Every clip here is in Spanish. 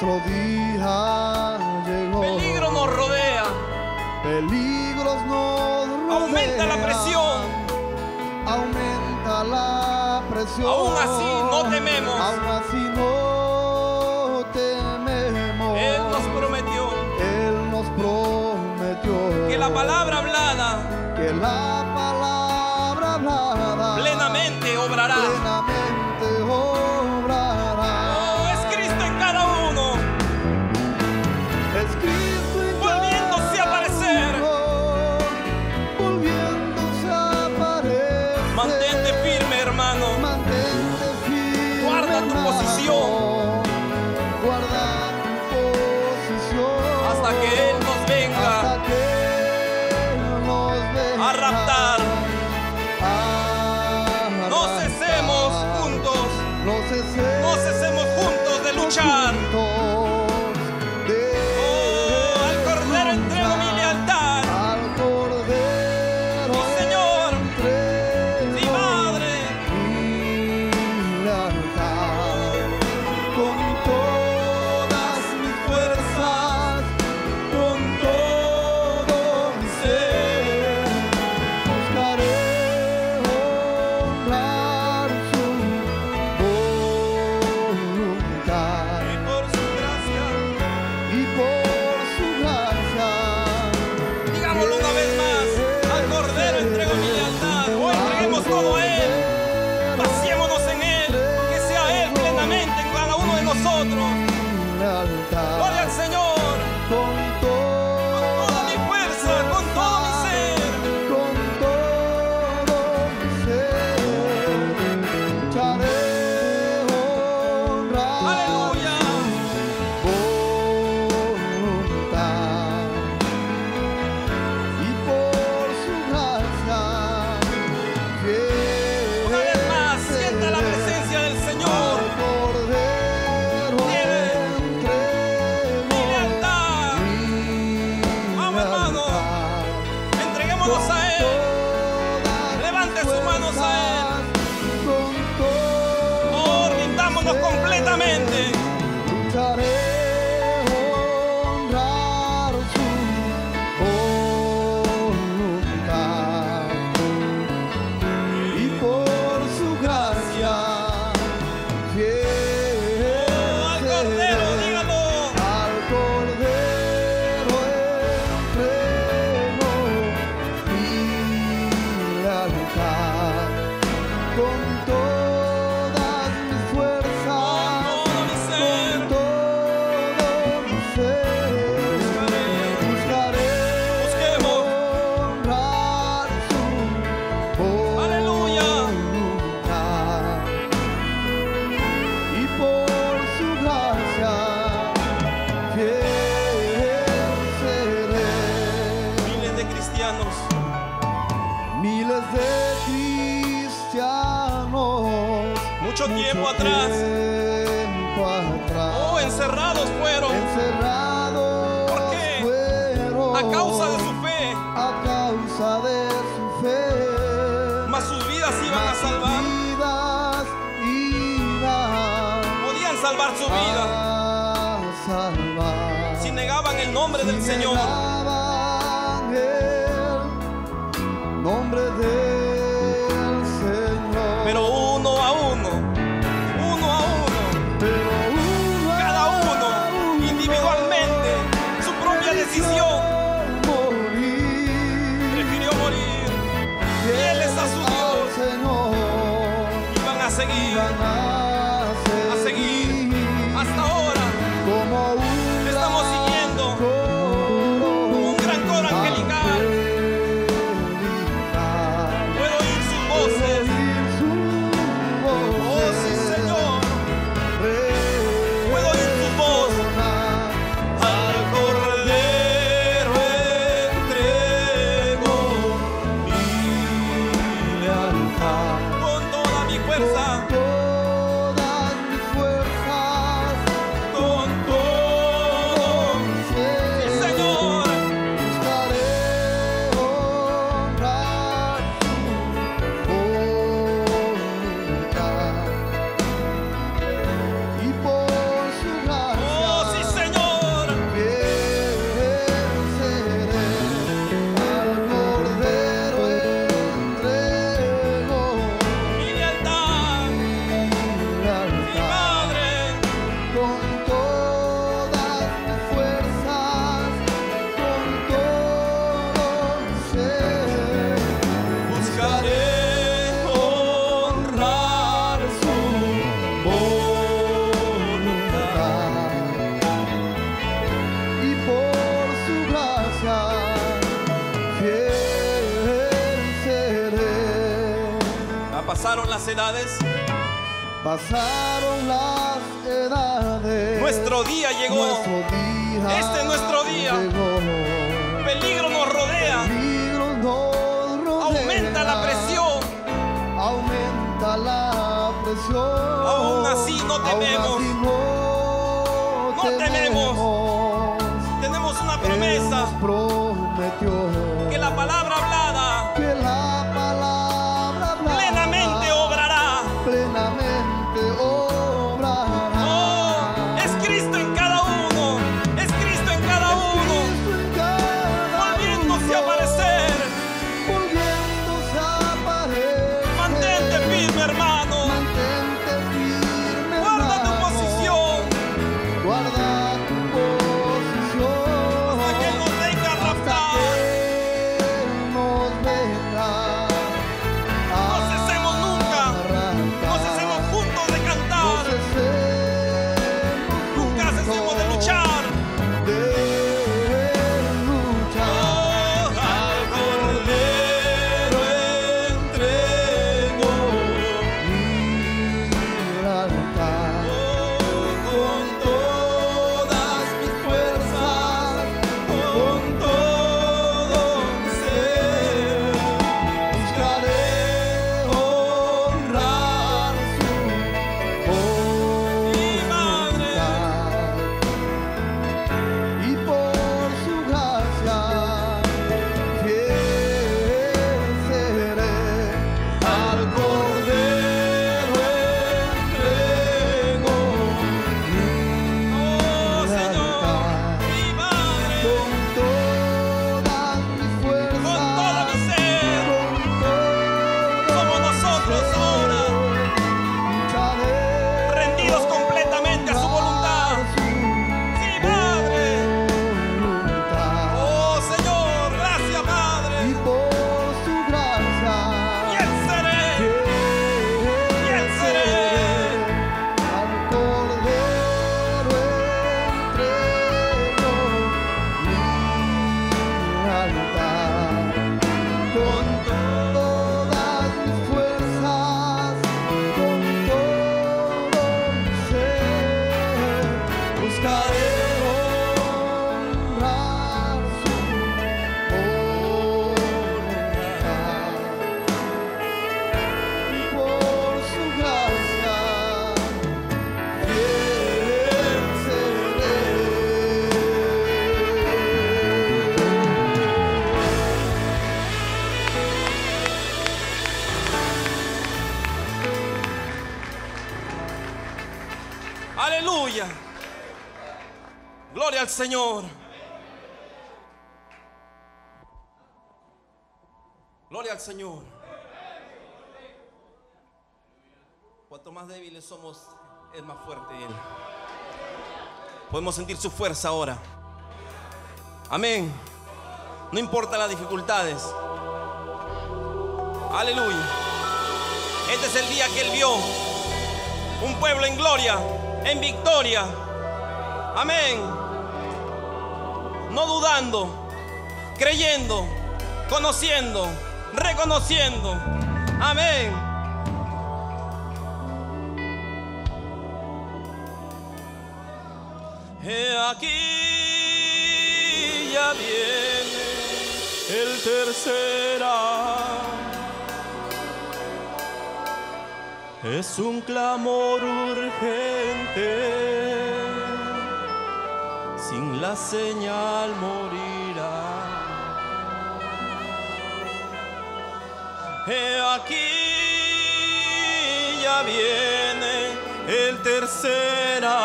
nuestro día llegó. Peligro nos rodea. Peligros nos rodean. Aumenta la presión. Aumenta la presión. Aún así no tememos. Aún así no tememos. Él nos prometió. Él nos prometió. Que la palabra hablada. Que la palabra hablada. Plenamente obrará. Plenamente nombre del Señor. edades. Pasaron las edades. Nuestro día llegó. Nuestro día este es nuestro día. Llegó. Peligro nos rodea. Peligro nos rodea. Aumenta la presión. Aumenta la presión. Aún así no tememos. Así no, no tememos. tememos. Tenemos una promesa. Señor. Gloria al Señor. Cuanto más débiles somos, es más fuerte Él. Podemos sentir su fuerza ahora. Amén. No importa las dificultades. Aleluya. Este es el día que Él vio. Un pueblo en gloria, en victoria. Amén. No dudando, creyendo, conociendo, reconociendo. Amén. He aquí ya viene el tercera. Es un clamor urgente, la señal morirá. He aquí ya viene el tercera.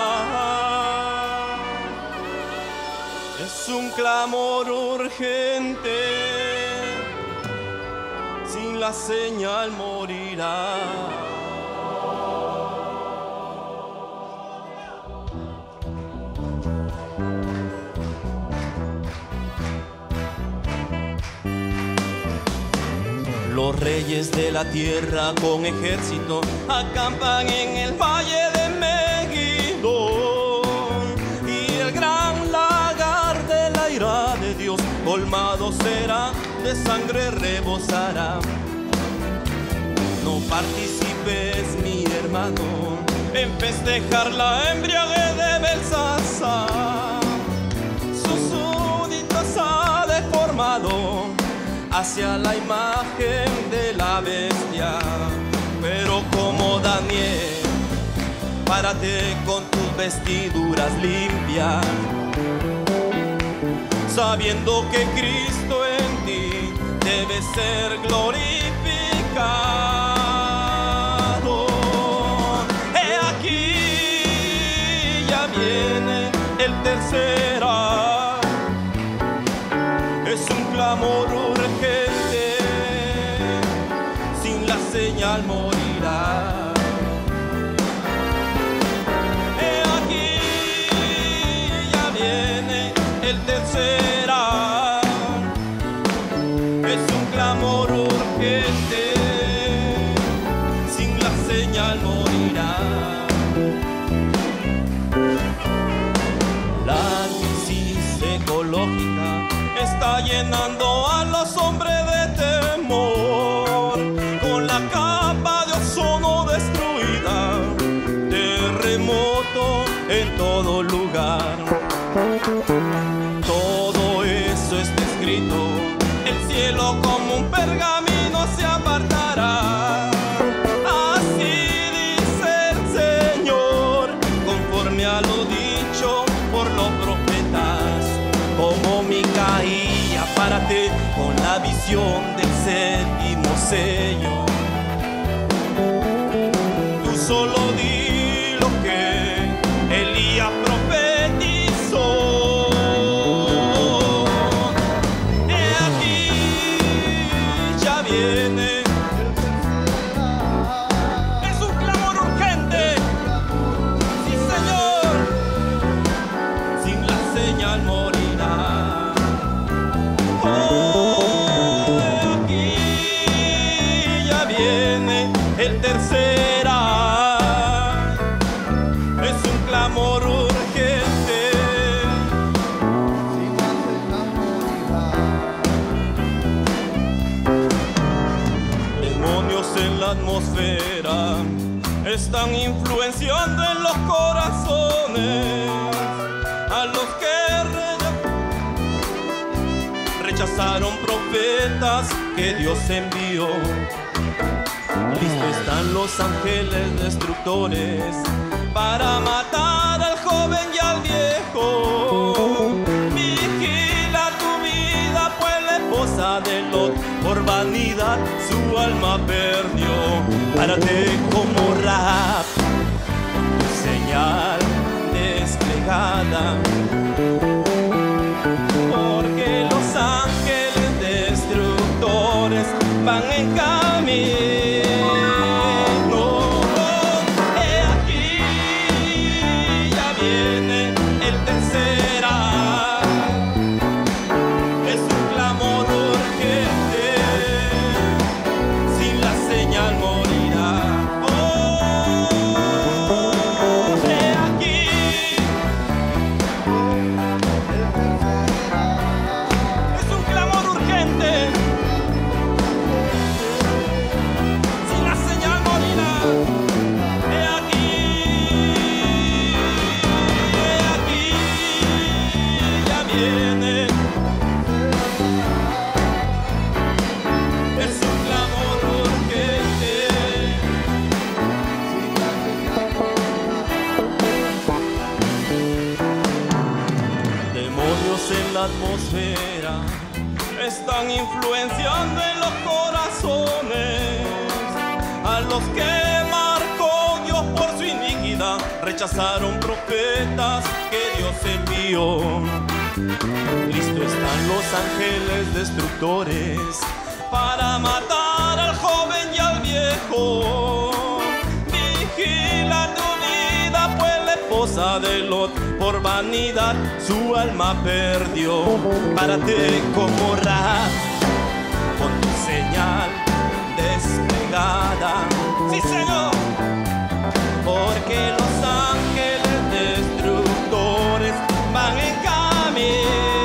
Es un clamor urgente, sin la señal morirá. Los reyes de la tierra con ejército acampan en el valle de Megiddo. Y el gran lagar de la ira de Dios colmado será, de sangre rebosará. No participes, mi hermano, en festejar la embriaguez de Belsasar. Sus súbditos ha deformado hacia la imagen de la bestia. Pero como Daniel párate con tus vestiduras limpias, sabiendo que Cristo en ti debe ser glorificado. He aquí, ya viene el tercer acto. Es un clamor la séptimo que Dios envió. Listos están los ángeles destructores para matar al joven y al viejo. Vigila tu vida, pues la esposa de Lot por vanidad su alma perdió. Párate como rap, señal desplegada. Rechazaron profetas que Dios envió. Listo están los ángeles destructores para matar al joven y al viejo. Vigila tu vida, pues la esposa de Lot por vanidad su alma perdió. Párate como Ra con tu señal desplegada. Sí, Señor, porque los ángeles destructores van en camino.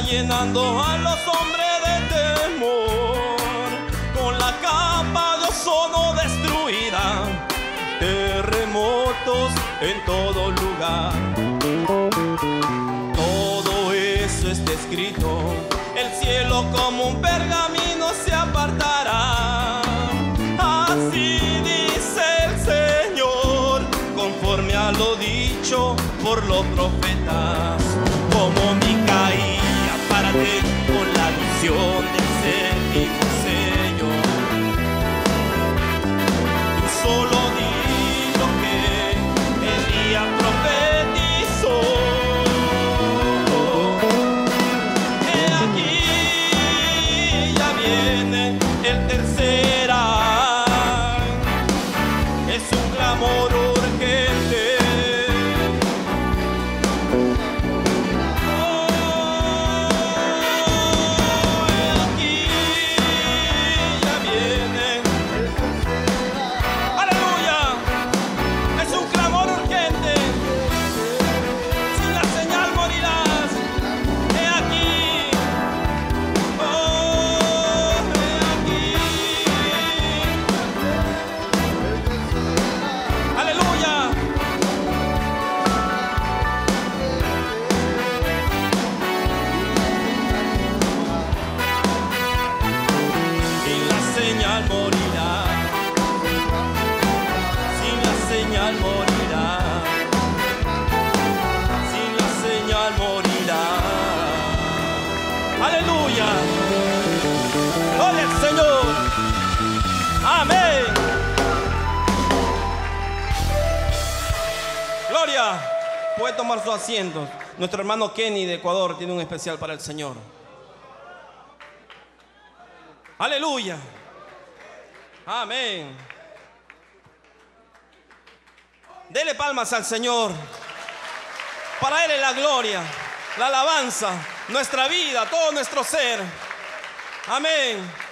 Llenando a los hombres de temor. Con la capa de ozono destruida, terremotos en todo lugar. Todo eso está escrito, el cielo como un pergamino se apartará. Así dice el Señor, conforme a lo dicho por los profetas, la tomar su asiento. Nuestro hermano Kenny de Ecuador tiene un especial para el Señor. Aleluya. Amén. Dele palmas al Señor. Para Él es la gloria, la alabanza, nuestra vida, todo nuestro ser. Amén.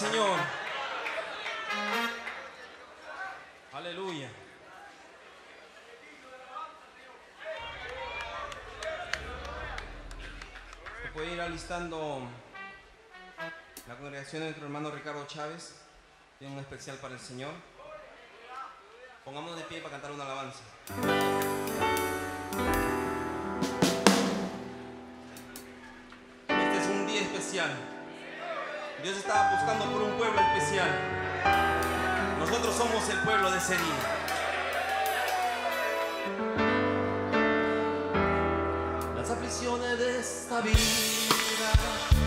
Señor. Aleluya. Se puede ir alistando la congregación de nuestro hermano Ricardo Chávez. Tiene un especial para el Señor. Pongamos de pie para cantar una alabanza. Dios estaba buscando por un pueblo especial. Nosotros somos el pueblo de ese. Las aflicciones de esta vida.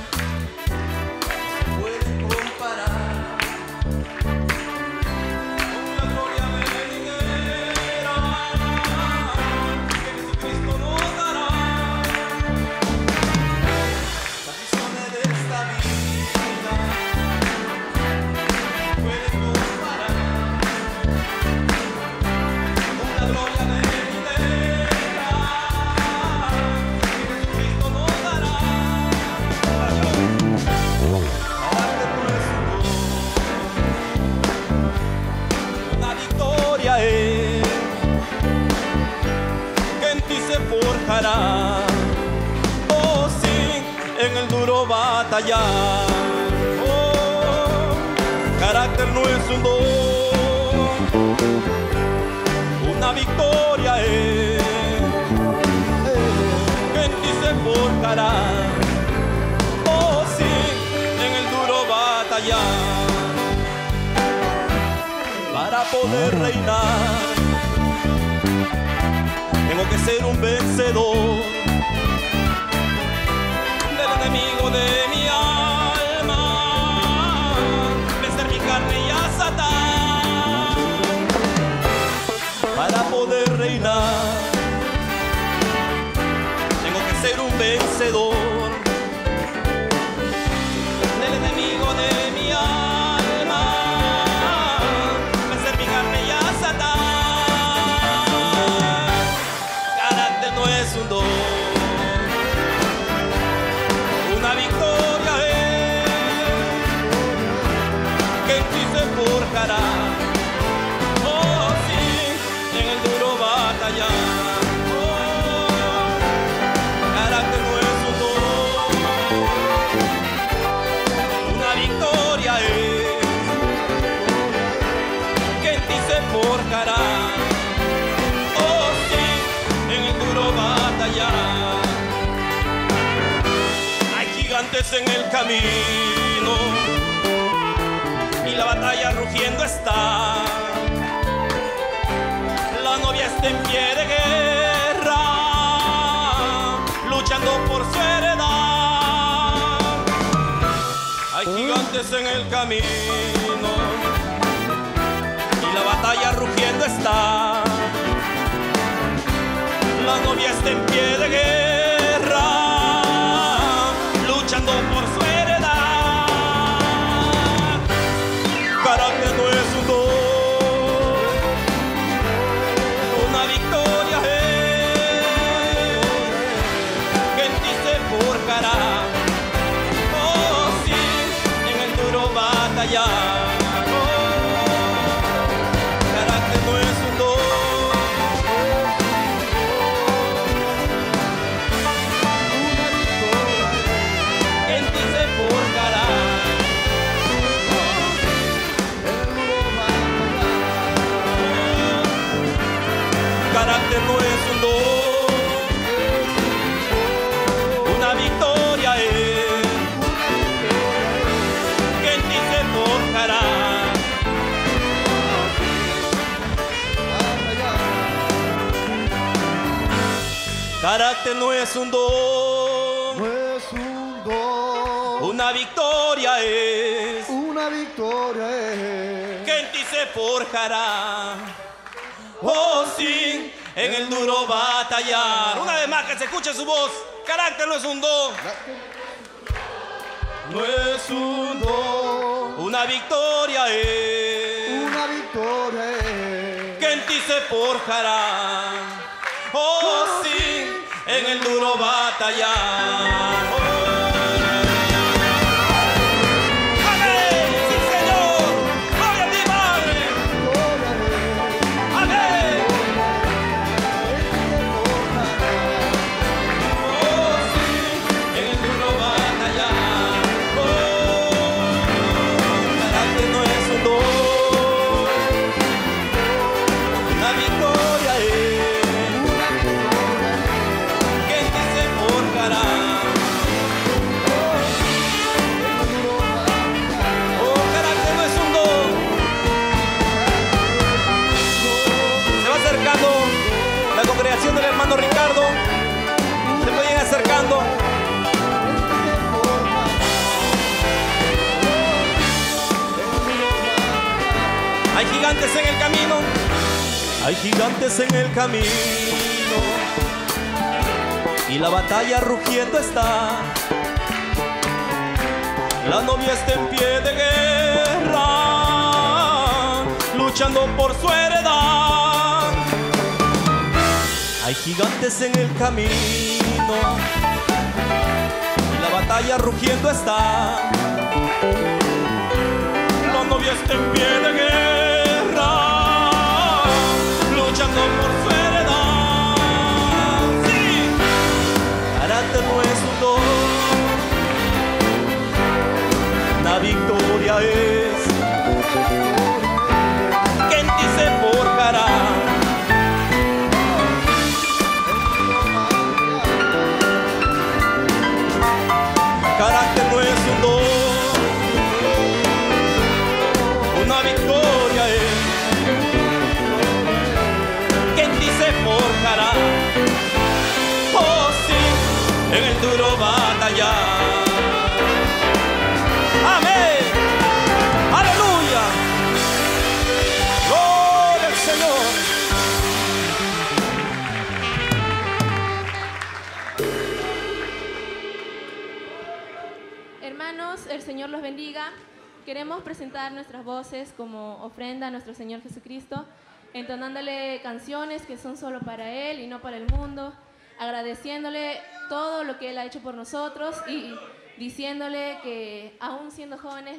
Diciéndole que aún siendo jóvenes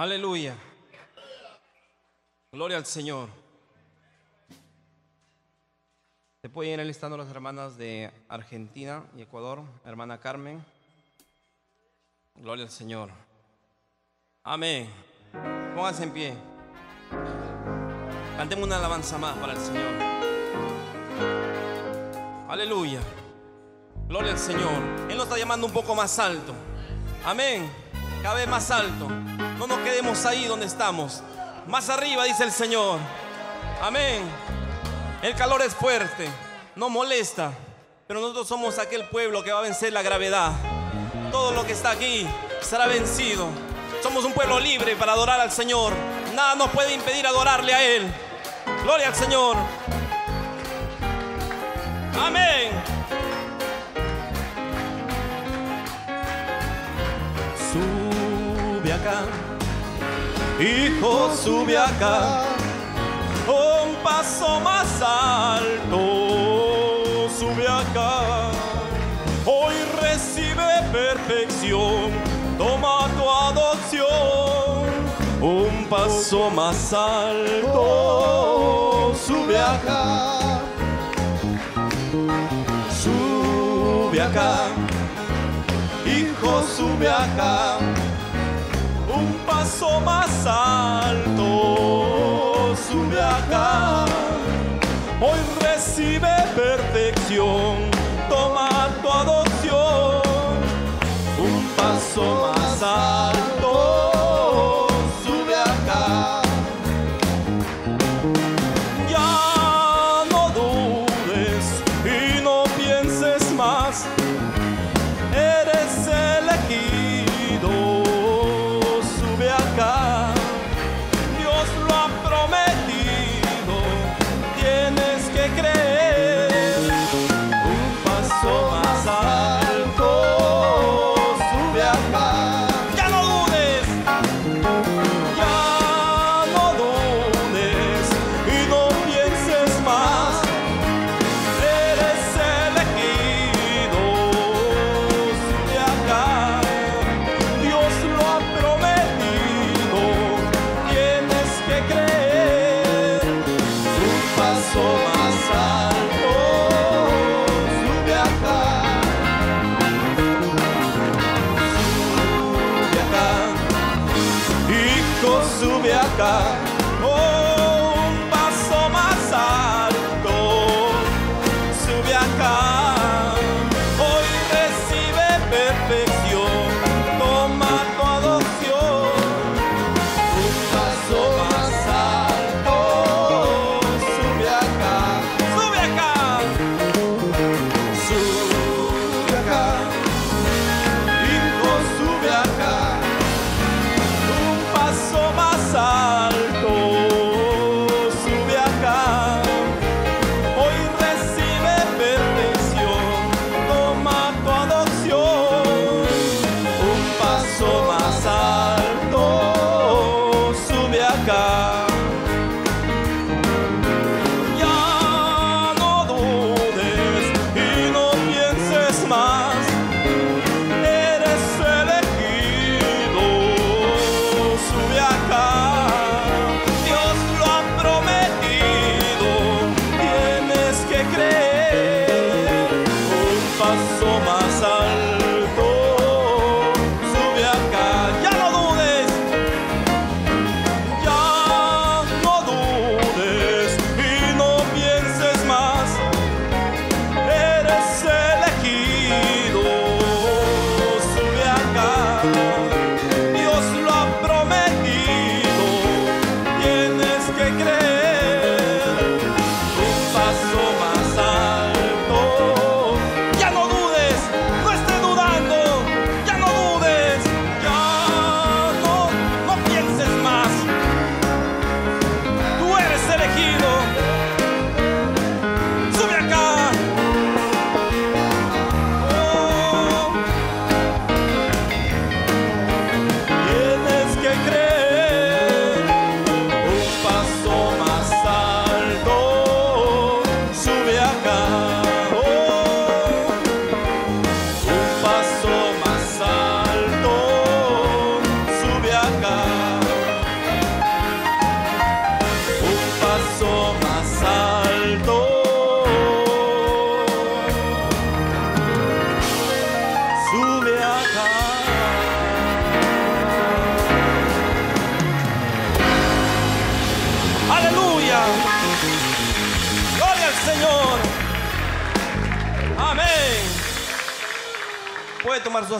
Aleluya. Gloria al Señor. Se pueden ir listando las hermanas de Argentina y Ecuador. Hermana Carmen. Gloria al Señor. Amén. Pónganse en pie. Cantemos una alabanza más para el Señor. Aleluya. Gloria al Señor. Él nos está llamando un poco más alto. Amén. Cada vez más alto. Quedemos ahí donde estamos. Más arriba, dice el Señor. Amén. El calor es fuerte. No molesta. Pero nosotros somos aquel pueblo que va a vencer la gravedad. Todo lo que está aquí será vencido. Somos un pueblo libre para adorar al Señor. Nada nos puede impedir adorarle a Él. Gloria al Señor. Amén. Hijo, sube acá. Un paso más alto. Sube acá. Hoy recibe perfección. Toma tu adopción. Un paso más alto. Sube acá. Sube acá. Hijo, sube acá. Un paso más alto. Sube acá. Hoy recibe perfección. Toma tu adopción. Un paso más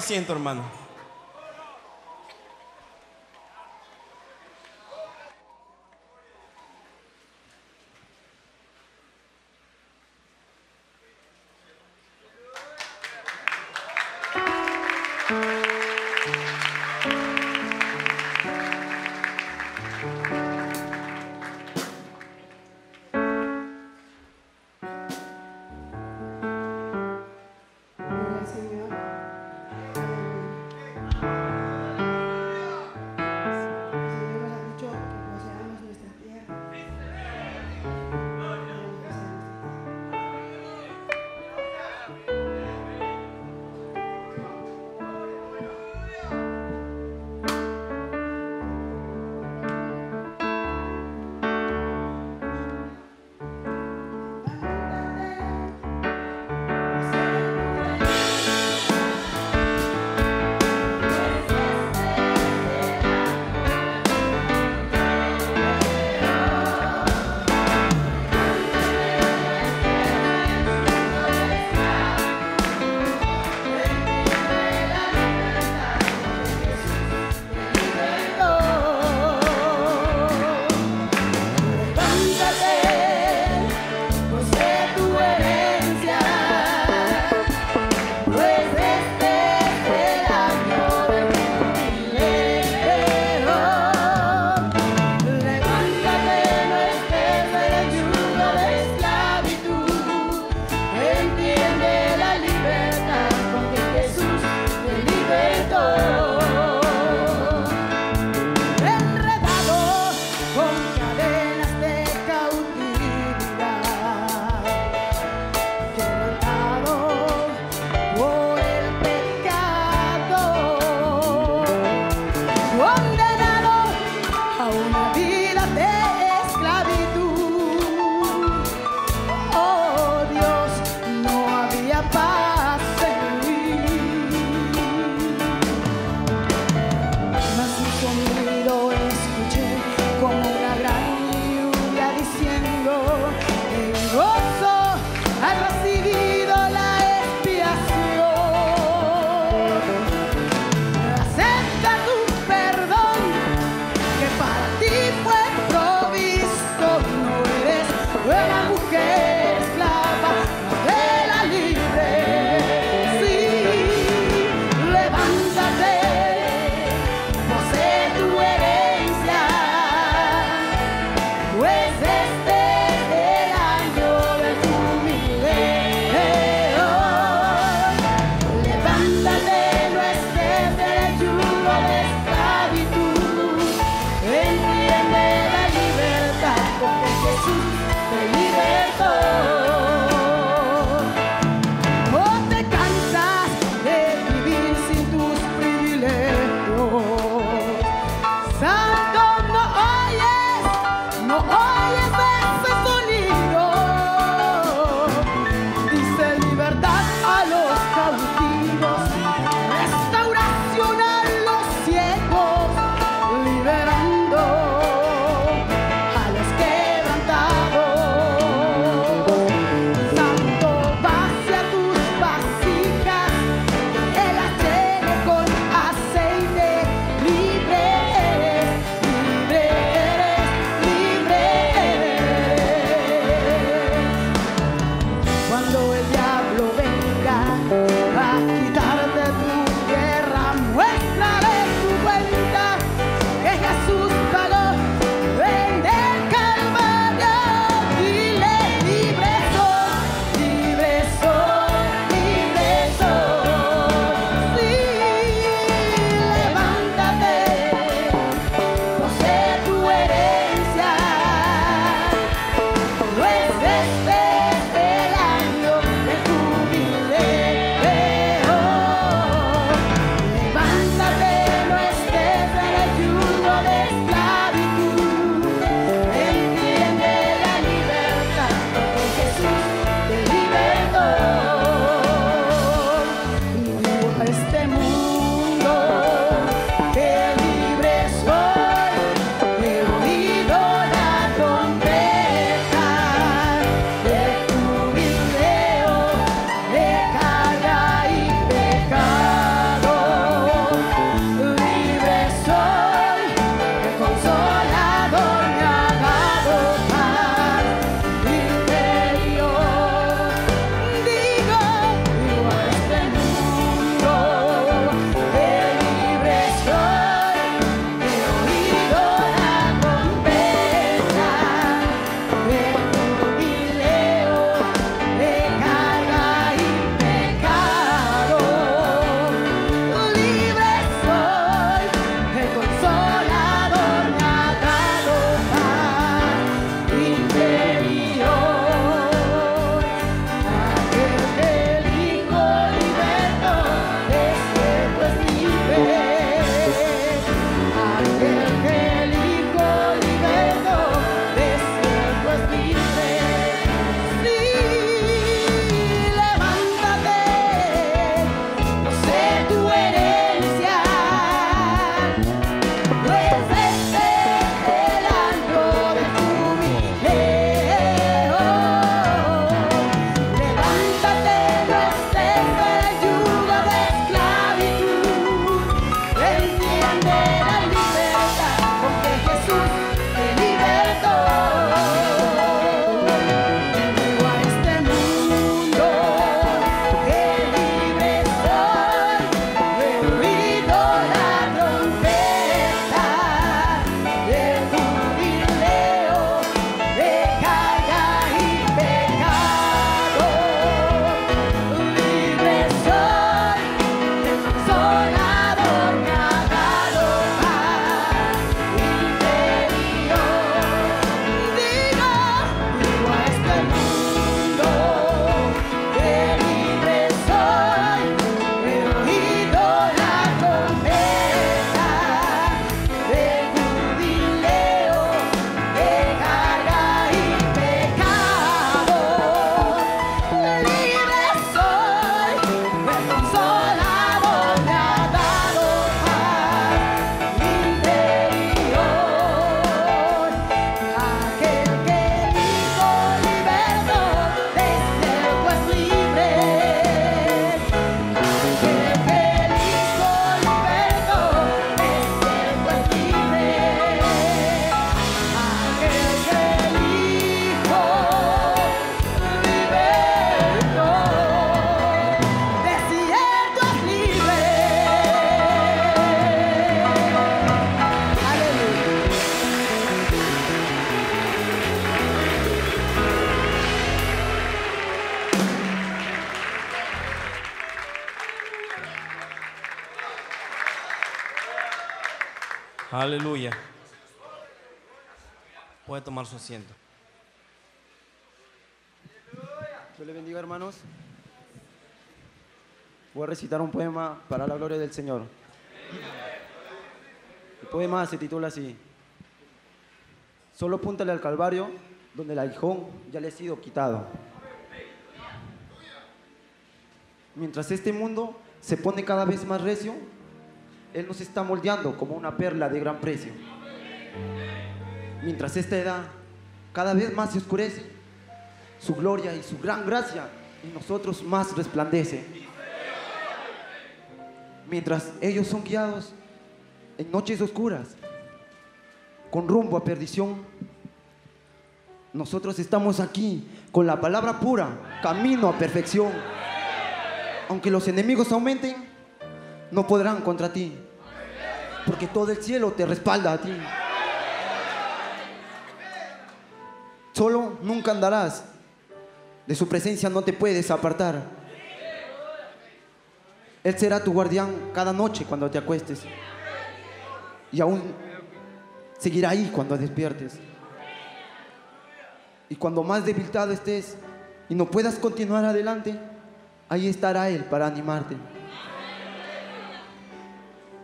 Su asiento, hermano. Aleluya. Puede tomar su asiento. Dios le bendiga, hermanos. Voy a recitar un poema para la gloria del Señor. El poema se titula así. Solo púntale al Calvario, donde el aguijón ya le ha sido quitado. Mientras este mundo se pone cada vez más recio, Él nos está moldeando como una perla de gran precio. Mientras esta edad cada vez más se oscurece, su gloria y su gran gracia en nosotros más resplandece. Mientras ellos son guiados en noches oscuras, con rumbo a perdición, nosotros estamos aquí con la palabra pura, camino a perfección. Aunque los enemigos aumenten, no podrán contra ti, porque todo el cielo te respalda a ti. Solo nunca andarás, de su presencia no te puedes apartar. Él será tu guardián cada noche cuando te acuestes. Y aún seguirá ahí cuando despiertes. Y cuando más debilitado estés y no puedas continuar adelante, ahí estará Él para animarte.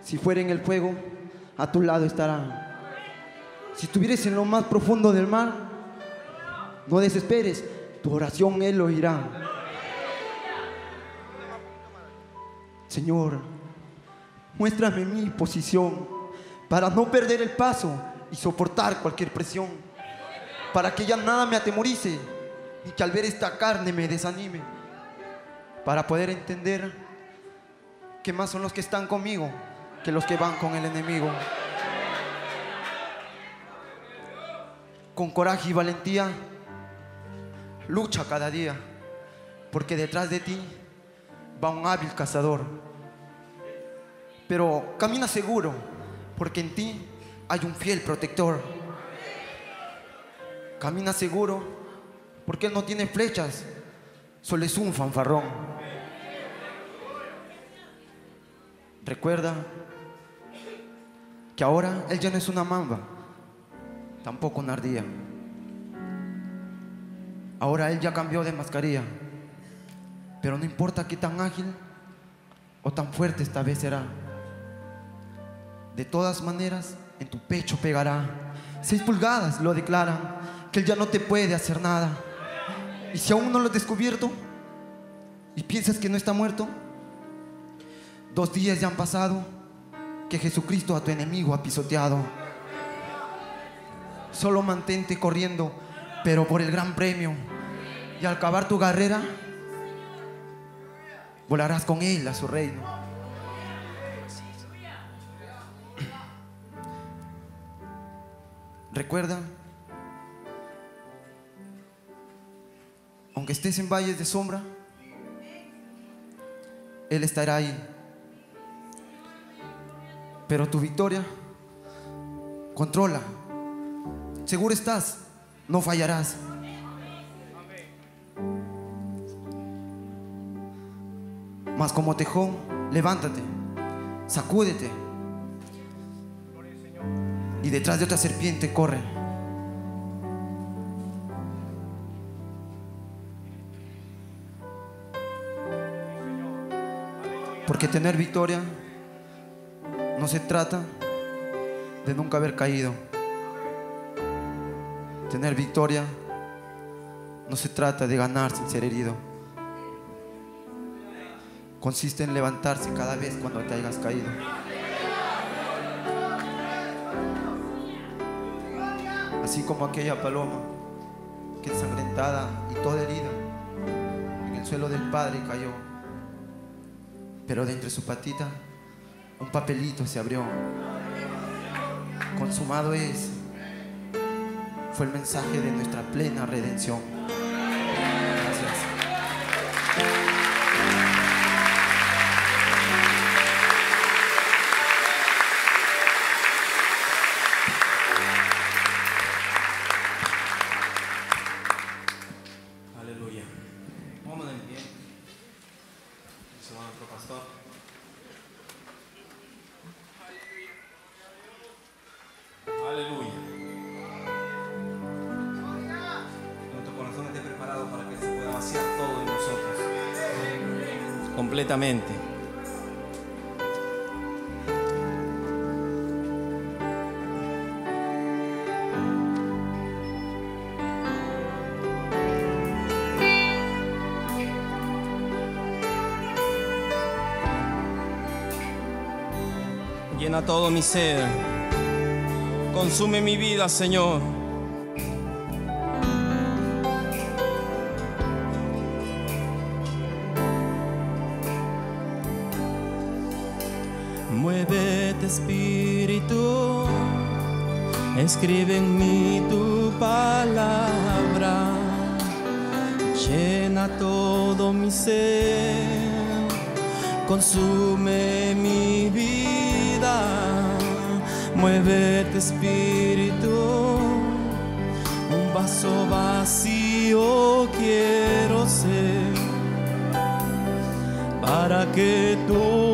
Si fuera en el fuego, a tu lado estará. Si estuvieras en lo más profundo del mar, no desesperes, tu oración Él lo oirá. Señor, muéstrame mi posición para no perder el paso y soportar cualquier presión, para que ya nada me atemorice y que al ver esta carne me desanime, para poder entender que más son los que están conmigo que los que van con el enemigo. Con coraje y valentía, lucha cada día, porque detrás de ti va un hábil cazador. Pero camina seguro, porque en ti hay un fiel protector. Camina seguro, porque Él no tiene flechas, solo es un fanfarrón. Recuerda que ahora Él ya no es una mamba, tampoco una ardilla. Ahora Él ya cambió de mascarilla, pero no importa qué tan ágil o tan fuerte esta vez será. De todas maneras, en tu pecho pegará. Seis pulgadas lo declaran, que Él ya no te puede hacer nada. Y si aún no lo has descubierto y piensas que no está muerto, dos días ya han pasado que Jesucristo a tu enemigo ha pisoteado. Solo mantente corriendo, pero por el gran premio. Y al acabar tu carrera, volarás con Él a su reino. Recuerda, aunque estés en valles de sombra, Él estará ahí. Pero tu victoria, controla. Seguro estás, no fallarás. Mas como tejón, levántate, sacúdete. Y detrás de otra serpiente corre. Porque tener victoria no se trata de nunca haber caído. Tener victoria no se trata de ganar sin ser herido. Consiste en levantarse cada vez cuando te hayas caído. Así como aquella paloma que ensangrentada y toda herida en el suelo del Padre cayó. Pero de entre su patita un papelito se abrió. Consumado es. Fue el mensaje de nuestra plena redención. Todo mi ser. Consume mi vida, Señor. Muévete, Espíritu. Escribe en mí tu palabra. Llena todo mi ser consume mi. Muévete espíritu, un vaso vacío quiero ser para que tú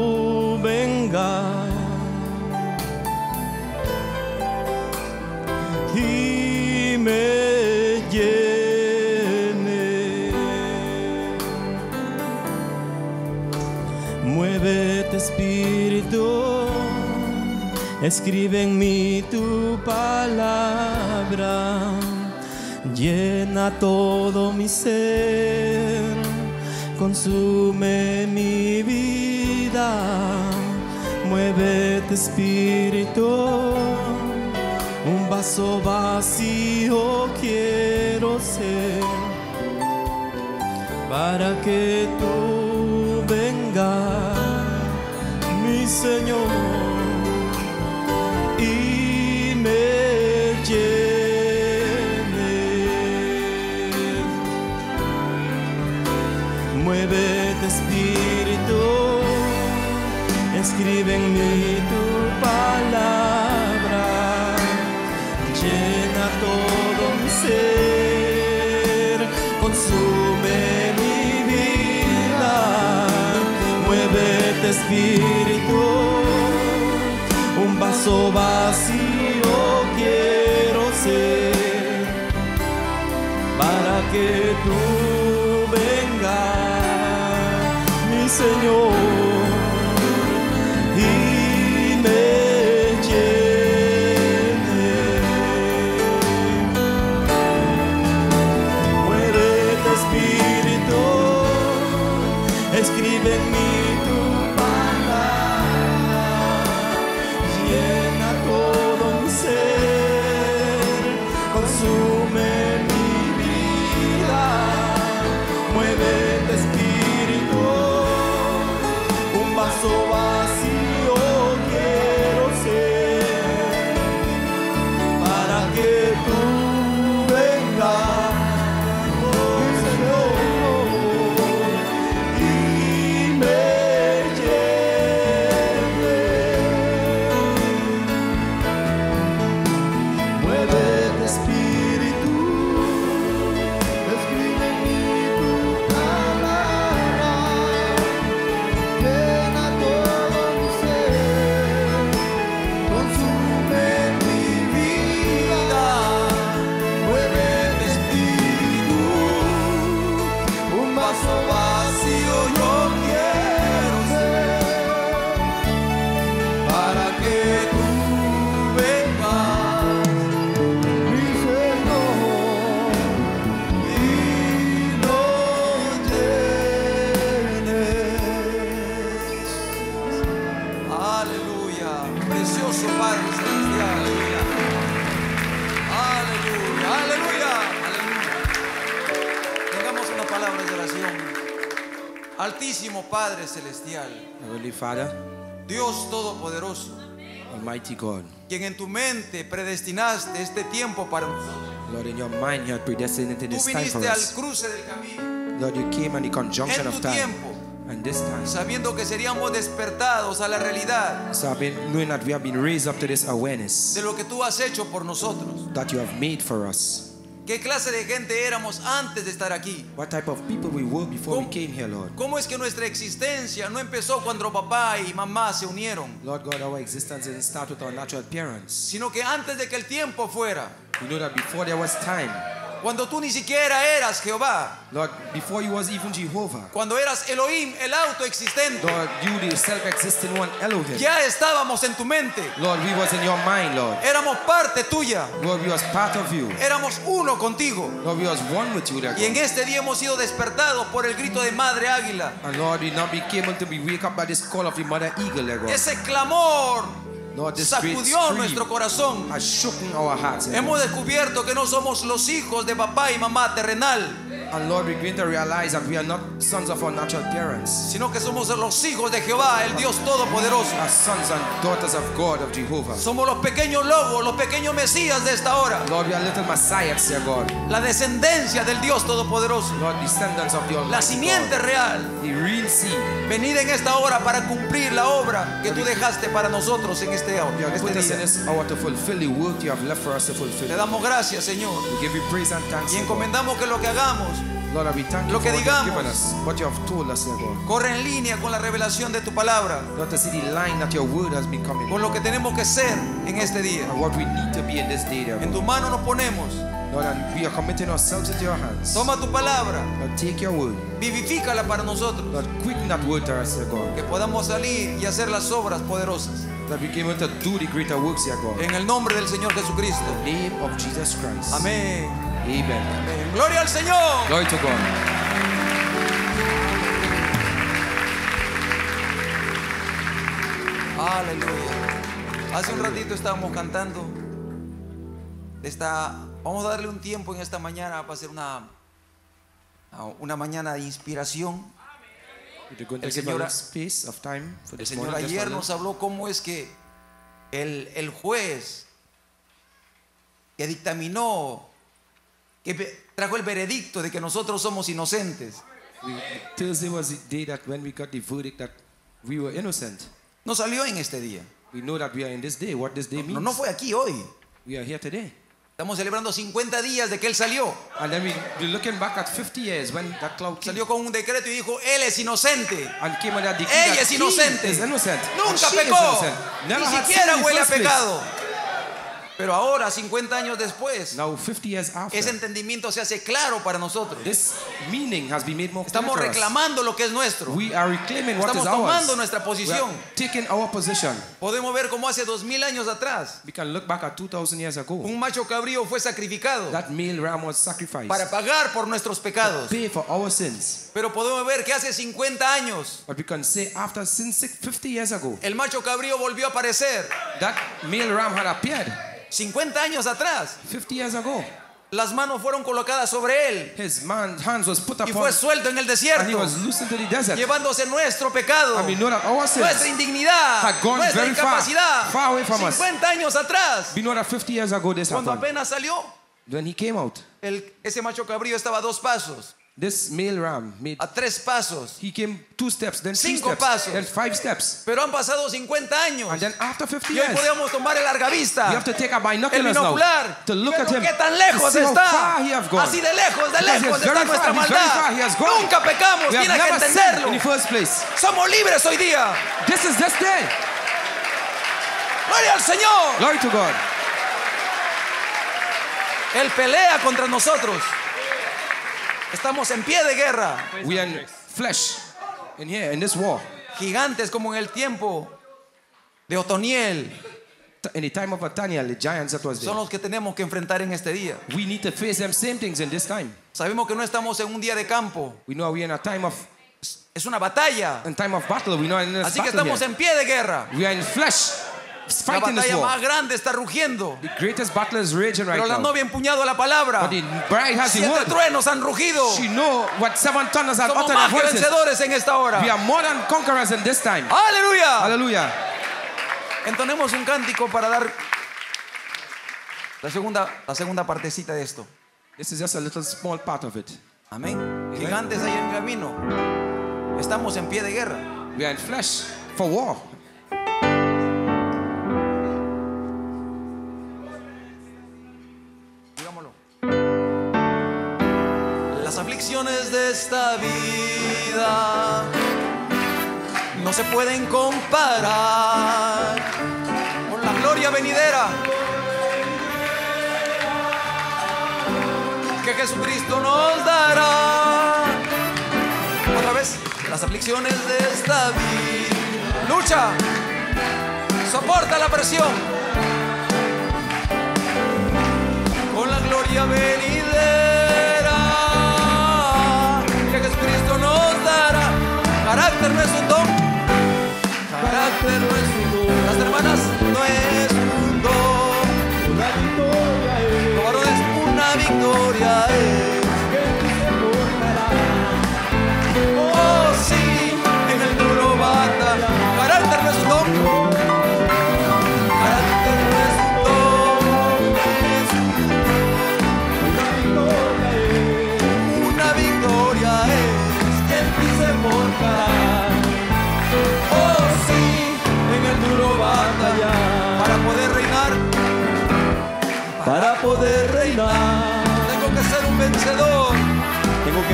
escribe en mí tu palabra, llena todo mi ser, consume mi vida. Muévete espíritu, un vaso vacío quiero ser. Para que tú vengas, mi Señor, en mí tu palabra, llena todo mi ser, consume mi vida, muévete Espíritu, un vaso vacío quiero ser para que tú vengas, mi Señor, Padre Celestial. Heavenly Father, Dios Todopoderoso. Almighty God, Quien en tu mente predestinaste este tiempo para nosotros. Lord, in your mind you had predestined this time for us. Lord, you came at the conjunction of time. tiempo. And this time, Sabiendo que seríamos despertados a la realidad so I've been knowing that we have been raised up to this awareness de lo que tú has hecho por nosotros. that you have made for us. ¿Qué clase de gente éramos antes de estar aquí? What type of people we were before we ¿Cómo- came here, Lord. ¿Cómo es que nuestra existencia no empezó cuando papá y mamá se unieron? Lord God, our existence didn't start with our natural appearance. Sino que antes de que el tiempo fuera, We know that before there was time, Cuando tú ni siquiera eras Jehová. Lord, before you was even Jehovah. Cuando eras Elohim, el autoexistente. Lord, you the self-existing one, Elohim. Ya estábamos en tu mente. Lord, we was in your mind, Lord. Éramos parte tuya. Lord, we was part of you. Éramos uno contigo. Lord, we was one with you, Y en este día hemos sido despertados por el grito de Madre Águila. And Lord, we not became until we wake up by this call of the mother eagle, God. Ese clamor Lord, sacudió nuestro corazón. dear Hemos descubierto que no somos los hijos de papá y mamá terrenal, And Lord, we begin to realize that we are not sons of our natural parents. sino que somos los hijos de Jehová, el Dios Todopoderoso. Are sons and daughters of God, of Jehovah. Somos los pequeños lobos, los pequeños mesías de esta hora. Lord, we are little messiahs, dear God. La descendencia del Dios Todopoderoso. Lord, descendants of the La Almighty simiente God. real. The real seed. Venid en esta hora para cumplir la obra que tú dejaste para nosotros en este, este día. this hour to fulfill the work you have left for us to fulfill. Te damos gracias, Señor. We give you praise and thanks. Y encomendamos que lo que hagamos Lord, we thank you Lo for que what have digamos. given us, what you have told us, dear God. corre en línea con la revelación de tu palabra, see the line that your word has been coming. con lo que tenemos que ser en este día. And what we need to be in this day, dear En God. tu mano nos ponemos. Lord, and we are committing ourselves into your hands. Toma tu palabra, Lord, take your word. vivifícala para nosotros. Lord, quicken that word to us, dear God. Que podamos salir y hacer las obras poderosas. That we to do the greater works, dear God. En el nombre del Señor Jesucristo. In the name of Jesus Christ. Amén. Gloria al Señor. Glory to God. Aleluya. Hace un ratito estábamos cantando. Esta, vamos a darle un tiempo en esta mañana para hacer una, una mañana de inspiración. El Señor- El ayer nos habló cómo es que el, el juez que dictaminó, que trajo el veredicto de que nosotros somos inocentes, was the day that when we got the verdict that we were innocent. no salió en este día. We know that we are in this day. What this day No, means. no fue aquí hoy. We are here today. Estamos celebrando 50 días de que Él salió. And then we, we're looking back at 50 years when that cloud came Salió con un decreto y dijo, Él es inocente. and came Ella es he inocente. is innocent. Nunca is pecó. innocent. Never Ni siquiera huele a pecado. Pero ahora, 50 años después, Now 50 years after, ese entendimiento se hace claro para nosotros. this meaning has been made more Estamos reclamando lo que es nuestro. We are reclaiming what Estamos is ours. tomando nuestra We posición. are taking our position. Podemos ver cómo hace dos mil años atrás We can look back at 2,000 years ago. un macho cabrío fue sacrificado That male ram was sacrificed para pagar por nuestros pecados. pay for our sins. Pero podemos ver que hace 50 años But we can say after since six- 50 years ago, el macho cabrío volvió a aparecer. that male ram had appeared. 50 años atrás 50 years ago, las manos fueron colocadas sobre él his man, hands was put y fue suelto en el and he desierto, was the desert. llevándose nuestro pecado, And we know that our nuestra indignidad, had gone nuestra very incapacidad. far away from us. 50 años atrás, we know that 50 years ago this cuando happened. apenas salió, When he came out, el- ese macho cabrío estaba a dos pasos, this male ram made, a tres pasos. he came two steps, then three Cinco steps, pasos. then five steps. Pero han pasado 50 años. And then after 50 Y hoy years, podemos tomar el larga vista. you have to take a el binoculars binocular. now to look at him qué tan to lejos see how está. far he have gone. Así de lejos, de Because he lejos is está very nuestra far, he's very far, maldad. he has gone. Nunca pecamos, We have tienes que never sinned in the first place. Somos libres hoy día. This is this day. Gloria al Señor. Glory to God. Él pelea contra nosotros. Estamos en pie de guerra. We are in flesh in here, in this war. Gigantes como en el tiempo de Otoniel In the time of Nathaniel, the giants that was there. son los que tenemos que enfrentar en este día. We need to face them same things in this time. Sabemos que no estamos en un día de campo. We know we're in a time of Es una batalla. in time of battle. We know in this Así que battle estamos here. en pie de guerra. We are in flesh La fighting this batalla war. más grande está rugiendo. The greatest battle is raging right Pero la now. novia empuñado la palabra. But the bride has the Siete word. truenos han rugido. She know what seven thunders have Somos uttered más their que voices. vencedores en esta hora. We are more than conquerors in this time. Aleluya. Hallelujah. Entonemos un cántico para dar la segunda, la segunda partecita de esto. This is just a little small part of it. Amén. Gigantes en camino. Estamos en pie de guerra. We are in flesh for war. De esta vida no se pueden comparar con la gloria venidera. que Jesucristo nos dará. Otra vez, las aflicciones de esta vida. Lucha, soporta la presión. Con la gloria venidera Carácter no es.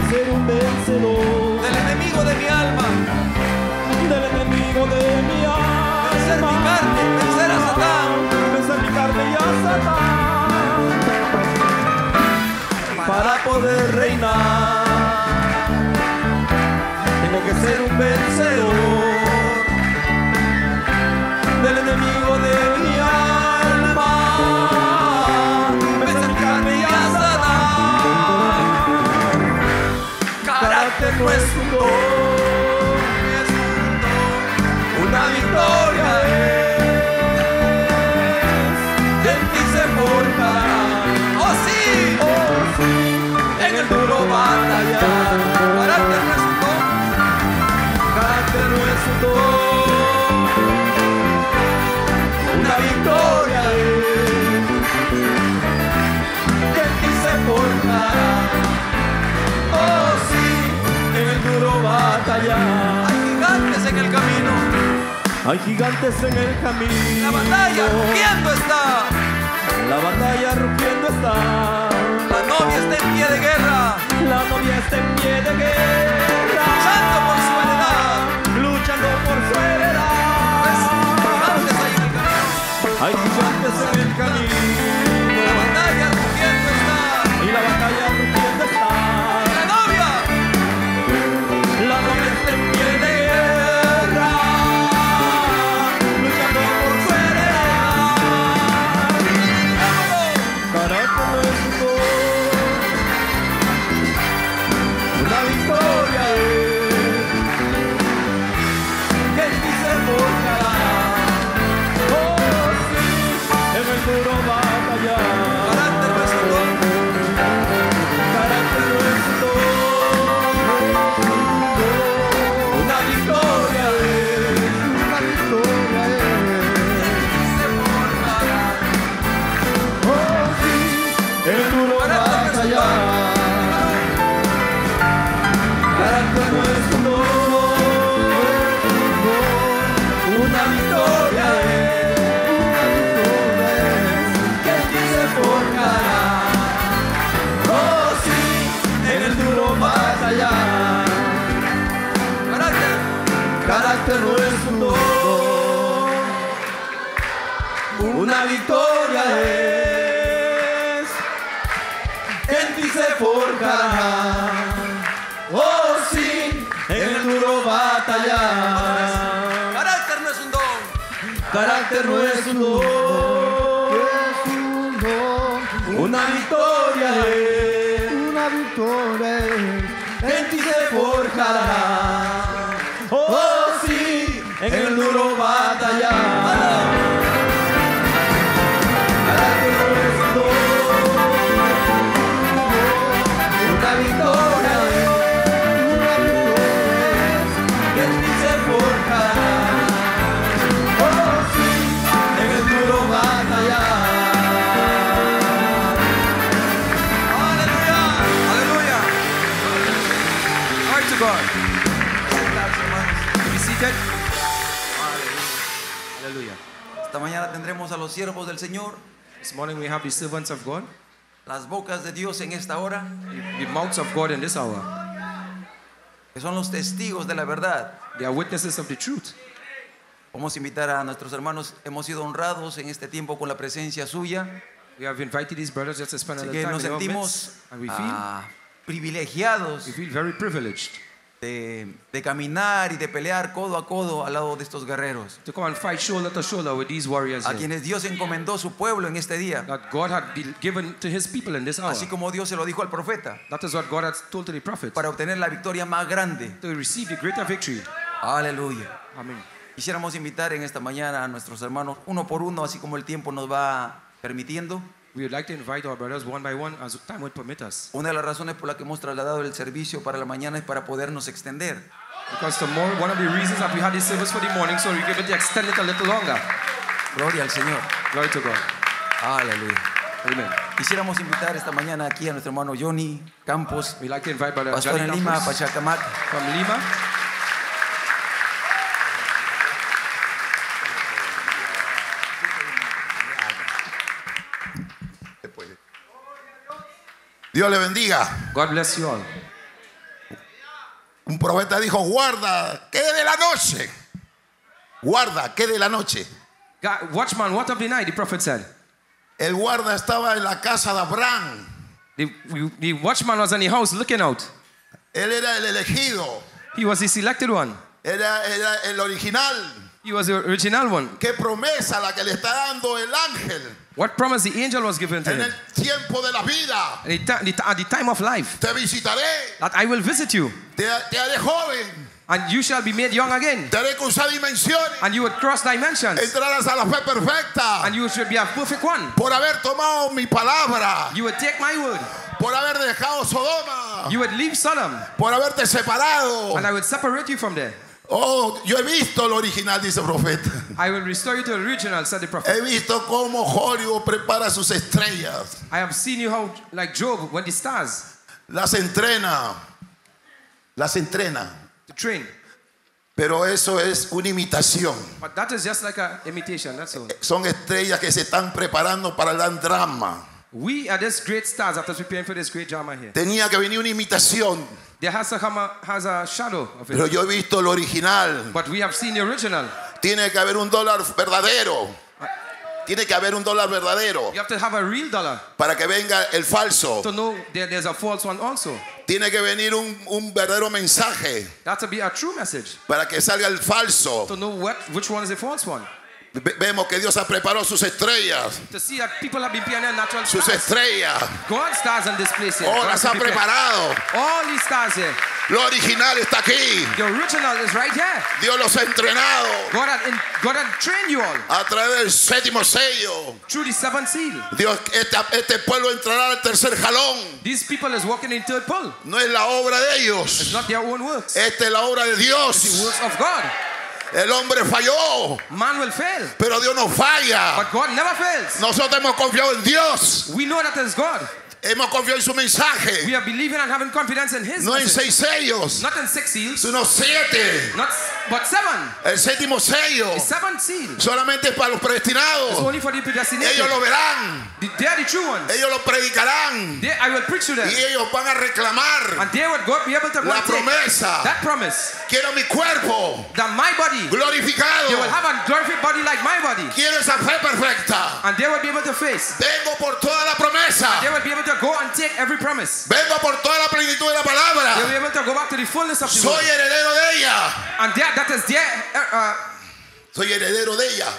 Ser un vencedor del enemigo de mi alma. del enemigo de mi alma. Vencer mi carne, vencer a Satán. Vencer mi carne y a Satán. Para poder reinar, tengo que ser un vencedor del enemigo de mi alma. No es un don, es un don. Una victoria es de en ti se forjará. Oh sí, oh sí, en el duro batalla. Carácter no es un don, carácter no es un don. Hay gigantes en el camino. Hay gigantes en el camino. La batalla rugiendo está. La batalla rugiendo está. La novia está en pie de guerra. La novia está en pie de guerra. Luchando por su heredad. Luchando por su heredad. Pues, gigantes hay en el camino. Hay gigantes en el camino. Carácter no es un don. Una victoria es. Una victoria es. en ti se forjará. Oh, sí, en el duro batallar. Los siervos del Señor, This morning we have the servants of God, las bocas de Dios en esta hora, the, the mouths of God in this hour. que son los testigos de la verdad. They are witnesses of the truth. Vamos a invitar a nuestros hermanos, hemos sido honrados en este tiempo con la presencia suya. We have invited these brothers just to spend Así que nos sentimos midst, and we feel, ah, privilegiados we feel very privileged de, de caminar y de pelear codo a codo al lado de estos guerreros, to come and fight shoulder to shoulder with these warriors a here, quienes Dios encomendó su pueblo en este día, that God had given to His people in this hour. así como Dios se lo dijo al profeta, That is what God has told to the prophet para obtener la victoria más grande. to receive the greater victory. Aleluya. Amen. Quisiéramos invitar en esta mañana a nuestros hermanos uno por uno, así como el tiempo nos va permitiendo. We would like to invite our brothers one by one as time would permit us. Una de las razones por la que hemos trasladado el servicio para la mañana es para podernos extender. Because tomorrow, one of the reasons that we had this service for the morning, so we give it to extend it a little longer. Gloria al Señor. Glory to God. Aleluya. Amen. Quisiéramos invitar esta mañana aquí a nuestro hermano Johnny Campos, like to invite Brother pastor Johnny en Lima, Campos Pachacamac. from Lima. Dios le bendiga. God bless you all. Un profeta dijo, guarda, que de la noche. Guarda, que de la noche. God, watchman, what of the night? The prophet said. El guarda estaba en la casa de Abraham. The, the watchman was in the house looking out. Él era el elegido. He was the selected one. Era, era el original. He was the original one. Qué promesa la que le está dando el ángel What promise the angel was given to en him? el tiempo de la vida. At the, time of life, Te visitaré, that I will visit you, te, te haré joven, and you shall be made young again, te haré cruzar dimensiones, and you would cross dimensions, entrarás a la fe perfecta and you should be a perfect one. por haber tomado mi palabra, You would take my word. por haber dejado Sodoma, You would leave Sodom, por haberte separado. and I would separate you from there. Oh, yo he visto el original, dice el profeta. I will restore you to the original, said the prophet. He visto cómo Hollywood prepara sus estrellas, I have seen you how, like Job, when the stars, las entrena, las entrena. to train. Pero eso es una imitación. But that is just like an imitation, that's all. Son estrellas que se están preparando para el drama. We are just great stars after preparing for this great drama here. Tenía que venir una imitación, There has a, has a shadow of pero it. yo he visto el original. But we have seen the original. Tiene que haber un dólar verdadero. Tiene que haber un dólar verdadero You have to have a real dollar para que venga el falso. to know there, there's a false one also. Tiene que venir un, un verdadero mensaje That to be a true message. para que salga el falso. To know what, which one is the false one. Ve- Vemos que Dios ha preparado sus estrellas, To see that people have been preparing their natural sus stars. estrellas. God stars in this place here. Oh, God las ha preparado. All these stars here. Lo original está aquí. The original is right here. Dios los ha entrenado God had, in, God had trained you all a través del séptimo sello. through the seventh seal. Dios, este, este pueblo entrará al tercer jalón. These people is walking in third pull. No es la obra de It's ellos. not their own works. Esta es la obra de The Dios. works of God. El hombre falló, Man will fail, pero Dios no falla. but God never fails. Nosotros hemos confiado en Dios. We know that is God. Hemos confiado en su mensaje. We are believing and having confidence in His No en message. seis sellos, Not in six seals, sino siete. not but seven. El séptimo sello The seventh seal is solamente es para los predestinados. only for the predestinated. Ellos lo verán. The- They are the true ones. Ellos lo predicarán. They, I will preach to them, Y ellos van a reclamar and they would go be able to la promesa. that promise Quiero mi cuerpo that my body, glorificado. they will have a glorified body like my body, Quiero esa fe perfecta. and they will be able to face. Vengo por toda la promesa. They will be able to go and take every promise. Vengo por toda la plenitud de la palabra. be able to go back to the fullness of the Soy heredero de ella. And that, that is their, uh, uh, Soy heredero de ella.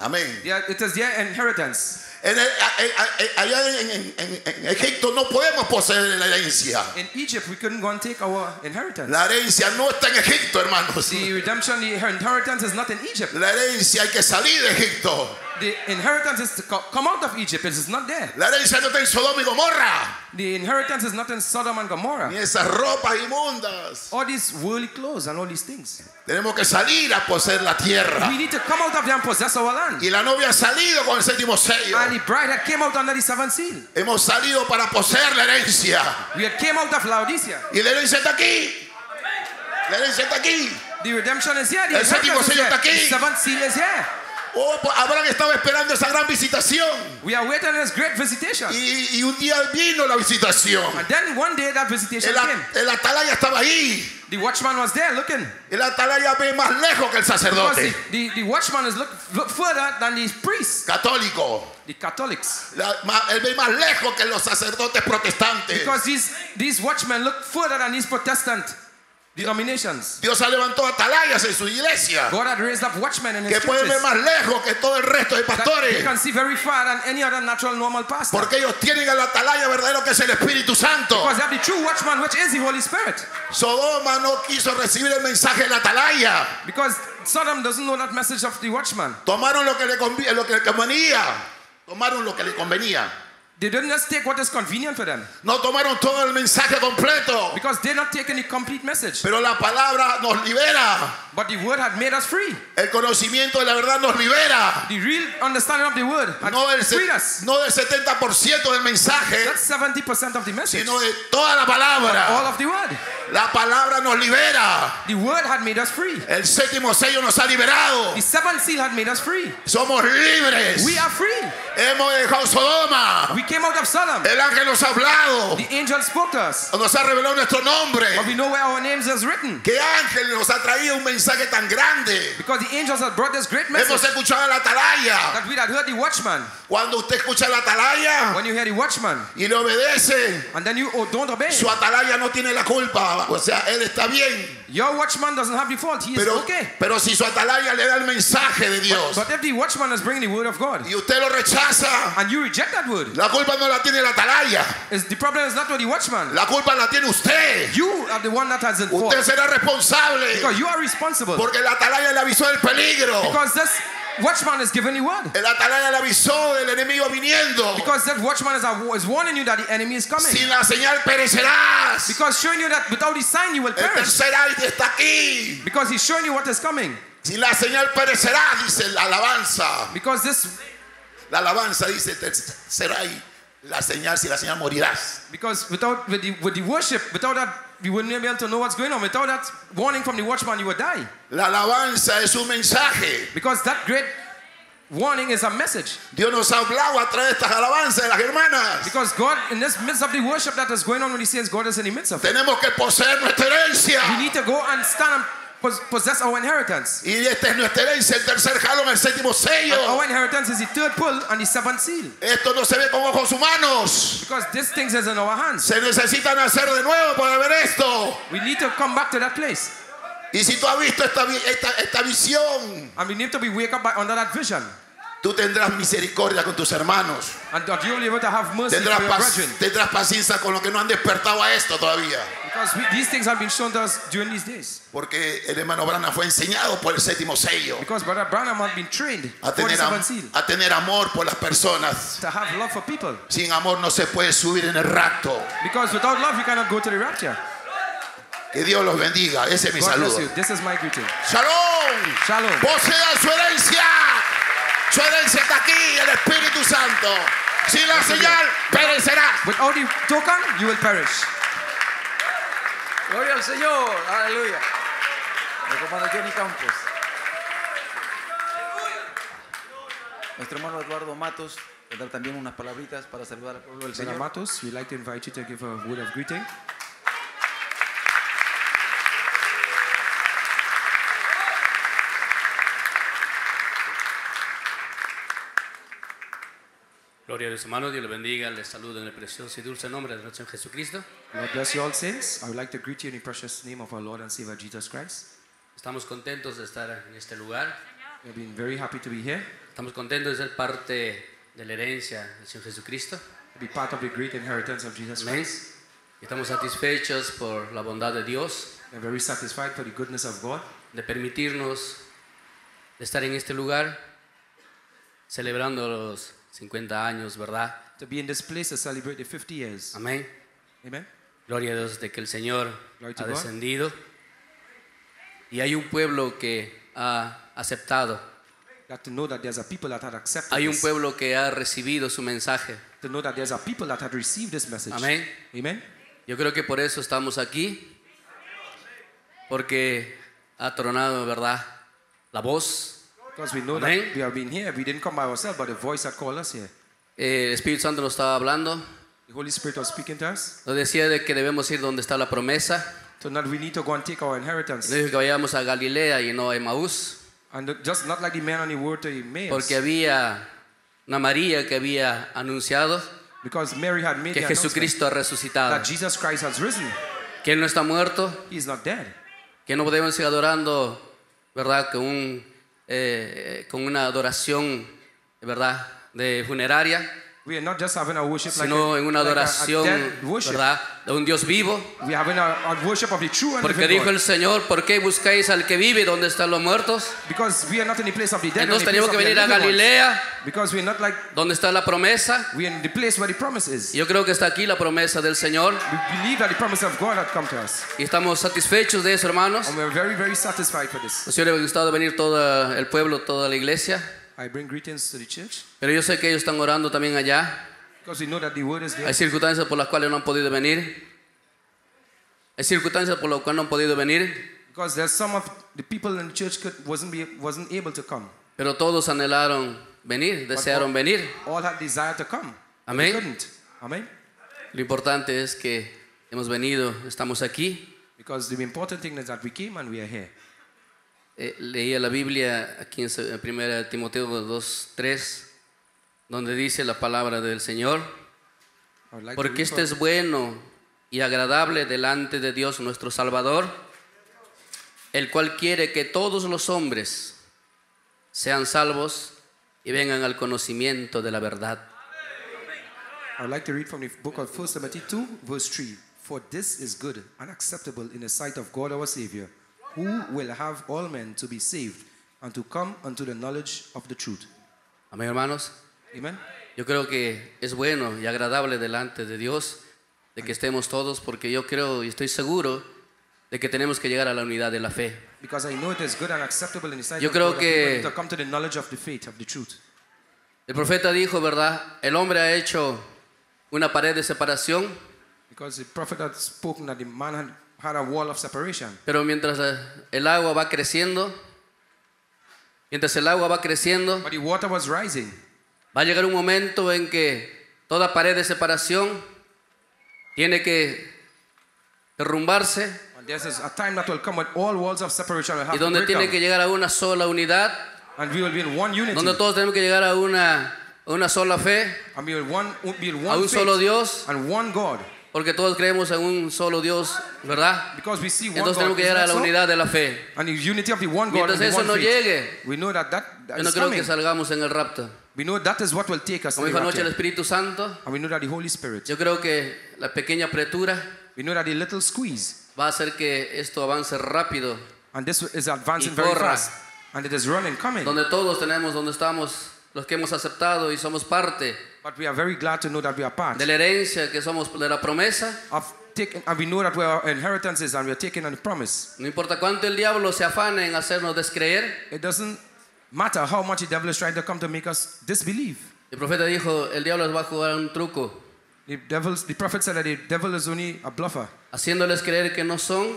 Amén. their, it is their inheritance. En el- allá en- en- en Egipto no podemos poseer la herencia. In Egypt, we couldn't go and take our inheritance. La herencia no está en Egipto, hermanos. The redemption, the inheritance is not in Egypt. La herencia hay que salir de Egipto. The inheritance is to co- come out of Egypt. It is not there. La herencia no está en Sodoma y Gomorra. The inheritance is not in Sodom and Gomorrah. Ni esas ropas inmundas. All these worldly clothes and all these things. Tenemos que salir a poseer la tierra. We need to come out of there and possess our land. Y la novia ha salido con el séptimo sello. And the bride had came out under the seventh seal. Hemos salido para poseer la herencia. We had came out of Laodicea. Y la herencia está aquí. La herencia está aquí. The redemption is here. The El séptimo sello está aquí. The seventh seal is here. Oh, pues, Abraham estaba esperando esa gran visitación. We are waiting on this great visitation. Y, y un día vino la visitación. And then one day that visitation El, came. el atalaya estaba ahí. The watchman was there looking. El atalaya ve más lejos que el Because the, sacerdote the, the watchman is look, look further than the priests, católico. the Catholics. La- él ve más lejos que los sacerdotes protestantes. Because these, these watchmen look further than these Protestant denominations. Dios ha levantado atalayas en su iglesia God had raised up watchmen in his que pueden ver más lejos que todo el resto de pastores. can see very far than any other natural normal pastor. Porque ellos tienen el atalaya verdadero que es el Espíritu Santo. Because they have the true watchman, which is the Holy Spirit. Sodoma no quiso recibir el mensaje de la atalaya. Because Sodom doesn't know that message of the watchman. Tomaron lo que le, convi- lo que le convenía. Tomaron lo que le convenía. They didn't just take what is convenient for them. No tomaron todo el mensaje completo. Because they're not taking the complete message. Pero la palabra nos libera. But the word had made us free. El conocimiento de la verdad nos libera. The real understanding of the word had No del, freed us. no del 70% del mensaje, That's 70% of the message. sino de toda la All palabra. of the word. La palabra nos libera. The word had made us free. El séptimo sello nos ha liberado. The seventh seal had made us free. Somos libres. We are free. Hemos dejado Sodoma. We came out of Sodom. El ángel nos ha hablado. The angel spoke to us. Nos ha revelado nuestro nombre. But we know where our names is written. ¿Qué ángel nos ha traído un mensaje tan grande? Because the angels had brought this great Hemos message escuchado la atalaya. that we had heard the watchman. Cuando usted escucha la atalaya When you hear the watchman y le obedece, and then you don't obey, su atalaya no tiene la culpa. O sea, él está bien. Your watchman doesn't have the fault. He is Pero, okay. pero si su atalaya le da el mensaje de Dios But if the watchman is bringing the word of God y usted lo rechaza, and you reject that word, la culpa no la tiene la atalaya. is the problem is not with the watchman. La culpa la tiene usted. You are the one that has in fault. Usted será responsable Because you are responsible. porque la atalaya le avisó del peligro. Because this watchman is giving you word. El atalaya le avisó del enemigo viniendo. Because that watchman is, is warning you that the enemy is coming. Sin la señal perecerás. Because showing you that without the sign you will El perish. tercer aire está aquí. Because he's showing you what is coming. Sin la señal perecerá, dice la alabanza. Because this La alabanza dice el tercer. La señal, si la señal morirás. because without with the, with the worship, without that you wouldn't be able to know what's going on. Without that warning from the watchman, you would die. La alabanza es un mensaje. Because that great warning is a message. Dios nos ha hablado a través de estas alabanzas de las hermanas. Because God, in this midst of the worship that is going on with the saints, God is in the midst of it. Tenemos que poseer nuestra herencia. We need to go and stand and pos- possess our inheritance. Y esta es nuestra herencia, el tercer jalón, el séptimo And our sello. inheritance is the third pull and the seventh seal. Esto no se ve con ojos humanos. Because these things is in our hands. Se necesita nacer de nuevo para ver esto. We need to come back to that place. Y si tú has visto esta, esta, esta visión, And we need to be wake up by, under that vision. Tú tendrás misericordia con tus hermanos. And you'll be able to have mercy for Tendrás, your pac- brethren. tendrás paciencia con los que no han despertado a esto todavía. Because we, these things have been shown to us during these days. Porque el hermano Brana fue enseñado por el séptimo sello Because Brother Branham had been trained a tener, am- seventh seal. a tener amor por las personas. To have love for people. Sin amor no se puede subir en el rapto. Because without love, you cannot go to the rapture. Que Dios los bendiga. Ese es mi God saludo. you. This is my greeting. Shalom. Shalom. Posea su herencia. Su herencia está aquí, el Espíritu Santo. Sin la señal, perecerá. Without the token, you will perish. Gloria al Señor, aleluya. El comandante Johnny Campos. Nuestro hermano Eduardo Matos tendrá también unas palabritas para saludar al pueblo del Señor. Matos, we'd like to invite you to give a word of greeting. Gloria a Dios, hermanos, Dios les bendiga, les saludo en el precioso y dulce nombre de nuestro Señor Jesucristo. Lord bless you all saints. I would like to greet you in the precious name of our Lord and Savior Jesus Christ. Estamos contentos de estar en este lugar, We've been very happy to be here, estamos contentos de ser parte de la herencia del Señor Jesucristo. to be part of the great inheritance of Jesus. Christ. Estamos satisfechos por la bondad de Dios, We're very satisfied for the goodness of God, de permitirnos estar en este lugar, celebrando los 50 años, ¿verdad? to be in this place to celebrate the 50 years. Amén. Amen. Gloria a Dios de que el Señor Glory ha descendido y hay un pueblo que ha aceptado, Got to know that there's a people that had accepted hay un pueblo que ha recibido su mensaje. To know that there's a people that had received this message. Amén. Amen. Yo creo que por eso estamos aquí, porque ha tronado, ¿verdad? La voz, Because we know Amén. that we have been here. We didn't come by ourselves, but the voice that called us here. Eh, el Espíritu Santo nos estaba hablando. The Holy Spirit was speaking to us. Nos decía de que debemos ir donde está la promesa. Tonight we need to go and take our inheritance. Nos dijo que vayamos a Galilea y no a Emaús. And just not like the man on the word to Emmaus. Porque había una María que había anunciado Because Mary had made que the Jesucristo ha resucitado. that Jesus Christ has risen. Que Él no está muerto. He is not dead. Que no podemos seguir adorando, ¿verdad? Con, un, eh, con una adoración, ¿verdad? De funeraria. We are not just having a worship like sino en una adoración. ¿verdad? De un Dios vivo. We are having a, a worship of the true and Porque dijo God. el Señor, ¿por qué buscáis al que vive donde están los muertos? Because we are not in the place of the dead. Entonces tenemos que venir a. Galilea, donde está la promesa. we're in the place where the promise is. Y Yo creo que está aquí la promesa del Señor. We believe that the promise of God had come to us. Y estamos satisfechos de eso, hermanos. And we're very, very satisfied for this. Nos hubiera gustado venir todo el pueblo, toda la iglesia. I bring greetings to the church Pero yo sé que ellos están orando también allá. because we know that the word is there. Hay circunstancias por las cuales no han podido venir. Hay circunstancias por las cuales no han podido venir. Because there's some of the people in the church could, wasn't, be, wasn't able to come. Pero todos anhelaron venir, desearon venir. All had desire to come. Amén. Amen. Lo importante es que hemos venido, estamos aquí. Because the important thing is that we came and we are here. Eh, leía la Biblia aquí en 1 Timoteo 2, 3, donde dice la palabra del Señor. Would like Porque este from- es bueno y agradable delante de Dios nuestro Salvador, el cual quiere que todos los hombres sean salvos y vengan al conocimiento de la verdad. I would like to read from the book of 1 Timothy 2, verse 3. For this is good and acceptable in the sight of God our Savior, who will have all men to be saved and to come unto the knowledge of the truth. Amén, hermanos. Amen. Yo creo que es bueno y agradable delante de Dios de que estemos todos, porque yo creo y estoy seguro de que tenemos que llegar a la unidad de la fe. Because I know it is good and acceptable in the sight Yo creo que- people to come to the knowledge of the faith, of the truth. El profeta dijo, ¿verdad? El hombre ha hecho una pared de separación, Because the prophet had spoken that the man had, had a wall of separation. pero mientras el agua va creciendo, mientras el agua va creciendo, But the water was rising. va a llegar un momento en que toda pared de separación tiene que derrumbarse And there's a time that will come when all walls of separation will have y to donde break tiene down. que llegar a una sola unidad, And we will be in one unity. donde todos tenemos que llegar a una, a una sola fe, And we will one, be in a one un faith solo Dios, and one God. Porque todos creemos en un solo Dios, ¿verdad? Because we see one Entonces God. tenemos que llegar a la so? unidad de la fe. And the unity of the one God Mientras eso no faith. llegue, We know that that, Yo no creo coming. que salgamos en el rapto. We know that is what will take us Como dijo anoche el. Espíritu Santo, And we know that the Holy Spirit. yo creo que la pequeña apretura We know that the little squeeze. va a hacer que esto avance rápido, And this is advancing Y very corra. fast. And it is running, coming. donde todos tenemos, donde estamos, los que hemos aceptado y somos parte But we are very glad to know that we are part de la herencia, que somos de la promesa. of taking, and we know that we are inheritances and we are taking on the promise. No importa cuánto el diablo se afane en hacernos descreer. It doesn't matter how much the devil is trying to come to make us disbelieve. El profeta dijo, el diablo va a jugar un truco, The, devil's, the prophet said that the devil is only a bluffer. haciéndoles creer que no son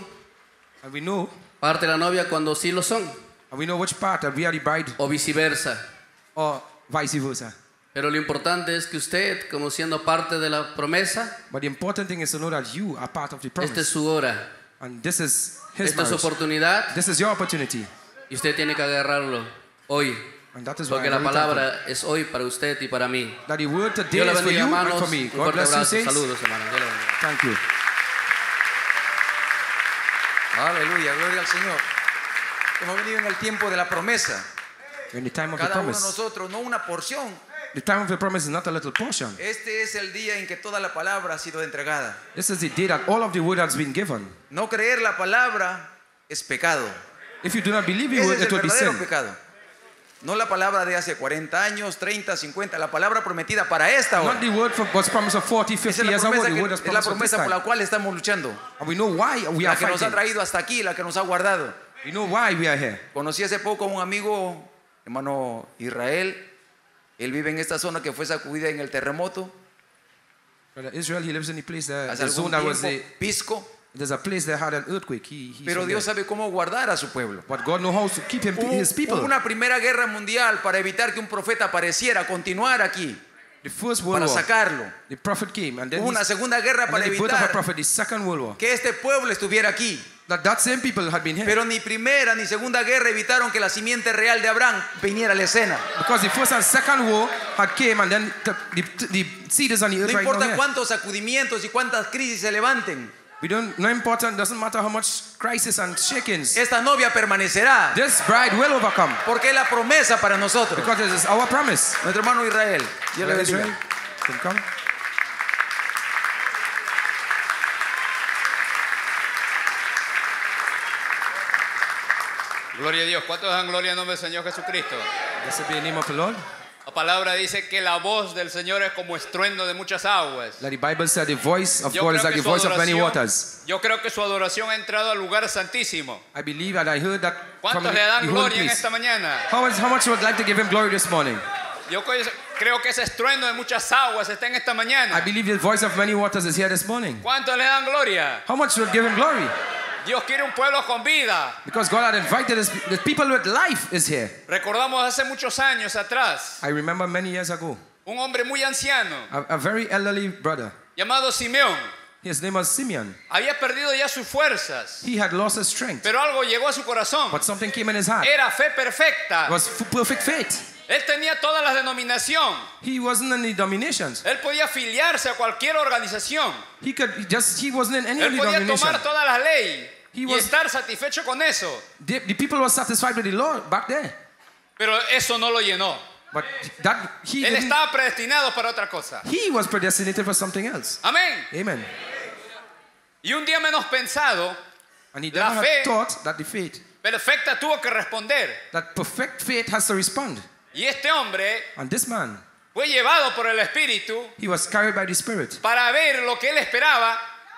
And we know, parte de la novia cuando sí lo son, and we know which part that we are the bride o viceversa. or vice versa. Pero lo importante es que usted, como siendo parte de la promesa, But the important thing is to know that you are part of the esta es promise. su hora, And this is his esta es su marriage. oportunidad This is your opportunity. y usted tiene que agarrarlo hoy, And that is why porque la thankful palabra es hoy para usted y para mí. that the word today Dios le is for bendiga, you and hermanos. for me. Un God fuerte bless you, abrazo. saints. Saludos, hermanos. Dios le bendiga. Thank you. Aleluya, gloria al Señor. Hemos venido en el tiempo de la promesa. In the time of the Cada uno de promise. nosotros, no una porción. The time of the promise is not a little portion. Este es el día en que toda la palabra ha sido entregada. This is the day that all of the word has been given. No creer la palabra es pecado. If you do not believe it el will be sin. pecado. No la palabra de hace 40 años, 30, 50, la palabra prometida para esta hora. Not the word for was promised of 40, 50 Esa es la years ago. The word es la promesa por la cual estamos luchando. And we know why we La are que nos ha fighting. traído hasta aquí, la que nos ha guardado. We know why we are here. Conocí hace poco a un amigo, hermano Israel. Él vive en esta zona que fue sacudida en el terremoto. Brother Israel, he lives in the place that Hace the algún zone that was tiempo, the, Pisco. There's a place that had an earthquake. He, he's Pero from Dios there. sabe cómo guardar a su pueblo. But God knows how to keep him, Hubo, his people. hubo una primera guerra mundial para evitar que un profeta apareciera, continuar aquí, the first World para War, sacarlo. the prophet came, and then, Hubo una he's- segunda guerra and para then the birth of a evitar prophet, the second World War. que este pueblo estuviera aquí. That that same people had been here. Pero ni primera ni segunda guerra evitaron que la simiente real de Abraham viniera a la escena. Because the first and second war had came, and then the, the, the seed is on the No earth right now. importa cuántos sacudimientos y cuántas crisis se levanten, We don't, no important, doesn't matter how much crisis and shakings. esta novia permanecerá. This bride will overcome. Porque es la promesa para nosotros. Because it is our promise. Nuestro hermano Israel. Dios le Israel, bendiga. come. Gloria a Dios. ¿Cuántos dan gloria al nombre del Señor Jesucristo? Blessed be the name of the Lord. La palabra dice que la voz del Señor es como estruendo de muchas aguas. Like the Bible said, the voice of Yo God is like the voice of many adoración- waters. Yo creo que su adoración ha entrado al lugar santísimo. I believe and I heard that from ¿Cuántos le dan gloria en esta mañana? How much, how much would like to give him glory this morning? Yo cre- creo que ese estruendo de muchas aguas está en esta I mañana. believe the voice of many waters is here this morning. ¿Cuántos le dan gloria? How much would give him glory? Dios quiere un pueblo con vida. Because God had invited us, the people with life is here. Recordamos hace muchos años atrás I remember many years ago, un hombre muy anciano a, a very elderly brother. llamado Simeón. His name was Simeon. Había perdido ya sus fuerzas, He had lost his strength, pero algo llegó a su corazón. but something came in his heart. Era fe perfecta. It was perfect faith. Él tenía todas las denominación. He wasn't in the dominations. Él podía afiliarse a cualquier organización. He could just he wasn't in any Él podía tomar todas las leyes y was- estar satisfecho con eso. The, the people were satisfied with the law back there, Pero eso no lo llenó. but that he Él estaba predestinado para otra cosa. he was predestinated for something else. Amén. Amen. Y un día menos pensado, And he La fe- that the faith, perfecta tuvo que responder. that perfect faith has to respond. Y este hombre And this man, fue llevado por el Espíritu he was carried by the Spirit para ver lo que él esperaba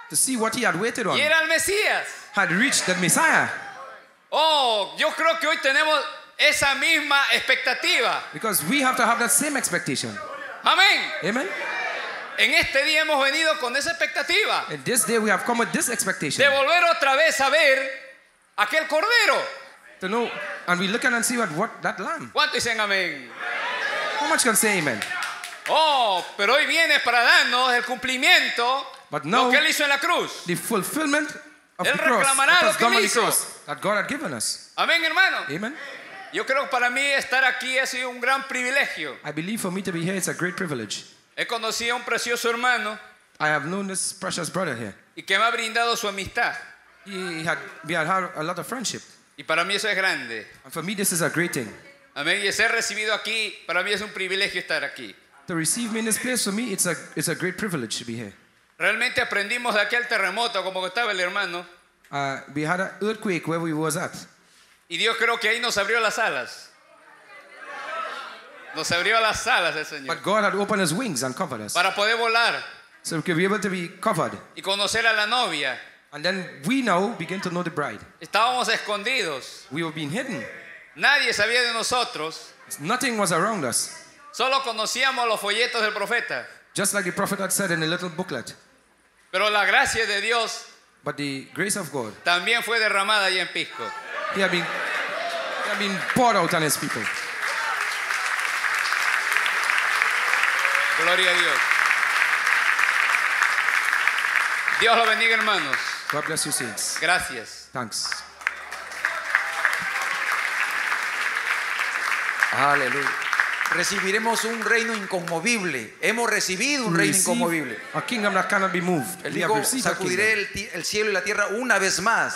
to see what he had waited on. y era el Mesías. Had reached the Messiah. Oh, yo creo que hoy tenemos esa misma expectativa. Because we have to have that same expectation. Amén. Amen. En este día hemos venido con esa expectativa And this day we have come with this expectation. de volver otra vez a ver aquel cordero. To know, and we look at and see what, what that lamb. ¿Cuánto dicen amén? How much can say amen? Oh, pero hoy viene para darnos el cumplimiento But lo now, que él hizo en la cruz. the fulfillment of Él the cross, reclamará that lo que él hizo. cross, that God had given us. Amén, hermano. Amen. Yo creo que para mí estar aquí ha sido un gran privilegio. I believe for me to be here, it's a great privilege. He conocido a un precioso hermano I have known this precious brother here. y que me ha brindado su amistad. He had, we had had a lot of friendship. Y para mí eso es grande. And for me, this is a great thing. Amén. Y ser recibido aquí, para mí es un privilegio estar aquí. To receive me in this place, for me, it's a, it's a great privilege to be here. Realmente aprendimos de aquel terremoto, como estaba el hermano, Uh, we had an earthquake where we was at. y Dios creo que ahí nos abrió las alas. Nos abrió las alas el Señor But God had opened his wings and covered us. para poder volar So we could be able to be covered. y conocer a la novia. And then we now begin to know the bride. Estábamos escondidos. We were being hidden. Nadie sabía de nosotros. Nothing was around us. Solo conocíamos los folletos del profeta. Just like the prophet had said in the little booklet. Pero la gracia de Dios But the grace of God, también fue derramada allá en Pisco. he had been, he had been poured out on his people. Gloria a Dios. Dios lo bendiga, hermanos. God bless you, saints. Gracias. Thanks. Aleluya. Recibiremos un reino inconmovible. Hemos recibido un reino inconmovible. A kingdom that cannot be moved. Él dijo, sacudiré el, el cielo y la tierra una vez más.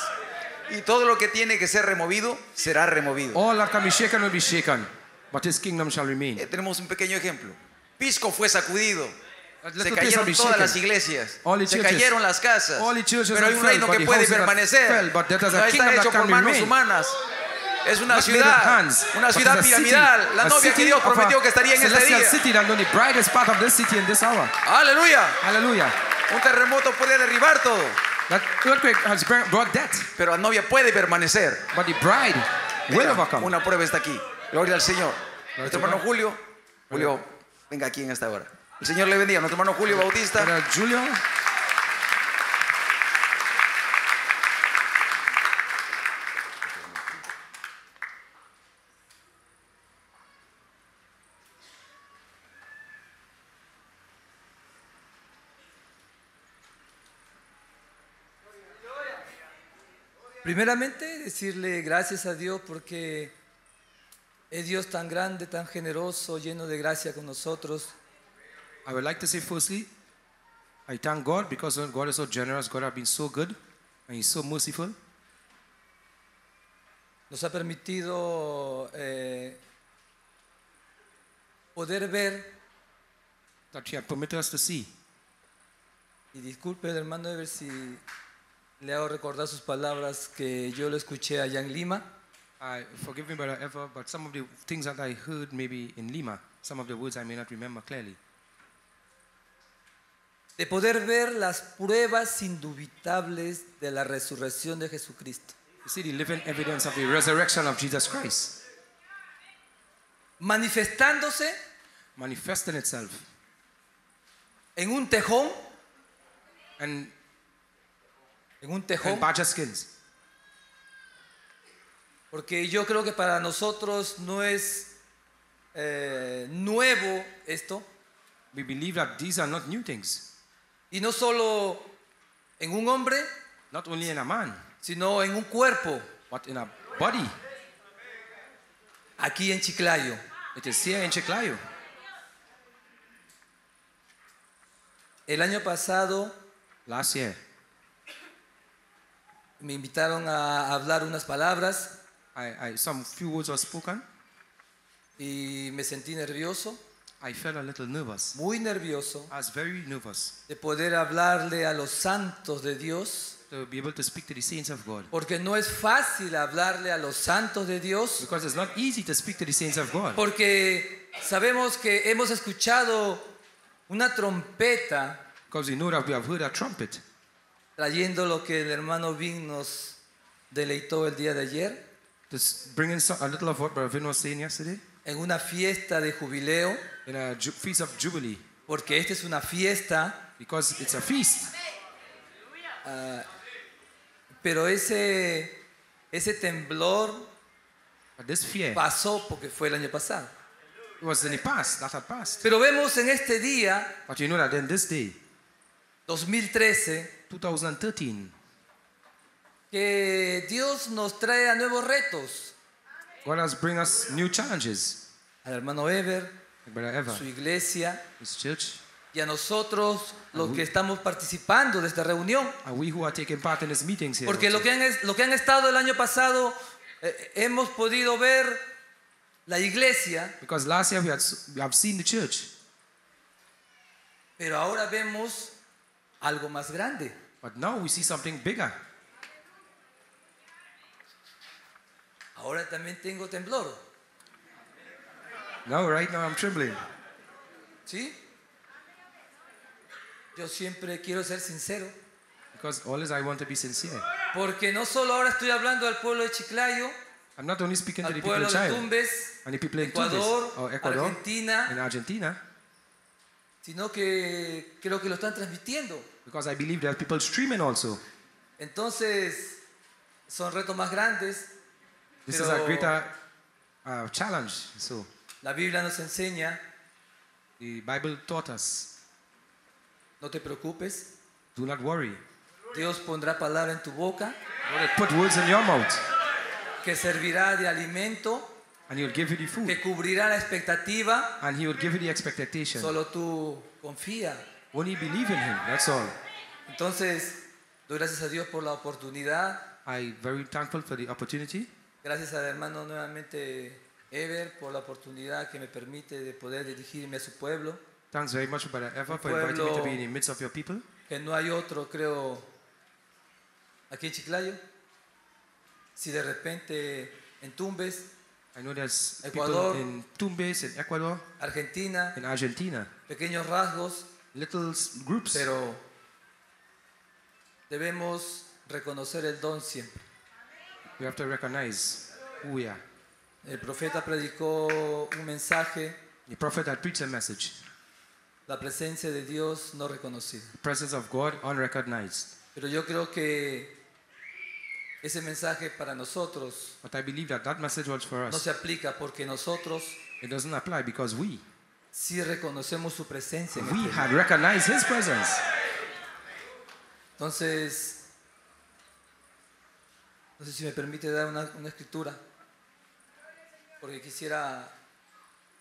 Y todo lo que tiene que ser removido, será removido. All that can be shaken will be shaken, but his kingdom shall remain. Eh, tenemos un pequeño ejemplo. Pisco fue sacudido. Se cayeron todas las iglesias. Se cayeron las casas. Pero hay un reino que puede permanecer. No está hecho por manos humanas. Es una ciudad, una ciudad piramidal. La novia que Dios prometió que estaría en este día. Aleluya. Hallelujah. Un terremoto puede derribar todo. That earthquake has br- brought death, Pero la novia puede permanecer. but the bride will overcome. una prueba está aquí. Gloria al Señor. Nuestro hermano. Julio. Julio, venga aquí en esta hora. El Señor le bendiga. Nuestro hermano Julio Bautista. Julio. Primeramente, decirle gracias a Dios porque es Dios tan grande, tan generoso, lleno de gracia con nosotros. I would like to say firstly, I thank God because God is so generous. God has been so good and He's so merciful. Nos ha permitido eh, poder ver, That He has permitted us to see. y disculpe hermano Ever si le hago recordar sus palabras que yo lo escuché allá en Lima. I forgive me, brother Ever, but some of the things that I heard maybe in Lima, some of the words I may not remember clearly. De poder ver las pruebas indubitables de la resurrección de Jesucristo. You see the living evidence of the resurrection of Jesus Christ Manifestándose manifesting itself en un tejón, and, en un and tejón, badger skins. porque yo creo que para nosotros no es eh, nuevo esto, We believe that these are not new things, y no solo en un hombre, not only in a man, sino en un cuerpo, but in a body. aquí en Chiclayo. It is here in Chiclayo. El año pasado Last year, me invitaron a hablar unas palabras I, I, some few words were spoken. y me sentí nervioso, I felt a little nervous. muy nervioso, I was very nervous de poder hablarle a los santos de Dios, to be able to speak to the saints of God. porque no es fácil hablarle a los santos de Dios, Because it's not easy to speak to the saints of God. porque sabemos que hemos escuchado una trompeta Because we know that we have heard a trumpet trayendo lo que el hermano Vin nos deleitó el día de ayer, just bringing a little of what Brother Vin was saying yesterday en una fiesta de jubileo, in a feast of Jubilee. porque esta es una fiesta, Because it's a feast. pero ese, ese temblor But this fear pasó porque fue el año pasado. it was in the past, that had passed. Pero vemos en este día, But you know that in this day, 2013, 2013, que Dios nos trae a nuevos retos. God has bring us new challenges. Al hermano Eva, su iglesia y a nosotros los que estamos participando de esta reunión. and we who are taking part in these meetings here. Porque lo que han, lo que han estado el año pasado, eh, hemos podido ver la iglesia, Because last year we, had, we have seen the church, pero ahora vemos algo más grande. but now we see something bigger. Ahora también tengo temblor. Now, right now, I'm trembling. ¿Sí? Yo siempre quiero ser sincero. Because always I want to be sincere. Porque no solo ahora estoy hablando al pueblo de Chiclayo, I'm not only speaking to the people of de Chile Tumbes, and the people in Ecuador, Tunis or Ecuador, Argentina, in Argentina, sino que creo que lo están transmitiendo. because I believe there are people streaming also. Entonces, son retos más grandes. This is Pero- a greater uh, challenge. So, La Biblia nos enseña, the Bible taught us no te preocupes, do not worry. Dios pondrá palabra en tu boca God put words in your mouth, que servirá de alimento, and He will give you the food, que cubrirá la expectativa. and He will give you the expectation. Solo tú confía. Only believe in Him. That's all. Entonces, doy gracias a Dios por la oportunidad. I'm very thankful for the opportunity. Gracias al hermano nuevamente Ever por la oportunidad que me permite de poder dirigirme a su pueblo. Thanks very much, Brother Un for inviting me to be in the midst of your people. Que no hay otro, creo, aquí en Chiclayo. Si de repente en Tumbes, I know there's Ecuador. people in Tumbes, in Ecuador, Argentina, in Argentina, pequeños rasgos, little groups. pero debemos reconocer el don siempre. We have to recognize who we are. El profeta predicó un mensaje, The prophet had preached a message. la presencia de Dios no reconocida. The presence of God unrecognized. Pero yo creo que ese mensaje para nosotros But I believe that that message was for no us. se aplica porque nosotros It doesn't apply because we, sí reconocemos su presencia. en we had recognized His presence. Entonces, No sé si me permite dar una, una escritura, porque quisiera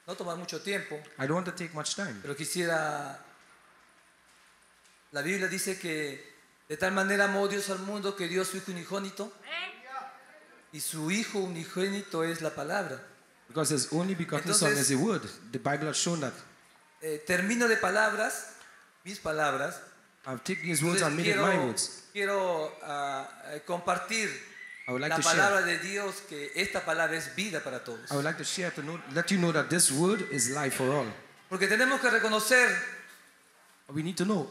no tomar mucho tiempo, I don't want to take much time. pero quisiera... La Biblia dice que de tal manera amó Dios al mundo que dio su Hijo unigénito, y su Hijo unigénito es la palabra. Because his only begotten son is the word. The Bible has shown that. Eh, termino de palabras, mis palabras. I've taken his words Entonces, and made it my words. quiero eh, compartir like la to share. palabra de Dios, que esta palabra es vida para todos. I would like to share to know, let you know that this word is life for all. Porque tenemos que reconocer, We need to know.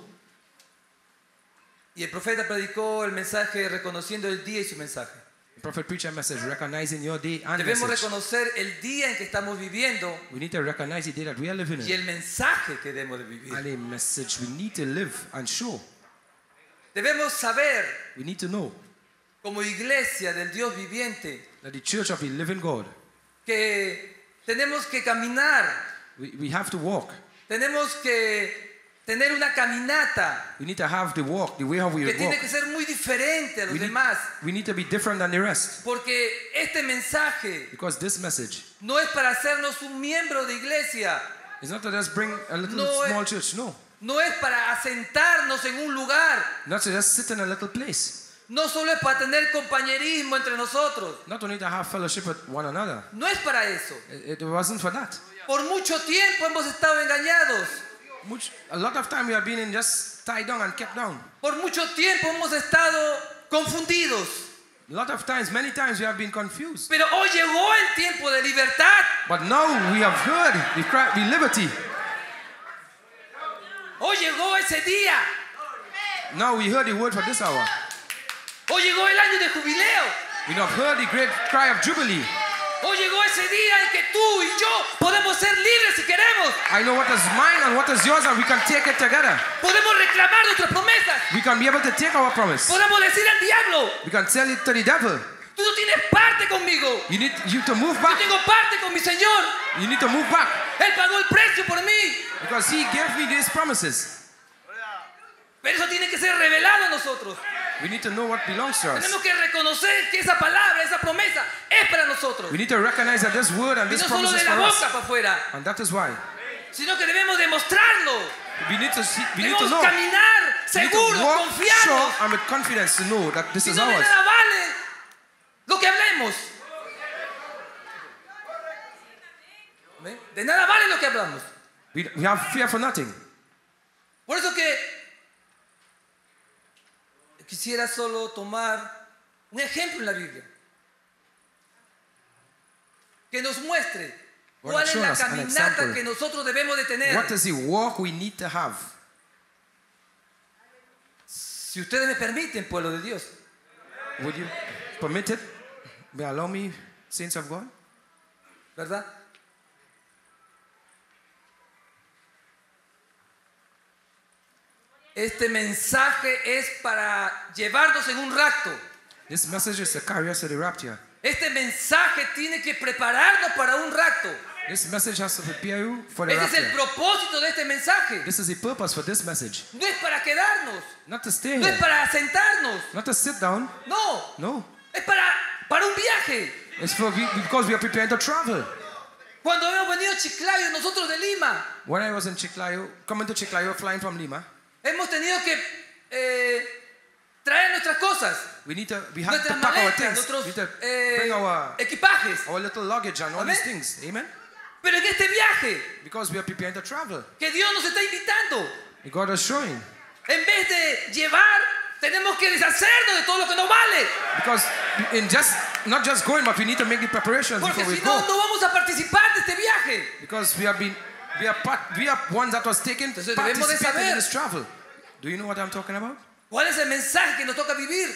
y el profeta predicó el mensaje reconociendo el día y su mensaje. The prophet preached a message recognizing your day and Debemos message. reconocer el día en que estamos viviendo We need to recognize the day that we are living y in. el mensaje que debemos de vivir. And a message we need to live and show. Debemos saber, We need to know como iglesia del Dios viviente, that the church of the living God, que tenemos que caminar, we, we have to walk. tenemos que tener una caminata We need to have the walk, the way how we que walk. tiene que ser muy diferente a los We need, demás. we need to be different than the rest. Porque este mensaje Because this message no es para hacernos un miembro de iglesia, is not to just bring a little No es- small church, no. no es para asentarnos en un lugar, Not to just sit in a little place. No solo es para tener compañerismo entre nosotros, Not only to have fellowship with one another. no es para eso. It, it wasn't for that. Por mucho tiempo hemos estado engañados, Much, a lot of time we have been in just tied down and kept down. por mucho tiempo hemos estado confundidos. A lot of times, many times we have been confused. Pero hoy llegó el tiempo de libertad, But now we have heard the liberty. hoy llegó ese día, Now we heard the word for this hour. Hoy llegó el año de jubileo, We have heard the great cry of Jubilee. hoy llegó ese día en que tú y yo podemos ser libres si queremos, I know what is mine and what is yours, and we can take it together. podemos reclamar nuestras promesas, We can be able to take our promise. podemos decir al diablo, We can tell it to the devil. tú no tienes parte conmigo, You need you to move yo back. tengo parte con mi Señor, You need to move back Él pagó el precio por mí, because He gave me these promises. Pero eso tiene que ser revelado a nosotros. We need to know what belongs to us. Tenemos que reconocer que esa palabra, esa promesa es para nosotros. We need to recognize that this word and Y this no solo promise de is la for boca us, para afuera, and that is why sino que debemos demostrarlo. we need to see, we need to know. caminar seguros, confiados. sure and with confidence to know that this Si is no ours. nada vale lo que hablemos. De nada vale lo que hablamos. We, we have fear for nothing. Por eso que quisiera solo tomar un ejemplo en la Biblia. Que nos muestre cuál es la caminata que nosotros debemos de tener. What is the walk we need to have? Si ustedes me permiten, pueblo de Dios. Would you permit it? Allow me, saints of God? ¿Verdad? Este mensaje es para llevarnos en un rapto. This message is to carry us to the rapture. Este mensaje tiene que prepararnos para un rapto. This message has to prepare you for the Ese es el rapture. propósito de este mensaje. This is the purpose for this message. No es para quedarnos, Not to stay no es para sentarnos, not to sit down. no, No. es para, para un viaje. It's for because we are preparing to travel. Cuando hemos venido a Chiclayo, nosotros de Lima, When I was in Chiclayo, coming to Chiclayo, flying from Lima, hemos tenido que eh, traer nuestras cosas, we need to we have to pack our maletas, things. nuestros We need to eh, bring our equipajes. our little luggage and all Amen. these things. Amen. Pero en este viaje Because we are preparing to travel. que Dios nos está invitando, God is showing. en vez de llevar, tenemos que deshacernos de todo lo que no vale. Because in just not just going, but we need to make the preparations Porque before we si no, go. no vamos a participar de este viaje. Because we have been we are part, we are ones that was taken Entonces debemos de participating in saber. this travel. Do you know what I'm talking about? ¿Cuál es el mensaje que nos toca vivir?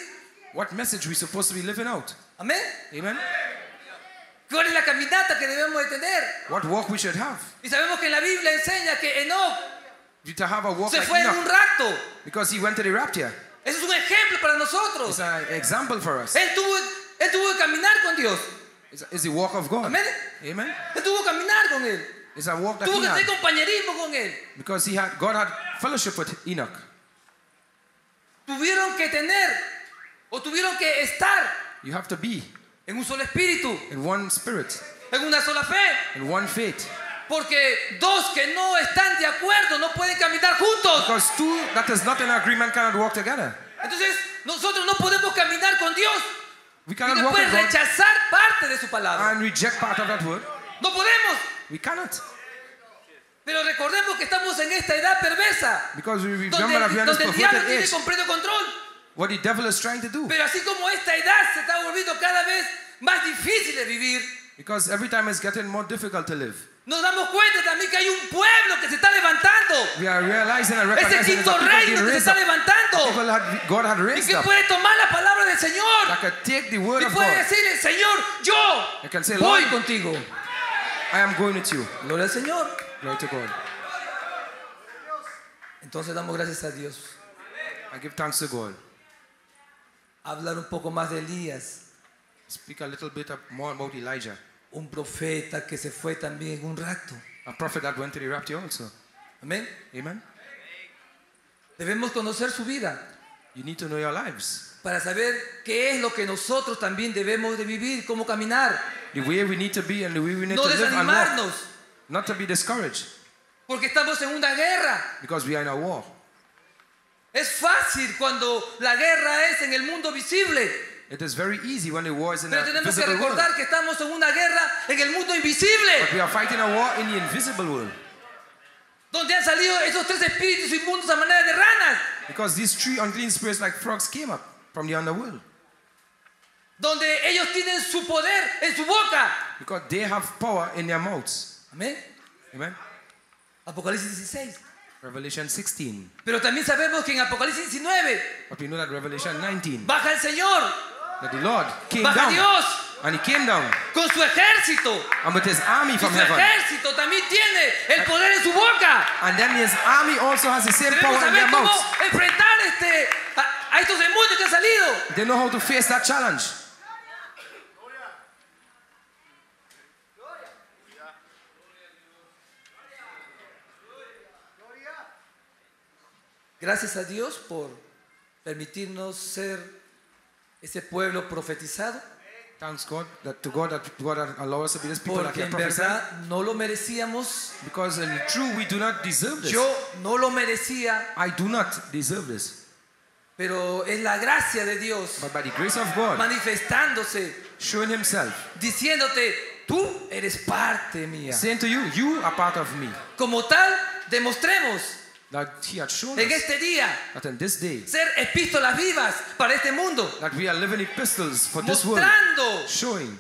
What message we supposed to be living out? Amén. Amen. ¿Cuál es la caminata que debemos de tener? What walk we should have? Y sabemos que en la Biblia enseña que Enoch We to have a walk se like fue en un rapto. because he went to the rapture. Eso es un ejemplo para It's an example for us. Él tuvo, él tuvo que caminar con Dios. It's, it's the walk of God. Amén. Amen. Él tuvo que caminar con Él. It's a walk that Tuvo que tener compañerismo con Él. because he had God had fellowship with Enoch. Tuvieron que tener o tuvieron que estar You have to be en un solo espíritu, in one spirit, en una sola fe. in one faith. Porque dos que no están de acuerdo no pueden caminar juntos. Because two that is not in agreement cannot walk together. Entonces, nosotros no podemos caminar con Dios We y cannot walk después with God rechazar parte de su palabra. and reject part of that word. No podemos. We cannot. Pero recordemos que estamos en esta edad perversa. Because we Donde, remember are in donde el diablo tiene completo control. What the devil is trying to do. Pero así como esta edad se está volviendo cada vez más difícil de vivir, Because every time it's getting more difficult to live. nos damos cuenta también que hay un pueblo que se está levantando. We are realizing and Ese quinto reino que se está levantando. Had, God had Y que puede tomar la palabra del Señor. That take the word Y of puede God. decirle, Señor, yo say, voy contigo. I am going with you. Gloria al Señor. Glory to God. Entonces damos gracias a Dios. I give thanks to God. Hablar un poco más de Elías, Speak a little bit more about Elijah, un profeta que se fue también en un rapto. a prophet that went to the rapture also. Amén. Amen. Debemos conocer su vida You need to know your lives. para saber qué es lo que nosotros también debemos de vivir, cómo caminar. The way we need to be and the way we need No to live desanimarnos, Not to be discouraged porque estamos en una guerra. because we are in a war. Es fácil cuando la guerra es en el mundo visible, It is very easy when the war is in pero tenemos que visible world. recordar que estamos en una guerra en el mundo invisible, But we are fighting a war in the invisible world. donde han salido esos tres espíritus inmundos a manera de ranas, Because these three unclean spirits like frogs came up from the underworld. donde ellos tienen su poder en su boca. Because they have power in their mouths. Amén. Amen. Apocalipsis 16. Revelation 16. Pero también sabemos que en Apocalipsis 19 But we know that Revelation 19. baja el Señor, That the Lord came baja down. Dios And he came down. con su ejército. And with his army Y from su heaven. ejército también tiene el poder en su boca. And then his army also has the same Debemos power in their saber cómo mouths. enfrentar este, a, a estos demonios que han salido. They know how to face that challenge. Gracias a Dios por permitirnos ser ese pueblo profetizado, Thanks God that to God that God that allow us to be this people porque en verdad no lo merecíamos. Because in true we do not deserve this. Yo no lo merecía, I do not deserve this. pero es la gracia de Dios But by the grace of God, manifestándose, showing himself, diciéndote, tú eres parte mía. saying to you, you are part of me. Como tal, demostremos That he had shown en este día that in this day ser epístolas vivas para este mundo, that we are living epistles for this world, mostrando showing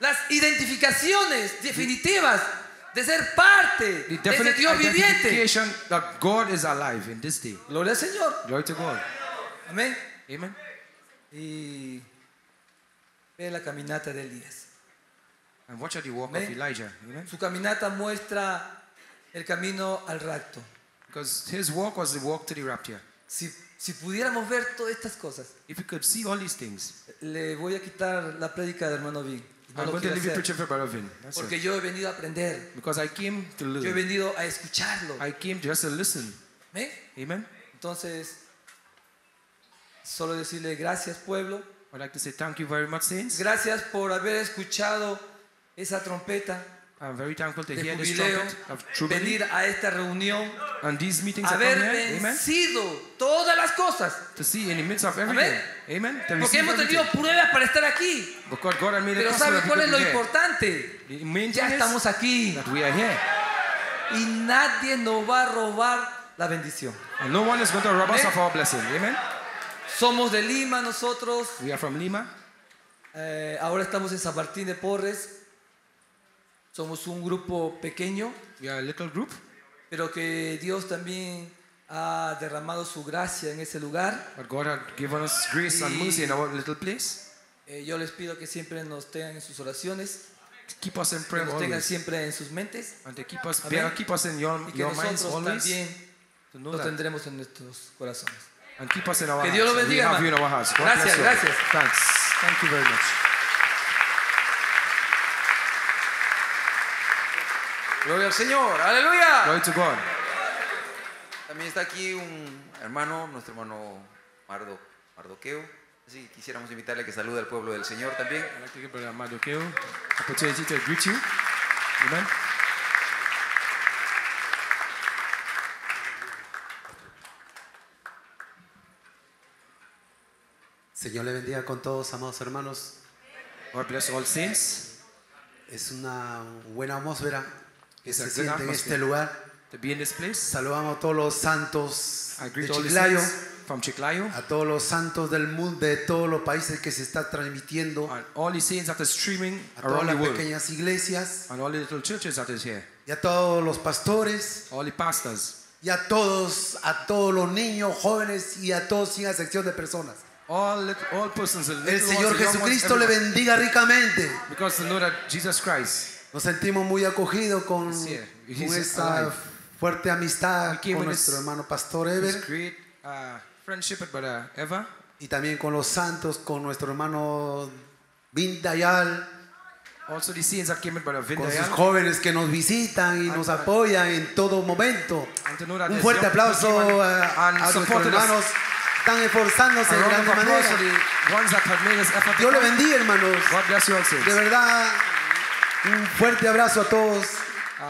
las identificaciones definitivas de ser parte the de Dios viviente. that God is alive in this day. Gloria al Señor. Glory to God. Amén. Amen. Y ve la caminata de Elías. And watch the walk Amen. of Elijah. Amen. Su caminata muestra el camino al rapto. Because his walk was the walk to the rapture. Si, si pudiéramos ver todas estas cosas, If you could see all these things, le voy a quitar la prédica del hermano Vin. No I'm lo going to quiero leave you hacer, preaching for Brother Vin. That's porque it. yo he venido a aprender. Because I came to Yo he venido a escucharlo. I came just to listen. ¿Amén? Amen. Entonces, solo decirle gracias pueblo. I'd like to say thank you very much, saints. Gracias por haber escuchado esa trompeta I'm very thankful to hear this trumpet of venir a esta reunión, and these meetings haber. Amen. vencido todas las cosas. To see in the midst of everything. Amen. To Porque hemos tenido everything. pruebas para estar aquí. Because God had made it Pero possible ¿sabe that we cuál es lo importante? Ya estamos aquí that we are here. y nadie nos va a robar la bendición. And no one is going to rob us Amen. of our blessing. Amen. Somos de Lima nosotros. We are from Lima. Eh, ahora estamos en San Martín de Porres. Somos un grupo pequeño, We are a little group. pero que Dios también ha derramado su gracia en ese lugar. But God had given us grace and Y- mercy in our little place. Eh, yo les pido que siempre nos tengan en sus oraciones, keep us in que prayer nos tengan always. siempre en sus mentes And to keep us, Amén. bear, keep us in your, y que your minds nosotros always. también To know lo that. tendremos en nuestros corazones. And keep us in our Que. Dios lo We bendiga, have you in hermano. our hearts. God Gracias, bless you. gracias. Thanks. Thank you very much. Gloria al Señor, aleluya. Glory to God. También está aquí un hermano, nuestro hermano Mardo, Mardoqueo. Sí, quisiéramos invitarle a que salude al pueblo del Señor también. Madokeo opportunity to greet you. Amen. Señor le bendiga con todos, amados hermanos. God bless all saints. Es una buena atmósfera que se siente en este lugar. To be in this place. Saludamos a todos los santos I de the Chiclayo, from Chiclayo. a todos los santos del mundo, de todos los países que se está transmitiendo, And all the saints that are streaming a todas the las pequeñas iglesias, And all the little churches that is here. y a todos los pastores, All the pastors. y a todos, a todos los niños, jóvenes y a todos sin excepción de personas. All, lit- all persons, the El Señor the ones, Jesucristo le bendiga ricamente. Because know that Jesus Christ Nos sentimos muy acogidos con, con esta alive. fuerte amistad con nuestro hermano Pastor Ever great uh, friendship Brother Eva. y también con los santos, con nuestro hermano Vindayal, Also the that came with Brother con sus jóvenes que nos visitan y nos apoyan en todo momento. And Un fuerte aplauso and- a, and a nuestros hermanos. Están esforzándose A de gran manera. Dios le bendiga, hermanos. De verdad, un fuerte abrazo a todos.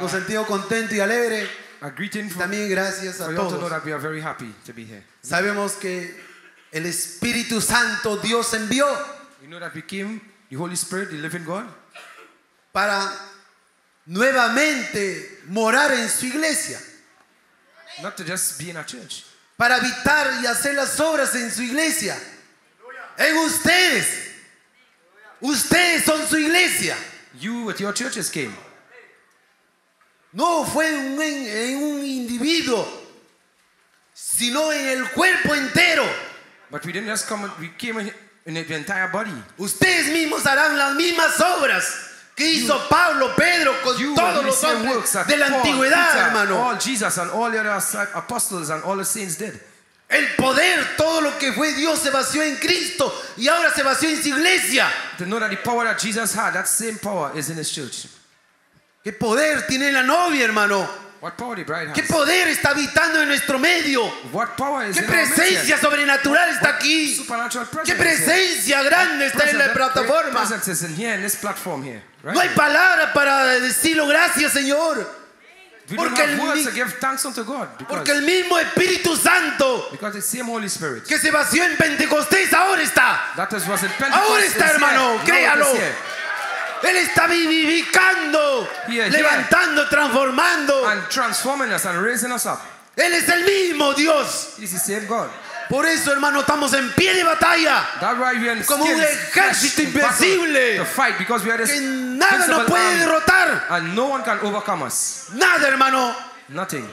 Nos sentimos contentos y alegres. A greeting for, También gracias a todos. that we are very happy to be here. Sabemos que el Espíritu Santo Dios envió We know that we came, the Holy Spirit, the living God, para nuevamente morar en su iglesia, not to just be in a church, para habitar y hacer las obras en su iglesia. En ustedes. Ustedes son su iglesia. You with your churches came. No fue en, en- un individuo, sino en el cuerpo entero. But we didn't just come, we came in, in the entire body. Ustedes mismos harán las mismas obras que hizo Pablo, Pedro, con You todos los hombres de la Paul, antigüedad, Peter, hermano. all Jesus and all the other apostles and all the saints did. El poder, todo lo que fue Dios se vació en Cristo y ahora se vació en su iglesia. To know that the power that Jesus had, that same power is in his church. ¿Qué poder tiene la novia, hermano? What power the bride has? ¿Qué poder está habitando en nuestro medio? What power is ¿Qué presencia sobrenatural está aquí? Supernatural ¿Qué presencia grande está en la plataforma? presence is in here, in this platform here. Right? No hay palabra para decirlo gracias, Señor. We porque el words mi- to give thanks unto God because, Porque el mismo Espíritu Santo because the same Holy Spirit que se vació en Pentecostés ahora está. Ahora está, hermano, créalo. Él está vivificando, Here, here. levantando, transformando. and transforming us and raising us up. Él es el mismo Dios. He's the same God. Por eso, hermano, estamos en pie de batalla. Como un ejército invencible. Que nada nos puede derrotar. and no one can overcome us. Nada, hermano. Nothing.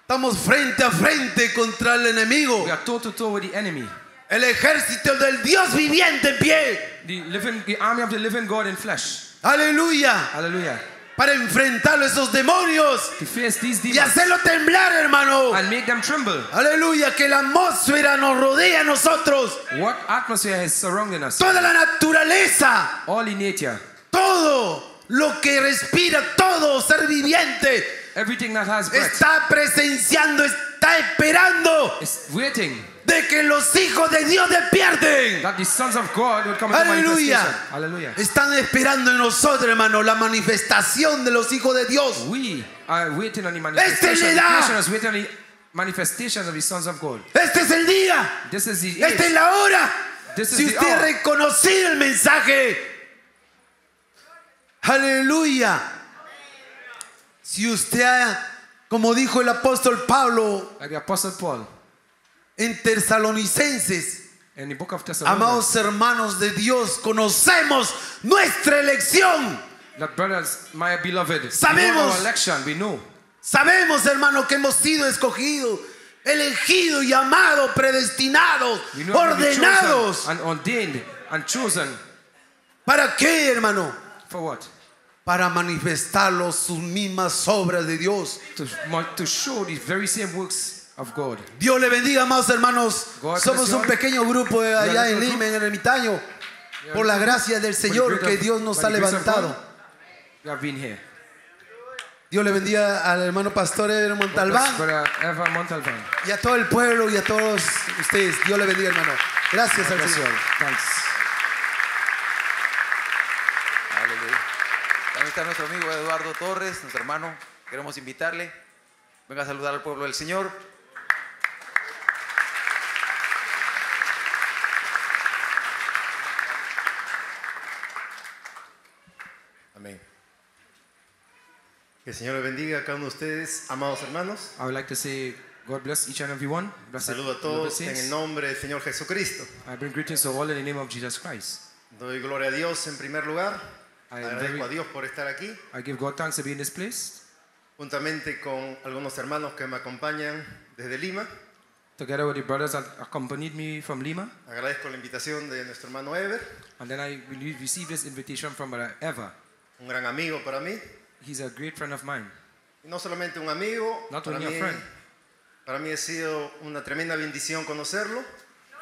Estamos frente a frente contra el enemigo. We are toe to toe with the enemy. El ejército del Dios viviente en pie. The living, the army of the living God in flesh. Aleluya. Hallelujah. Para enfrentar a esos demonios y hacerlo temblar, hermano. and make them tremble. Aleluya, que la atmósfera nos rodea a nosotros. What atmosphere is surrounding us? Toda la naturaleza, All in nature. todo lo que respira, todo ser viviente Everything that has breath está presenciando, está esperando is waiting de que los hijos de Dios despierten. that the sons of God would come into Aleluya. Están esperando en nosotros, hermano, la manifestación de los hijos de Dios. We are waiting on the Este manifestation. le The da. creation is waiting on the manifestation of the sons of God. Este es el día. This is the Esta es la hora. This is Si the usted reconocido el mensaje, aleluya. Si usted como dijo el apóstol Pablo Like Paul en Tesalonicenses, book of amados hermanos de Dios, conocemos nuestra elección. That brothers, my beloved, we know Sabemos. election, we know. Sabemos, hermano, que hemos sido escogidos, elegidos, llamados, predestinados, ordenados. and ordained and chosen ¿Para qué, hermano? for what? para manifestar sus mismas obras de Dios. To, show the very same works of God. Dios le bendiga, amados hermanos. Somos un pequeño grupo allá en Lima, en el ermitaño, por la gracia del Señor que Dios nos ha levantado. Dios le bendiga al hermano pastor Ever Montalbán y a todo el pueblo y a todos ustedes. Dios le bendiga, hermano. Gracias al Gracias. Señor. Thanks. Aleluya. También está nuestro amigo Eduardo Torres, nuestro hermano. Queremos invitarle. Venga a saludar al pueblo del Señor. Amén. Que el Señor les bendiga a cada uno de ustedes, amados hermanos. I would like to say, God bless each and every one. Saludo a todos en el nombre del Señor Jesucristo. I bring greetings to all in the name of Jesus Christ. Doy gloria a Dios en primer lugar. I Agradezco very- a Dios por estar aquí, I give God thanks to be in this place, juntamente con algunos hermanos que me acompañan desde Lima. together with the brothers that accompanied me from Lima. Agradezco la invitación de nuestro hermano Ever, And then I re- received this invitation from Eva. un gran amigo para mí. He's a great friend of mine. Y no solamente un amigo, Not para only a mí, friend. para mí ha sido una tremenda bendición conocerlo.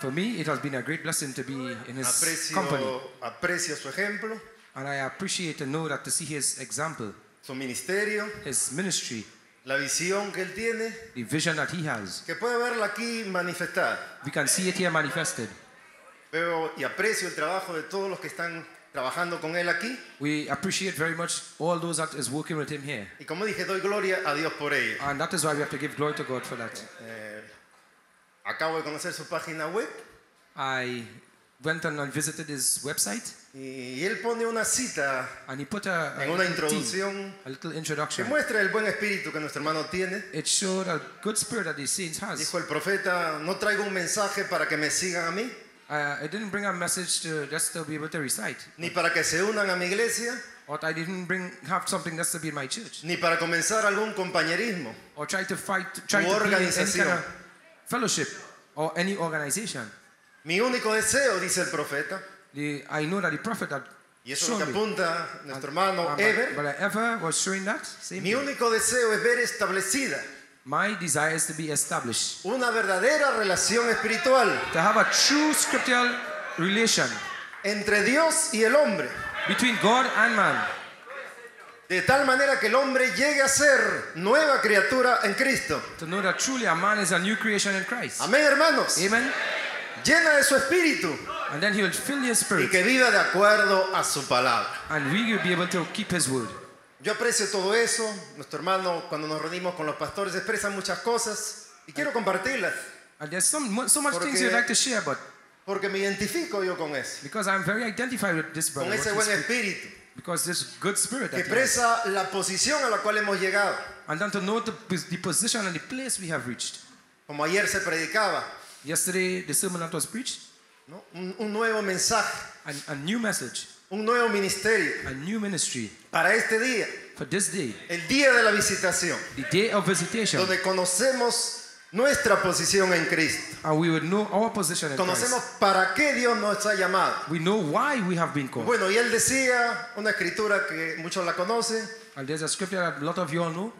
For me, it has been a great blessing to be in his company. Aprecio, aprecio su ejemplo, And I appreciate to know that to see his example, su ministerio, his ministry, la visión que él tiene, the vision that he has. que puede verla aquí manifestada. We can see it here manifested. Veo y aprecio el trabajo de todos los que están trabajando con él aquí. We appreciate very much all those that is working with him here. Y como dije, doy gloria a Dios por ello. And that is why we have to give glory to God for that. Eh, acabo de conocer su página web I went and visited his website y él pone una cita and he put a, a en una introducción a little que introduction. muestra el buen espíritu que nuestro hermano tiene. It showed a good spirit that the saints has. Dijo el profeta, no traigo un mensaje para que me sigan a mí, I didn't bring a message to just to be able to recite, ni para que se unan a mi iglesia, or I didn't bring have something just to be in my church, ni para comenzar algún compañerismo. or try to fight, try to be in any organización. kind of fellowship or any organization. Mi único deseo, dice el profeta, The, I know that the prophet had y eso es lo que apunta nuestro hermano uh, Ever, mi único deseo es ver establecida My desire is to be established, una verdadera relación espiritual to have a true scriptural relation entre Dios y el hombre, between God and man, de tal manera que el hombre llegue a ser nueva criatura en Cristo. to know that truly a man is a new creation in Christ. Amén, hermanos. Amen. Llena de su espíritu And then he will fill your y spirit, que viva de acuerdo a su palabra. and we will be able to keep his word. Yo aprecio todo eso. Nuestro hermano, cuando nos reunimos con los pastores, expresa muchas cosas y quiero compartirlas. And there's so much Porque- things you'd like to share, but porque me identifico yo con eso, because I'm very identified with this brother, con ese buen espíritu. Because this good spirit que expresa la posición a la cual hemos llegado. and then to know the, the position and the place we have reached. Como ayer se predicaba, Yesterday, the sermon that was preached, ¿no? un, un nuevo mensaje, a new message, un nuevo ministerio a new ministry para este día, for this day, el día de la visitación, the day of visitation, donde conocemos nuestra posición en Cristo. and we would know our position in Conocemos Christ. para qué Dios nos ha llamado. We know why we have been called. Bueno, y él decía, una escritura que muchos la conocen, And there's a scripture that a lot of you all know.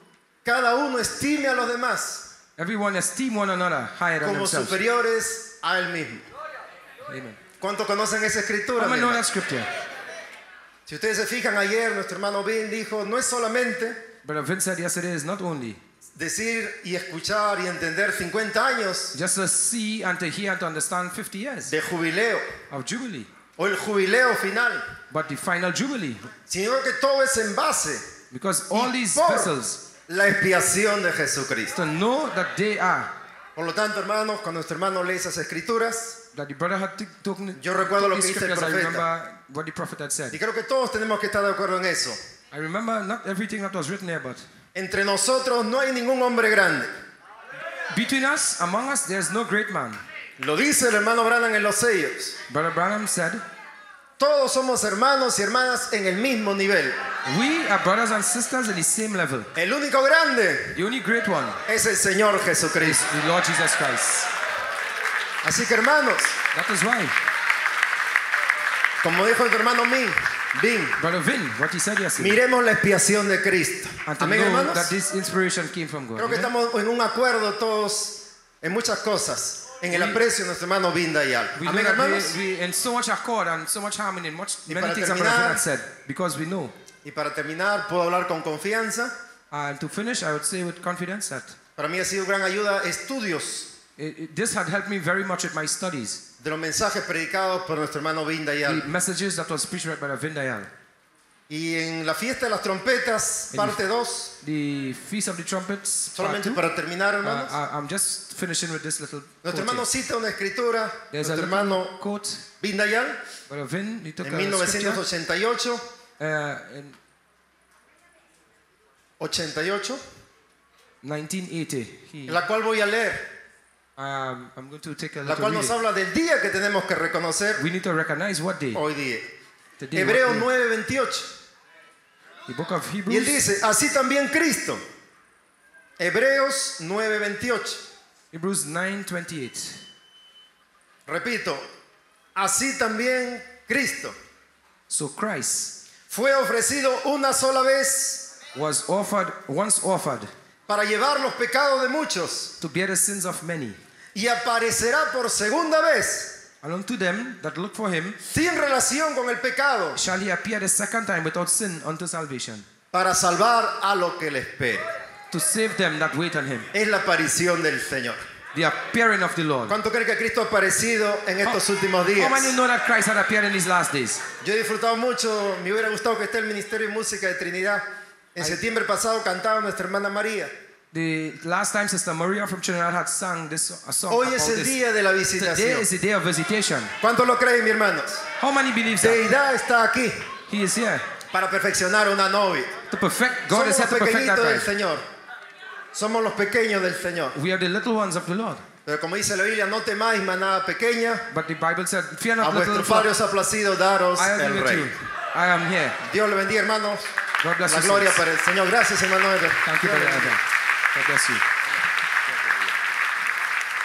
cada uno estime a los demás Everyone esteem one another higher than como themselves. superiores a él mismo. Amen. ¿Cuántos conocen esa escritura? Know that scripture? Si ustedes se fijan ayer, nuestro hermano Ben dijo, no es solamente Vince said yesterday is not only decir y escuchar y entender 50 años just to see and to hear and to understand 50 years de jubileo of Jubilee, o el jubileo final, but the final Jubilee. sino que todo es en base Because all these por vessels, la expiación de Jesucristo. to know that they are, Por lo tanto, hermanos, cuando nuestro hermano lee esas escrituras, that the brother had taken Yo recuerdo lo que dice el profeta. What the prophet had y said. creo que todos tenemos que estar de acuerdo en eso, I remember not everything that was written there, but entre nosotros no hay ningún hombre grande. between us, among us, there's no great man. Lo dice el hermano Branham en los sellos. Brother Branham said, Todos somos hermanos y hermanas en el mismo nivel. We are brothers and sisters in the same level. El único grande The only great one es el Señor is Jesucristo. the Lord Jesus Christ. Así que hermanos, That is why, como dijo el hermano Min, Bin, Brother Vin, what he said yesterday, miremos la expiación de Cristo. and to Amén, know hermanos. that this inspiration came from God. Creo que Amen? estamos en un acuerdo todos en muchas cosas, en el We- aprecio de nuestro hermano Bin Dayal. We know Amén, that hermanos. we, we in so much accord and so much harmony in much, Y many para things that Brother terminar- Vin had said, because we know. Y para terminar, puedo hablar con confianza. And to finish, I would say with confidence that Para mí ha sido gran ayuda estudios it, it- this had helped me very much with my studies. De los mensajes predicados por nuestro hermano the Vindayal. messages that was preached by Vindayal. Y en la fiesta de las trompetas, parte 2, The Feast of the Trumpets. solamente para terminar, Uh, hermanos. I- I'm just finishing with this little. Nuestro hermano cita una escritura, There's nuestro hermano quote. Vindayal, Vin, en a scripture, 1988, uh, in 88, 1980. He, en la cual voy a leer, um, I'm going to take a la cual nos habla del día que tenemos que reconocer We need to recognize what day. hoy día. Hebreos what day. 9:28. The book of Y él dice, así también Cristo. Hebreos 9:28. Hebrews 9:28. Repito, así también Cristo So Christ fue ofrecido una sola vez was offered once offered para llevar los pecados de muchos to bear the sins of many, y aparecerá por segunda vez and unto them that look for him sin relación con el pecado shall he appear the second time without sin unto salvation, para salvar a lo que le espera. to save them that wait on him. Es la aparición del Señor. The appearing of the Lord. ¿Cuánto cree que Cristo ha aparecido en estos últimos días? How many know that Christ had appeared in these last days? Yo he disfrutado mucho, me hubiera gustado que esté el Ministerio de Música de Trinidad. En septiembre pasado cantaba nuestra hermana María. The last time Sister Maria from Trinidad had sung this a song Hoy es el this. día de la Today visitación. is the day of visitation. ¿Cuántos lo creen, mis hermanos? How many believes that? Deidad está aquí He is here para perfeccionar una novia. to perfect. God Somos is los pequeñitos del. Señor. Somos los pequeños del Señor. We are the little ones of the Lord. Pero como dice la Biblia, no temáis manada pequeña. But the Bible said, "Fear A not, little vuestro. Padre os ha placido daros I am el with rey. you. I am here." Dios le bendiga, hermanos. God bless La gloria para el Señor. Gracias, hermano. Eder. Thank you, Bless you.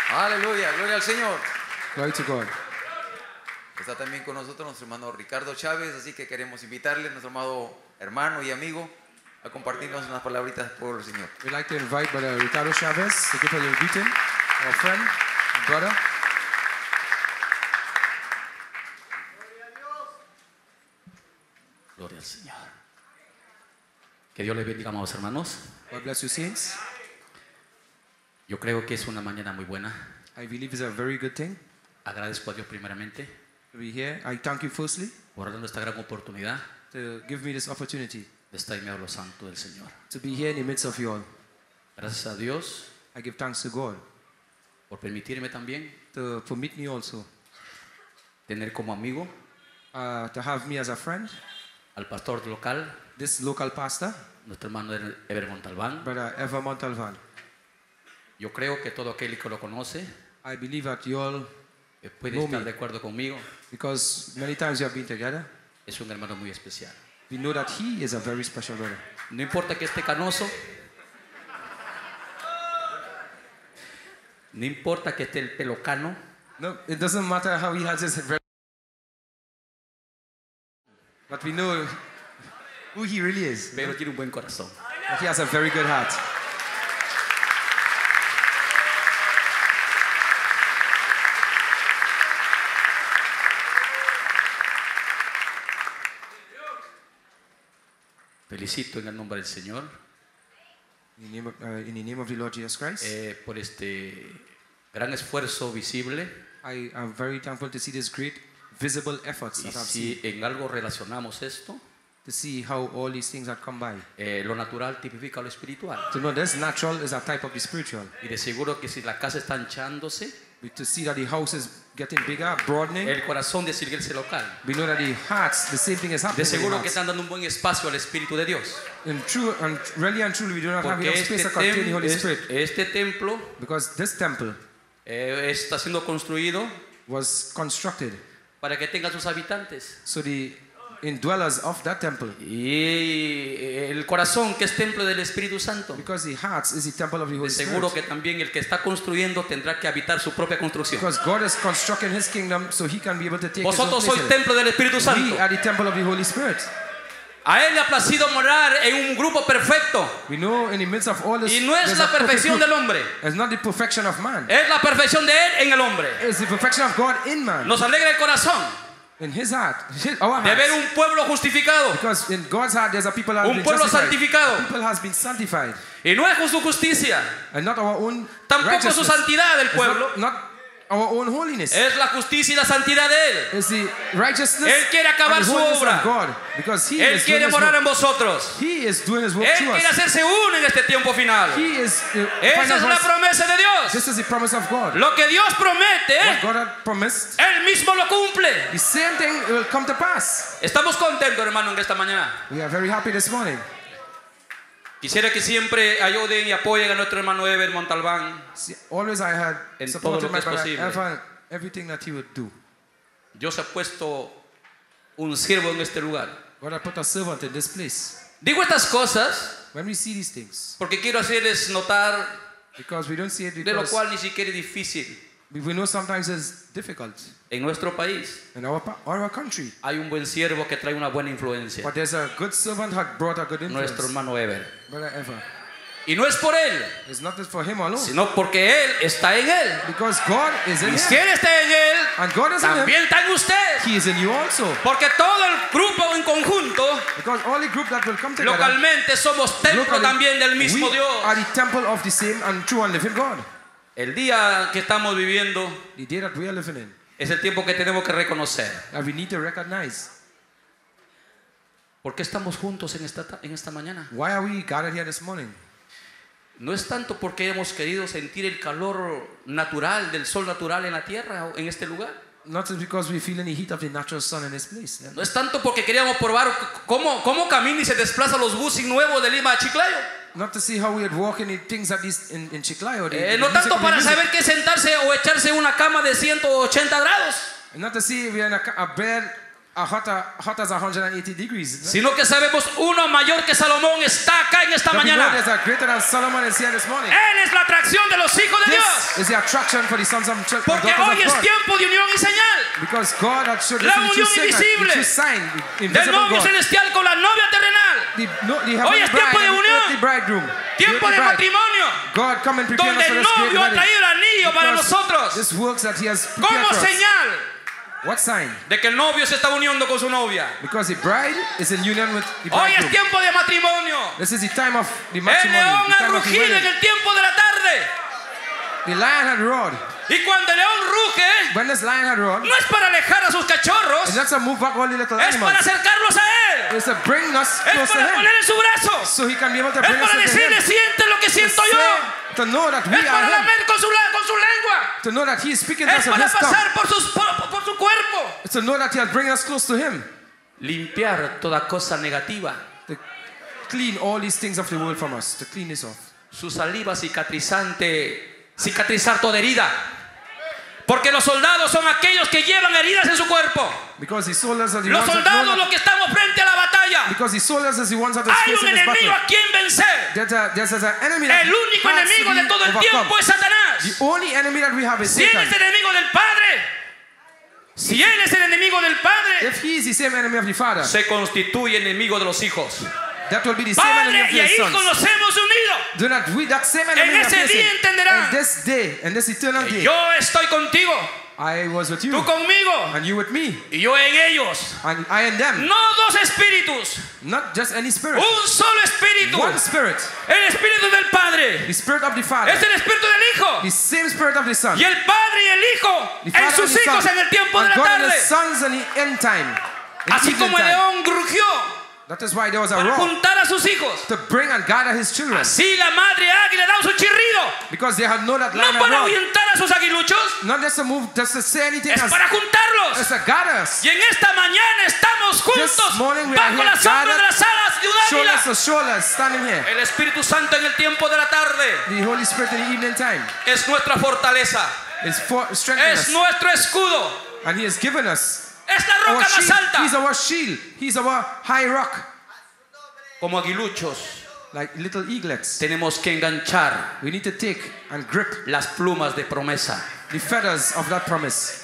Aleluya, gloria al Señor. Glory to God. Está también con nosotros nuestro hermano Ricardo Chávez, así que queremos invitarle, nuestro amado hermano y amigo, a compartirnos unas palabritas por el Señor. We'd like to invite Brother Ricardo Chavez to give a little greeting, our friend, our brother. Gloria al Señor. Que Dios les bendiga, amados hermanos. God bless you, saints. Yo creo que es una mañana muy buena. I believe it's a very good thing Agradezco a Dios primeramente to be here. I thank you firstly por darnos esta gran oportunidad to give me this opportunity de estar en medio de del Señor. to be here in the midst of you all. Gracias a Dios I give thanks to God por permitirme también to permit me also tener como amigo uh, to have me as a friend, al pastor local, this local pastor, nuestro hermano Montalbán. Brother Ever Montalvan. Yo creo que todo aquel que lo conoce I believe that you all, eh, puede Know estar me. de acuerdo conmigo. because many times you have been together, Es un hermano muy especial. we know that he is a very special brother. No importa que esté canoso. No importa que esté el pelo cano. No, it doesn't matter how he has his head. But we know who he really is. Pero tiene un buen corazón. He has a very good heart. Felicito en el nombre del Señor In the name of, uh, in the name of the Lord Jesus Christ, eh, por este gran esfuerzo visible. I am very thankful to see this great visible efforts Y that I've si en algo relacionamos esto, to see how all these things have come by. eh, lo natural tipifica lo espiritual. To know this natural is a type of the spiritual. Y de seguro que si la casa está anchándose, We- To see that the house is getting bigger, broadening, el corazón de esa iglesia local, we know that the hearts, the same thing is de happening. in the seguro que están dando un buen espacio al Espíritu de Dios. And true, and really and truly, we do not have Porque enough este, space to contain the Holy Spirit. este templo Because this temple eh, está siendo construido was constructed para que tenga sus habitantes. so the indwellers of that temple, Y el corazón que es templo del Espíritu Santo. because the hearts is the temple of the Holy seguro Spirit. que también el que está construyendo tendrá que habitar su propia construcción. Because God is constructing His kingdom so He can be able to take Vosotros sois templo del Espíritu We Santo. are the temple of the Holy Spirit. A Él le ha placido morar en un grupo perfecto. We know in the midst of all this, Y no es la perfección del hombre, It's not the perfection of man. es la perfección de Él en el hombre. It's the perfection of God in man, Nos alegra el corazón in His heart, his, our de un pueblo justificado. Because in God's heart, there's a people that Un pueblo justified. santificado. People has been sanctified, Y no es su justicia, and not our own tampoco su santidad del pueblo, not, not our own holiness. Es la justicia y la santidad de Él. It's the righteousness Él quiere acabar and the su obra. of God. Because he Él is doing quiere his morar work. en vosotros. He is doing his work Él quiere us. hacerse uno en este tiempo final. He is uh, Esa es la promesa de Dios. This is the promise of God. Lo que Dios promete, What God had promised, Él mismo lo cumple. the same thing will come to pass. Estamos contentos, hermano, en esta mañana. We are very happy this morning. Quisiera que siempre ayuden y apoyen a nuestro hermano Eber Montalbán. Always I had En todo supported lo que es posible. Everything that he would do. Dios ha puesto un siervo en este lugar. God had put a servant in this place. Digo estas cosas When we see these things, porque quiero hacerles notar because we don't see it de lo because cual ni siquiera es difícil. We know sometimes it's difficult. En nuestro país In our, country. hay un buen siervo que trae una buena influencia. But there's a good servant had brought a good influence. Nuestro hermano. Brother Evan. Y no es por él, It's not for him alone. sino porque él está en él. Because God is in Y si él está en él, And God is in him. también está en usted. He is in you also. Porque todo el grupo en conjunto, Because all the group that will come together. localmente somos templo locally, también del mismo we Dios. are the temple of the same and true and living God. El día que estamos viviendo The day that we are living in. es el tiempo que tenemos que reconocer. That we need to recognize. ¿Por qué estamos juntos en esta, ta- en esta mañana? Why are we gathered here this morning? No es tanto porque hemos querido sentir el calor natural del sol natural en la tierra o en este lugar. Not because we feel the heat of the natural sun in this place. No es tanto porque queríamos probar cómo, cómo camina y se desplaza los buses nuevos de Lima a Chiclayo. Not to see how we would walk in things at least in, in Chiclayo. the- Eh, no tanto para saber qué sentarse o echarse una cama de 180 grados, And Not to see we are in a, a bed a hotter, hot as 180 degrees. sino que sabemos uno mayor que Salomón está acá en esta mañana. Él es la atracción de los hijos de Dios. This is the attraction for the sons and ch- Porque hoy of es tiempo de unión y señal Because God had showed La unión invisible del novio God. celestial con la novia terrenal. Hoy es tiempo de unión. Tiempo de matrimonio. God come and prepare Donde el novio ha traído el anillo para nosotros. This works that He has prepared Como señal What sign? de que el novio se está uniendo con su novia. Because the bride is in union with the Hoy es bridegroom. tiempo de matrimonio. This is the time of the El matrimony, león the ha rugido en el tiempo de la tarde. The lion had roared. Y cuando el león ruge, When this lion no es para alejar a sus cachorros, it's not to move back all the little es para acercarlos a él. It's to bring us Es close to para Him. poner en su brazo. So He can be able to Es us para Him. decirle, siente lo que To, siento yo. say, to know that we Es para Him. lamer con su, con su lengua. To know that He is speaking to Es us para pasar por, sus, por, por su cuerpo. It's to know that He has bring us close to Him. Limpiar toda cosa negativa. To clean all these things of the world from us. To clean this off. Su saliva cicatrizante, cicatrizar toda herida. Porque los soldados son aquellos que llevan heridas en su cuerpo. Because the soldiers are the Los soldados los que estamos frente a la batalla. Because the soldiers are the ones that are Hay un enemigo a quien vencer. There's, a, there's an enemy that El único enemigo de todo el tiempo es Satanás. The only enemy that we have is Si él es el enemigo del Padre, si él es el enemigo del Padre, If he is the same enemy of the Father, se constituye enemigo de los hijos. That will be the Padre y hijos sons. nos hemos unido. Do not we that same enemy En ese día entenderán. In this day, in this eternal day, Yo estoy contigo, I was with you, tú conmigo and you with me, y yo en ellos. and I and them. No dos espíritus, Not just any spirit, un solo espíritu. one spirit. El espíritu del Padre The spirit of the Father, es el espíritu del Hijo. the same spirit of the Son. Y el Padre y el Hijo The en sus hijos en el tiempo de and la God and the tarde. sons in the end time. in Así como el león rugió That is why there was a para juntar a sus hijos. to bring and gather his children. Así la madre águila da su chirrido. Because they had that No had para ahuyentar a sus aguiluchos, Not just to move, just to say anything es as, para juntarlos. as to gather us. Y en esta mañana estamos This juntos morning we are bajo here la sombra de las alas de un águila. Shoulders to shoulders, standing here. El Espíritu Santo en el tiempo de la tarde The Holy Spirit in the evening time es nuestra fortaleza, is for es nuestro escudo, And He has given us es la roca más alta. He's our shield. He's our high rock. Como aguiluchos Like little eaglets. tenemos que enganchar We need to take and grip las plumas de promesa. the feathers of that promise.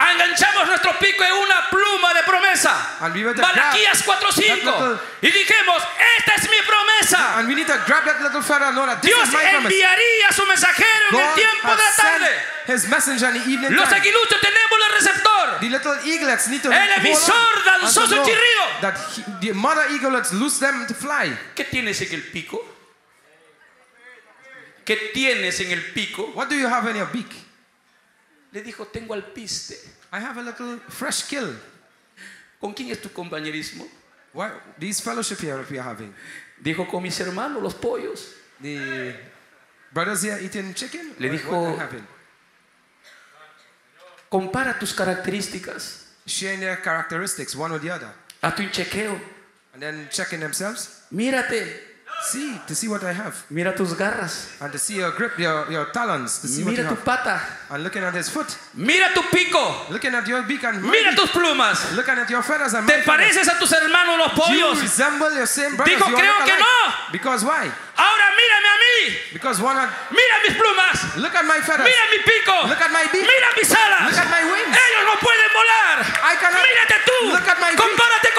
Enganchamos nuestro pico en una pluma de promesa. Malaquías grab 4:5. that little- Y dijimos, esta es mi promesa. And we need to grab that little feather this Dios is my promise. enviaría a su mensajero en el God tiempo de la tarde. His messenger in the evening Los aguiluchos tenemos el receptor. The little eaglets need to El emisor to su chirrido. That he- the mother eaglets loose them to fly. ¿Qué tienes en el pico? ¿Qué tienes en el pico? What do you have in your beak? Le dijo, tengo alpiste. I have a little fresh kill. ¿Con quién es tu compañerismo? Why, these fellowship here we are having. Dijo, con mis hermanos, los pollos. The brothers here eating chicken? Le dijo- what? Compara tus características. Sharing their characteristics, one with the other. Haz un chequeo. And then checking themselves. Mírate. See, to see what I have. Mira tus garras. And to see your grip, your, your talons, to see what you Mira tu pata. And looking at his foot. Mira tu pico. Looking at your beak and Mira beak. tus plumas. Looking at your feathers and ¿Te feathers. pareces a tus hermanos los You pollos? resemble your same brothers. Dijo, you "Creo que alike." no. Because why? Ahora mírame a mí. Because one had, Mira mis plumas. look at my feathers. Mira mi pico. Look at my beak. Mira mis alas. Look at my wings. Ellos no pueden volar. I cannot- Mírate tú. Look at my. Compárate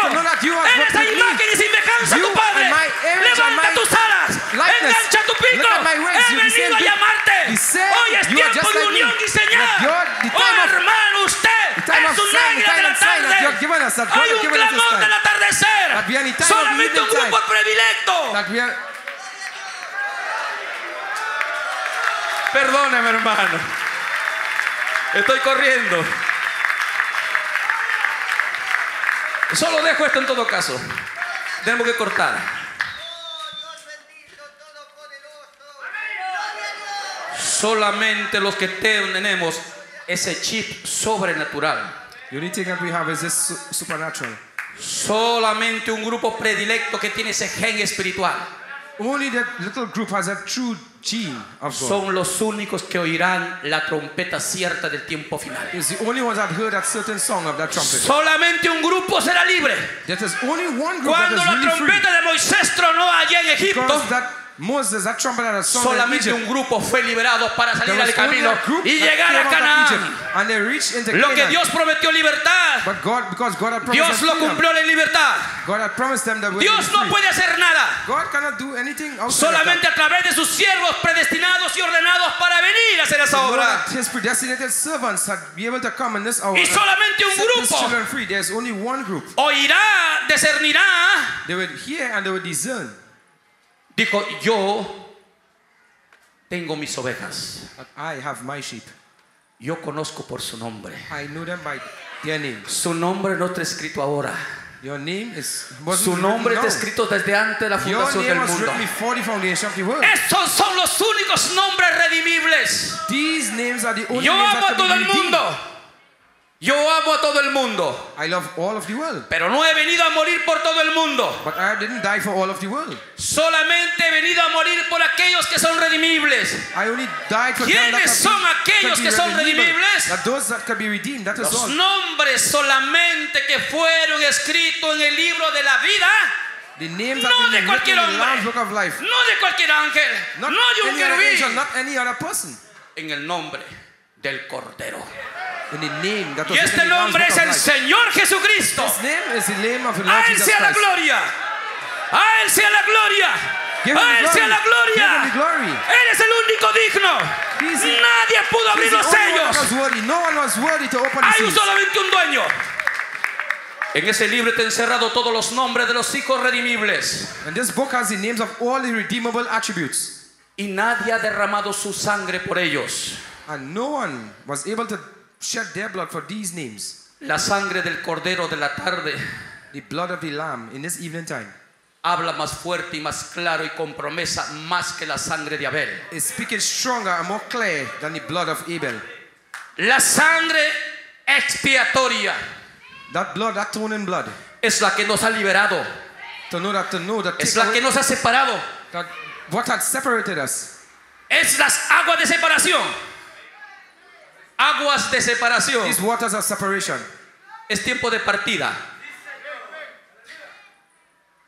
conmigo. Eres what a with me. imagen y semejanza tu Padre. Levanta tus alas. Engancha tu pico. He venido a llamarte. Hoy es tiempo de unión y señal. Oh, hermano, usted es un águila de la tarde. Hay un clamor del atardecer. Solamente un grupo are, Perdóneme, hermano. Estoy corriendo. Solo dejo esto en todo caso. Tenemos que cortar. Solamente los que tenemos ese chip sobrenatural. the only thing that we have is this su- supernatural. Solamente un grupo predilecto que tiene ese gen espiritual. Only that little group has a true God. Son los únicos que oirán la trompeta cierta del tiempo final. Solamente un grupo será libre. Cuando la trompeta de Moisés tronó allá en Egipto, Solamente un grupo fue liberado para salir al camino y llegar a Canaán. Lo que. Dios prometió libertad, But God, because God had promised Dios them lo cumplió en libertad. God had promised them that we Dios no puede hacer nada. God cannot do anything outside of Solamente a través de sus siervos predestinados y ordenados para venir a hacer esa obra. that His predestinated servants had be able to come in this hour. Y solamente un grupo. Oirá, discernirá. Dijo, yo tengo mis ovejas. I have my sheep. Yo conozco por su nombre. I know them by their names. Su nombre no está escrito ahora. Your name is Su nombre está escrito desde antes de la fundación name del mundo. Estos son los únicos nombres redimibles. These names are the only Yo amo a todo el mundo. Yo amo a todo el mundo. I love all of the world, Pero no he venido a morir por todo el mundo. but I didn't die for all of the world. Solamente he venido a morir por aquellos que son redimibles. I only died for ¿Quiénes son aquellos que son redimibles? That those that can be redeemed. That Los nombres solamente que fueron escritos en el libro de la vida, The names No de cualquier hombre. Lamb's Book of Life. no de cualquier ángel, Not no de un querubín, not any other person. en el nombre del Cordero. Y este nombre es el. Señor Jesucristo. A Él sea la gloria. A Él sea la gloria. A Él sea la gloria. Él es el único digno. Nadie pudo abrir los that sellos. Hay un solamente un dueño. En ese libro está encerrado todos los nombres de los hijos redimibles. And this book has the names of all the redeemable attributes. Y nadie ha derramado su sangre por ellos. And no one was able to shed their blood for these names. La sangre del cordero de la tarde The blood of the Lamb in this evening time habla más fuerte y más claro y con promesa más que la sangre de Abel. is speaking stronger and more clear than the blood of Abel. La sangre expiatoria That blood, that atoning blood, es la que nos ha liberado. to know that, to know that, Es la que nos ha separado. that what had separated us Es las aguas de separación. Aguas de separación. These waters of separation. Es tiempo de partida.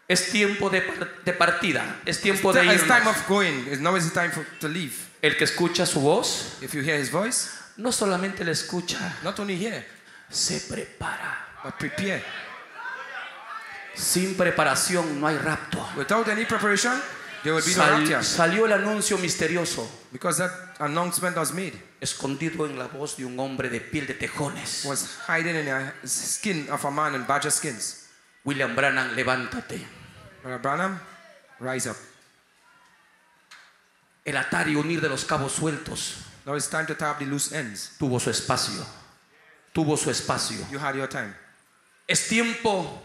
Es tiempo de, de partida. Es tiempo de It's time irnos. of going. Now is the time for, to leave. El que escucha su voz, If you hear his voice, no solamente le escucha, not only hear, se prepara. but prepare. Sin preparación no hay rapto. Without any preparation, there will be no Sal- rapture. salió el anuncio misterioso, Because that announcement was made, escondido en la voz de un hombre de piel de tejones. was hiding in the skin of a man in badger skins. William Branham, levántate. Brother Branham, rise up. El atar y unir de los cabos sueltos. Now it's time to tie up the loose ends. Tuvo su espacio. Tuvo su espacio. You had your time. Es tiempo,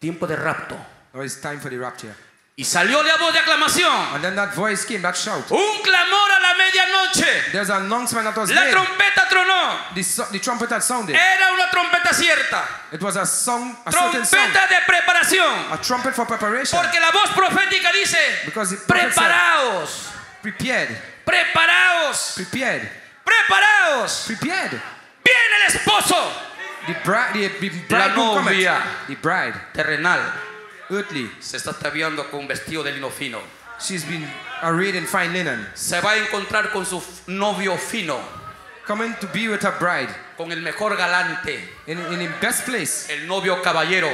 tiempo de rapto. Now it's time for the rapture. Y salió la voz de aclamación. And then that voice came, that shout. Un clamor a la medianoche. There's an announcement that was La made. trompeta tronó. The, so- the trumpet had sounded. Era una trompeta cierta. It was a song, a. Trompeta de preparación. A trumpet for preparation. Porque la voz profética dice, prophet said, preparaos, prepared, preparaos, prepared, preparaos. prepared. Viene el esposo. The bride, the, the La bridegroom cometh. novia The bride, terrenal earthly. se está ataviando con un vestido de lino fino. She's been arrayed in fine linen, Se va a encontrar con su novio fino, coming to be with her bride con el mejor galante, in, in the best place. el novio caballero,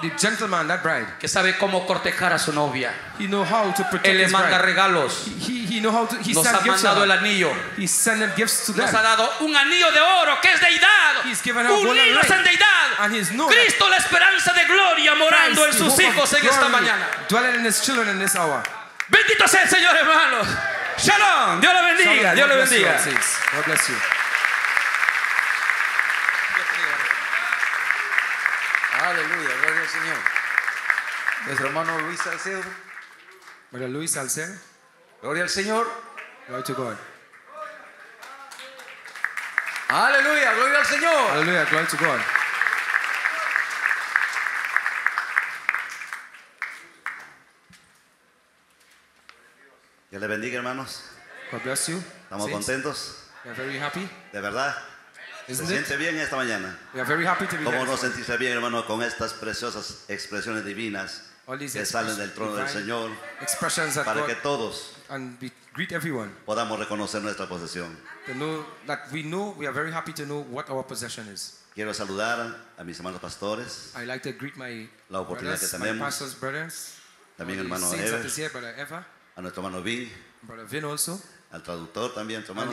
The gentleman, that bride, que sabe cómo cortejar a su novia. he know how to protect Él le manda bride. regalos. He, he know how to. He Nos ha gifts to mandado el anillo. He them gifts to Nos them. ha dado un anillo de oro que es deidad. He's given Unidos en deidad. And he's Cristo la esperanza de gloria morando en Christ, the sus hijos en esta mañana. Dwelling in his children in this hour. Bendito sea el Señor, hermanos. Shalom. Dios le bendiga. Shalom. Dios le bendiga. God bless you. Aleluya, gloria al Señor. Nuestro hermano Luis Salcedo. Brother Luis Alcer, Gloria al Señor. glory to God. Aleluya, gloria al Señor. Hallelujah, glory to God. Que le bendiga, hermanos. God bless you. Estamos saints. contentos, We are very happy. de verdad. Se siente bien esta mañana. We are very happy to be ¿Cómo no sentirse bien, hermano, con estas preciosas expresiones divinas que salen del trono del Señor para que todos podamos reconocer nuestra posesión? Quiero saludar a mis hermanos pastores, I like to greet my La oportunidad que tenemos. pastors, brothers, también hermano Eva, a nuestro hermano Vin, al traductor también, hermano,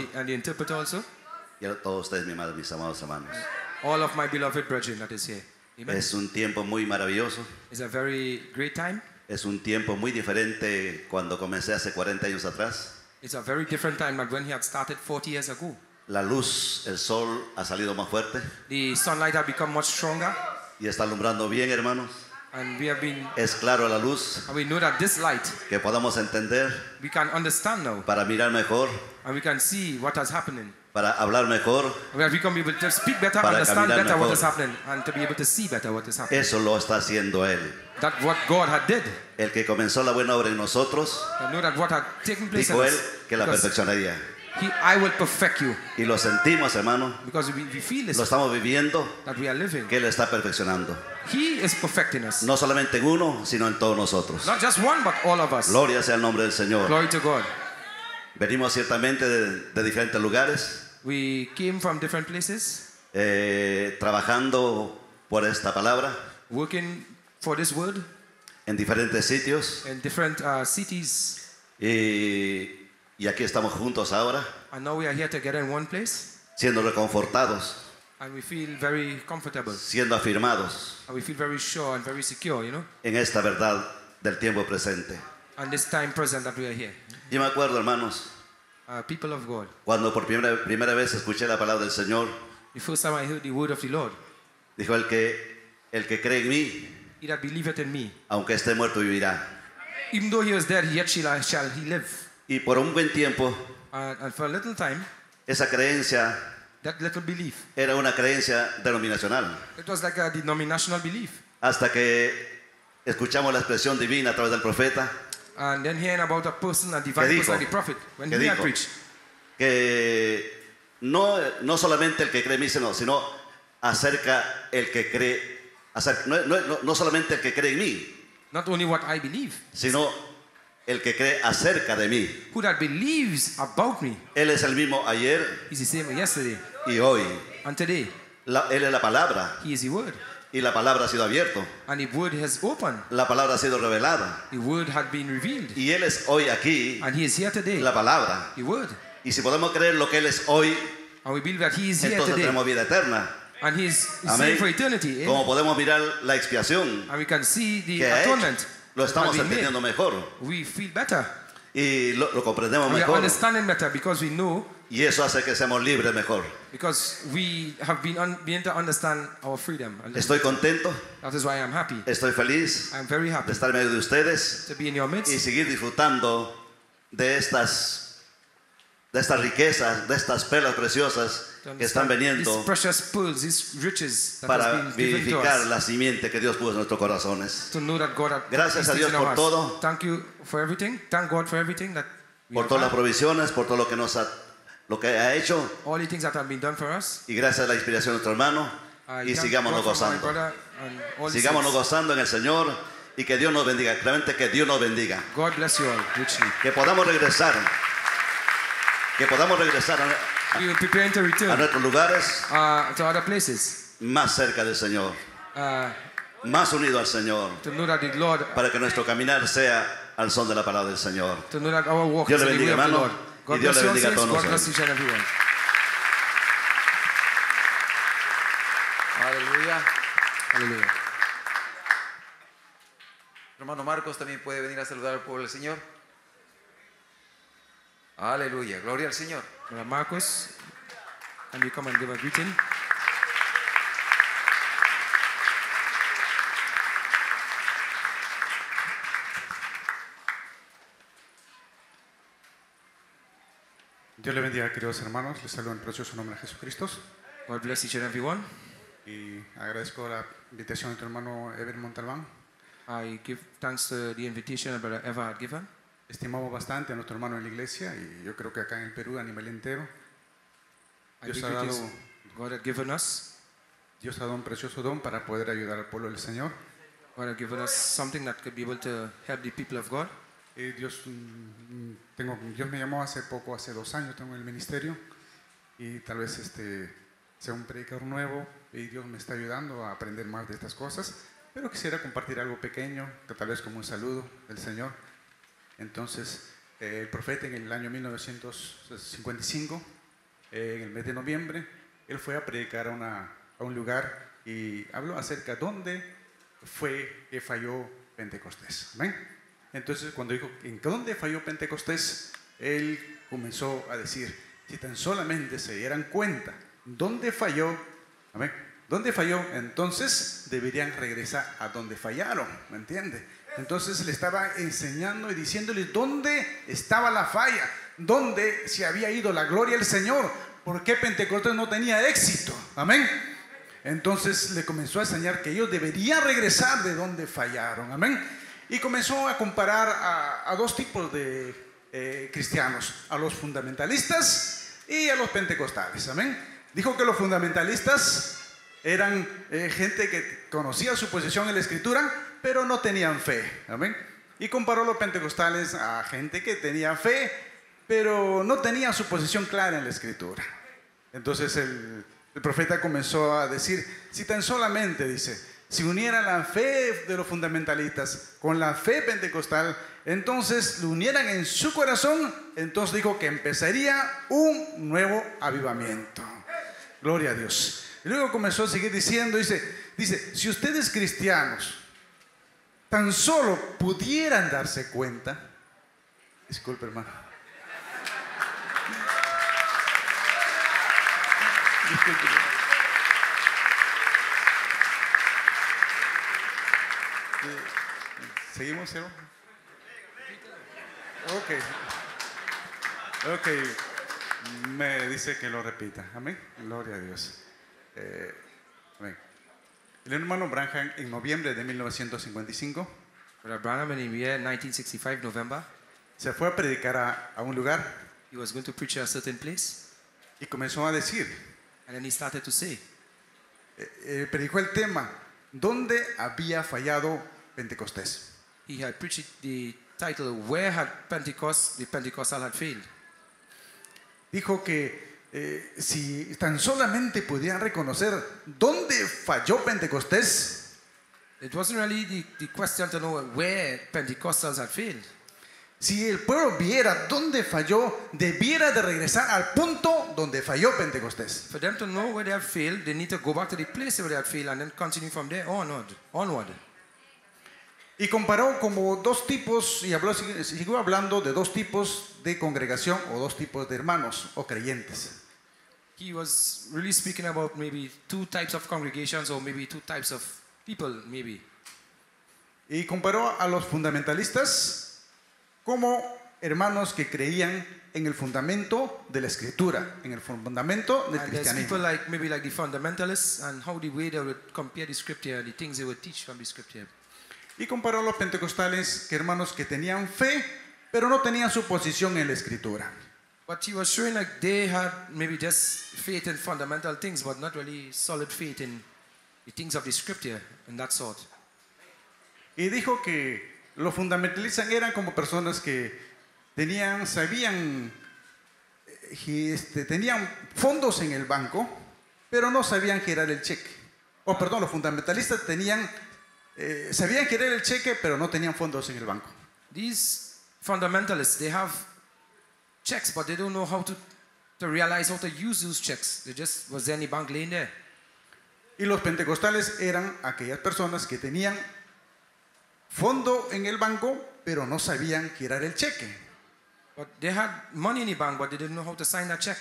a todos ustedes, mis amados, mis amados hermanos. all of my beloved brethren that is here. Amen. Es un tiempo muy maravilloso, It's a very great time. es un tiempo muy diferente cuando comencé hace 40 años atrás. It's a very different time than when he had started 40 years ago. La luz, el sol ha salido más fuerte The sunlight had become much stronger, y está alumbrando bien, hermanos. and we have been, Es claro la luz and we know that this light que podamos entender we can understand now, para mirar mejor, and we can see what is happening. Para hablar mejor. We have become able to speak better, Para understand caminar better what mejor. is happening, and to be able to see better what is happening. Eso lo está haciendo Él. That what God had did. El que comenzó la buena obra en nosotros, I know that what had taken place dijo Él us, que la because perfeccionaría. he, I will perfect you, Y lo sentimos, hermano. because we, we feel this, Lo estamos viviendo, that we are living. que Él está perfeccionando. He is perfecting us. No solamente en uno, sino en todos nosotros. Not just one, but all of us. Gloria sea el nombre del Señor. Glory to God. Venimos ciertamente de, de diferentes lugares, We came from different places, eh, trabajando por esta palabra working for this word en diferentes sitios. in different uh, cities, Y, y aquí estamos juntos ahora, and now we are here together in one place, siendo reconfortados, and we feel very comfortable, siendo afirmados and we feel very sure and very secure, you know, en esta verdad del tiempo presente. and this time present that we are here. Yo me acuerdo, hermanos, Uh, people of God, cuando por primera, primera vez escuché la palabra del Señor, the first time I heard the word of the Lord, dijo el que, el que cree en mí, he that believeth in me, aunque esté muerto, vivirá. even though he was dead, yet shall, shall he live. Y por un buen tiempo, Uh, and for a little time, esa creencia that little belief, era una creencia denominacional. it was like a denominational belief. Hasta que escuchamos la expresión divina a través del profeta, And then hearing about a person, a divine ¿Qué person like the prophet, when ¿Qué he had preached, que no, no solamente el que cree en mí, sino, sino acerca el que cree, no, no- no- no solamente el que cree en mí, not only what I believe, sino el que cree acerca de mí. who that believes about me Él es el mismo ayer is the same yesterday y hoy. and today. La- él es la palabra He is the word. Y la palabra ha sido abierto. And the word has opened. La palabra ha sido revelada The word had been revealed. y Él es hoy aquí And he is here today. la palabra. The word. Y si podemos creer lo que Él es hoy, And we believe that he is here entonces today. tenemos vida eterna. And he is Amén. here for eternity. Como podemos mirar la expiación And we can see the que ha hecho, atonement. lo estamos made. entendiendo mejor. We feel better. y lo, lo comprendemos We are mejor. understanding better because we know, Y eso hace que seamos libres mejor. because we have been un, being to understand our freedom. Estoy contento, That is why I'm happy estoy feliz I'm very de happy estar en medio de ustedes to be in your midst y seguir disfrutando de estas, de estas riquezas, de estas perlas preciosas que están veniendo these pearls, these riches that para has been given to vivificar us. la simiente que Dios puso en nuestros corazones. To know that God Gracias a Dios por todo. Thank you for everything. Thank God for everything that we por todas las provisiones, por todo lo que nos ha, lo que ha hecho all the things that have been done for us. y gracias a la inspiración de nuestro hermano I y sigámonos gozando. Sigámonos gozando en el Señor y que Dios nos bendiga. Realmente que Dios nos bendiga. God bless you all. Que podamos regresar. Que podamos regresar a, a nuestros lugares uh, to other places más cerca del Señor. uh, Más unido al Señor. to know that the Lord, Para que nuestro caminar sea al son de la palabra del Señor. to know that our walk Dios le bendiga, hermano, Lord. y God Dios le bendiga a todos God nosotros. and. Aleluya. Aleluya. Hermano Marcos también puede venir a saludar al pueblo del Señor. Aleluya. Gloria al Señor. Brother Marcus, can you come and give a greeting? Dios le bendiga, queridos hermanos. Les saludo en precioso nombre de Jesucristo. God bless each and everyone. Y agradezco la invitación de tu hermano Ever Montalbán. I give thanks to the invitation that Eva had given. Estimamos bastante a nuestro hermano en la iglesia y yo creo que acá en el Perú a nivel entero. Dios ha dado, God had given us. Dios ha dado un precioso don para poder ayudar al pueblo del Señor. God had given us something that could be able to help the people of God. Y Dios, mm, tengo, Dios me llamó hace poco, hace dos años, tengo en el ministerio y tal vez este, sea un predicador nuevo y Dios me está ayudando a aprender más de estas cosas, pero quisiera compartir algo pequeño, que tal vez como un saludo del Señor. Entonces, eh, el profeta en el año 1955, eh, en el mes de noviembre, él fue a predicar a, una- a un lugar y habló acerca de dónde fue que falló Pentecostés. Amén. Entonces, cuando dijo, ¿en dónde falló Pentecostés? Él comenzó a decir, si tan solamente se dieran cuenta dónde falló, amén, dónde falló, entonces deberían regresar a donde fallaron, ¿me entiende? Entonces le estaba enseñando y diciéndole dónde estaba la falla, dónde se había ido la gloria del Señor, por qué Pentecostés no tenía éxito, amén. Entonces le comenzó a enseñar que ellos deberían regresar de donde fallaron, amén. Y comenzó a comparar a, a dos tipos de eh, cristianos, a los fundamentalistas y a los pentecostales, amén. Dijo que los fundamentalistas eran eh, gente que conocía su posición en la escritura, pero no tenían fe, amén. Y comparó a los pentecostales a gente que tenía fe, pero no tenía su posición clara en la escritura. Entonces el, el profeta comenzó a decir, si tan solamente, dice, si uniera la fe de los fundamentalistas con la fe pentecostal, entonces lo unieran en su corazón, entonces dijo que empezaría un nuevo avivamiento. Gloria a Dios. Y luego comenzó a seguir diciendo, dice, dice, si ustedes cristianos tan solo pudieran darse cuenta, disculpe hermano, disculpe. ¿Seguimos, Cero? Ok. Ok. Me dice que lo repita. Amén. Gloria a Dios. Eh, amén. El hermano Branham en noviembre de 1955 Brother Branham in the year 1965, November, se fue a predicar a, a un lugar he was going to preach at a certain place, y comenzó a decir, and then he started to say, eh, eh, predicó el tema, ¿dónde había fallado Pentecostés? He had preached the title, Where Had Pentecost, the Pentecostal had failed? Dijo que eh, si tan solamente pudieran reconocer dónde falló Pentecostés, It wasn't really the, the question to know where Pentecostals had failed. si el pueblo viera dónde falló, debiera de regresar al punto donde falló Pentecostés. For them to know where they had failed, they need to go back to the place where they had failed and then continue from there onward. onward. Y comparó como dos tipos, y habló, siguió hablando de dos tipos de congregación o dos tipos de hermanos o creyentes. He was really speaking about maybe two types of congregations or maybe two types of people, maybe. Y comparó a los fundamentalistas como hermanos que creían en el fundamento de la escritura, en el fundamento del And cristianismo. people like maybe like the fundamentalists and how the way they would compare the scripture, the things they would teach from the scripture. Y comparó a los pentecostales que hermanos que tenían fe, pero no tenían su posición en la escritura. But he was showing like they had maybe just faith in fundamental things, but not really solid faith in the things of the scripture and that sort. Y dijo que los fundamentalistas eran como personas que tenían, sabían, eh, este, tenían fondos en el banco, pero no sabían girar el cheque. O perdón, los fundamentalistas tenían, eh, sabían girar el cheque, pero no tenían fondos en el banco. These fundamentalists, they have checks, but they don't know how to, to realize how to use those checks. They just, was there any bank laying there? Y los pentecostales eran aquellas personas que tenían fondo en el banco, pero no sabían girar el cheque. But they had money in the bank, but they didn't know how to sign that check.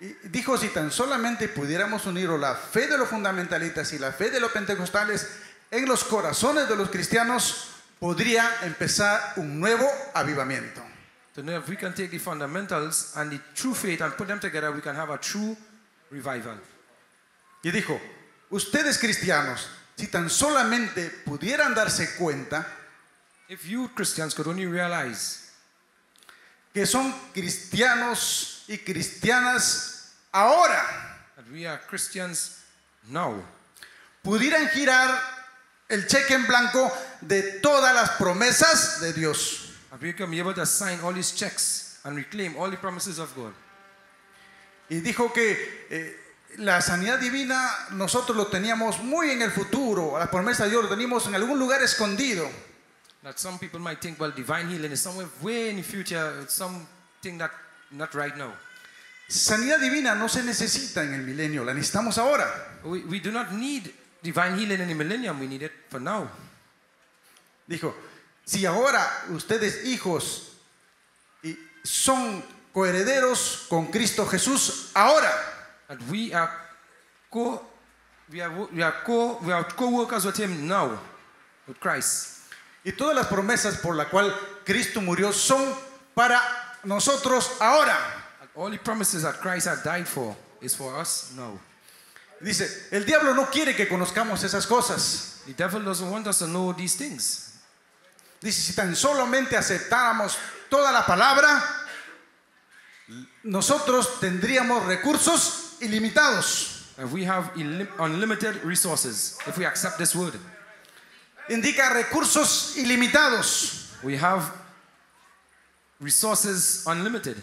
Y dijo, si tan solamente pudiéramos unir la fe de los fundamentalistas y la fe de los pentecostales en los corazones de los cristianos, podría empezar un nuevo avivamiento. To know if we can take the fundamentals and the true faith and put them together, we can have a true revival. Y dijo, ustedes cristianos, si tan solamente pudieran darse cuenta If you Christians could only realize que son cristianos y cristianas ahora, that we are Christians now, pudieran girar el cheque en blanco de todas las promesas de Dios. and we can be able to sign all these checks and reclaim all the promises of God. Y dijo que eh, la sanidad divina nosotros lo teníamos muy en el futuro, las promesas de Dios lo teníamos en algún lugar escondido. That some people might think, well, divine healing is somewhere way in the future, it's something that not right now. Sanidad divina no se necesita en el milenio, la necesitamos ahora. We, we do not need divine healing in the millennium, we need it for now. Dijo, si ahora ustedes hijos y son coherederos con Cristo Jesús, ahora That we are co we are, we are co we are co-workers with him now, with Christ. y todas las promesas por la cual Cristo murió son para nosotros ahora. And all the promises that Christ had died for is for us now. Dice, el diablo no quiere que conozcamos esas cosas. The devil doesn't want us to know these things. Dice, si tan solamente aceptáramos toda la palabra, nosotros tendríamos recursos ilimitados. And we have unlimited resources if we accept this word. Indica recursos ilimitados. We have resources unlimited.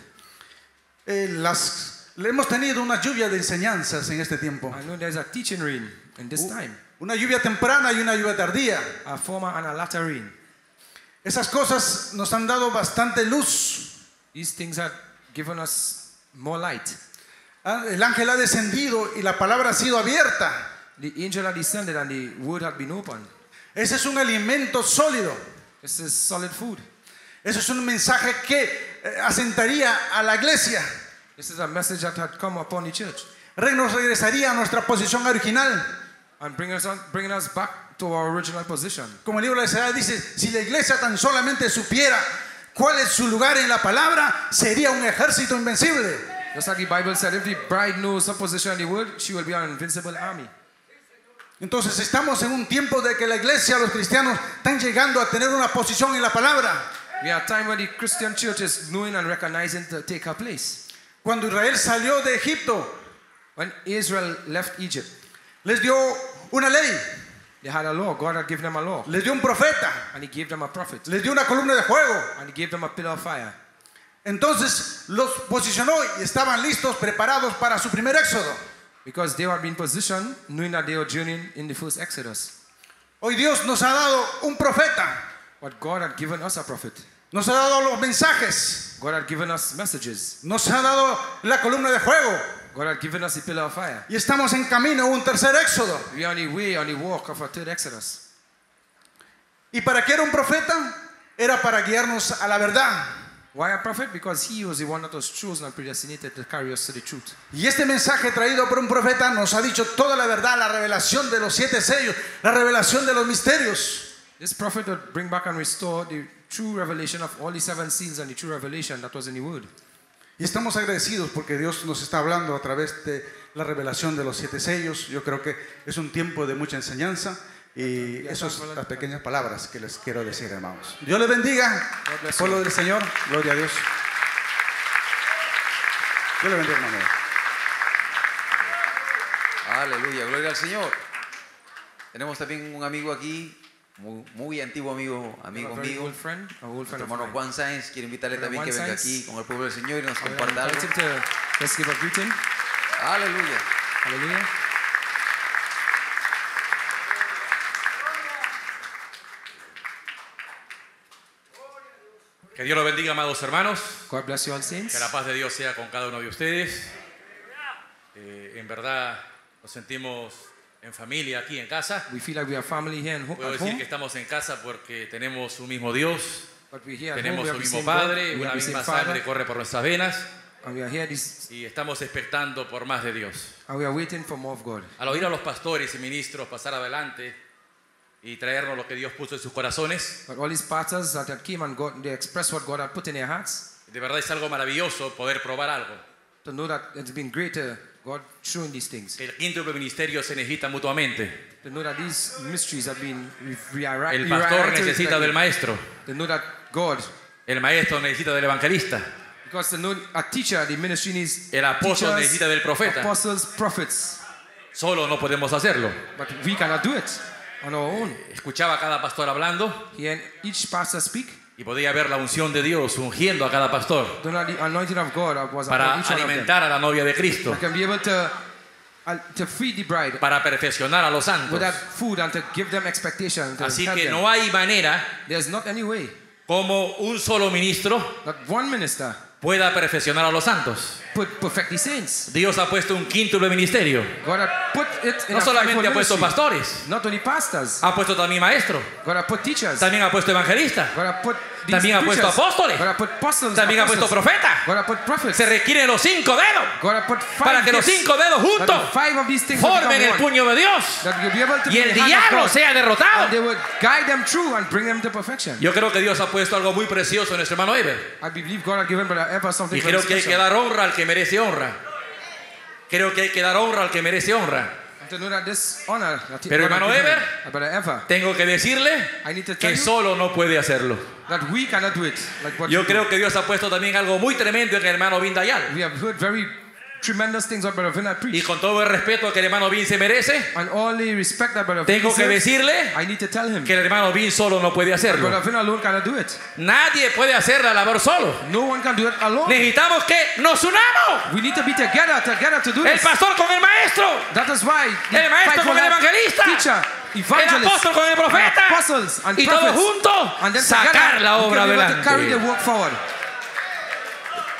Eh, las, le hemos tenido una lluvia de enseñanzas en este tiempo. I know there's a teaching rain in this time, Una lluvia temprana y una lluvia tardía. a former and a latter rain. Esas cosas nos han dado bastante luz. These things have given us more light. Ah, El ángel ha descendido y la palabra ha sido abierta. The angel had descended and the word had been opened. Ese es un alimento sólido. This is solid food. Ese es un mensaje que eh, asentaría a la iglesia. This is a message that had come upon the church Nos regresaría a nuestra posición original. and bring us on, bringing us back to our original position. Como el libro de Isaías dice, si la iglesia tan solamente supiera cuál es su lugar en la palabra, sería un ejército invencible. Just like the Bible said, if the bride knows her position in the word, she will be an invincible army. Entonces estamos en un tiempo de que la iglesia, los cristianos, están llegando a tener una posición en la palabra. We are a time where the Christian church is knowing and recognizing to take her place. Cuando Israel salió de Egipto, When Israel left Egypt, les dio una ley, they had a law. God had given them a law. les dio un profeta, And he gave them a prophet. les dio una columna de fuego. And he gave them a pillar of fire. Entonces los posicionó y estaban listos, preparados para su primer éxodo. Because they had been positioned, knowing that they were journeying in the first Exodus. Hoy Dios nos ha dado un profeta, But God had given us a prophet. Nos ha dado los mensajes, God had given us messages. nos ha dado la columna de fuego God had given us the pillar of fire. y estamos en camino a un tercer éxodo. We are on the way, on the walk of a third Exodus. Y ¿Y para qué era un profeta? Era para guiarnos a la verdad. Why a prophet? Because he was the one that was chosen and predestinated to carry us to the truth. Y este mensaje traído por un profeta nos ha dicho toda la verdad, la revelación de los siete sellos, la revelación de los misterios. This prophet would bring back and restore the true revelation of all the seven seals and the true revelation that was in the word. Y estamos agradecidos porque Dios nos está hablando a través de la revelación de los siete sellos. Yo creo que es un tiempo de mucha enseñanza y esas son las pequeñas palabras que les quiero decir, hermanos. Dios les bendiga. Pueblo del Señor, gloria a Dios. Dios le bendiga, hermano. Aleluya, gloria al Señor. Tenemos también un amigo aquí, muy, muy antiguo amigo, amigo mío. friend, a friend hermano. Juan Sáenz, quiero invitarle Brother también que Juan venga Sáenz. aquí con el pueblo del Señor y nos comparta algo. Aleluya. Hallelujah. Que Dios los bendiga, amados hermanos. God bless you all saints. Que la paz de Dios sea con cada uno de ustedes. Eh, en verdad nos sentimos en familia aquí en casa. We feel like we are family here in Puedo at decir home. que estamos en casa porque tenemos un mismo Dios, But we're here at home. tenemos We un have the mismo same God. Padre, We una have the same misma Father. sangre corre por nuestras venas And we are here this, y estamos expectando por más de Dios. and we are waiting for more of God. Al oír a los pastores y ministros pasar adelante y traernos lo que Dios puso en sus corazones, But all these pastors that had came and got, they expressed what God had put in their hearts. de verdad es algo maravilloso poder probar algo. To know that it's been great to God showing these things. El quinto ministerio se necesita mutuamente. To know that these mysteries have been El pastor necesita del maestro. To know that God, El maestro necesita del evangelista. because to know a teacher, the ministry needs El apóstol necesita del profeta. apostles, prophets. Solo no podemos hacerlo. But we cannot do it on our own. Escuchaba a cada pastor hablando each pastor speak, y podía ver la unción de Dios ungiendo a cada pastor para alimentar a la novia de Cristo, para perfeccionar a los santos. Así que no hay manera como un solo ministro pueda perfeccionar a los santos. put perfect the saints. Dios ha puesto un quinto ministerio. Put it in No solamente ha puesto ministry. pastores, Not only pastors. ha puesto también maestros, también ha puesto evangelistas, También ha puesto apóstoles, también ha puesto profetas. Se requieren los cinco dedos para que los cinco dedos juntos formen el puño de Dios y el diablo sea derrotado. Yo creo que Dios ha puesto algo muy precioso en nuestro hermano Eber. Y creo que hay que dar honra al que merece honra. Creo que hay que dar honra al que merece honra. Pero hermano Ever, Tengo que decirle que solo no puede hacerlo. that we cannot do it. Like what Yo creo que Dios ha puesto también algo muy tremendo en el hermano Vindayal. Tremendous things Brother Vinay Y preached. con todo el respeto que el hermano Vin se merece, And all the respect that Brother tengo que deserves, decirle I need to tell him que el hermano Vin solo no puede hacerlo. Brother Vinay alone cannot do it. Nadie puede hacer la labor solo. No one can do it alone. Necesitamos que nos unamos. We need to be together, together to do El this. pastor con el maestro. That is why the El maestro con el evangelista. teacher, El evangelist, apóstol con el and profeta. apostles and Y todos prophets. juntos then sacar together, la we obra can be able to carry the adelante. work forward.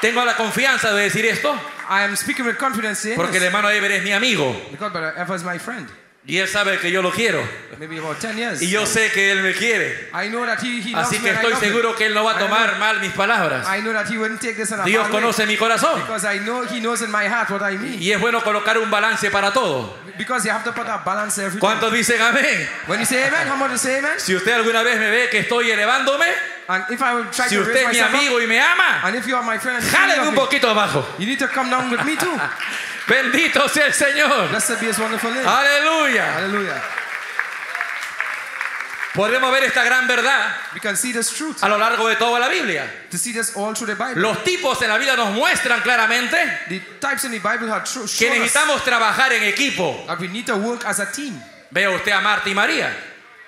Tengo la confianza de decir esto I am speaking with confidence saying porque el hermano Eber es mi amigo because Brother Ever is my friend. y él sabe que yo lo quiero Maybe about 10 years. y yo sé que él me quiere. I know that he, he loves Así que estoy seguro que él no va a I know- tomar mal mis palabras. I know that he wouldn't take this in Dios conoce mi corazón Because I know he knows in my heart what I mean. y es bueno colocar un balance para todo. Because you have to put a balance everything. ¿Cuántos dicen amén? When you say amen, how much you say amen? Si usted alguna vez me ve que estoy elevándome, And if I will try si to usted es mi amigo up, y me ama, and if you are my friend, and love un poquito abajo. you need to come down with me too. Bendito sea el Señor. Blessed be his wonderful name. Aleluya. Podemos ver esta gran verdad We can see this truth. a lo largo de toda la Biblia. To see this all through the Bible. Los tipos en la vida nos muestran claramente The types in the Bible have tro- que necesitamos trabajar en equipo. we need to work as a team. Vea usted a Marta y María.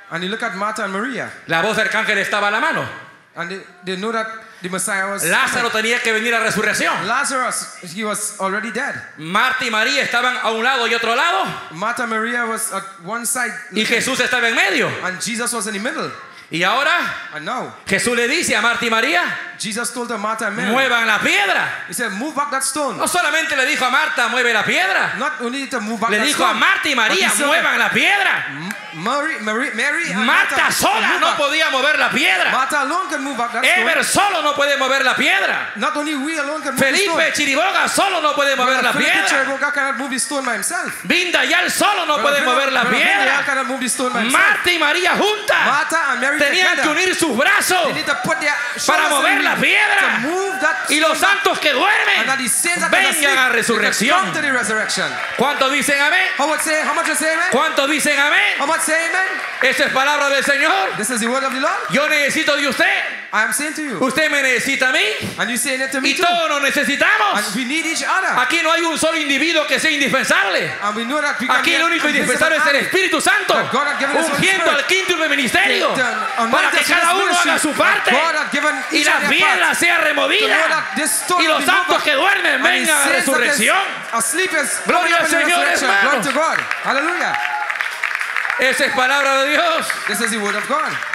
And you look at Martha and Maria, La voz del arcángel estaba a la mano. And they, they know that the Messiah was. Lázaro tenía que venir a resurrección. Lazarus, he was already dead. Marta y María estaban a un lado y otro lado. Martha and Maria was at one side, Y Jesús estaba en medio. and Jesus was in the middle. Y ahora And now, Jesús le dice a Marta y María, Jesus told to Martha and Mary, muevan la piedra. He said, move back that stone. No solamente le dijo a Marta, mueve la piedra. Not only to move back Le that dijo a stone, Marta y María, said, muevan la piedra. Mary, Mary, Mary and Marta sola no podía mover la piedra. Martha alone can move back that Eber stone. solo no puede mover la piedra. Not only we alone can move Felipe. Chiriboga solo no puede mover la piedra. Cannot move the stone by himself. Vinda Yal solo no puede mover la piedra. cannot move the stone by himself. Marta y María juntas Martha and Mary tenían que together. unir sus brazos They need to put their para mover la to piedra. move that Y los santos que duermen And that that vengan a resurrección. ¿Cuántos dicen amén? ¿Cuántos dicen amén? Much say amen? Esa es palabra del Señor. This is the word of the Lord. Yo necesito de usted. I am saying to you. Usted me necesita a mí. And you saying it to me Y too. todos nos necesitamos. And we need each other. Aquí no hay un solo individuo que sea indispensable. And we know that we Aquí el único indispensable es el Espíritu Santo, That God ungiendo al quinto de ministerio, anointed para que cada uno haga su parte God y la piedra sea removida that y los santos que duermen vengan a that is resurrección. Gloria al Señor, hermano. Glory to God. Hallelujah. Esa es palabra de Dios. This is the word of God.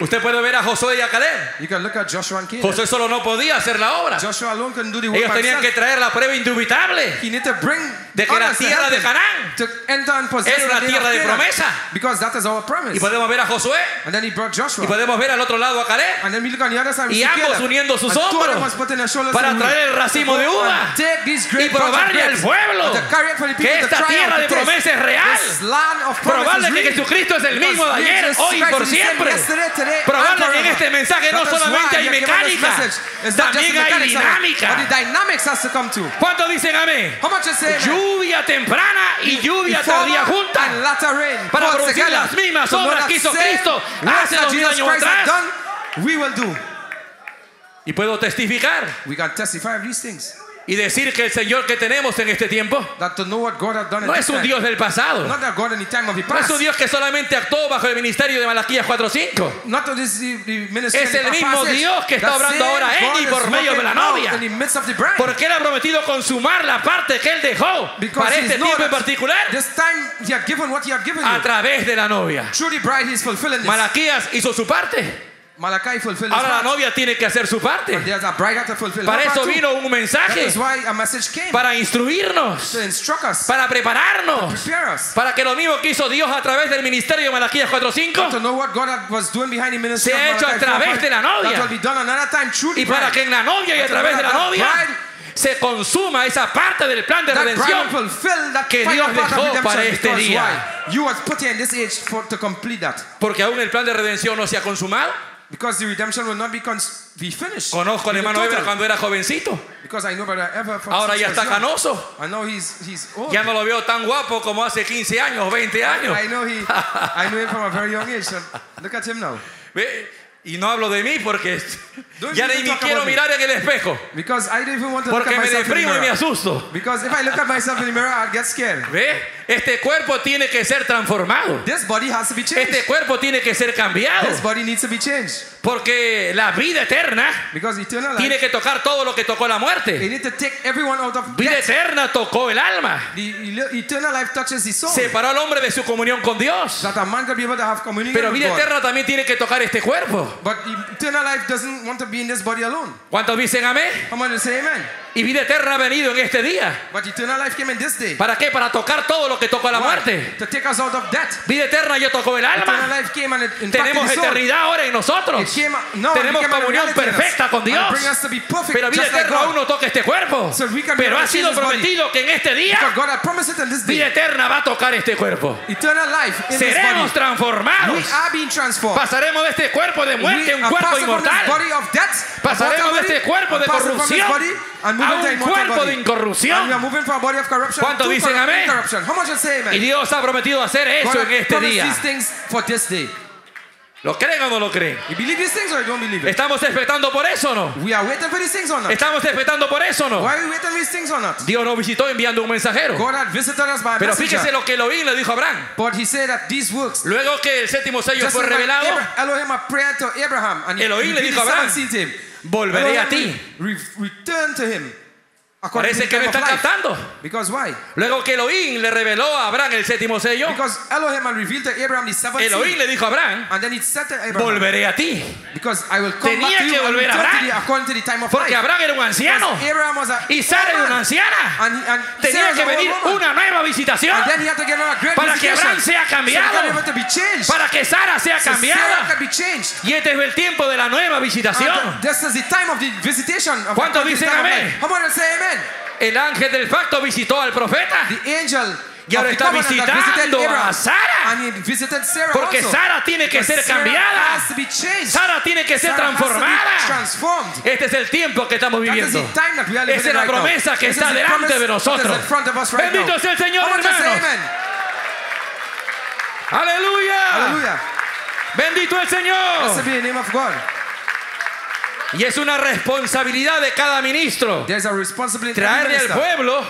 Usted puede ver a Josué y a Caleb. You can look at Joshua and Caleb. Josué solo no podía hacer la obra. Joshua alone can do the work Ellos tenían que himself. traer la prueba indubitable He need to bring de que la tierra de Canaán to enter and possess era una the tierra of de promesa. Because that is our promise. Y podemos ver a Josué And then he brought Joshua. y podemos ver al otro lado a Caleb. And then we look on the other side. Y ambos Caleb. uniendo sus And hombros para traer el racimo de uva y probarle al pueblo que esta tierra de promesa es real. Probarle que. Jesucristo es el mismo de ayer, hoy y por siempre. Probarle que en este mensaje no solamente hay mecánica, también hay dinámica. But the dynamics has to come too. ¿Cuántos dicen amén? Lluvia temprana y lluvia tardía juntas para producir las mismas obras que hizo Cristo hace dos años atrás. we will do. Y puedo testificar We can testify of these things. Y decir que el Señor que tenemos en este tiempo no es un. Dios del pasado. No es un Dios que solamente actuó bajo el ministerio de Malaquías 4.5. Not that this is the ministry Es el mismo. Dios que está obrando ahora en y por medio de la novia. Porque Él ha prometido consumar la parte que Él dejó para este tiempo en particular a través de la novia. Malaquías hizo su parte. Ahora la novia tiene que hacer su parte. Para eso vino un mensaje. Para instruirnos. Para prepararnos. Para que lo mismo que hizo Dios a través del ministerio de Malaquías 4.5 To know what God had- was doing behind the ministry Se ha hecho a través 4:5. de la novia. Y para que en la novia y a través de la novia se consuma esa parte del plan de redención que Dios dejó para este día. Porque aún el plan de redención no se ha consumado. Because the redemption will not be, be finished. Conozco al hermano total. cuando era jovencito. Because I know Ever from Ahora ya está canoso. I know he's, he's old. Ya no lo veo tan guapo como hace 15 años, 20 años. I know he, I know him from a very young age. So look at him now. Y no hablo de mí porque ya ni quiero mirar en el espejo. Because I don't even want to look Porque at me deprimo y me asusto. Because if I look at myself in the mirror, I'd get scared. ¿Ve? Este cuerpo tiene que ser transformado. This body has to be changed. Este cuerpo tiene que ser cambiado. This body needs to be changed. Porque la vida eterna life, tiene que tocar todo lo que tocó la muerte. Vida eterna tocó el alma. The life the soul. Separó al hombre de su comunión con Dios. Pero vida eterna también tiene que tocar este cuerpo. But life doesn't want to be in this body alone. ¿Cuántos dicen amén? How many say amen? Y vida eterna ha venido en este día. But eternal life came in this day. ¿Para qué? Para tocar todo lo que tocó la Why? muerte. To take us out of death. Vida eterna ya tocó el Eternal alma. life came and it impacted Tenemos eternidad ahora en nosotros. It came, no, Tenemos comunión perfecta con Dios. bring us to be perfect, Pero vida like eterna aún no toca este cuerpo. So Pero ha sido prometido que en este día Because God had promised it in this vida eterna va a tocar este cuerpo. Eternal life in this Seremos body. transformados. We are being transformed. Pasaremos de este cuerpo de muerte a un cuerpo inmortal. Death, Pasaremos de este cuerpo de corrupción a un cuerpo de incorrupción. ¿Cuántos to dicen amén? Y Dios ha prometido hacer eso en este día. ¿Lo creen o no lo creen? You believe these things or you don't believe it? ¿Estamos expectando por eso o no? We are waiting for these things or not? ¿Estamos expectando por eso o no? Why are we waiting for these things or not? Dios nos visitó enviando un mensajero. God had visited us by a Pero messenger. fíjese lo que Elohim le dijo a Abraham. But he said that these works Luego que el séptimo sello Just fue revelado, Abra- Elohim a prayer to Abraham and he Elohim le dijo a Abraham, volveré a Elohim ti. re- return to him. Parece que me life. captando. Because why? Luego que Elohim le reveló a Abraham el séptimo sello, Because Elohim revealed to Abraham the seventh Elohim seal. le dijo a Abraham, And then he said to Abraham, volveré a ti. Because I will come Tenía back to que volver a Abraham. according to the time of Porque life. Abraham era un anciano Because Abraham was a y Sara era una anciana. And, and Tenía Sarah que venir una nueva visitación And then he had to get another great para que. Abraham sea So cambiado, able to be changed. para que Sara sea So Sarah cambiada. could be changed. Y este es el tiempo de la nueva visitación. And this is the time of the visitation. Of ¿Cuántos dicen amén? How many say amen? El ángel del pacto visitó al profeta The angel y ahora está visitando a Sara. Porque. Sara tiene que ser cambiada. Sara tiene que ser transformada. Este es el tiempo que estamos viviendo. Esa es la promesa que está delante de nosotros. Bendito sea el Señor, hermanos. amen? Aleluya. Bendito el Señor. Y es una responsabilidad de cada ministro traerle al pueblo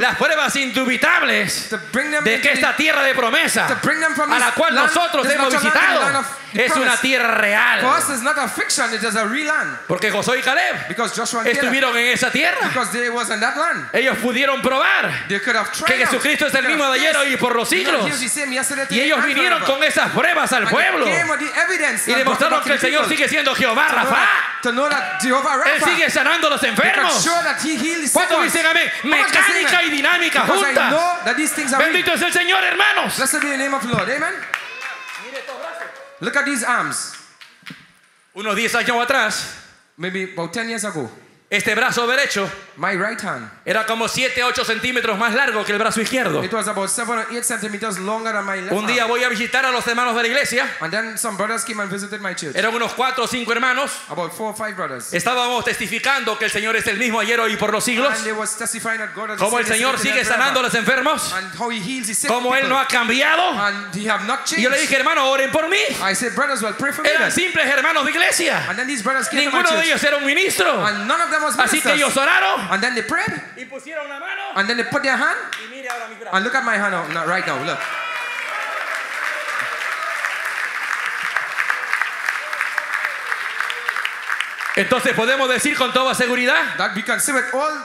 las pruebas indubitables to bring them de que esta tierra de promesa a la cual nosotros hemos visitado es una tierra For real. us, it's not a fiction, it is a real land. Porque Josué y Caleb Because Joshua and estuvieron en esa tierra. because they was in that land. Ellos pudieron probar They could have tried que out. Jesucristo es el They could mismo de ayer, hoy y por los siglos. He was the same yesterday, Y today, ellos and vinieron forever. con esas pruebas al And pueblo. they came with the evidence Y and brought it demostraron que el the Señor people. sigue siendo Jehová To know Rafa. that- To know that Jehovah Él Rapha, sigue sanando a los enfermos. show that he healed the sick ¿Cuántos ones. dicen amén? How much Mecánica y dinámica Because I juntas. know that these things are real. Bendito es el Señor, hermanos. Blessed be the name of the Lord. Amen. Look at these arms. Unos 10 años atrás, Maybe about 10 years ago, este brazo derecho my right hand, era como 7 8 centímetros más largo que el brazo izquierdo. it was about 7 or 8 centimeters longer than my left Un día voy a visitar a los hermanos de la iglesia. And then some brothers came and visited my church. Eran unos 4 o 5 hermanos. About 4 or 5 brothers. Estábamos testificando que el Señor es el mismo ayer, hoy y por los siglos. And they was testifying that God Como el Señor sigue sanando a los enfermos. And how he heals his sick Como Él no ha cambiado. And he have not Y changed. yo le dije, hermano, oren por mí. I said, brothers, well, pray for me. Eran then." simples hermanos de iglesia. And then these brothers came to my Ninguno de ellos era un ministro. And none of them was Así que ellos oraron And then they prayed. y pusieron la mano. And then they put their hand. Y mire ahora mi brazo. And look at my hand now, now, right now. Look. Entonces podemos decir con toda seguridad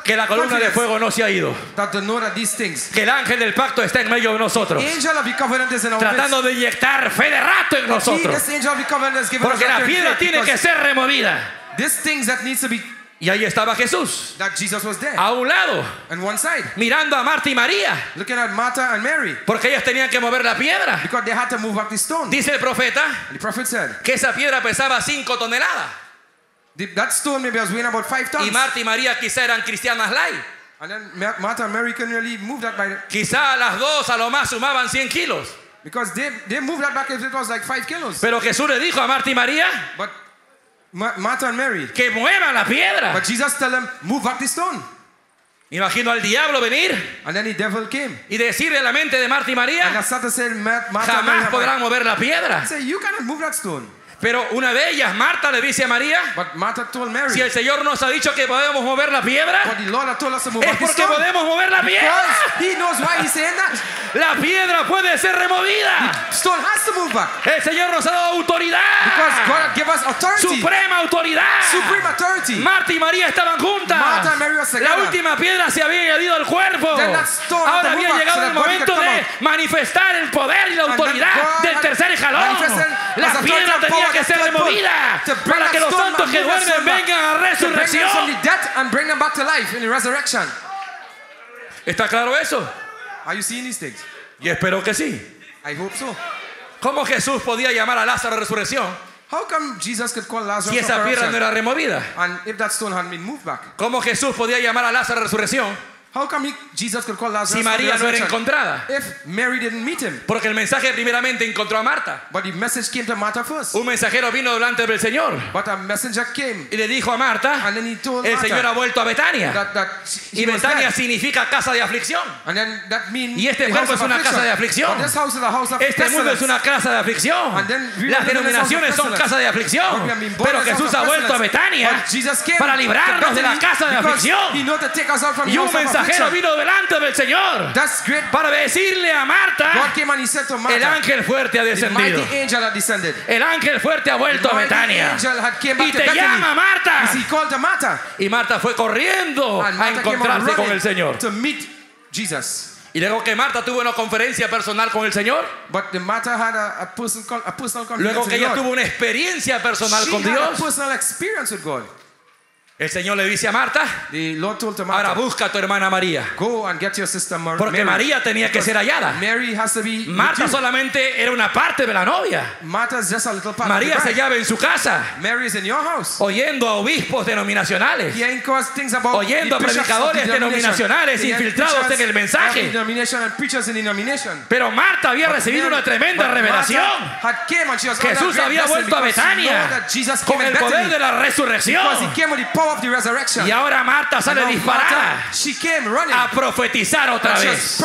que la columna de fuego no se ha ido. Que el ángel del pacto está en medio de nosotros. Angel of the covenant is in our Tratando de inyectar fe de rato en nosotros. Porque la piedra tiene que ser removida. Y ahí estaba Jesús. that Jesus was there. A un lado. On one side, Mirando a Marta y María. looking at Martha and Mary, Porque ellas tenían que mover la piedra. because they had to move back the stone. Dice el profeta And the prophet said, que esa piedra pesaba 5 toneladas. the- that stone maybe was weighing about five tons. Y Marta y María quizá eran cristianas light. And then Ma- Martha and Mary couldn't really move that by Quizá las dos a lo más sumaban 100 kilos. because they, they moved that back if it was like five kilos. Pero Jesús le dijo a Marta y María But Ma- Martha and Mary, que muevan la piedra. but Jesus tell them, move back the stone. Imagino al diablo venir And then the devil came. y decirle a la mente de Marta y And María, saying, Ma- Martha and jamás podrán mover la piedra. said, you cannot move that stone. Pero una de ellas, Marta, le dice a María, But Martha told Mary, si el Señor nos ha dicho que podemos mover la piedra, but the Lord had told us to move es porque stone. podemos mover la piedra. He knows why he's saying that. La piedra puede ser removida. Stone has to move back. El Señor nos ha dado Because autoridad. God gave us authority. Suprema autoridad. Supreme authority. Marta y María estaban juntas. Martha and Mary were La última piedra se había añadido al cuerpo. Then that stone had Ahora había llegado so el momento de manifestar el poder y la autoridad del tercer jalón. La piedra tenía que put removida para que los santos que duermen vengan a resurrección. the death and bring them back to life in the resurrection. ¿Está claro eso? Are you seeing these things? Y espero que sí. I hope so. ¿Cómo Jesús podía llamar a Lázaro a resurrección How come Jesus could call Lazarus si esa from piedra no corruption? era removida? And if that stone had been moved back, ¿Cómo Jesús podía llamar a Lázaro a resurrección how come he, Jesus could call Lazarus si María no era encontrada? if Mary didn't meet him? Porque el mensaje primeramente encontró a Marta. But the message came to Martha first. Un mensajero vino delante del Señor But a messenger came y le dijo a Marta, and then he told el Martha Señor ha vuelto a Betania. that, that Y Betania significa casa de aflicción. And then that means Y este cuerpo of es una casa de aflicción. This house is a house of Este mundo es una casa de aflicción. And then we Las live in a house of denominaciones son casa de aflicción. Pero as a house Jesús of ha vuelto a. Betania para librarnos de la casa de aflicción. Y un of mensajero vino delante del Señor That's great. para decirle a Marta, el ángel fuerte ha descendido. El ángel fuerte ha vuelto a Betania. Y te llama Marta. Y Marta fue corriendo a encontrarse con el Señor. Jesus. Y luego que Marta tuvo una conferencia personal con el Señor, But the Martha had a, a personal, a personal luego que ella tuvo una experiencia personal She con Dios, personal experience with God. El Señor le dice a Marta, The Lord told to Martha, ahora busca a tu hermana María. go and get your sister Mar- Porque Mary. María tenía que ser hallada. Mary has to be Marta solamente era una parte de la novia. Martha's just a little part María se hallaba en su casa, Mary is in your house. oyendo a obispos denominacionales, about oyendo a predicadores denominacionales infiltrados en el mensaje. Pero Marta había But recibido Mary- una tremenda revelación. Martha had came and she was under Jesús había vuelto a Betania con el poder de la resurrección. Of the resurrection. Y ahora Marta sale disparada Martha, she came running. a profetizar otra And vez.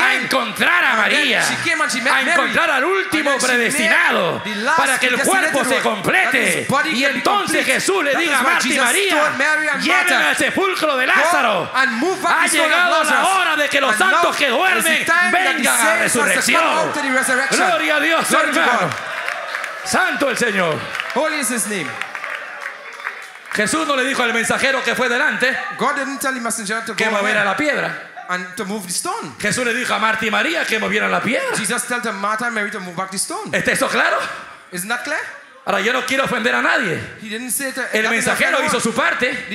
a encontrar a María, she came and she met a Mary. encontrar al último predestinado para que el cuerpo se complete. Y entonces. Jesús le diga a Marta y María, lleven al sepulcro de Lázaro. Ha llegado la hora de que los santos que duermen vengan a come resurrección. Gloria a Dios, hermano. Santo el Señor. Holy is his name. Jesús no le dijo al mensajero que fue delante God didn't tell the messenger to que go moviera ahead la piedra. and to move the stone. Jesús le dijo a Marta y María que movieran la piedra. Jesus told to Martha and Mary to move back the stone. ¿Está eso claro? Isn't that clear? Ahora yo no quiero ofender a nadie. El mensajero hizo su parte,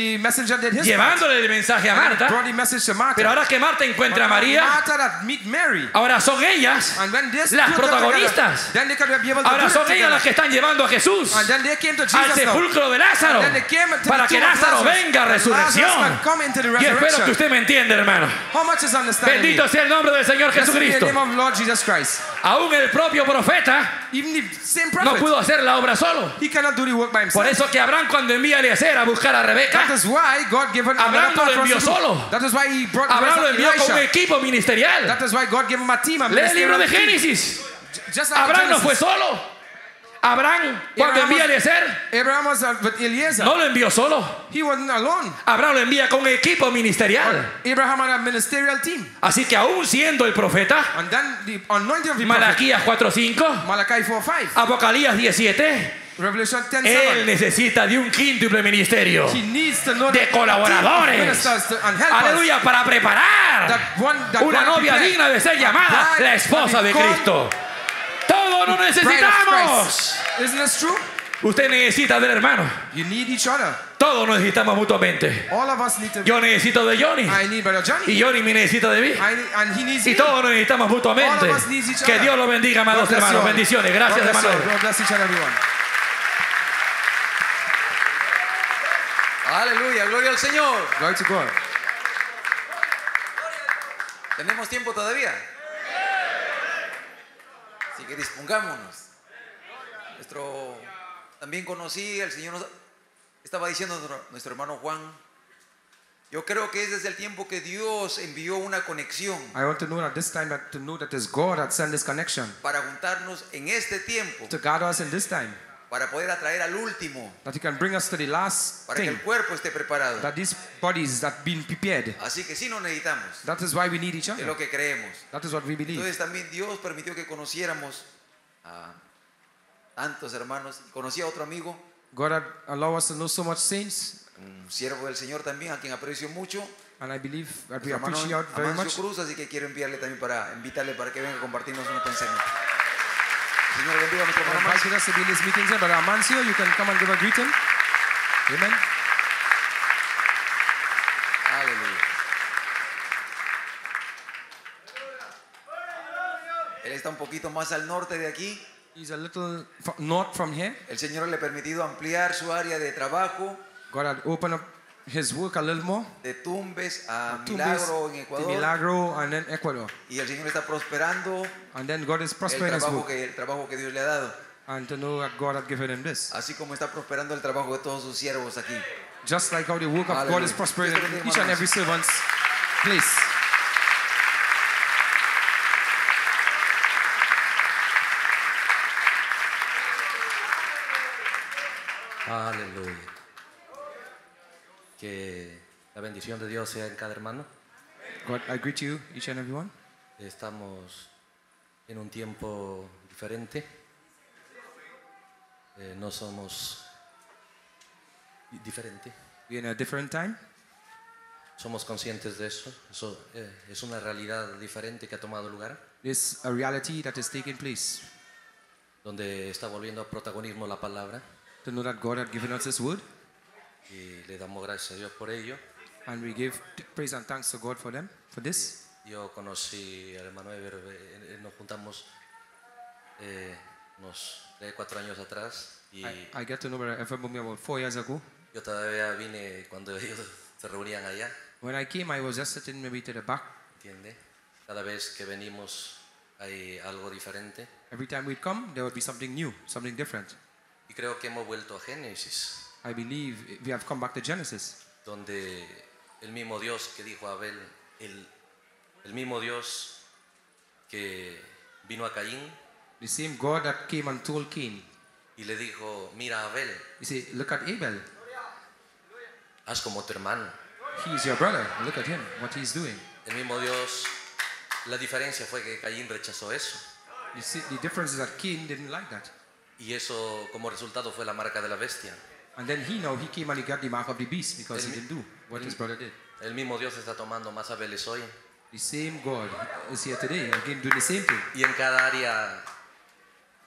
llevándole el mensaje a Marta. Pero ahora que Marta encuentra a María, ahora son ellas las protagonistas. Ahora son ellas las que están llevando a Jesús al sepulcro de Lázaro para que Lázaro venga a resurrección. Y espero que usted me entienda, hermano. Bendito sea el nombre del Señor Jesucristo. Aún el propio profeta no pudo hacer la obra solo. he cannot do the work by Por himself. eso que Abraham cuando envía a Eliezer a buscar a Rebeca, That is why God gave him Abraham lo envió solo. That is why he brought Abraham lo envió con un equipo ministerial. That is why God gave him a team. A Lee el libro de. Génesis. Like Abraham no fue solo. Abraham, cuando Abraham envía a Eliezer, Abraham was with Eliezer. no lo envió solo. He wasn't alone. Abraham lo envía con equipo ministerial. Abraham had a ministerial team. Así que aún siendo el profeta, And then the anointing of the prophet, Malaquías 4.5, Malachi 4:5, Apocalías 17, Revelation 10:7. él necesita de un quíntuple ministerio He needs to know de colaboradores. Aleluya, para preparar that one, that una novia prepare digna de ser llamada la esposa de Cristo. Todos lo necesitamos. Isn't this true? Usted necesita del hermano. You need each other. Todos nos necesitamos mutuamente. All of us need to. Yo necesito de Johnny. I need Brother Johnny. Y Johnny me necesita de mí. I need, and he needs Y me. todos nos necesitamos mutuamente. All of us needs each Que other. Dios lo bendiga, amados hermanos. all. Bendiciones. Gracias, God bless you all. hermano. God bless each and everyone. Aleluya, gloria al Señor. Glory to God. ¿Tenemos tiempo todavía? Que dispongámonos. Nuestro, también conocí, el Señor nos estaba diciendo nuestro, nuestro hermano Juan, yo creo que es desde el tiempo que Dios envió una conexión I want to know at this time that to know that it's God that sent this connection para juntarnos en este tiempo, to guide us in this time, para poder atraer al último, that He can bring us to the last para que el cuerpo esté preparado. that these bodies that been prepared. Así que sí nos necesitamos, That is why we need each es lo other. que creemos. That is what we believe. Entonces también Dios permitió que conociéramos a tantos hermanos. Conocí a otro amigo, God had allowed us to know so much saints, un siervo del Señor también, a quien aprecio mucho. and I believe that we appreciate very much. Cruz, así que quiero enviarle también para invitarle para que venga a compartirnos. Señor, bendiga a nuestro hermano invite Amancio. us to be in this meeting here, but Amancio, you can come and give a greeting. Amen. Aleluya. Él está un poquito más al norte de aquí. He's a little f- north from here. El Señor le ha permitido ampliar su área de trabajo God had opened up his work a little more. de Tumbes a Tumbes Milagro en Ecuador. Milagro and then Ecuador. Y el Señor está prosperando And then God is el prospering his trabajo, que, el trabajo que Dios le ha dado. And to know that God had given him this. Así como está prosperando el trabajo de todos sus siervos aquí. Just like how the work of God is prospering in each and every servant's place. Aleluya. Que la bendición de Dios sea en cada hermano. God, I greet you, each and every one. Estamos en un tiempo diferente. Eh, no somos di- diferente. We're in a different time. Somos conscientes de eso. Eso eh, es una realidad diferente que ha tomado lugar, There's a reality that is taking place. donde está volviendo a protagonismo la palabra. To know that God had given us His word, Y le damos gracias a Dios por ello. and we give praise and thanks to God for them, for this. Yo conocí al hermano Eber, eh, eh, nos juntamos eh, unos 3, 4 años atrás y I, I get to know Brother Bumi about four years ago. yo todavía vine cuando ellos se reunían allá, When I came, I was just sitting maybe to the back. ¿entiende? Cada vez que venimos hay algo diferente Every time we'd come, there would be something new, something different. y creo que hemos vuelto a Génesis, I believe we have come back to Genesis, donde el mismo Dios que dijo a Abel, el, el mismo Dios que vino a Caín the same God that came and told Cain, y le dijo, mira Abel, He said, Look at Abel. haz como tu hermano. He's your brother. Look at him, what he's doing. El mismo Dios, la diferencia fue que Caín rechazó eso. You see, the difference is that Cain didn't like that. Y eso como resultado fue la marca de la bestia. And then he now, he came and he got the mark of the beast because El he didn't do what his brother did. El mismo Dios está tomando más hoy. The same God is here today, again doing the same thing. Y en cada área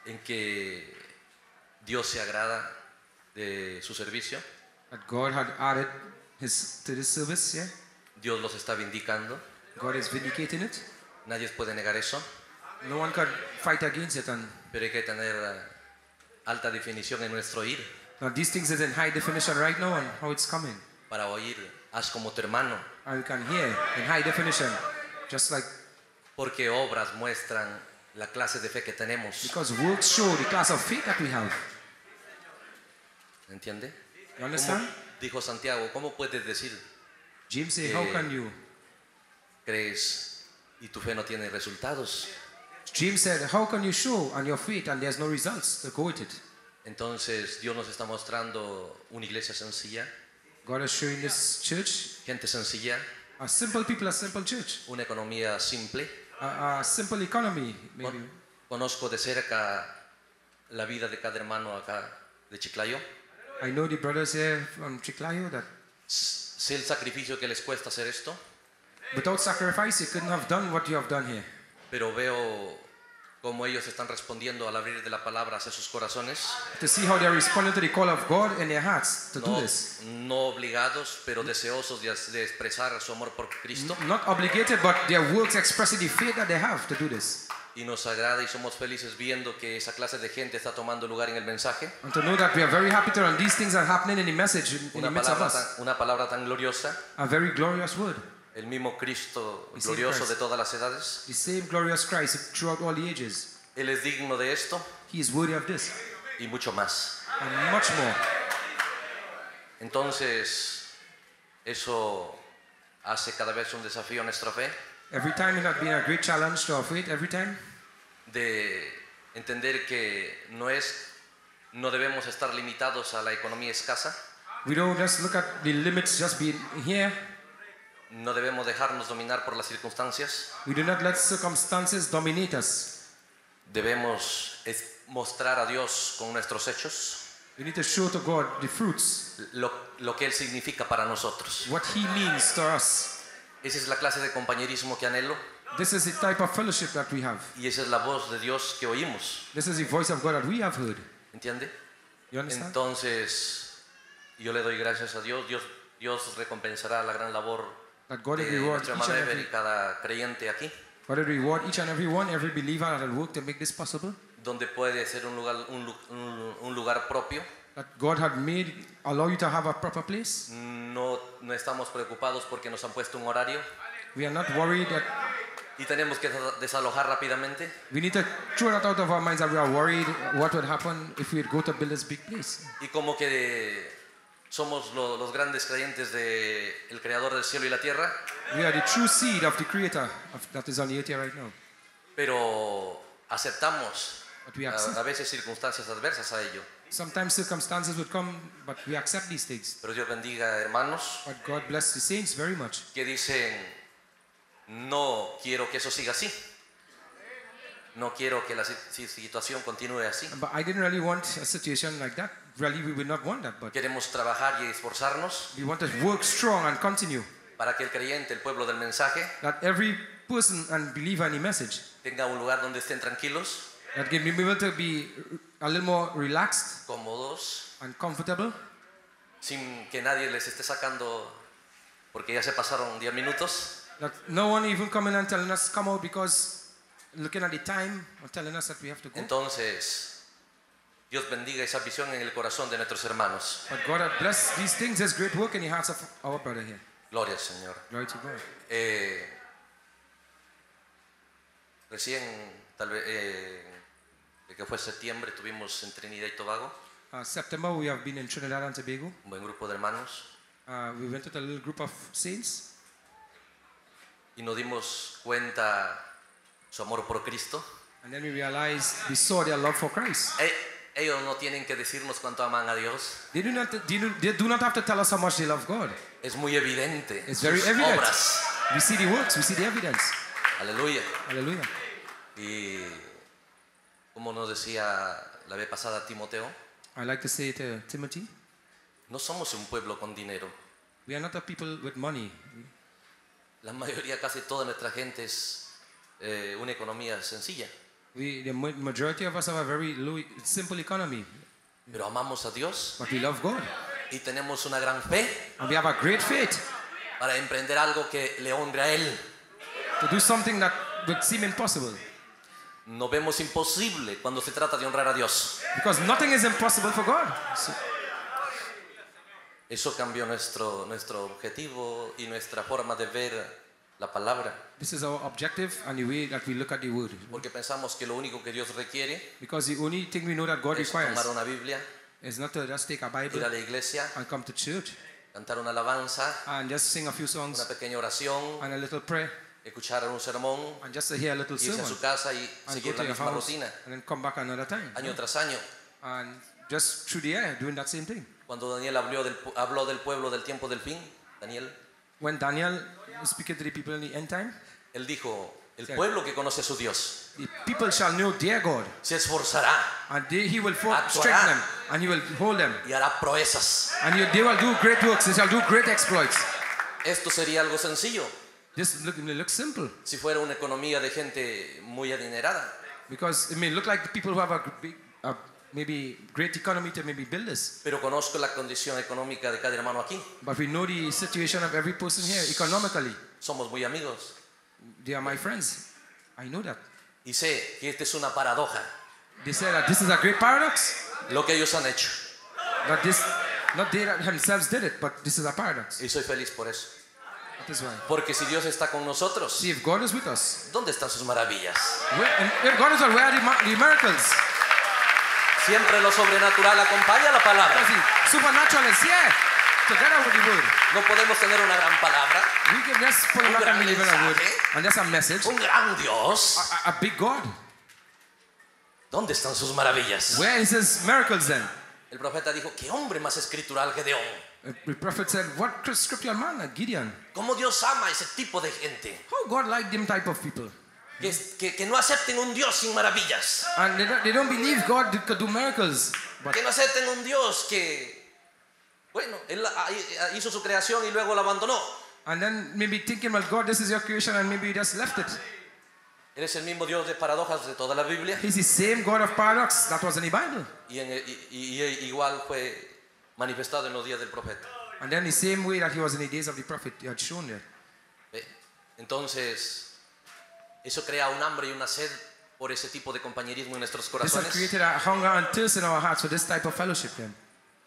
en que Dios se agrada de su servicio, That God had added his to this service, yeah? Dios los está vindicando. God is vindicating it. Nadie puede negar eso. No one can fight against it. And Pero hay que tener eh, alta definición en nuestro oír now these things is in high definition right now and how it's coming. para oír. Haz como tu hermano. And we can hear in high definition, just like Porque obras muestran la clase de fe que tenemos. because works show the class of faith that we have. ¿Entiende? You understand? ¿Cómo- dijo Santiago, ¿cómo puedes decir James said, How can you? crees y tu fe no tiene resultados? James said, How can you show on your faith and there's no results to go with it? Entonces Dios nos está mostrando una iglesia sencilla, God is showing this church gente sencilla, a simple people, a simple church, una economía simple. a, a simple economy, maybe. Con- Conozco de cerca la vida de cada hermano acá de Chiclayo. I know the brothers here from Chiclayo that Sé el sacrificio que les cuesta hacer esto, without sacrifice you couldn't have done what you have done here. pero veo cómo ellos están respondiendo al abrir de la palabra hacia sus corazones. To see how they're responding to the call of God in their hearts to do No, this. no obligados, pero deseosos de, de expresar su amor por Cristo. Not obligated, but their works expressing the faith that they have to do this. Y nos agrada y somos felices viendo que esa clase de gente está tomando lugar en el mensaje. And to know that we are very happy these things are happening in the message, in, in the Una midst of palabra, us. tan, una palabra tan gloriosa, A very glorious word. El mismo Cristo The glorioso Christ. de todas las edades. The same glorious Christ throughout all the ages. Él es digno de esto He is worthy of this y mucho más. and much more. Entonces, eso hace cada vez un desafío a nuestra fe Every time it has been a great challenge to our faith, every time. de entender que no es, no debemos estar limitados a la economía escasa, We don't just look at the limits just being here. No debemos dejarnos dominar por las circunstancias, We do not let circumstances dominate us. debemos mostrar a Dios con nuestros hechos We need to show to God the fruits, lo, lo que Él significa para nosotros. what He means to us. Esa es la clase de compañerismo que anhelo This is the type of fellowship that we have. y esa es la voz de Dios que oímos. This is the voice of God that we have heard. ¿Entiende? You understand? Entonces, yo le doy gracias a Dios. Dios, Dios recompensará la gran labor That God de reward each and Eber y every, cada creyente aquí, God will reward each and every one, every believer that will work to make this possible. donde puede ser un lugar, un, lu- un- un lugar propio. That God had made, allow you to have a proper place. No, no estamos preocupados porque nos han puesto un horario We are not worried that y tenemos que desa- desalojar rápidamente. we need to throw that out of our minds that we are worried what would happen if we go to build this big place. Y como que somos lo- los grandes creyentes del el creador del cielo y la tierra, We are the true seed of the Creator of, that is on the earth right now. pero aceptamos But we a, a veces circunstancias adversas a ello. Sometimes circumstances would come, but we accept these things. Pero Dios bendiga hermanos But God bless the saints very much. que dicen, no quiero que eso siga así. No quiero que la si- si- situación continúe así. But I didn't really want a situation like that. Really, we would not want that. But Queremos trabajar y esforzarnos we want to work strong and continue. para que el creyente, el pueblo del mensaje, That every person and believer in the message tenga un lugar donde estén tranquilos, that can be able to be a little more relaxed cómodos, and comfortable, sin que nadie les esté sacando porque ya se pasaron 10 minutos. that no one even coming and telling us come out because looking at the time or telling us that we have to go. Entonces, Dios bendiga esa visión en el corazón de nuestros hermanos. But God has blessed these things. There's great work in the hearts of our brother here. Gloria al Señor. Glory to God. Eh, recién, tal vez, eh, que fue septiembre, estuvimos en Trinidad y Tobago, Uh, September, we have been in Trinidad and Tobago. un buen grupo de hermanos, Uh, we went with a little group of saints y nos dimos cuenta su amor por Cristo. and then we realized we saw their love for Christ. Eh, ellos no tienen que decirnos cuánto aman a Dios. They do not, they do, they do not have to tell us how much they love God. Es muy evidente. It's very sus evident. obras. We see the works, we see the evidence. Aleluya. Hallelujah. Y como nos decía la vez pasada Timoteo, I like to say to Timothy, no somos un pueblo con dinero. we are not a people with money. La mayoría, casi toda nuestra gente es eh, una economía sencilla. We, the ma- majority of us have a very low, simple economy, Pero amamos a Dios but we love God. y tenemos una gran fe And we have a great faith para emprender algo que le honre a Él. to do something that would seem impossible. No vemos imposible cuando se trata de honrar a Dios. Because nothing is impossible for God. So, Eso cambió nuestro, nuestro objetivo y nuestra forma de ver la palabra. this is our objective and the way that we look at the word. Porque pensamos que lo único que Dios requiere Because the only thing we know that God es requires tomar una Biblia, is not to just take a Bible ir a la iglesia, and come to church cantar una alabanza, and just sing a few songs una pequeña oración, and a little prayer escuchar un sermón, and just to hear a little irse a sermon su casa y and seguir go la to your misma house rutina, and then come back another time. año tras año. And just through the air doing that same thing. Cuando Daniel habló del, habló del pueblo del tiempo del fin, Daniel, When Daniel speaking to the people in the end time, él dijo, el pueblo que conoce a su Dios the people shall know their God se esforzará and they, he will strengthen them and he will hold them y hará proezas. and he, they will do great works. They shall do great exploits. Esto sería algo sencillo This look, it may look simple si fuera una economía de gente muy adinerada. because it may look like the people who have a big, a maybe great economy to maybe build this. Pero conozco la condición económica de cada hermano aquí. But we know the situation of every person here economically. Somos muy amigos. They are my friends. I know that. Y sé que esta es una paradoja. They say that this is a great paradox. Lo que ellos han hecho. That this, not they themselves did it, but this is a paradox. Y soy feliz por eso. That is why. Porque si Dios está con nosotros, See, if God is with us, ¿dónde están sus maravillas? where, and if God is where are the, the miracles? Siempre lo sobrenatural acompaña la palabra. Supernatural is here together with the word. No podemos tener una gran palabra, We can just put Un gran word, mensaje. and that's a message. un gran Dios. A, a big God. ¿Dónde están sus maravillas? Where is His miracles then? El profeta dijo, ¿qué hombre más escritural Gedeón? The prophet said, "What scriptural man, like Gideon? ¿Cómo Dios ama a ese tipo de gente? How God like them type of people, Que, que, que no acepten un Dios sin maravillas. and they don't, they don't believe God could do miracles, but Que no acepten un Dios que, bueno, Él hizo su creación y luego la abandonó. and then maybe thinking, well, God, this is your creation, and maybe you just left it. Él es el mismo Dios de paradojas de toda la Biblia. He's the same God of paradox that was in the Bible, Y, en- y- y- igual fue manifestado en los días del profeta. and then the same way that He was in the days of the prophet, He had shown it. ¿Ve? Entonces, eso crea un hambre y una sed por ese tipo de compañerismo en nuestros This corazones. created a hunger and thirst in our hearts for this type of fellowship. Then,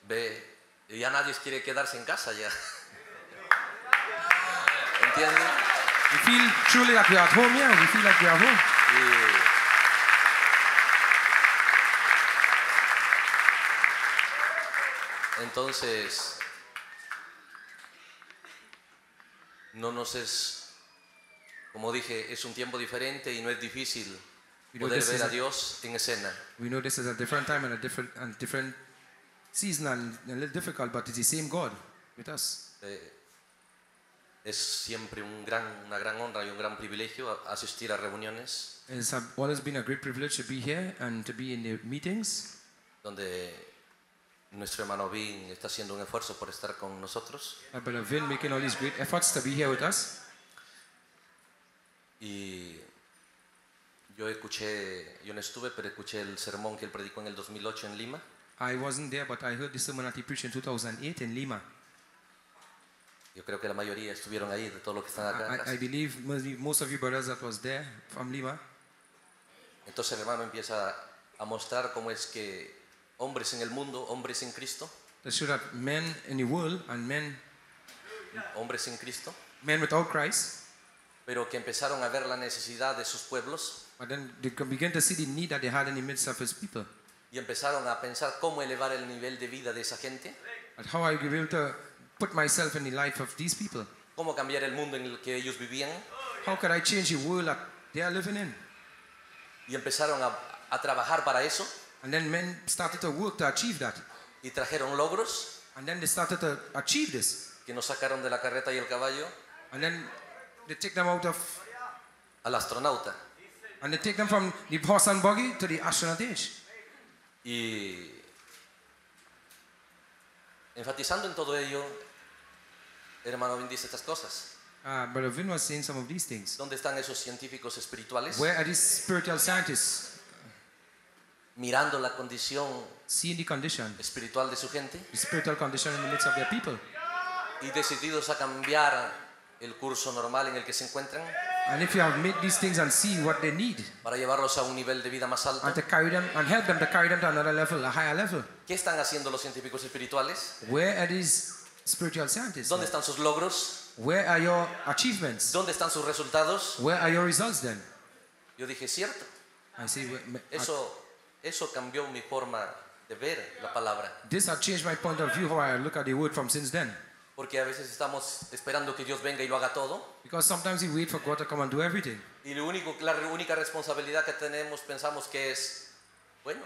Ve, ya nadie quiere quedarse en casa ya. ¿Entiendes? we feel truly like we are at home here. We feel like we are home. Y- entonces, no nos es, como dije, es un tiempo diferente y no es difícil You know, poder ver a a- Dios en escena. We know this is a different time and a different and different season and a little difficult, but it's the same God with us. Eh, Es siempre un gran, una gran honra y un gran privilegio asistir a reuniones It's always been a great privilege to be here and to be in the meetings donde nuestro hermano Vin está haciendo un esfuerzo por estar con nosotros. Uh, Vin making all these great efforts to be here with us. Y yo escuché, yo no estuve, pero escuché el sermón que él predicó en el 2008 en Lima. I wasn't there, but I heard the sermon that he preached in 2008 in Lima. Yo creo que la mayoría estuvieron ahí, de todos los que están acá. I, I believe most, of you brothers that was there from Lima. Entonces el hermano empieza a mostrar cómo es que hombres en el mundo, hombres en Cristo, That show that men in the world and men, hombres en Cristo, men without Christ, pero que empezaron a ver la necesidad de sus pueblos but then they begin to see the need that they had in the midst of his people. y empezaron a pensar cómo elevar el nivel de vida de esa gente, And how I be able to put myself in the life of these people. cómo cambiar el mundo en el que ellos vivían How could I change the world that they are living in? y empezaron a, a trabajar para eso And then men started to work to achieve that. y trajeron logros And then they started to achieve this. que nos sacaron de la carreta y el caballo And then they take them out of, al astronauta. and they take them from the horse and buggy to the astronaut age. Y enfatizando en todo ello, el hermano Vin dice estas cosas. Uh, Brother Vin was saying some of these things. ¿Dónde están esos científicos espirituales? Where are these spiritual scientists Mirando la condición seeing the condition, espiritual de su gente the spiritual condition in the midst of their people? y decididos a cambiar el curso normal en el que se encuentran And if you have made these things and see what they need, para llevarlos a un nivel de vida más alto. and to carry them and help them to carry them to another level, a higher level. ¿Qué están haciendo los científicos espirituales? Where are these spiritual scientists? ¿Dónde están sus logros? Where are your achievements? ¿Dónde están sus resultados? Where are your results then? Yo dije, cierto. I say, where- me- Eso, eso cambió mi forma de ver la palabra. this has changed my point of view how I look at the word from since then. Porque a veces estamos esperando que Dios venga y lo haga todo. Because sometimes we wait for God to come and do everything. Y lo único, la única responsabilidad que tenemos, pensamos que es, bueno,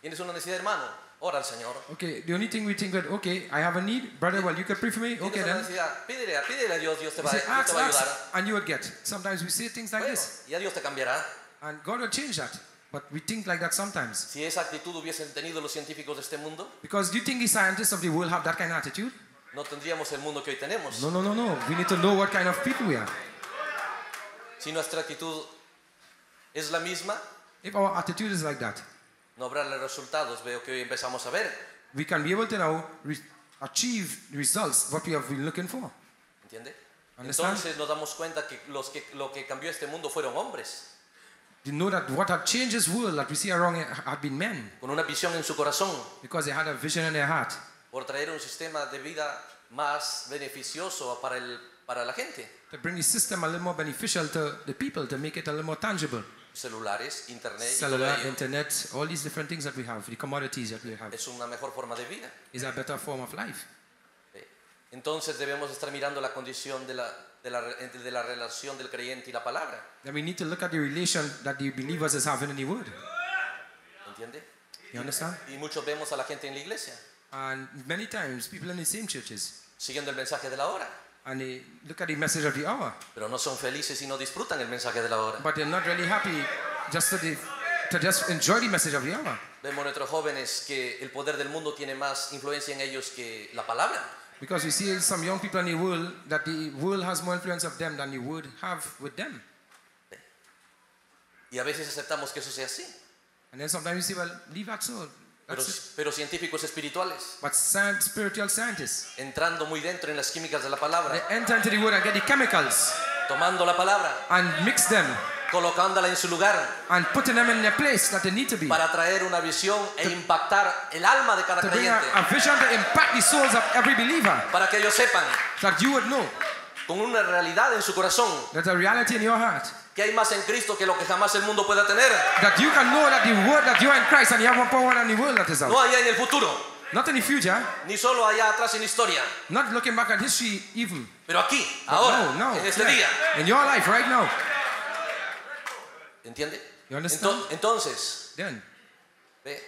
tienes una necesidad, hermano, ora al Señor. Okay, the only thing we think that, okay, I have a need, brother, well, you can pray for me. Okay, then. pídele, pídele a Dios, Dios te va, say, Dios te ask, va a ask, ayudar. and you will get. Sometimes we say things like this, Y a Dios te cambiará. and God will change that. But we think like that sometimes. Si esa actitud hubiesen tenido los científicos de este mundo, Because do you think the scientists of the world have that kind of attitude? No tendríamos el mundo que hoy tenemos. No, no, no, no. We need to know what kind of people we are. Si nuestra actitud es la misma, If our attitude is like that, no habrá los resultados. Veo que hoy empezamos a ver. we can be able to now re- achieve the results what we have been looking for. ¿Entiende? Understand? Entonces nos damos cuenta que, los que lo que cambió este mundo fueron hombres, You know that what had changed this world that we see around had been men con una visión en su corazón because they had a vision in their heart por traer un sistema de vida más beneficioso para, el, para la gente. to bring the system a little more beneficial to the people, to make it a little more tangible. Celulares, internet, Cellular, internet, all these different things that we have, the commodities that we have, es una mejor forma de vida. is a better form of life. Entonces debemos estar mirando la condición de la, de la, de la relación del creyente y la palabra. Then we need to look at the relation that the believers is having in the word. ¿Entiende? You understand? Y muchos vemos a la gente en la iglesia And many times people in the same churches siguiendo el mensaje de la hora, and they look at the message of the hour, pero no son felices y no disfrutan el mensaje de la hora. but they're not really happy just to, the, to just enjoy the message of the hour. Vemos nuestros jóvenes que el poder del mundo tiene más influencia en ellos que la palabra. Because we see some young people in the world that the world has more influence of them than the word have with them. Y a veces aceptamos que eso sea así. And then sometimes we say, well, leave that so. Pero, científicos espirituales, But spiritual scientists, entrando muy dentro en las químicas de la palabra, they enter into the word and get the chemicals tomando la palabra, and mix them colocándola en su lugar and putting them in their place that they need to be. para traer una visión e impactar el alma de cada To a, creyente. a vision to impact the souls of every believer. Para que ellos sepan, That you would know con una realidad en su corazón, that a reality in your heart. Que hay más en Cristo que lo que jamás el mundo pueda tener. That you can know that the word that you are in Christ and you have more power than the world that is out. No allá en el futuro, Not in the future, ni solo allá atrás en la historia, not looking back at history even. pero aquí, But ahora, no, no, en este yeah. día. In your life right now. ¿Entiende? You understand? Ento- Entonces, Then, ve,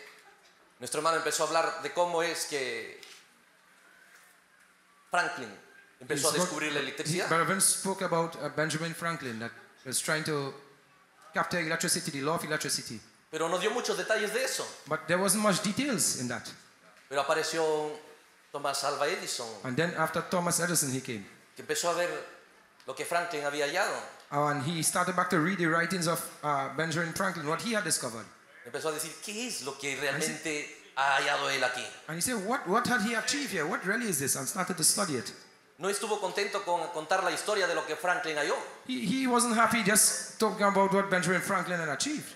nuestro hermano empezó a hablar de cómo es que Franklin empezó a He spoke- descubrir la he- electricidad. Vince spoke about uh, Benjamin Franklin that was trying to capture electricity, the law of electricity. Pero no dio muchos detalles de eso. But there wasn't much details in that. Pero apareció Thomas Alva Edison, And then after Thomas Edison, he came. que empezó a ver lo que Franklin había hallado. Uh, and he started back to read the writings of uh, Benjamin Franklin, what he had discovered. Empezó a decir, ¿qué es lo que realmente ha hallado él aquí? And he said, what, what had he achieved here? What really is this? And started to study it. No estuvo contento con contar la historia de lo que Franklin halló. He, he wasn't happy just talking about what Benjamin Franklin had achieved.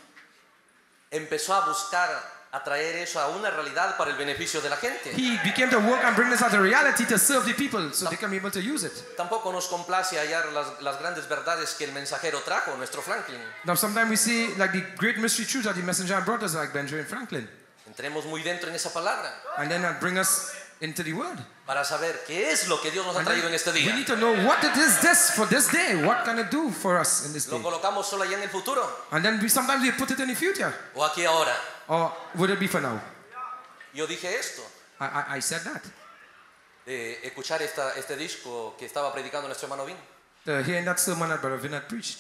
Empezó a buscar atraer eso a una realidad para el beneficio de la gente. He became to work and bring this as a reality to serve the people so they can be able to use it. Tampoco nos complace hallar las, las grandes verdades que el mensajero trajo, nuestro Franklin. Now, sometimes we see like the great mystery truths that the messenger brought us, like Benjamin Franklin. Entremos muy dentro en esa palabra And then that bring us into the word. Para saber qué es lo que Dios nos ha traído en este we día. need to know what it is this for this day. What can it do for us in this Lo day? colocamos solo allá en el futuro And then we, sometimes we put it in the future. o aquí ahora. Or would it be for now? Yo dije esto, I, I, I said that. escuchar esta, este disco que estaba predicando nuestro hermano Vin, Uh, hearing that sermon that Brother Vin had preached.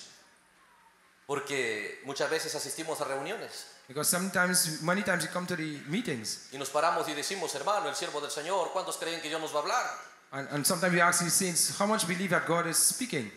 porque muchas veces asistimos a reuniones Because sometimes, many times we come to the meetings y nos paramos y decimos, hermano, el siervo del Señor, ¿cuántos creen que Dios nos va a hablar? and, and sometimes we ask the saints, how much believe that God is speaking?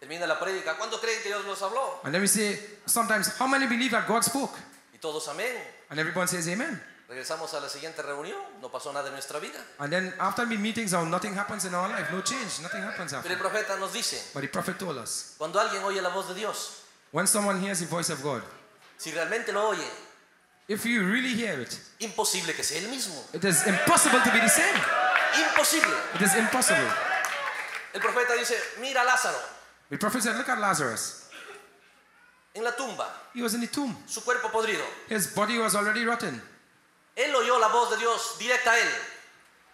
Termina la prédica, ¿cuántos creen que Dios nos habló? And then we say, sometimes, how many believe that God spoke? Y todos amén. And everyone says amen. Regresamos a la siguiente reunión, no pasó nada en nuestra vida. And then after the meetings, now nothing happens in our life, no change, nothing happens Pero after. el profeta nos dice, But the prophet told us, cuando alguien oye la voz de Dios, when someone hears the voice of God, si realmente lo oye, if you really hear it, imposible que sea el mismo. it is impossible to be the same. Imposible. It is impossible. El profeta dice, mira a Lázaro The prophet said, look at Lazarus. en la tumba, He was in the tomb. su cuerpo podrido. His body was already rotten. Él oyó la voz de Dios directa a él,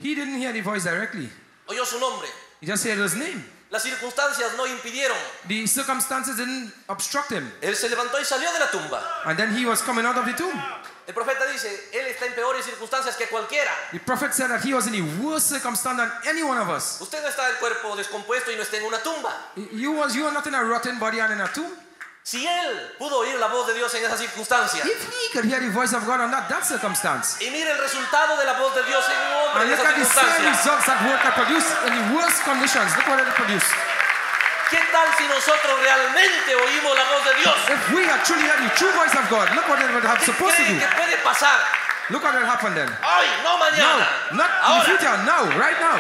He didn't hear the voice directly. oyó su nombre. He just heard his name. Las circunstancias no impidieron. The circumstances didn't obstruct him. Él se levantó y salió de la tumba. And then he was coming out of the tomb. El profeta dice, él está en peores circunstancias que cualquiera. The prophet said that he was in the worst circumstance than any one of us. Usted no está el cuerpo descompuesto y no está en una tumba. You was you are not in a rotten body and in a tomb. Si él pudo oír la voz de Dios en esa circunstancia If he could hear the voice of God under that circumstance, y mire el resultado de la voz de Dios en un hombre and en look esa at the same results that word can produce in the worst conditions. Look what it produced. ¿qué tal si nosotros realmente oímos la voz de Dios? If we had truly heard the true voice of God, look what it would have ¿Qué supposed to do. que puede pasar? Look what will happen then. Hoy, no No, mañana. not in the ahora. future, now, right now.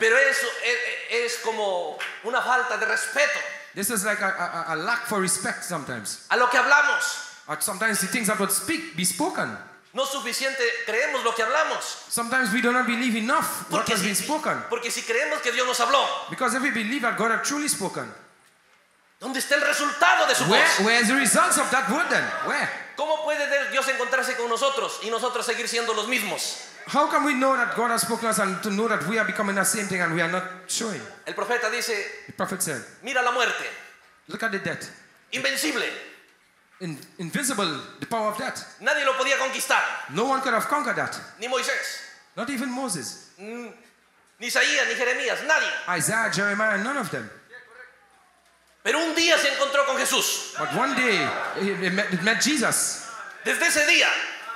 Pero eso es, es como una falta de respeto This is like a, a, a lack for respect sometimes. a lo que hablamos. Or sometimes the things that would speak be spoken. No suficiente creemos lo que hablamos. Sometimes we do not believe enough what has si, been spoken. porque si creemos que Dios nos habló, Because if we believe that God had truly spoken, ¿dónde está el resultado de su where, voz? where's the results of that word then? Where? ¿Cómo puede Dios encontrarse con nosotros y nosotros seguir siendo los mismos? How can we know that God has spoken us and to know that we are becoming the same thing and we are not showing? El profeta dice, The prophet said, mira la muerte, Look at the death. invencible. In, invisible, the power of death. Nadie lo podía conquistar, No one could have conquered that. ni Moisés, Not even Moses, mm, ni Isaías, ni Jeremías, nadie. Isaiah, Jeremiah, none of them. Pero un día se encontró con Jesús. But one day, he, met, Jesus. Desde ese día,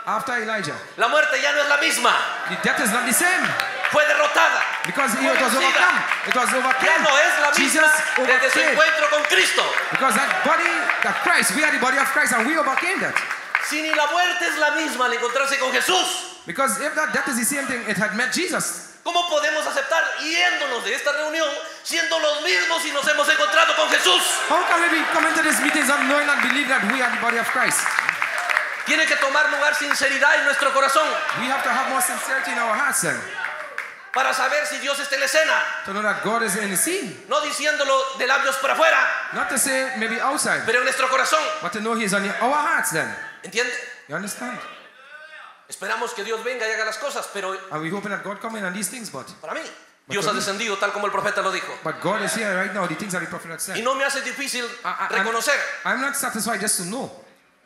After Elijah, la muerte ya no es la misma. the death is not the same. Fue derrotada. Because Fue it was overcome. It was Ya overcome. no es la Jesus misma desde su encuentro con Cristo. Because that body, that Christ, we are the body of Christ and we overcame that. Si ni la muerte es la misma al encontrarse con Jesús, Because if that death is the same thing, it had met Jesus. ¿cómo podemos aceptar yéndonos de esta reunión siendo los mismos si nos hemos encontrado con Jesús? How can we be coming to these meetings and knowing and believe that we are the body of Christ? Tiene que tomar lugar sinceridad en nuestro corazón We have to have more sincerity in our hearts then. para saber si Dios está en la escena. To know that God is in the scene. No diciéndolo de labios para afuera, Not to say maybe outside, pero en nuestro corazón. but to know He is on our hearts then. ¿Entiende? You understand? Esperamos que Dios venga y haga las cosas, pero And we hoping that God come in on these things, but para mí, Dios ha descendido tal como el profeta lo dijo. but God is here right now. The things that the prophet had Y said. no me hace difícil reconocer I'm not satisfied just to know.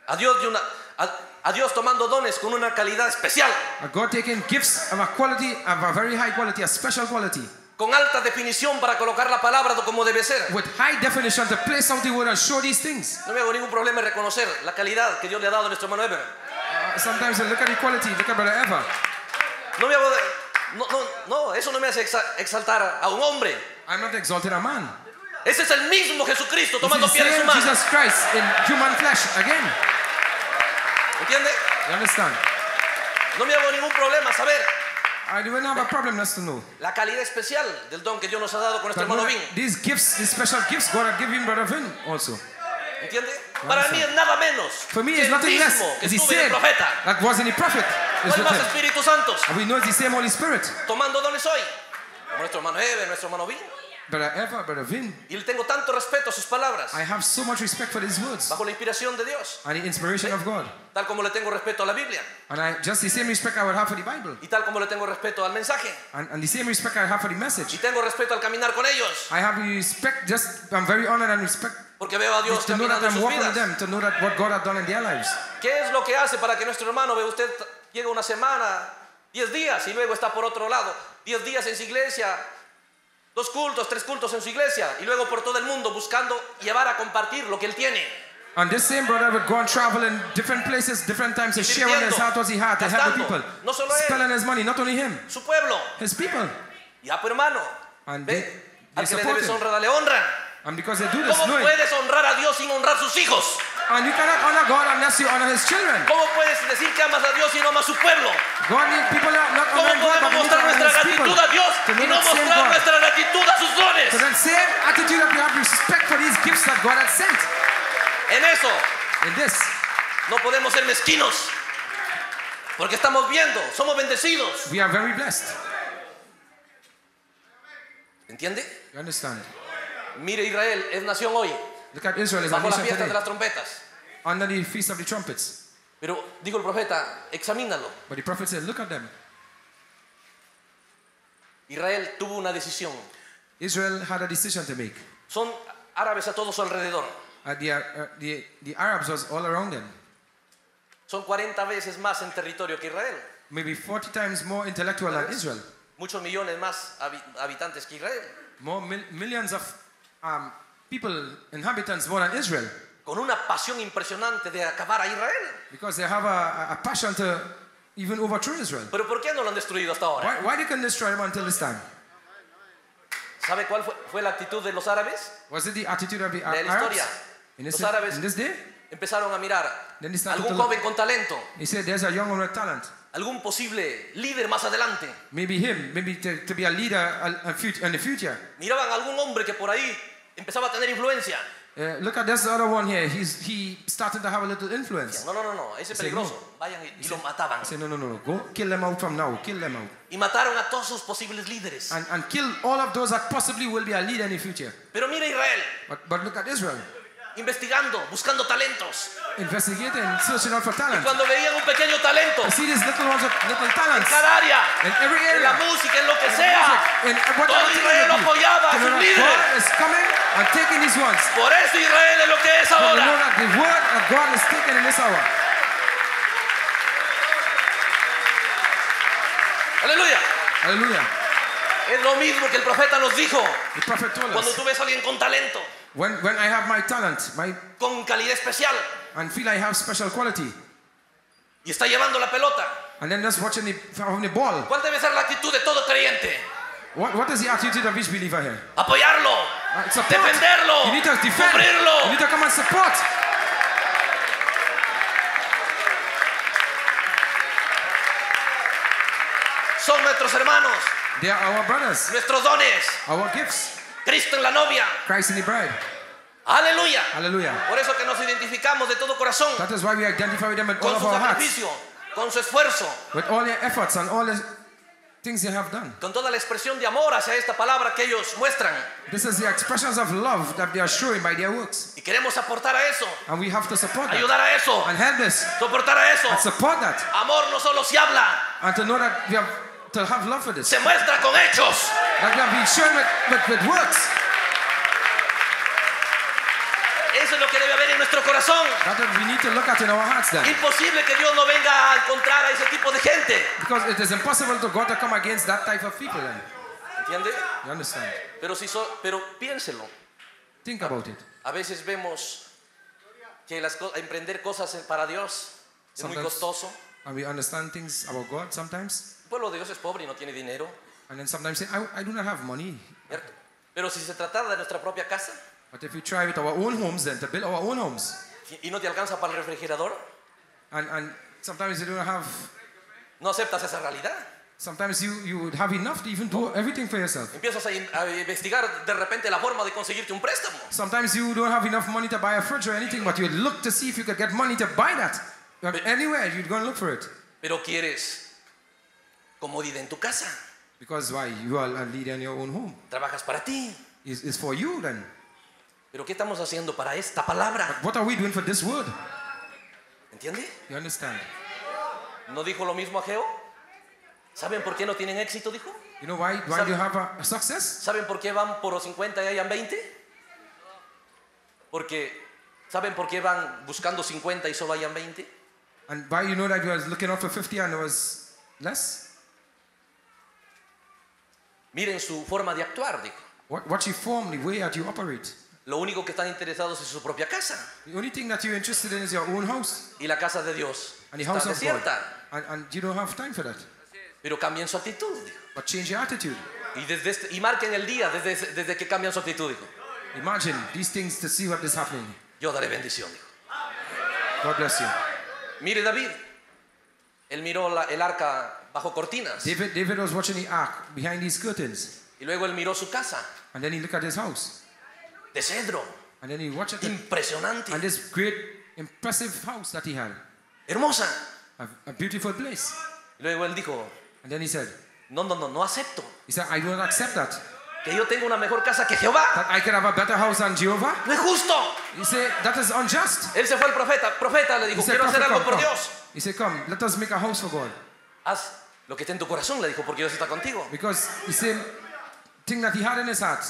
a Dios, de una, a, a Dios tomando dones con una calidad especial Uh, God taking gifts of a quality, of a very high quality, a special quality, con alta definición para colocar la palabra como debe ser. with high definition to place out the word and show these things. No me hago ningún problema en reconocer la calidad que Dios le ha dado a nuestro hermano Eber. Uh, sometimes I look at the quality, look at Brother Eva. No me hago de- no, no, no, eso no me hace exa- exaltar a un hombre. I'm not exalting a man. Ese es el mismo Jesucristo tomando is pieles same humanas. Jesus Christ in human flesh again. ¿Entiende? You understand? No me hago ningún problema saber I don't have a problem just to know. la calidad especial del don que Dios nos ha dado con nuestro hermano Vin. these gifts, these special gifts, God has given Brother Vin also. ¿Entiende? Para mí es nada menos For me, que it's el nothing less. mismo que As he estuvo en el profeta. that was in the prophet. No hay más written. Espíritus Santos And we know it's the same Holy Spirit. tomando dones hoy. Como nuestro hermano Eber, nuestro hermano Vin. Brother Eva, Brother Vin, Y le tengo tanto respeto a sus palabras. I have so much respect for these words Bajo la inspiración de Dios. and the inspiration of God. Tal como le tengo respeto a la Biblia. And I just the same respect I would have for the Bible. Y tal como le tengo respeto al mensaje. And, and the same respect I have for the Y message. tengo respeto al caminar con ellos. I have respect, just, I'm very honored and respect Porque veo a Dios to know that I'm walking with them, to know that what God has done in their lives. ¿Qué es lo que hace para que nuestro hermano ve usted llega una semana, 10 días y luego está por otro lado, 10 días en su iglesia, dos cultos, tres cultos en su iglesia y luego por todo el mundo buscando llevar a compartir lo que él tiene? And this same brother would go and travel in different places, different times, to share with his heart what he had to help the people. no solo él. Spending his money, not only him, Su pueblo. his people. Ya, pero hermano, And they, they al que le debes honra, dale honra. And because they do this, ¿Cómo knowing. puedes honrar a Dios sin honrar sus hijos? And you cannot honor God unless you honor his children. ¿Cómo puedes decir que amas a Dios y no amas a su pueblo? God need people are not ¿Cómo podemos mostrar nuestra gratitud a Dios y no mostrar God. nuestra gratitud a sus dones? So that same attitude that we have respect for these gifts that God has sent. En eso In this, no podemos ser mezquinos. Porque estamos viendo, somos bendecidos. we are very blessed. ¿Entiende? You understand? Mire Israel, es nación hoy. Look at Israel Bajo la fiesta de las trompetas. Under the feast of the trumpets. Pero dijo el profeta, examínalo. But the prophet said, look at them. Israel tuvo una decisión. Israel had a decision to make. Son árabes a todo su alrededor. Uh, the, uh, the, the Arabs was all around them. Son 40 veces más en territorio que Israel. Maybe 40 times more intellectual than Israel. Muchos millones más habi- habitantes que Israel. More mil- millions of um, people, inhabitants more than Israel. Con una pasión impresionante de acabar a Israel. Because they have a, a passion to even overthrow Israel. Pero ¿por qué no lo han destruido hasta ahora? Why, why they can destroy them until this time? ¿Sabe cuál fue, fue la actitud de los árabes? Was it the attitude of the De la Arabs? historia. In this, Los árabes in this day? empezaron a mirar Then they started algún to look. joven con talento, He said there's a young one with talent. algún posible líder más adelante. Maybe him, maybe to, to be a leader in the future. Miraban a algún hombre que por ahí empezaba a tener influencia. Uh, look at this other one here. He's, he started to have a little influence. No, no, no, no, ese es Say, peligroso. Vayan y, y lo mataban. Said, no, no, no, no. Go kill them out from now. Kill them out. Y mataron a todos sus posibles líderes. And, and kill all of those that possibly will be a leader in the future. Pero mira Israel, But, but look at Israel. Investigando, buscando talentos. Investigating, searching out for Y talent. cuando veían un pequeño talento You see these little ones little en talents. cada área, In every en la música, en lo que In sea, music, in whatever todo Israel apoyaba a To know sus that líderes. God is coming and taking these ones. Por eso Israel es lo que es ahora. that the word of God is taken in this hour. Aleluya. Es lo mismo que el profeta nos dijo. The prophet told Cuando tú ves a alguien con talento, When, when I have my talent, my con calidad especial, and feel I have special quality, y está llevando la pelota, and then just watching the, ball, ¿cuál debe ser la actitud de todo creyente? what, what is the attitude of each believer here? Apoyarlo, Uh, support. defenderlo, You need to defend. cubrirlo. You need to come and support. Son nuestros hermanos, They are our brothers, nuestros dones. our gifts. Cristo en la novia. Christ in the bride. Aleluya. Por eso que nos identificamos de todo corazón That is why we identify with them with all con of su our hearts, con su esfuerzo, with all their efforts and all the things they have done. con toda la expresión de amor hacia esta palabra que ellos muestran. This is the expressions of love that they are showing by their works. Y queremos aportar a eso, And we have to support that. ayudar a eso, And help this. soportar a eso. And support that. Amor no solo se habla, And to know that we have to have love for this. se muestra con hechos. That have been shown with, with, with works. Eso es lo que debe haber en nuestro corazón. That we need to look at in our hearts then. Imposible que Dios no venga a encontrar a ese tipo de gente. Because it is impossible to God to come against that type of people then. ¿Entiende? You understand? Pero, si so- pero piénselo. Think about it. A veces vemos que las co- emprender cosas para Dios es muy Sometimes- costoso. And we understand things about God sometimes. Pueblo de Dios es pobre y no tiene dinero. And then sometimes say, I, I do not have money. ¿cierto? Pero si se tratara de nuestra propia casa But if we try with our own homes, then to build our own homes, y no te alcanza para el refrigerador, and, and sometimes you don't have, no aceptas esa realidad. sometimes you, you would have enough to even do everything for yourself. Empiezas a, in- a investigar de repente la forma de conseguirte un préstamo. Sometimes you don't have enough money to buy a fridge or anything, but you look to see if you could get money to buy that. Anywhere, you'd go and look for it. Pero quieres comodidad en tu casa. Because why? You are a leader in your own home. Trabajas para ti. It's, it's for you then. Pero ¿qué estamos haciendo para esta palabra? What are we doing for this word? ¿Entiende? You understand? ¿No dijo lo mismo Ageo? ¿Saben por qué no tienen éxito? Dijo. You know why, why you have a, a success? ¿Saben por qué van por los 50 y hayan 20? Porque ¿saben por qué van buscando 50 y solo hayan 20? And why you know that you was looking out for 50 and there was less? Miren su forma de actuar, dijo. What, what you form, the way that you operate. Lo único que están interesados es su propia casa. The only thing that you're interested in is your own house Y la casa de Dios and the está house of God. desierta. And, and you don't have time for that. Pero cambien su actitud. dijo. But change your attitude. Y, desde este- y marquen el día desde, desde que cambian su actitud. Dijo. Imagine these things to see what is happening. Yo daré bendición. Dijo. God bless you. Mire David. Él miró la- el arca bajo cortinas. David, David was watching the ark behind these curtains. Y luego él miró su casa And then he looked at his house. de cedro. And then he watched it. Impresionante. And this great, impressive house that he had. Hermosa. A, a beautiful place. Y luego él dijo, And then he said, no, no, no, no acepto. he said, I do not accept that. Que yo tenga una mejor casa que Jehová. That I can have a better house than Jehovah. No es justo. He said, that is unjust. Él se fue al profeta. Profeta le He dijo, said, quiero hacer "Prophet, algo come, por come." Dios. He said, come, let us make a house for God. Haz lo que está en tu corazón, le dijo, porque Dios está contigo. Because the same thing that he had in his heart.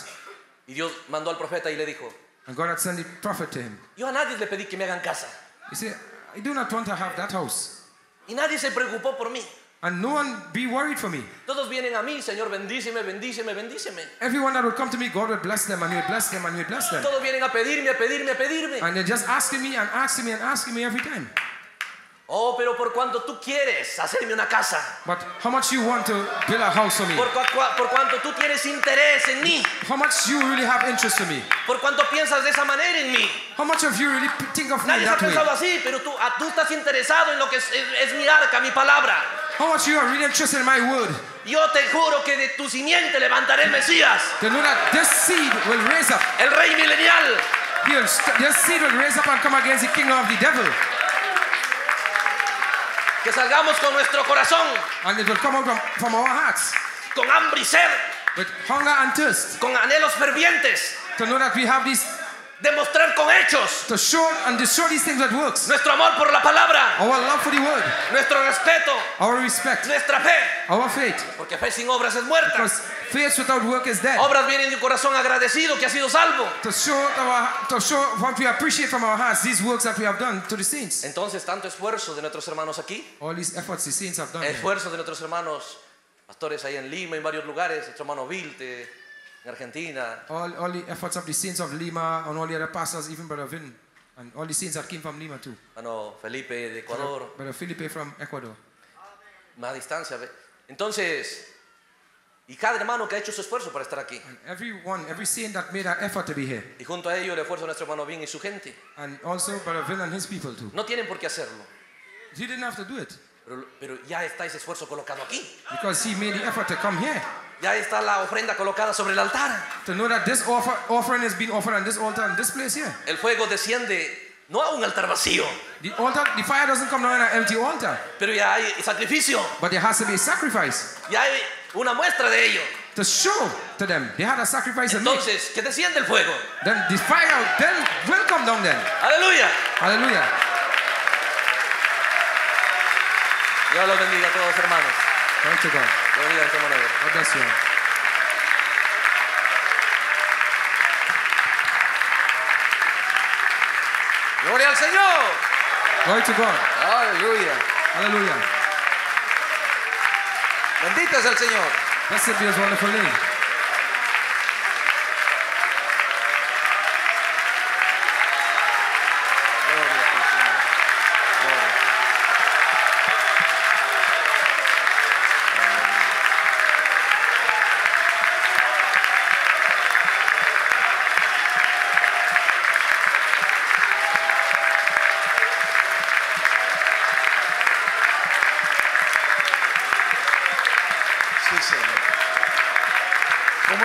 Y Dios mandó al profeta y le dijo, And God had sent the prophet to him. yo a nadie le pedí que me hagan casa. He said, I do not want to have that house. Y nadie se preocupó por mí. And no one be worried for me. Todos vienen a mí, Señor, bendíceme, bendíceme, bendíceme. Everyone that would come to me, God would bless them and he would bless them and he would bless them. Todos vienen a pedirme, a pedirme, a pedirme. And they're just asking me and asking me and asking me every time. Oh, pero por cuanto tú quieres hacerme una casa. But how much you want to build a house for me? Por, cua- cua- por cuanto tú tienes interés en mí. How much you really have interest in me? Por cuanto piensas de esa manera en mí. How much of you really think of me Nadie ha that way? pensado así, pero tú, ah, tú estás interesado en lo que es, es- es mi arca, mi palabra. How much you are really interested in my word? Yo te juro que de tu simiente levantaré el Mesías, know that this seed will raise up. el rey milenial. He'll This seed will raise up and come against the kingdom of the devil. Que salgamos con nuestro corazón, And it will come out from, from our hearts. Con hambre y sed, with hunger and thirst. con anhelos fervientes, To know that we have these, demostrar con hechos to show and to show these things that works. nuestro amor por la palabra, Our love for the word, nuestro respeto, our respect, nuestra fe. our faith. Porque fe sin obras es muerta. Because faith without work is dead. Obras vienen de un corazón agradecido que ha sido salvo. To show, our, to show what we appreciate from our hearts, these works that we have done to the saints. Entonces, tanto esfuerzo de nuestros hermanos aquí, All these efforts the saints have done. esfuerzo de nuestros hermanos pastores ahí en Lima, en varios lugares, nuestro hermano Vilte, en Argentina, All, all the efforts of the saints of Lima and all the other pastors, even Brother Vin, and all the saints that came from Lima too. hermano Felipe de Ecuador, Brother Felipe from Ecuador. más distancia. Entonces, y cada hermano que ha hecho su esfuerzo para estar aquí. And everyone, every saint that made an effort to be here. Y junto a ello el esfuerzo de nuestro hermano Vin y su gente. And also Brother Vin and his people too. No tienen por qué hacerlo, He didn't have to do it pero, pero ya está ese esfuerzo colocado aquí. because he made the effort to come here. Ya está la ofrenda colocada sobre el altar. To know that this offer, offering has been offered on this altar and this place here. El fuego desciende no a un altar vacío, The altar, the fire doesn't come down on an empty altar, pero ya hay sacrificio, but there has to be a sacrifice ya hay una muestra de ello. to show to them. They had a sacrifice. Entonces, que desciende el fuego. Then the fire then will come down then. Aleluya. Hallelujah. Dios los bendiga a todos, hermanos. Glory to God. Gloria al Señor. Glory to God. Aleluya. Hallelujah. Bendito es el Señor. Blessed be his wonderful name.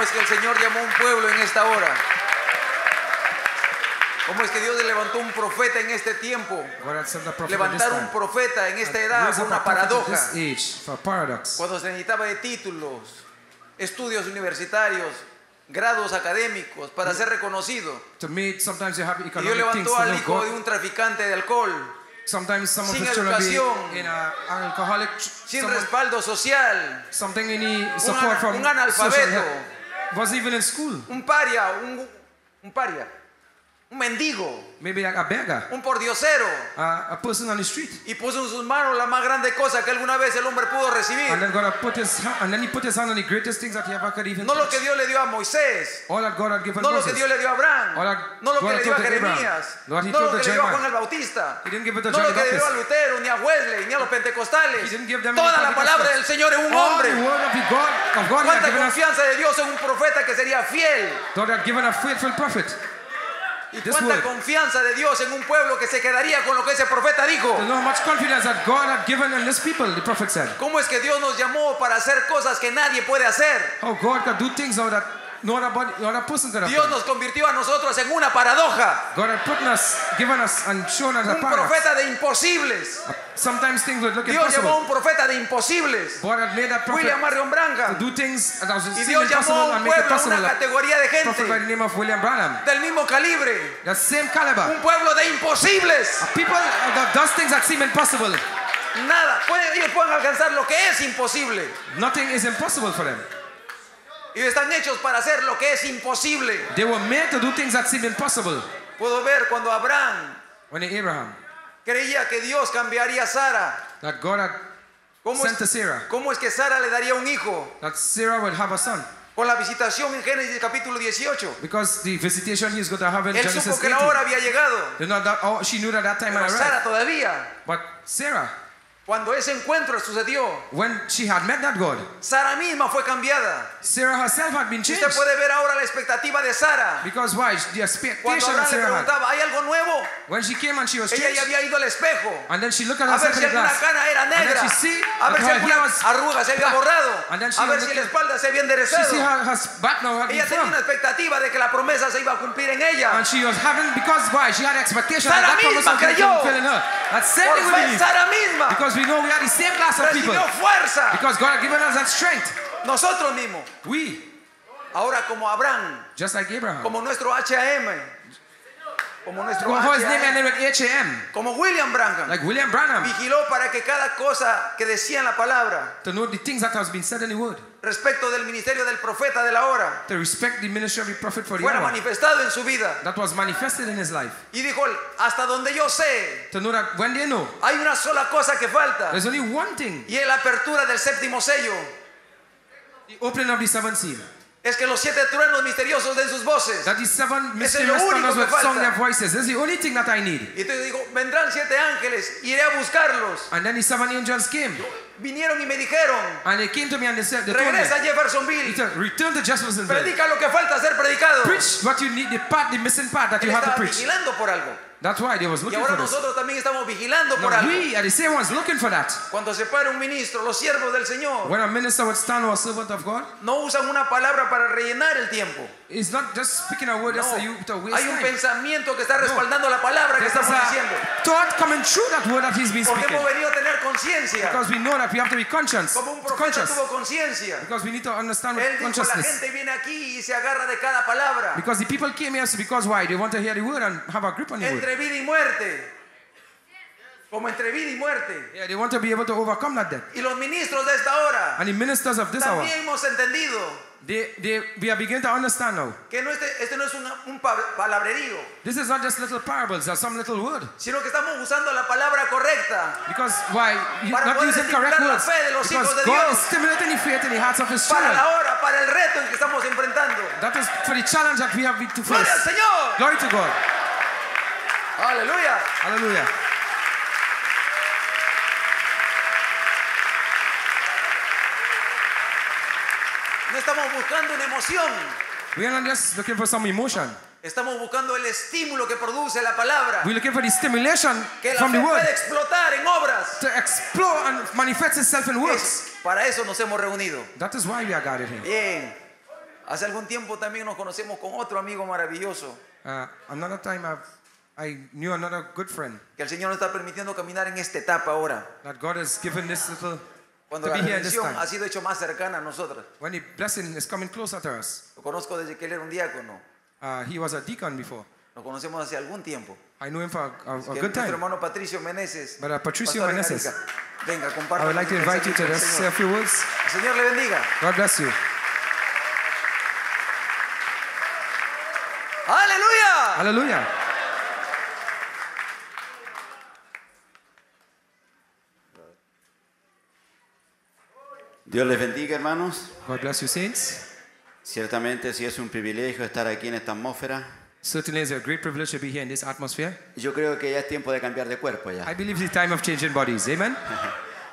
Es que el Señor llamó a un pueblo en esta hora? ¿Cómo es que Dios le levantó un profeta en este tiempo? Levantar un profeta en esta edad fue una paradoja. Cuando se necesitaba de títulos, estudios universitarios, grados académicos para ser reconocido. You Y Dios levantó al hijo de un traficante de alcohol, Sometimes some of sin be educación, in a alcoholic, sin someone- respaldo social, something un, support ana- from un analfabeto. Was even in school. un paria, un, un paria, un mendigo, Maybe like a beggar, un pordiosero. a person on the street. Y puso en sus manos la más grande cosa que alguna vez el hombre pudo recibir. And then God put his hand, and then he put his hand on the greatest things that he ever could even No lo que Dios le dio a Moisés, All that God had given no lo que. Dios le dio a Abraham, All that no lo God que le dio a. Jeremías, no lo que le dio a. Juan el Bautista, He didn't give it to no John lo que le dio a. Lutero, ni a Wesley, ni a los pentecostales. He didn't give them Toda la palabra del Señor en un All hombre. the word of the God, of God he had Cuánta us. confianza de Dios en un profeta que sería fiel. God had given a faithful prophet. Y This cuánta word. confianza de Dios en un pueblo que se quedaría con lo que ese profeta dijo. There's much confidence that God had given in this people, the prophet said. ¿Cómo es que Dios nos llamó para hacer cosas que nadie puede hacer? How God could do things now that body, Dios nos convirtió a nosotros en una paradoja. God had put us, given us, and shown us Un profeta de imposibles. Sometimes things would look Dios llamó a impossible. un profeta de imposibles. God had made that prophet William Marion Branham. to do things that was Y Dios llamó impossible a un pueblo, a una categoría de prophet by gente the name of William Branham. del mismo calibre. The same caliber. Un pueblo de imposibles. A people that does things that seem impossible. Nada. Ellos pueden alcanzar lo que es imposible. Nothing is impossible for them. Y están hechos para hacer lo que es imposible. They were made to do things that seem impossible. Puedo ver cuando Abraham When Abraham, creía que Dios cambiaría a Sara. that God had ¿Cómo sent es, to Sarah, ¿Cómo es que Sara le daría un hijo? that Sarah would have a son. Con la visitación en Génesis capítulo 18. Because the visitation he's going to have in Él Genesis supo que 18. la hora había llegado. That, oh, she knew that that time Pero Sara arrived. todavía. But Sarah, Cuando ese encuentro sucedió, when she had met that God, Sara misma fue cambiada. Sarah herself had been changed. Usted puede ver ahora la expectativa de Sara. Because why? The Cuando expectation Abraham that le Sarah had. preguntaba, ¿hay algo nuevo? When she came and she was Ella changed, ya había ido al espejo. and then she looked at A ver si the alguna cana era and then negra. she see A ver si alguna arruga se había borrado. And then she A ver si la espalda se había She enderezado. see her, her back now had been Ella tenía una expectativa de que la promesa se iba a cumplir en ella. And she was having, because why? She had expectation Sara that that promise misma in her. Because we know we are the same class of people. recibió fuerza. Because God had given us that strength. Nosotros mismos. We, Ahora como Abraham, just like Abraham. como nuestro HM, como nuestro How his name ended H-A-M. como William Branham, Like William Branham. vigiló para que cada cosa que decía en la palabra To know the things that has been said in the word. Respecto del ministerio del profeta de la hora To respect the ministry of the prophet for the fuera hour. manifestado en su vida. That was manifested in his life. Y dijo, él, hasta donde yo sé, To know that when they know, hay una sola cosa que falta. there's only one thing. Y es la apertura del séptimo sello. The opening of the seventh seal. Es que los siete truenos misteriosos den sus voces. That the seven es lo mysterious único thunders que would sound falta. their voices. This is the only thing that I need. Y entonces digo, vendrán siete ángeles, iré a buscarlos. And then the seven angels came. Vinieron y me dijeron, And they came to me and they said, they regresa a Jeffersonville, said, return to Jeffersonville. predica lo que falta ser predicado. Preach what you need, the part, the missing part that Él you have to preach. vigilando por algo. That's why they was Y looking ahora for this. nosotros también estamos vigilando por Now algo. we are the same ones looking for that. Cuando se para un ministro, los siervos del Señor When a minister would stand or a servant of God, no usan una palabra para rellenar el tiempo. it's not just speaking a word No, so you to waste hay un time. pensamiento que está respaldando la palabra que estamos diciendo. thought coming through that word that he's been Porque speaking. hemos venido a tener conciencia. Because we know that we have to be conscious. Como un profeta conscious. tuvo conciencia. Because we need to understand Él dijo, la gente viene aquí y se agarra de cada palabra. Because the people came here because why? They want to hear the word and have a grip on the word. Entre vida y muerte. Como entre vida y muerte. Yeah, they want to be able to overcome that death. Y los ministros de esta hora And the ministers of this hour, también hemos entendido they, they, we are beginning to understand now. que no este, este no es una- un pa- palabrerío, This is not just little parables or some little word. sino que estamos usando la palabra correcta Because why? You, Para not using correct estimular la words. fe de los Because hijos de God Dios. is stimulating the faith in the hearts of His para children. la hora, para el reto en que estamos enfrentando. That is for the challenge that we have to Gloria al face. Señor. Glory to God. Aleluya. Hallelujah. No estamos buscando una emoción. We are not just looking for some emotion. Estamos buscando el estímulo que produce la palabra. We're looking for the stimulation Que la from fe the word puede explotar en obras. to explore and manifest itself in works. Es para eso nos hemos reunido. That is why we are gathered here. Bien. Hace algún tiempo también nos conocemos con otro amigo maravilloso Uh, another time I've, I knew another good friend que el Señor nos está permitiendo caminar en esta etapa ahora. that God has given this little Cuando to la be here in this redención time. ha sido hecho más cercana a nosotros. When the blessing is coming closer to us. Lo conozco desde que él era un diácono. Uh, he was a deacon before. Lo conocemos hace algún tiempo. I knew him for a, a, a good nuestro time. hermano Patricio Meneses. But uh, Patricio Meneses. Venga, comparta. I would like to invite you to just say a few words. El Señor le bendiga. God bless you. Aleluya. Hallelujah. Dios les bendiga, hermanos. God bless you, saints. Ciertamente sí es un privilegio estar aquí en esta atmósfera. Certainly, it's a great privilege to be here in this atmosphere. Yo creo que ya es tiempo de cambiar de cuerpo ya. I believe it's time of changing bodies. Amen.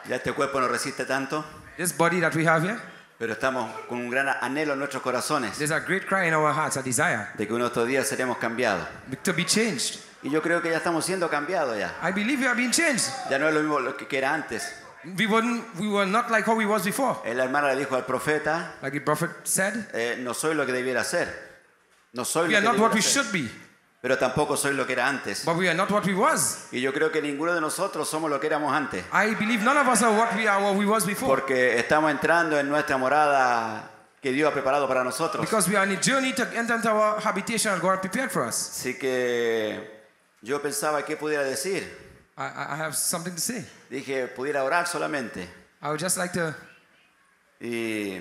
Ya este cuerpo no resiste tanto, This body that we have here, pero estamos con un gran anhelo en nuestros corazones there's a great cry in our hearts, a desire de que uno de estos días seremos cambiados. to be changed. Y yo creo que ya estamos siendo cambiados ya. I believe we are being changed. Ya no es lo mismo lo que era antes. We weren't, we were not like how we was before. La hermana le dijo al profeta, Like the prophet said, eh, no soy lo que debiera ser. No soy we lo are que not what we ser. should be, Pero tampoco soy lo que era antes. but we are not what we was. Y yo creo que ninguno de nosotros somos lo que éramos antes. I believe none of us are what we are, what we was before. Porque estamos entrando en nuestra morada que Dios ha preparado para nosotros. Because we are on a journey to enter into our habitation God prepared for us. Así que yo pensaba que pudiera decir. I, I have something to say. Dije, pudiera orar solamente. I would just like to, Y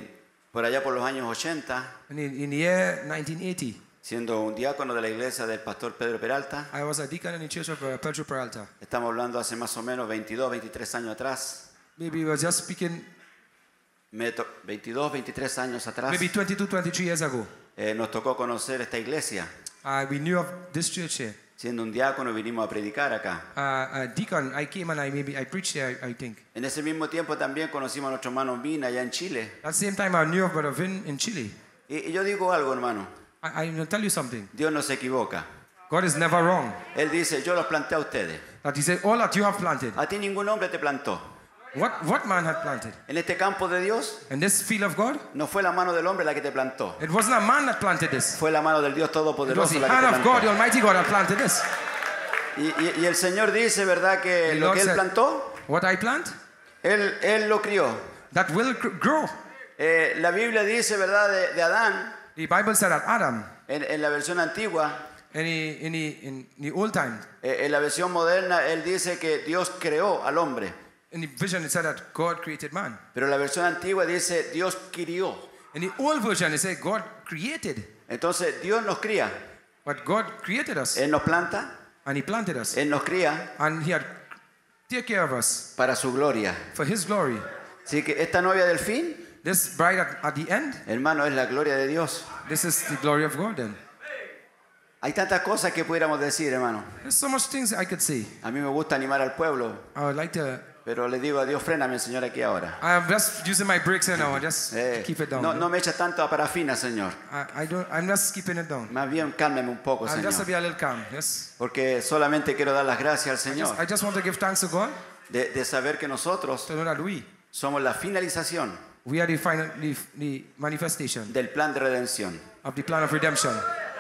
por allá por los años 80, in the, in the year 1980, siendo un diácono de la iglesia del pastor Pedro Peralta, I was a deacon in the church of uh, Pedro Peralta. estamos hablando hace más o menos 22, 23 años atrás, Maybe we were just speaking, me to- 22, 23 años atrás, maybe 22, 23 years ago. eh, nos tocó conocer esta iglesia. Uh, we knew of this church here. Siendo un diácono vinimos a predicar acá. Uh, a deacon, I came and I maybe I preached there, I, I think. En ese mismo tiempo también conocimos a nuestro hermano Mina allá en Chile. That same time I knew of Brother Vin in Chile. Y, y yo digo algo, hermano. I, to tell you something. Dios no se equivoca. God is never wrong. Él dice, yo los planté a ustedes. That He said, all that you have planted. A ti ningún hombre te plantó. What, what man had planted? En este campo de Dios In this field of God, no fue la mano del hombre la que te plantó. it wasn't a man that planted this. Fue la mano del Dios It was Todopoderoso the la que te hand of God, the plantó. Almighty God, that planted this. Y, y- y el Señor dice, ¿verdad? Que The lo Lord que Él said, plantó, What I plant, Él, él lo crió. that will gr- grow. Eh, la Biblia dice, ¿verdad? De, de Adán, The Bible said that Adam, en, en la versión antigua, in the, in the, in the old time, eh, en la versión moderna, Él dice que Dios creó al hombre. In the vision, it said that God created man. Pero la versión antigua dice Dios crió. In the old version, it said God created. Entonces Dios nos cría. But God created us, Él nos planta, and He planted us, Él nos cría and He had take care of us para su gloria. for His glory. Así que esta novia del fin, This bride at, at the end, hermano, es la gloria de Dios. this is the glory of God then. Hay tantas cosas que pudiéramos decir, hermano. There's so much things I could say. A mí me gusta animar al pueblo, I would like to, pero le digo a Dios, fréname, Señor, aquí ahora. I'm just using my brakes here now, just Eh, keep it down. no, no me eches tanto a parafina, Señor. I, I don't, I'm just keeping it down. Más bien, cálmeme un poco, I'll just Señor. be a little calm, yes. Porque solamente quiero dar las gracias al I just, Señor I just want to give thanks to God de, de saber que nosotros to know that we, somos la finalización we are the, final, the, the manifestation del plan de redención. of the plan of redemption.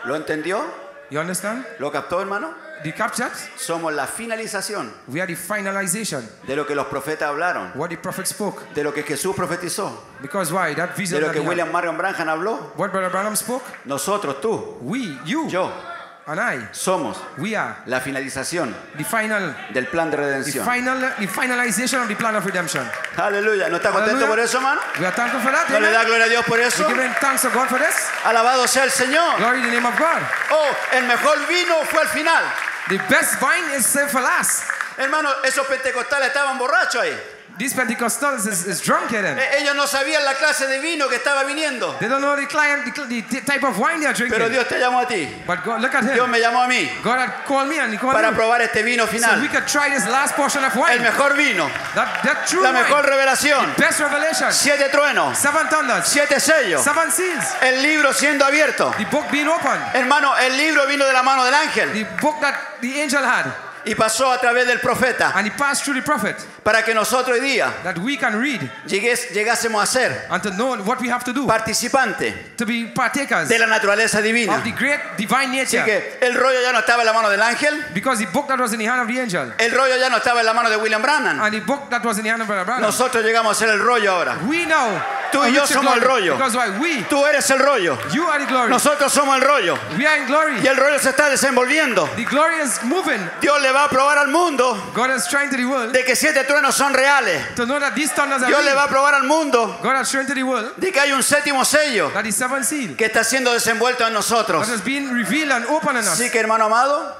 ¿Lo entendió? You understand? ¿Lo captó, hermano? The captured, Somos la finalización we are the finalization. de lo que los profetas hablaron, What the prophet spoke. de lo que Jesús profetizó, Because why? That de vision lo that que. William Marion Branham habló. What Brother Branham spoke, Nosotros, tú, we, you, yo, and I, somos we are la finalización the final, del plan de the redención. final, the finalization of the plan of redemption. Aleluya. ¿No está contento Hallelujah. por eso, hermano? We are thankful for that. ¿No le da gloria a Dios por eso? We thanks to God for this. Alabado sea el Señor. Glory to the name of God. Oh, el mejor vino fue al final. The best wine is for. Hermano, esos pentecostales estaban borrachos ahí. These Pentecostals is, is drunk then. Eh, Ellos no sabían la clase de vino que estaba viniendo. They don't know the client, the, the type of wine they are drinking. Pero Dios te llamó a ti. But God, look at him. Dios me llamó a mí God had called me and he called para you. probar este vino So we final. could try this last portion of wine. El mejor vino, That, that true la mejor wine. revelación, Best revelation. siete truenos, Seven thunders. siete sellos, Seven seals. el libro siendo abierto. The book being opened. Hermano, el libro vino de la mano del ángel. The book that the angel had. Y pasó a través del profeta. And he passed through the prophet. Para que nosotros hoy día that we can read llegues, llegásemos a ser and to know what we have to do participante to be partakers de la naturaleza divina. of the great divine nature. Así que el rollo ya no estaba en la mano del ángel. Because the book that was in the hand of the angel El rollo ya no estaba en la mano de William Branham. and the book that was in the hand of Brother Branham. Nosotros llegamos a ser el rollo ahora. we now Tú y yo somos el glory. rollo. Because why? We, Tú eres el rollo. you are the glory. Nosotros somos el rollo. we are in glory. Y el rollo se está desenvolviendo. The glory is moving. Dios le va a probar al mundo God trying to the world de que siete truenos son reales. to know that these thunders are Dios real. le va a probar al mundo God has shown to the world de que hay un séptimo sello that seal que está siendo desenvuelto en nosotros. that has been revealed and opened in us. Así que hermano amado,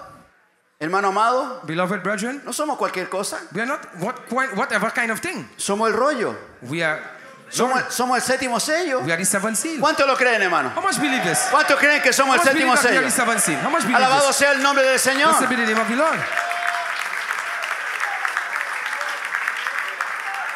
hermano amado, Beloved brethren, no somos cualquier cosa. we are not what, whatever kind of thing. Somos el rollo. We are Somos, somos el séptimo sello. we are the seventh seal. ¿Cuántos lo creen, hermano? How much believe this? ¿Cuántos creen que somos How el much believe séptimo that we are sello? the seventh seal? How much believe Alabado this? sea el nombre del Señor. Blessed be the name of the Lord.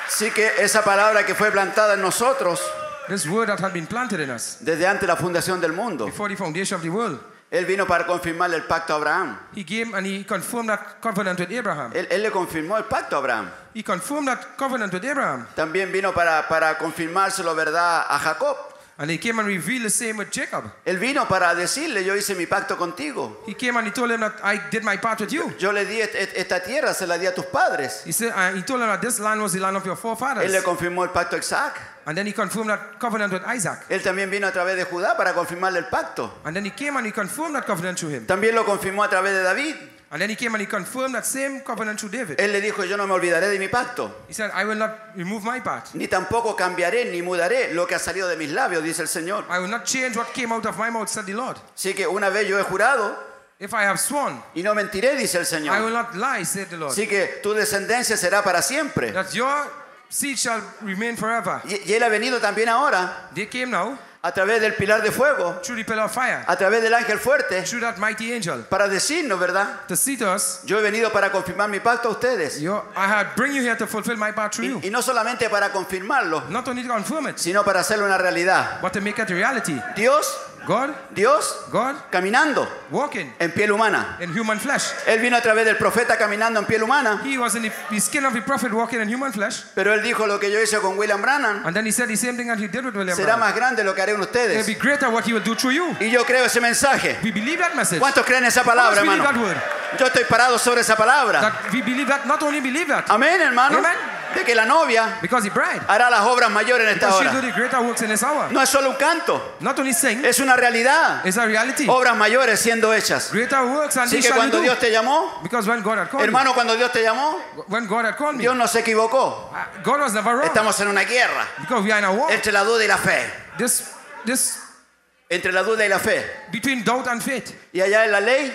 Así que esa palabra que fue plantada en nosotros This word that had been planted in us desde antes de la fundación del mundo, before the foundation of the world. Él vino para confirmarle el pacto a Abraham. He came and he confirmed that covenant with Abraham. Él, él le confirmó el pacto a Abraham. He confirmed that covenant with Abraham. También vino para, para confirmárselo, ¿verdad?, a Jacob. And he came and revealed the same with Jacob. Él vino para decirle, yo hice mi pacto contigo. He came and he told him that I did my part with you. Yo le di et- et- esta tierra, se la di a tus padres. He said, uh, he told him that this land was the land of your forefathers. Él le confirmó el pacto a Isaac. And then he confirmed that covenant with Isaac. Él también vino a través de Judá para confirmarle el pacto. And then he came and he confirmed that covenant through him. También lo confirmó a través de David. And then he came and he confirmed that same covenant through David. Él le dijo, yo no me olvidaré de mi pacto. He said, I will not remove my part. Ni tampoco cambiaré ni mudaré lo que ha salido de mis labios, dice el Señor. I will not change what came out of my mouth, said the Lord. Así que una vez yo he jurado If I have sworn, y no mentiré, dice el I will Señor. not lie, said the Lord. Así que tu descendencia será para siempre. That your seed shall remain forever. Y, y Él ha venido también ahora They came now a través del pilar de fuego, through the pillar of fire, a través del ángel fuerte, through that mighty angel, para decirnos, ¿verdad? to see to us. Yo he venido para confirmar mi pacto a ustedes. Yo, I had bring you here to fulfill my part through you. Y, y no solamente para confirmarlo, Not only to confirm it, sino para hacerlo una realidad. but to make it a reality. Dios, God, Dios, God, caminando walking en piel humana. in human flesh. Él vino a través del profeta caminando en piel humana, He was in the, the skin of the prophet walking in human flesh. pero él dijo lo que yo hice con William Branham And then he said the same thing that he did with William será Branham. más grande lo que haré con It'll ustedes. be greater what he will do through you. Y yo creo ese mensaje. We believe that message. ¿Cuántos creen esa palabra, hermano? that word? Yo estoy parado sobre esa palabra. That we believe that, not only believe that, Amén, hermano. Amen. De que la novia because the bride, hará las obras mayores en esta because do hora. the greater works in this hour. No es solo un canto, Not only sing, es una realidad. it's a reality. Obras mayores siendo hechas. Greater works and Así que shall cuando do. Dios te llamó, Because when God had called hermano, cuando Dios te llamó, me, when God had called me, Dios no se equivocó. uh, God was never wrong. Estamos en una guerra Because we are in a war. entre la duda y la fe. This, this, Entre la duda y la fe. between doubt and faith. Y allá en la ley,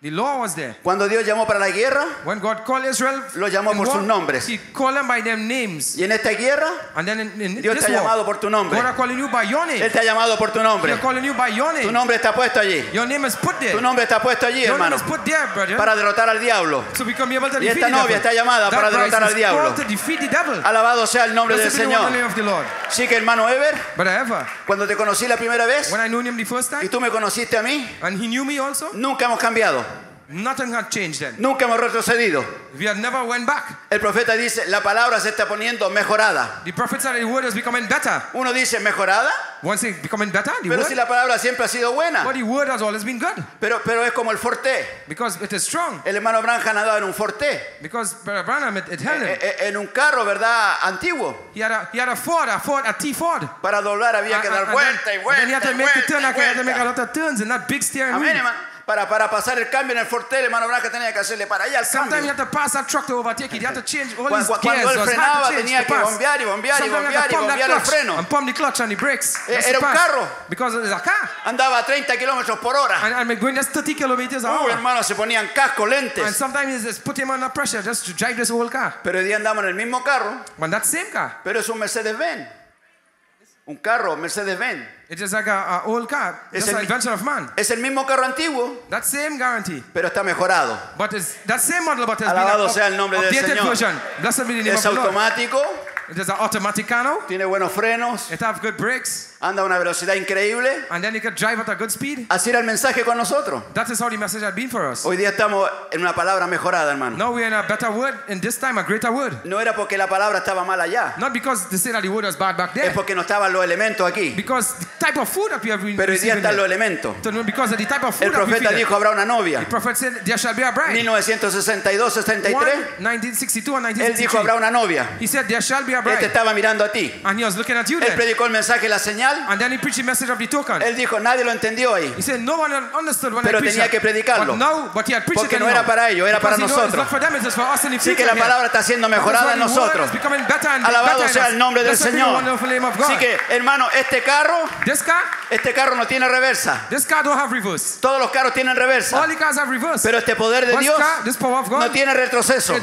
The law was there. cuando Dios llamó para la guerra, When God called Israel, lo llamó por war, sus nombres. He called them by their names. Y en esta guerra, And then in, in Dios this te ha llamado por tu nombre. God are calling you by your name. Él te ha llamado por tu nombre. Calling you by your Tu name. nombre está puesto allí. Your name is put there. Tu nombre está puesto allí, Your name hermano. is put there, brother. Para derrotar al diablo. So we can be able to Y defeat esta novia devil. está llamada That para derrotar al diablo. called to defeat the devil. Alabado sea el nombre del the Señor. name of the Lord. Sí que hermano Ever, But ever, cuando te conocí la primera vez when I knew him the first y time, tú me conociste a mí, and he knew me also, nunca hemos cambiado. Nothing had changed then. Nunca hemos retrocedido. We had never went back. El profeta dice, la palabra se está poniendo mejorada. The prophet said the word is becoming better. Uno dice, mejorada, Once it becoming better, the pero word, si la palabra siempre ha sido buena. but the word has always been good Pero, pero es como el forte. because it is strong. El hermano Branham andaba en un forte, Because Branham, it, it held him. eh, eh, en un carro, ¿verdad? Antiguo. He had a he had a Ford, a Ford, a T Ford. Para doblar había que And- dar and vuelta y then, and then he had vuelta to make the vuelta turn, he had to make a vuelta. lot of turns and that big steering Amén, wheel. hermano. Para, para pasar el cambio en el forte, el hermano Branham tenía que hacerle para allá el Sometimes you cambio. have to pass that truck to overtake it. You have to change all these. Cuando él hard frenaba tenía que bombear y bombear y Sometimes bombear y bombear el freno. and pump the clutch and the brakes. Eh, just to era un carro. Because it's a car. Andaba a 30 kilómetros por hora. And I'm going just 30 kilometers an Uh, hour. hermano, se ponían casco, And lentes. sometimes it's just put him under pressure just to drive this whole car. Pero hoy día andamos en el mismo carro, But that same car, pero es un Mercedes-Benz un carro Mercedes-Benz. It's just like a, a old car, es just el, like of Man. Es el mismo carro antiguo. That same guarantee. Pero está mejorado. But it's that same model, but has Alabado been sea el nombre del Señor. Version. Blessed be the name es of automático. Lord. It is an automatic Tiene buenos frenos. It have good brakes. Anda a una velocidad increíble. And then he could drive at a good speed. Así era el mensaje con nosotros. That is how the message had been for us. Hoy día estamos en una palabra mejorada, hermano. We are in a better word, and this time a greater word. No era porque la palabra estaba mal allá. Not because that the word was bad back. Es porque no estaban los elementos aquí. Because the type of food that we have Pero hoy día están los elementos. Because the type of food el profeta dijo habrá una novia. The prophet said there shall be a bride. 1962-63. Él dijo habrá una novia. He said there shall be a este bride. Estaba mirando a ti. And he was looking at you. Él predicó el mensaje la señal And then he preached the message of the token. Él dijo, nadie lo entendió ahí. No Pero tenía que predicarlo. But he had preached Porque no era para ellos, era para nosotros. Sí que la palabra está siendo mejorada en nosotros. Alabado sea el nombre del Señor. Así que, hermano, este carro, este carro no tiene reversa. Todos los carros tienen reversa. Pero este poder de Dios no tiene retroceso.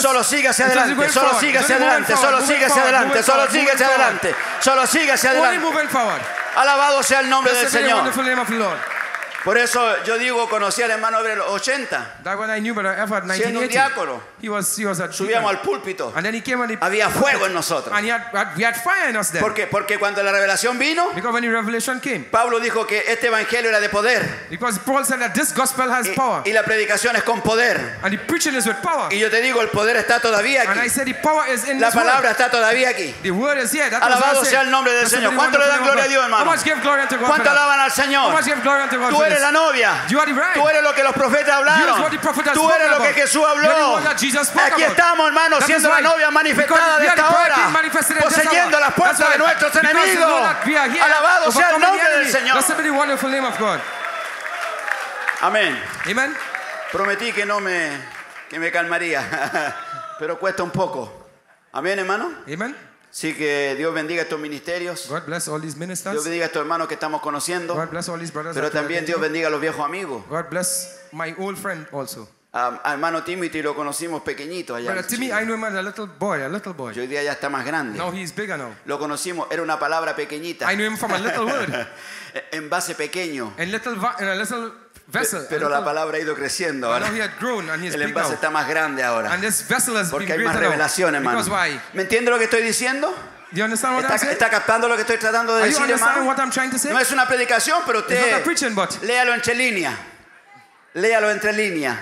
Solo sigue hacia adelante, solo sigue hacia adelante, solo sigue hacia adelante, solo sigue hacia adelante, solo sigue hacia adelante por favor. Alabado sea el nombre del Señor. Por eso yo digo, conocí al hermano Obrero 80. Siendo un diácono. He was, he was Subíamos al púlpito. And then he came Había fuego en nosotros. And he had, had, we had fire in us then. Porque cuando la revelación vino, when revelation came, Pablo dijo que este evangelio era de poder. Paul said that this gospel has y, power. y la predicación es con poder. And the preaching is with power. Y yo te digo, el poder está todavía aquí. And I said, the power is in la palabra word. está todavía aquí. The word is here. That Alabado sea el nombre del That's Señor. ¿Cuánto le dan gloria a Dios, hermano? ¿Cuánto alaban al Señor? Tú eres la novia. Tú eres lo que los profetas hablaron. Tú eres lo que Jesús habló. Aquí estamos, hermanos, siendo la novia manifestada de esta hora, poseyendo las puertas de nuestros enemigos. Alabado sea el nombre del Señor. Amén. Prometí que no me, que me calmaría, pero cuesta un poco. Amén, hermano. Amén. Así que Dios bendiga a estos ministerios. God bless all these ministers. Dios bendiga estos hermanos que estamos conociendo. God bless all these brothers Pero también Dios bendiga a los viejos amigos. God bless my old friend also a, a hermano Timothy lo conocimos pequeñito allá. Brother Timmy, I knew him as a little boy, a little boy. Y hoy día ya está más grande. Now he's bigger now. Lo conocimos, era una palabra pequeñita. I knew him from a little word. en base pequeño. And little, and a little Vessel, pero la palabra ha ido creciendo ahora. El envase está más grande ahora. And this vessel has Porque hay más revelación, hermano. ¿Me entiende lo que estoy diciendo? Do you understand what Está, está, captando lo que estoy tratando de decir, hermano? No es una predicación, pero usted léalo entre líneas. Léalo entre líneas.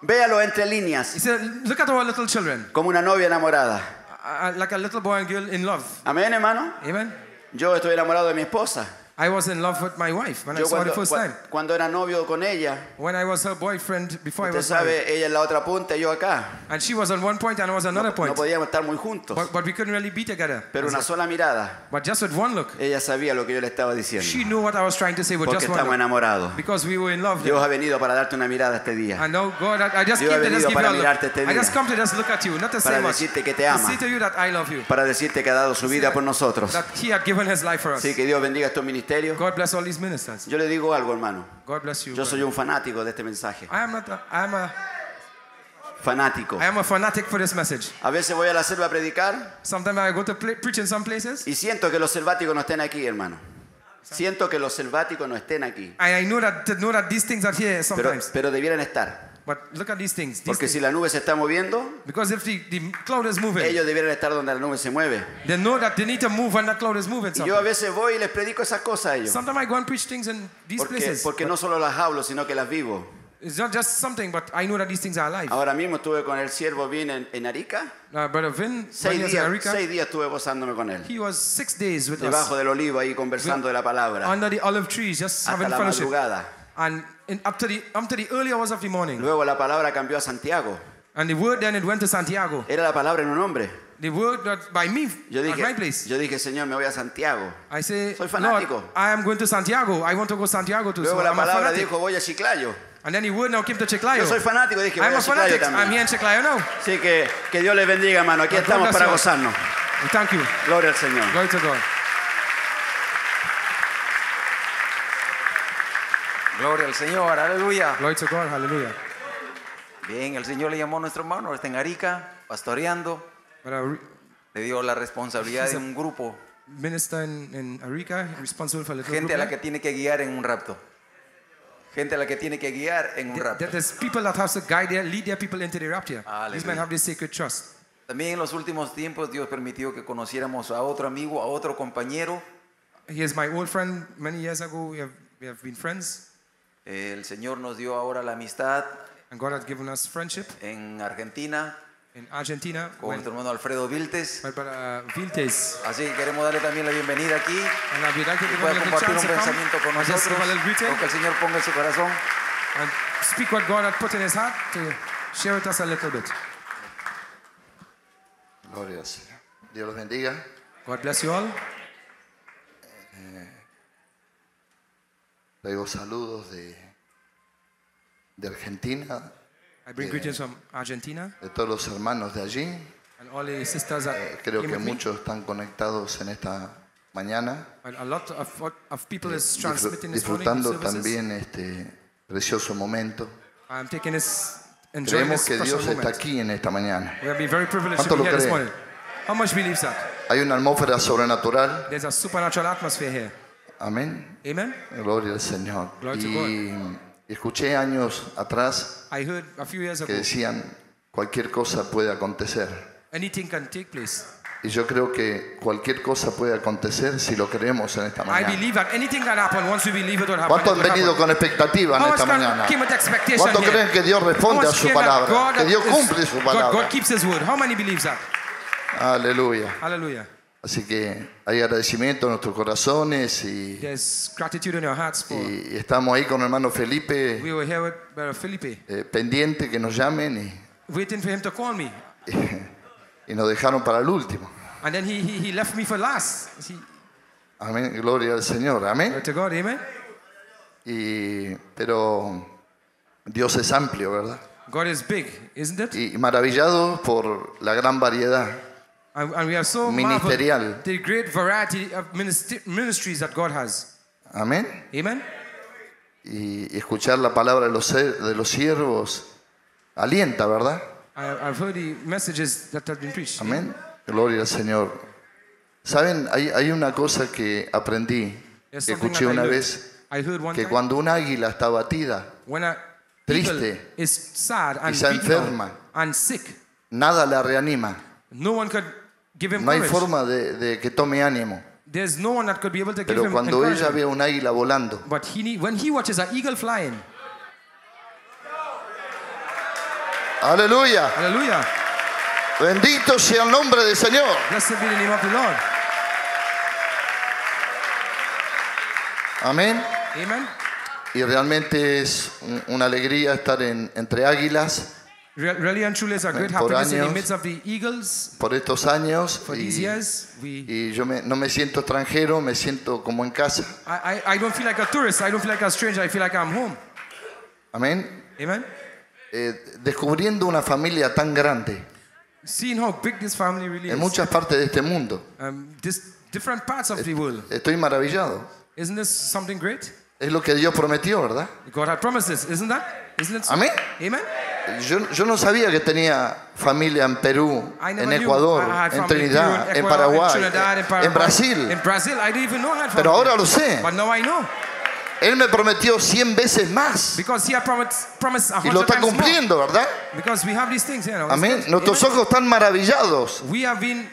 Véalo entre líneas. He said, look at our little children, Como una novia enamorada. uh, like a little boy and girl in love. Amén, hermano. Amen. Yo estoy enamorado de mi esposa. I was in love with my wife when Yo I saw cuando, her the first time. Cuando era novio con ella. When I was her boyfriend before I Usted was sabe, married. ella en la otra punta y yo acá. And she was on one point and I was on another no, point. No podíamos estar muy juntos. But, but we couldn't really be together. Pero una sola mirada. But just with one look. Ella sabía lo que yo le estaba diciendo. She knew what I was trying to say with just one look. enamorados. Because we were in love. Dios ha venido para darte una mirada este día. And now God, I, I just Dios came ha venido to para mirarte este día. I just come to just look at you, not to para say much. Para decirte que te ama. To say to you that I love you. Para decirte que ha dado su vida por nosotros. That he had given his life for us. Sí, que Dios bendiga estos ministerios God bless all these ministers. Yo le digo algo, hermano. Yo soy un fanático de este mensaje. I am a, fanático. A fanatic for this message. Veces voy a la selva a predicar. Sometimes I go to preach in some places. Y siento que los selváticos no estén aquí, hermano. Siento que los selváticos no estén aquí. Know that, these things are here sometimes. Pero, pero debieran estar. But look at these things. Porque si la nube se está moviendo, Because if the, cloud is moving, ellos debieran estar donde la nube se mueve. They know that they need to move when the cloud is moving. Y yo a veces voy y les predico esas cosas a ellos. Sometimes I go and preach things in these porque, places. Porque no solo las hablo, sino que las vivo. It's not just something, but I know that these things are alive. Ahora mismo estuve con el siervo Vin en, uh, Arica. Seis, días, estuve gozándome con él. He was six days with Debajo us. del olivo ahí conversando de la palabra. Under the olive trees, just Hasta la And in, up, to the, up to the early hours of the morning. Luego la palabra cambió a Santiago. And the word then it went to Santiago. Era la palabra en un hombre. The word that by me yo dije, at my place. Yo dije, Señor, me voy a Santiago. I say, Soy fanático. Lord, I am going to Santiago. I want to go Santiago to Luego so la palabra dijo, voy a Chiclayo. And then the word now came to Chiclayo. Yo soy fanático, dije, I'm voy a, a Chiclayo también. I'm here in Chiclayo now. Así que que Dios les bendiga, hermano. Aquí But estamos para gozarnos. Thank you. Gloria al Señor. Glory to God. Gloria al Señor, aleluya. Glory to God, aleluya. Bien, el Señor le llamó a nuestro hermano, está en Arica, pastoreando. Le dio la responsabilidad de un grupo. Minister en Arica, responsible for the Gente a la que tiene que guiar en un rapto. Gente a la que tiene que guiar en un rapto. There's people that have to guide their, lead people into the rapture. These men have this sacred trust. También en los últimos tiempos Dios permitió que conociéramos a otro amigo, a otro compañero. He is my old friend. Many years ago we have, we have been friends. El Señor nos dio ahora la amistad And God has given us friendship en Argentina in Argentina. con nuestro hermano Alfredo Viltes. brother Viltes. Así que queremos darle también la bienvenida aquí. Give pueda compartir un pensamiento con nosotros. Lo que el Señor ponga en su corazón. and speak what God had put in his heart to share with us a little bit. Gloria al Señor. Dios los bendiga. God bless you all. Traigo saludos de, de Argentina, I bring de, greetings from Argentina de todos los hermanos de allí. and all the sisters that Eh, creo que me. muchos están conectados en esta mañana, And a lot of, of people is disfr- transmitting this morning disfrutando también este precioso momento. I'm taking this, Creemos this que Dios está aquí en esta mañana. ¿Cuánto lo creen? How much believes that? Hay una atmósfera sobrenatural. There's a supernatural atmosphere here. Amén. Amen. Gloria al Señor. Glory to Y escuché años atrás I heard a few years que decían cualquier cosa puede acontecer. anything can take place. Y yo creo que cualquier cosa puede acontecer si lo creemos en esta I mañana. believe that anything can happen once we believe it will happen. ¿Cuántos han venido con expectativa en esta mañana? ¿Cuántos creen que Dios responde a su palabra? Que Dios cumple su palabra. That? Aleluya. Así que hay agradecimiento en nuestros corazones y, y estamos ahí con el hermano Felipe We with Felipe, eh, pendiente que nos llamen y, waiting for him to call me. y nos dejaron para el último. And then he, he, he left me for last. He, Amén. Gloria al Señor. Amén. God, amen. Y, pero Dios es amplio, ¿verdad? God is big, isn't it? Y maravillado por la gran variedad. And, and we are so Ministerial. the great variety of ministries that God has. Amén. Amen. Y, y escuchar la palabra de los, de los siervos alienta, ¿verdad? I, I've heard the messages that have been preached. Amén. Gloria al Señor. Saben, hay, hay una cosa que aprendí, There's que escuché una vez, heard one que time cuando un águila está batida, when a triste, is sad and y down enferma, and sick, nada la reanima. No one could give him No hay courage. forma de, de que tome ánimo. There's no one that could be able to give Pero him cuando ella encouragement. ve un águila volando, But he need, when he watches an eagle flying, aleluya, hallelujah, bendito sea el nombre del Señor. blessed be the name of the Lord. Amén. Amen. Y realmente es un- una alegría estar en- entre águilas Really and truly, it's a great Por happiness in the años. midst of the eagles. por estos años For y, years, we, y yo me- no me siento extranjero, me siento como en casa. I, I, I don't feel like a tourist. I don't feel like a stranger. I feel like I'm home. Amén. Amen. Eh, descubriendo una familia tan grande Seeing how big this family really en is. muchas partes de este mundo. Um, this different parts of the world. Estoy maravillado. Isn't this something great? Es lo que Dios prometió, ¿verdad? God had promised this, isn't that? Isn't it? so? Amén. Amen. Yo, yo no sabía que tenía familia en Perú, en Ecuador, en Trinidad, en Paraguay, Trinidad, in Paraguay, en Brasil. In Brazil, I didn't even know I had Pero ahora lo sé. But now I know. Él me prometió 100 veces más Because he had promised, promised a y lo está cumpliendo, ¿verdad? Because we have these things, you know. Amén. Nuestros ojos están maravillados. We have been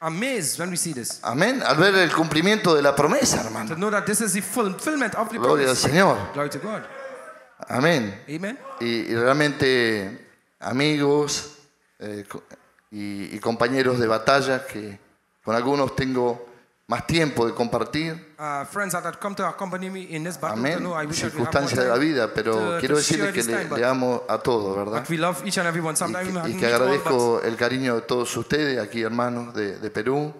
amazed when we see this. Amén. Al ver el cumplimiento de la promesa, hermano. To know that this is the fulfillment of the Gloria al promise. Señor. Glory to God. Amén. Amen. Y, y realmente amigos eh, co- y, y compañeros de batalla que con algunos tengo más tiempo de compartir. Uh, Amén. Circunstancias de la vida, pero quiero to decirle share que le, le amo a todos, ¿verdad? But we love each and every one. Sometimes we Y que agradezco el cariño de todos ustedes aquí, hermanos de, de Perú.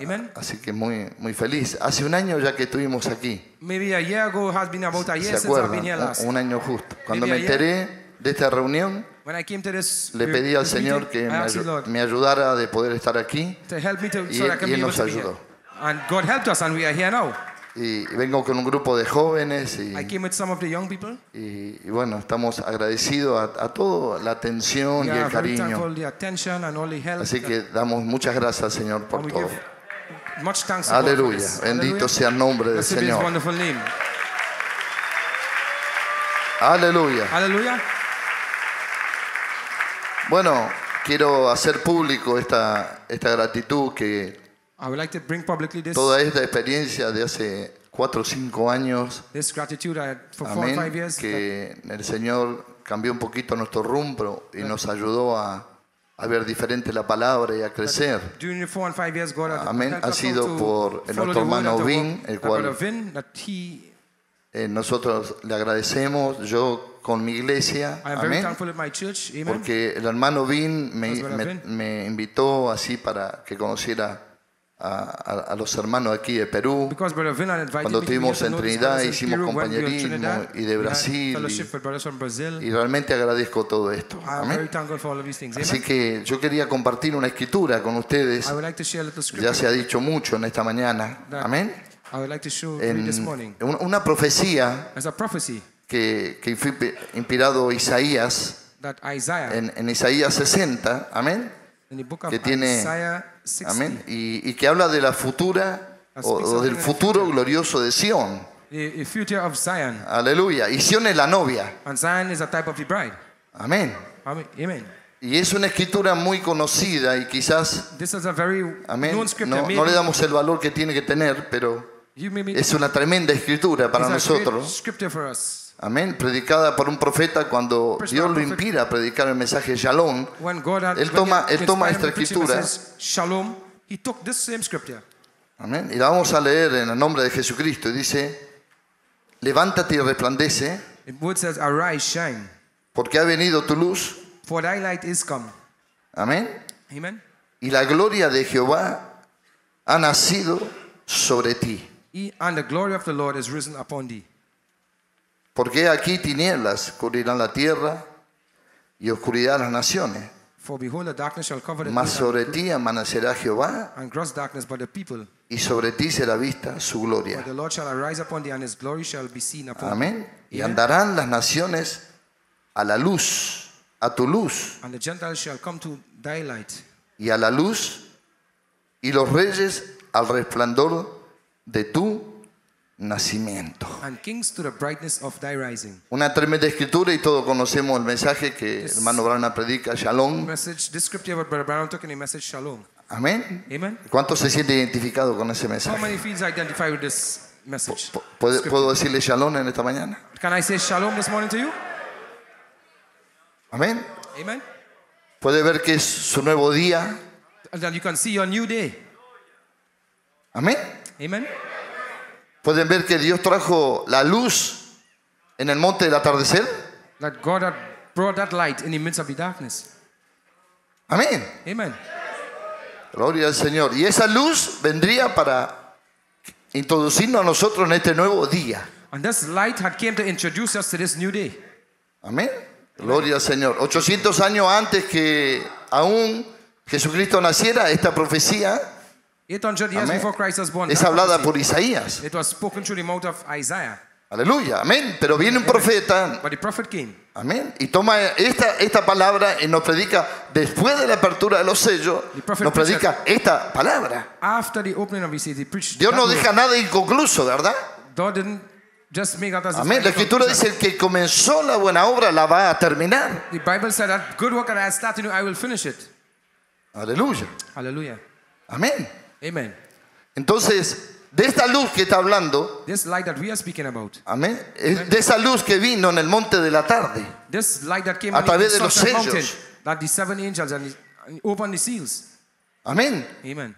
Amén. Así que muy, muy feliz. Hace un año ya que estuvimos aquí. Maybe a year ago has been about a year ¿Se acuerdan? Un, año justo. Cuando me enteré de esta reunión, this, le pedí al Señor meeting, que me, asked the ayu- Lord me ayudara de poder estar aquí. to help me to, Y so él, y nos ayudó. And God helped us, and we are here now. Y vengo con un grupo de jóvenes y, I came with some of the young people. y- y bueno, estamos agradecidos a, a toda la atención y el cariño. Así que damos muchas gracias al Señor por todo. Aleluya. Bendito sea el nombre del Señor. name. Aleluya. Bueno, quiero hacer público esta, esta gratitud que I would like to bring publicly this, toda esta experiencia de hace cuatro o cinco años, this gratitude I had for four or five years. que el Señor cambió un poquito nuestro rumbo y nos ayudó a, a ver diferente la palabra y a crecer. Amén. Ha sido por nuestro hermano Vin, el cual Vin, eh, nosotros le agradecemos, yo con mi iglesia, amén, church. Porque el hermano Vin me, me- me invitó así para que conociera a, a- a los hermanos aquí de Perú. Cuando estuvimos en Trinidad hicimos Peru compañerismo Trinidad. y de Brasil y, y realmente agradezco todo esto. Amén. things. Así que yo quería compartir una escritura con ustedes. Like. Ya se ha dicho mucho en esta mañana. Amén. I would like to show En una profecía As a prophecy que, que fue inspirado Isaías that Isaiah en, en Isaías 60, amén, que tiene, Isaiah 60 amén, y, y que habla de la futura That o, speaks o of del the futuro glorioso de Sión. the, the future of Zion. Aleluya. Y Sión es la novia. And Zion is a type of the bride. Amén. Amen. Amen. Y es una escritura muy conocida y quizás, This is a very amén, no, no le damos el valor que tiene que tener, pero es una tremenda escritura para nosotros. Amén. Predicada por un profeta cuando Dios lo inspira a predicar el mensaje Shalom. Él toma, él esta escritura. Amén. Y la vamos a leer en el nombre de Jesucristo. Y dice, levántate y resplandece, porque ha venido tu luz. for thy light is come. Amén. Amen. Y la gloria de Jehová ha nacido sobre ti. He, and the glory of the Lord is risen upon thee. Porque aquí tinieblas cubrirán la tierra y oscuridad las naciones. For behold, the darkness shall cover the Mas sobre ti amanecerá Jehová and gross darkness by the people. y sobre ti será vista su gloria. the Lord shall arise upon thee, and his glory shall be seen upon Amén. Y Amen. andarán las naciones a la luz, a tu luz And the Gentiles shall come to thy light, y a la luz, y los reyes al resplandor de tu nacimiento. and kings to the brightness of thy rising. Una tremenda escritura y todos conocemos el mensaje que el hermano Brana predica, Shalom. Message, this Brother Brown message. Amén. Amen. ¿Cuántos se siente identificado con ese How mensaje? many feels identify with this message? ¿Puedo, Scripture. ¿Puedo decirle Shalom en esta mañana? Can I say Shalom this morning to you? Amén. Amen. Puede ver que es su nuevo día. And you can see your new day. Amén. Amen. Pueden ver que Dios trajo la luz en el monte del atardecer. That God had brought that light in the midst of the darkness. Amén. Amen. Gloria al Señor. Y esa luz vendría para introducirnos a nosotros en este nuevo día. And this light had came to introduce us to this new day. Amén. Gloria al Señor. 800 años antes que aún Jesucristo naciera, esta profecía 800 years before Christ was born. es hablada por Isaías. It was spoken through the mouth of Isaiah. Aleluya. Amén. Pero viene un profeta. But the prophet came. Amén. Y toma esta, esta palabra y nos predica, después de la apertura de los sellos, nos predica esta palabra. After the opening of the city. Dios no word. deja nada inconcluso, ¿verdad? God didn't just make as a Amén. La escritura dice, el que comenzó la buena obra la va a terminar. The Bible said that good work that I started, I will finish it. Aleluya. Hallelujah. Amén. Amen. Entonces, de esta luz que está hablando, This light that we are speaking about, amén, es de esa luz que vino en el monte de la tarde, this light that came A través de los Mountain, that the seven angels and, the, and opened the seals. amén. Amen.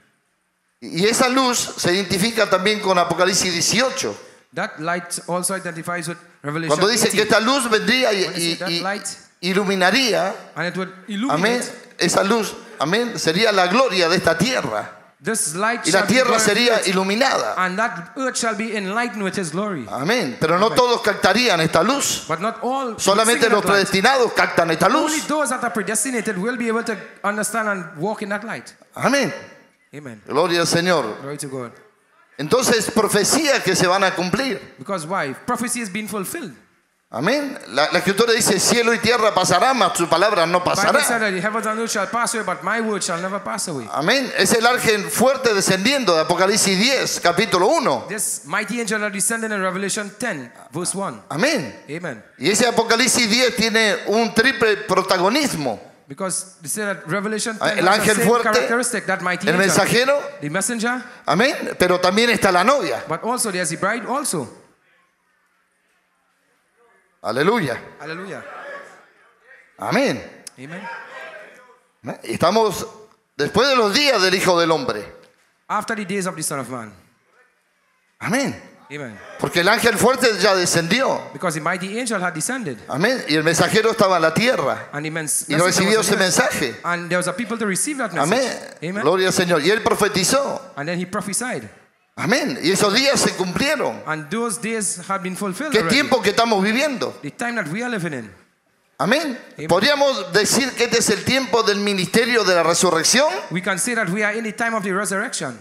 Y esa luz se identifica también con Apocalipsis 18, That light also identifies with Revelation cuando dice 18. que esta luz vendría y, When that y light, iluminaría, and it would amén, illuminate. esa luz, amén, sería la gloria de esta tierra. This light Y la shall be tierra sería iluminada. and that earth shall be enlightened with His glory. Amén. Pero no todos captarían esta luz. But not all. Solamente los predestinados captan esta Only luz. those that are predestinated will be able to understand and walk in that light. Amén. Amen. Gloria al Señor. Glory to God. Entonces, profecías que se van a cumplir. Because why? Prophecy is being fulfilled. Amén. La, la escritura dice, cielo y tierra pasarán, mas su palabra no pasará. Amén. Es el ángel fuerte descendiendo de Apocalipsis 10, capítulo 1. This mighty angel that descended in Revelation 10, verse 1. Amén. Amen. Y ese Apocalipsis 10 tiene un triple protagonismo. Because they say that Revelation Ah, 10 el has the ángel fuerte, characteristic, that mighty el mensajero. the messenger, Amén. Pero también está la novia. but also there's the bride also. Aleluya. Hallelujah. Amén. Amen. ¿Eh? Estamos después de los días del Hijo del Hombre. After the days of the Son of Man. Amén. Amen. Porque el ángel fuerte ya descendió. Because the mighty angel had descended. Amén. Y el mensajero estaba en la tierra. And, Y recibió ese mensaje. and there was a people to receive that message. Amén. Amen. Gloria al Señor. Y él profetizó. And then he prophesied. Amén. Y esos días se cumplieron. And those days had been fulfilled. ¿Qué already. tiempo que estamos viviendo? The time that we are living in. Amén. Podríamos decir que este es el tiempo del ministerio de la resurrección. We can say that we are in the time of the resurrection.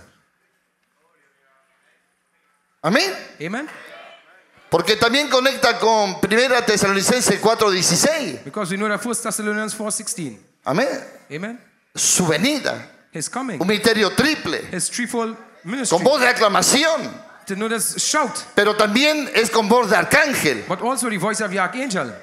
Amén. Amen. Porque también conecta con 1 Tesalonicenses 4:16. Because we know that 1 Thessalonians 4.16. Amén. Amen. Su venida. His coming. Un ministerio triple. His threefold ministry. Con voz de aclamación. To know this shout. Pero también es con voz de arcángel. But also the voice of the archangel.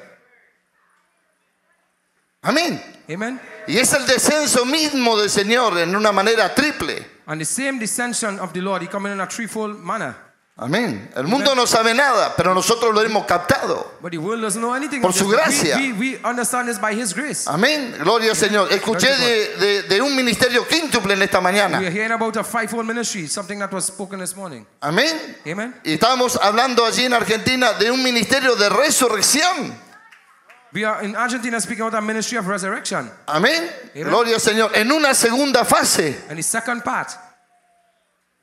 Amén. Amen. Y es el descenso mismo del Señor en una manera triple. And the same descension of the Lord, he coming in a threefold manner. Amén. El mundo no sabe nada, pero nosotros lo hemos captado. But the world doesn't know anything. Por su gracia. We, we, we understand this by his grace. Amén. Gloria al Señor. Escuché de, de- de un ministerio quíntuple en esta We mañana. are hearing about a fivefold ministry, something that was spoken this morning. Amén. Amen. Y estábamos hablando allí en Argentina de un ministerio de resurrección. We are in Argentina speaking about a ministry of resurrection. Amén. Gloria al Señor. En una segunda fase. And the second part,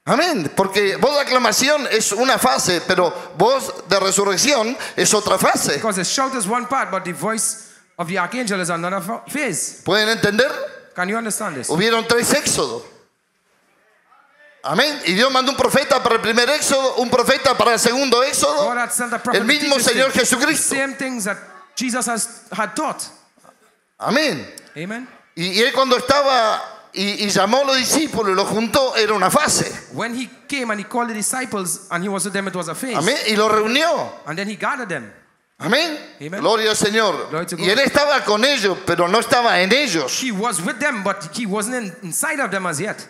Amén. Porque voz de aclamación es una fase, pero voz de resurrección es otra fase. because the shout is one part, but the voice of the archangel is another phase. ¿Pueden entender? Can you understand this? Hubieron tres éxodos. Amén. Y Dios mandó un profeta para el primer éxodo, un profeta para el segundo éxodo. El mismo Señor Jesucristo. Same things that Jesus has, had taught. Amén. Amen. Y, y él cuando estaba y, y llamó a los discípulos y los juntó, era una fase. When he came and he called the disciples and he was with them, it was a phase. Amén. Y los reunió. And then he gathered them. Amén. Amen. Gloria al Señor. Glory to God. Y él estaba con ellos, pero no estaba en ellos. He was with them, but he wasn't in, inside of them as yet.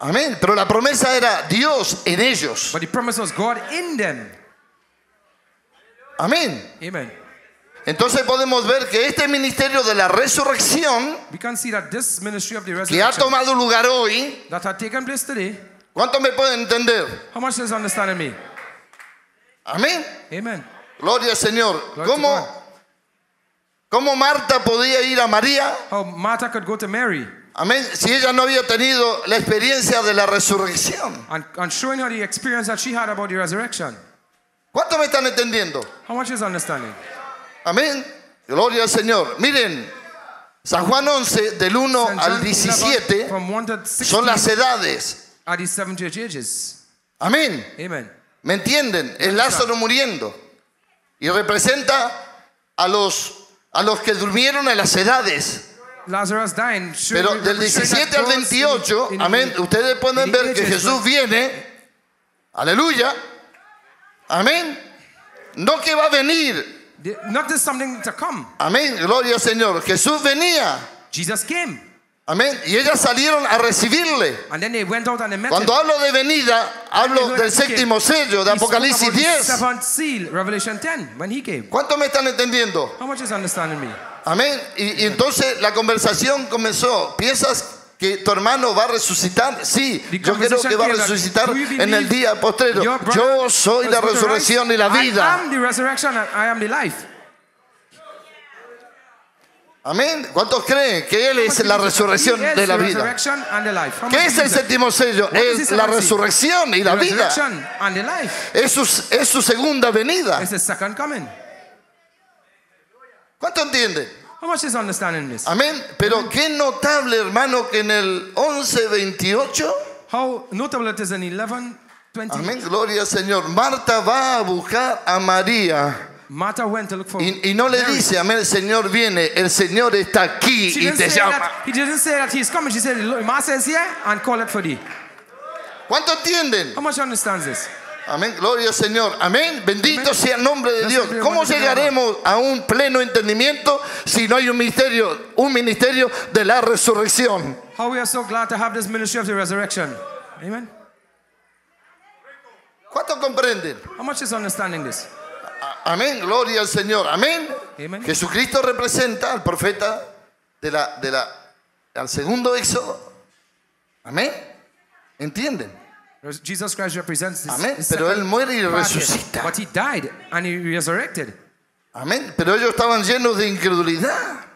Amén. Pero la promesa era Dios en ellos. But the promise was God in them. Amén. Amen. Entonces podemos ver que este ministerio de la resurrección We can see that this ministry of the que ha resurrection tomado lugar hoy, that had taken place today, ¿cuántos me pueden entender? how much is understanding me? Amén. Amen. Gloria al Señor. Glory ¿Cómo. ¿Cómo Marta podía ir a María? How Martha could go to Mary Amén. Si ella no había tenido la experiencia de la resurrección. and, and showing her the experience that she had about the resurrection. ¿Cuántos me están entendiendo? How much is understanding? Amén. Gloria al Señor. Miren, San Juan 11, del 1 St. al John 17, 11, from 1 to 16 son las edades. Amén. ¿Me entienden? Es Lázaro muriendo. Y representa a los, a los que durmieron en las edades. Pero del representing 17 al those 28, in- in- amén, ustedes pueden ver que Jesús viene, aleluya, amén, no que va a venir, Not just something to come. amén, gloria al Señor, Jesús venía, Jesus came. amén, y ellas salieron a recibirle. And then they went out and they met Cuando him. hablo de venida, hablo del séptimo sello de he Apocalipsis about the 10. Seventh seal, Revelation 10, when he came. ¿Cuántos me están entendiendo? How much is understanding me? Amén. Y, y entonces la conversación comenzó. ¿Piensas que tu hermano va a resucitar? Sí, yo creo que va a resucitar en el día postrero. Yo soy la resurrección y la vida. Amén. ¿Cuántos creen que Él es la resurrección de la vida? ¿Qué es el séptimo sello? Es la resurrección y la vida. Es su, es su segunda venida. ¿Cuánto entienden? How much is understanding this? Amén. Pero qué notable, hermano, que en el 11:28 How notable it is in 11, 20. Amén, gloria al Señor. Marta va a buscar a María. Martha went to look for Y, y no le Mary. dice, amén, el Señor viene, el Señor está aquí She y te llama. that, he didn't say that he's coming. She said, "Look, Master is here and call it for thee. ¿Cuánto entienden? How much understands this? Amén, gloria al Señor. Amén, bendito sea el nombre de Dios. ¿Cómo llegaremos a un pleno entendimiento si no hay un ministerio, un ministerio de la resurrección? How we are so glad to have this ministry of the resurrection. Amen. ¿Cuánto comprenden? How much is understanding this? Amén, gloria al Señor. Amén. Jesucristo representa al profeta de la, de la, al segundo éxodo. Amén. ¿Entienden? Jesus Christ represents this, Amén. Pero él muere y resucita. But he died and he resurrected. Amén. Pero ellos estaban llenos de incredulidad.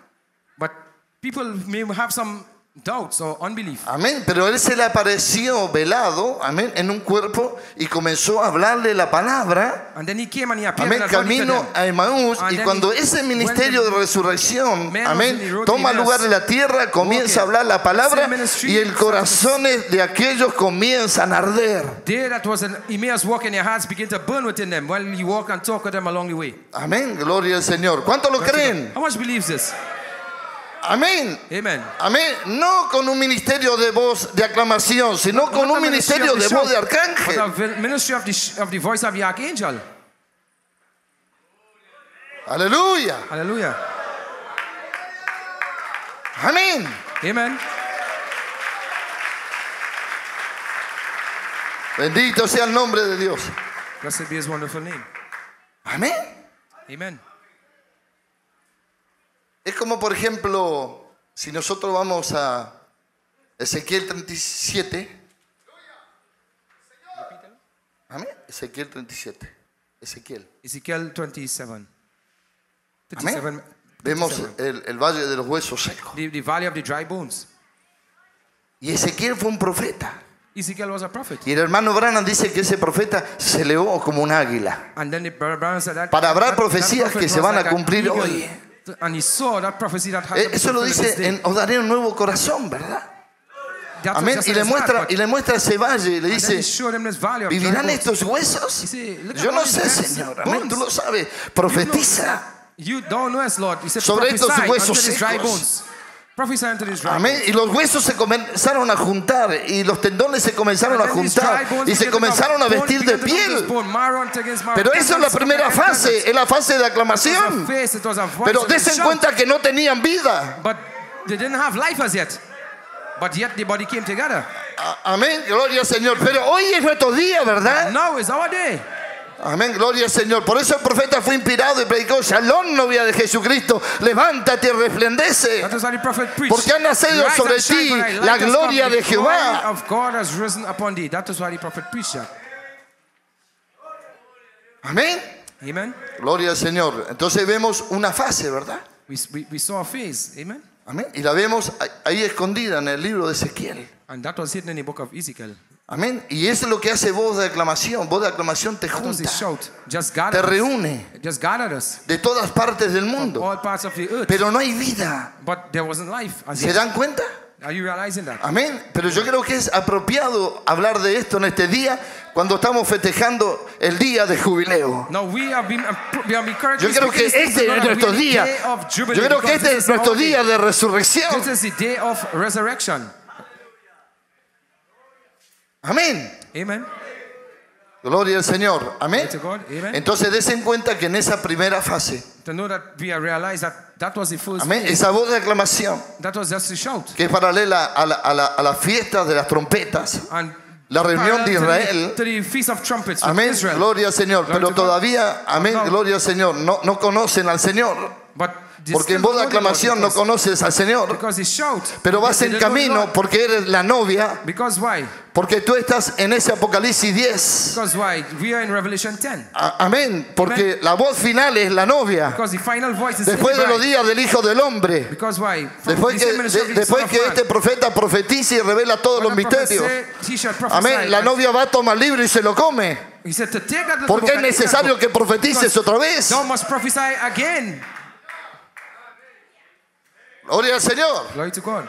But people may have some doubts or unbelief. Amén. Pero él se le apareció velado, amén, en un cuerpo y comenzó a hablarle la palabra. And then he came and he appeared Amén, camino a Emaús y cuando he ese ministerio de resurrección, amén, toma to lugar en la tierra, comienza a hablar la palabra y el corazón de aquellos comienzan a arder. Amén, gloria al Señor. ¿Cuántos lo creen? How much believes this? Amén. Amen. Amén. No con un ministerio de voz de aclamación, sino con un ministerio de voz de arcángel. Aleluya. Hallelujah. Amén. Amen. Bendito sea el nombre de Dios. Blessed be his wonderful name. Amén. Amen. Es como, por ejemplo, si nosotros vamos a Ezequiel 37. Amén. Ezequiel 37. Ezequiel. Ezekiel 27. Amén. 37. Vemos 37. el, el valle de los huesos secos. The, the valley of the dry bones. Y Ezequiel fue un profeta. Ezekiel was a prophet. Y el hermano Branham dice que ese profeta se leó como un águila. And then the said that, Para hablar that- that profecías que se van a like cumplir hoy. And he saw that prophecy that had Eh, Eso lo dice en Os daré un nuevo corazón, ¿verdad? Amén. Y le muestra, y le muestra ese valle y le dice, ¿vivirán estos huesos? He said, "Look at Yo no sé, Señor. Amén. Tú lo sabes. Profetiza. Sobre estos huesos secos. Amén. Y los huesos se comenzaron a juntar y los tendones se comenzaron a juntar y se comenzaron a vestir de piel. Pero eso es la primera fase, es la fase de aclamación. Pero desen cuenta que no tenían vida. But they didn't have life as yet. But yet the body came together. Amén, gloria al Señor. Pero hoy es nuestro día, ¿verdad? Now is our day. Amén, gloria al Señor. Por eso el profeta fue inspirado y predicó, Shalom, novia de Jesucristo, levántate y resplandece. Porque ha nacido sobre ti la gloria de Jehová. Amén. Amen. Gloria al Señor. Entonces vemos una fase, ¿verdad? We, we, we saw a phase. Amen. Amén. Y la vemos ahí- ahí escondida en el libro de Ezequiel. And that was hidden in the book of Ezekiel. Amén. Y eso es lo que hace voz de aclamación. Voz de aclamación te junta, te reúne de todas partes del mundo. Pero no hay vida. But there wasn't life. As ¿Se dan cuenta? Are you realizing that? Amén. Pero yo creo que es apropiado hablar de esto en este día cuando estamos festejando el día de jubileo. Been currently Yo creo que este es nuestro día. Yo creo que este es nuestro día de resurrección. This is the day of resurrection. Amén. Amen. Gloria al Señor. Amén. Entonces desen cuenta que en esa primera fase, amén, esa voz de aclamación que es paralela a la, a la, a la fiesta de las trompetas, la reunión de Israel. Amén, gloria al Señor. Pero todavía, amén, gloria al Señor. No, no conocen al Señor. Porque en voz de aclamación no conoces al Señor. Pero vas en camino porque eres la novia. Porque tú estás en ese Apocalipsis 10. Because why? We are in Revelation 10. A- Amén. Porque la voz final es la novia. Después de los días del Hijo del Hombre. Después que, de- después que este profeta profetiza y revela todos los misterios. Amén. La novia va a tomar libro y se lo come. Porque es necesario que profetices otra vez. Thou must prophesy again. Gloria al Señor. Glory to God.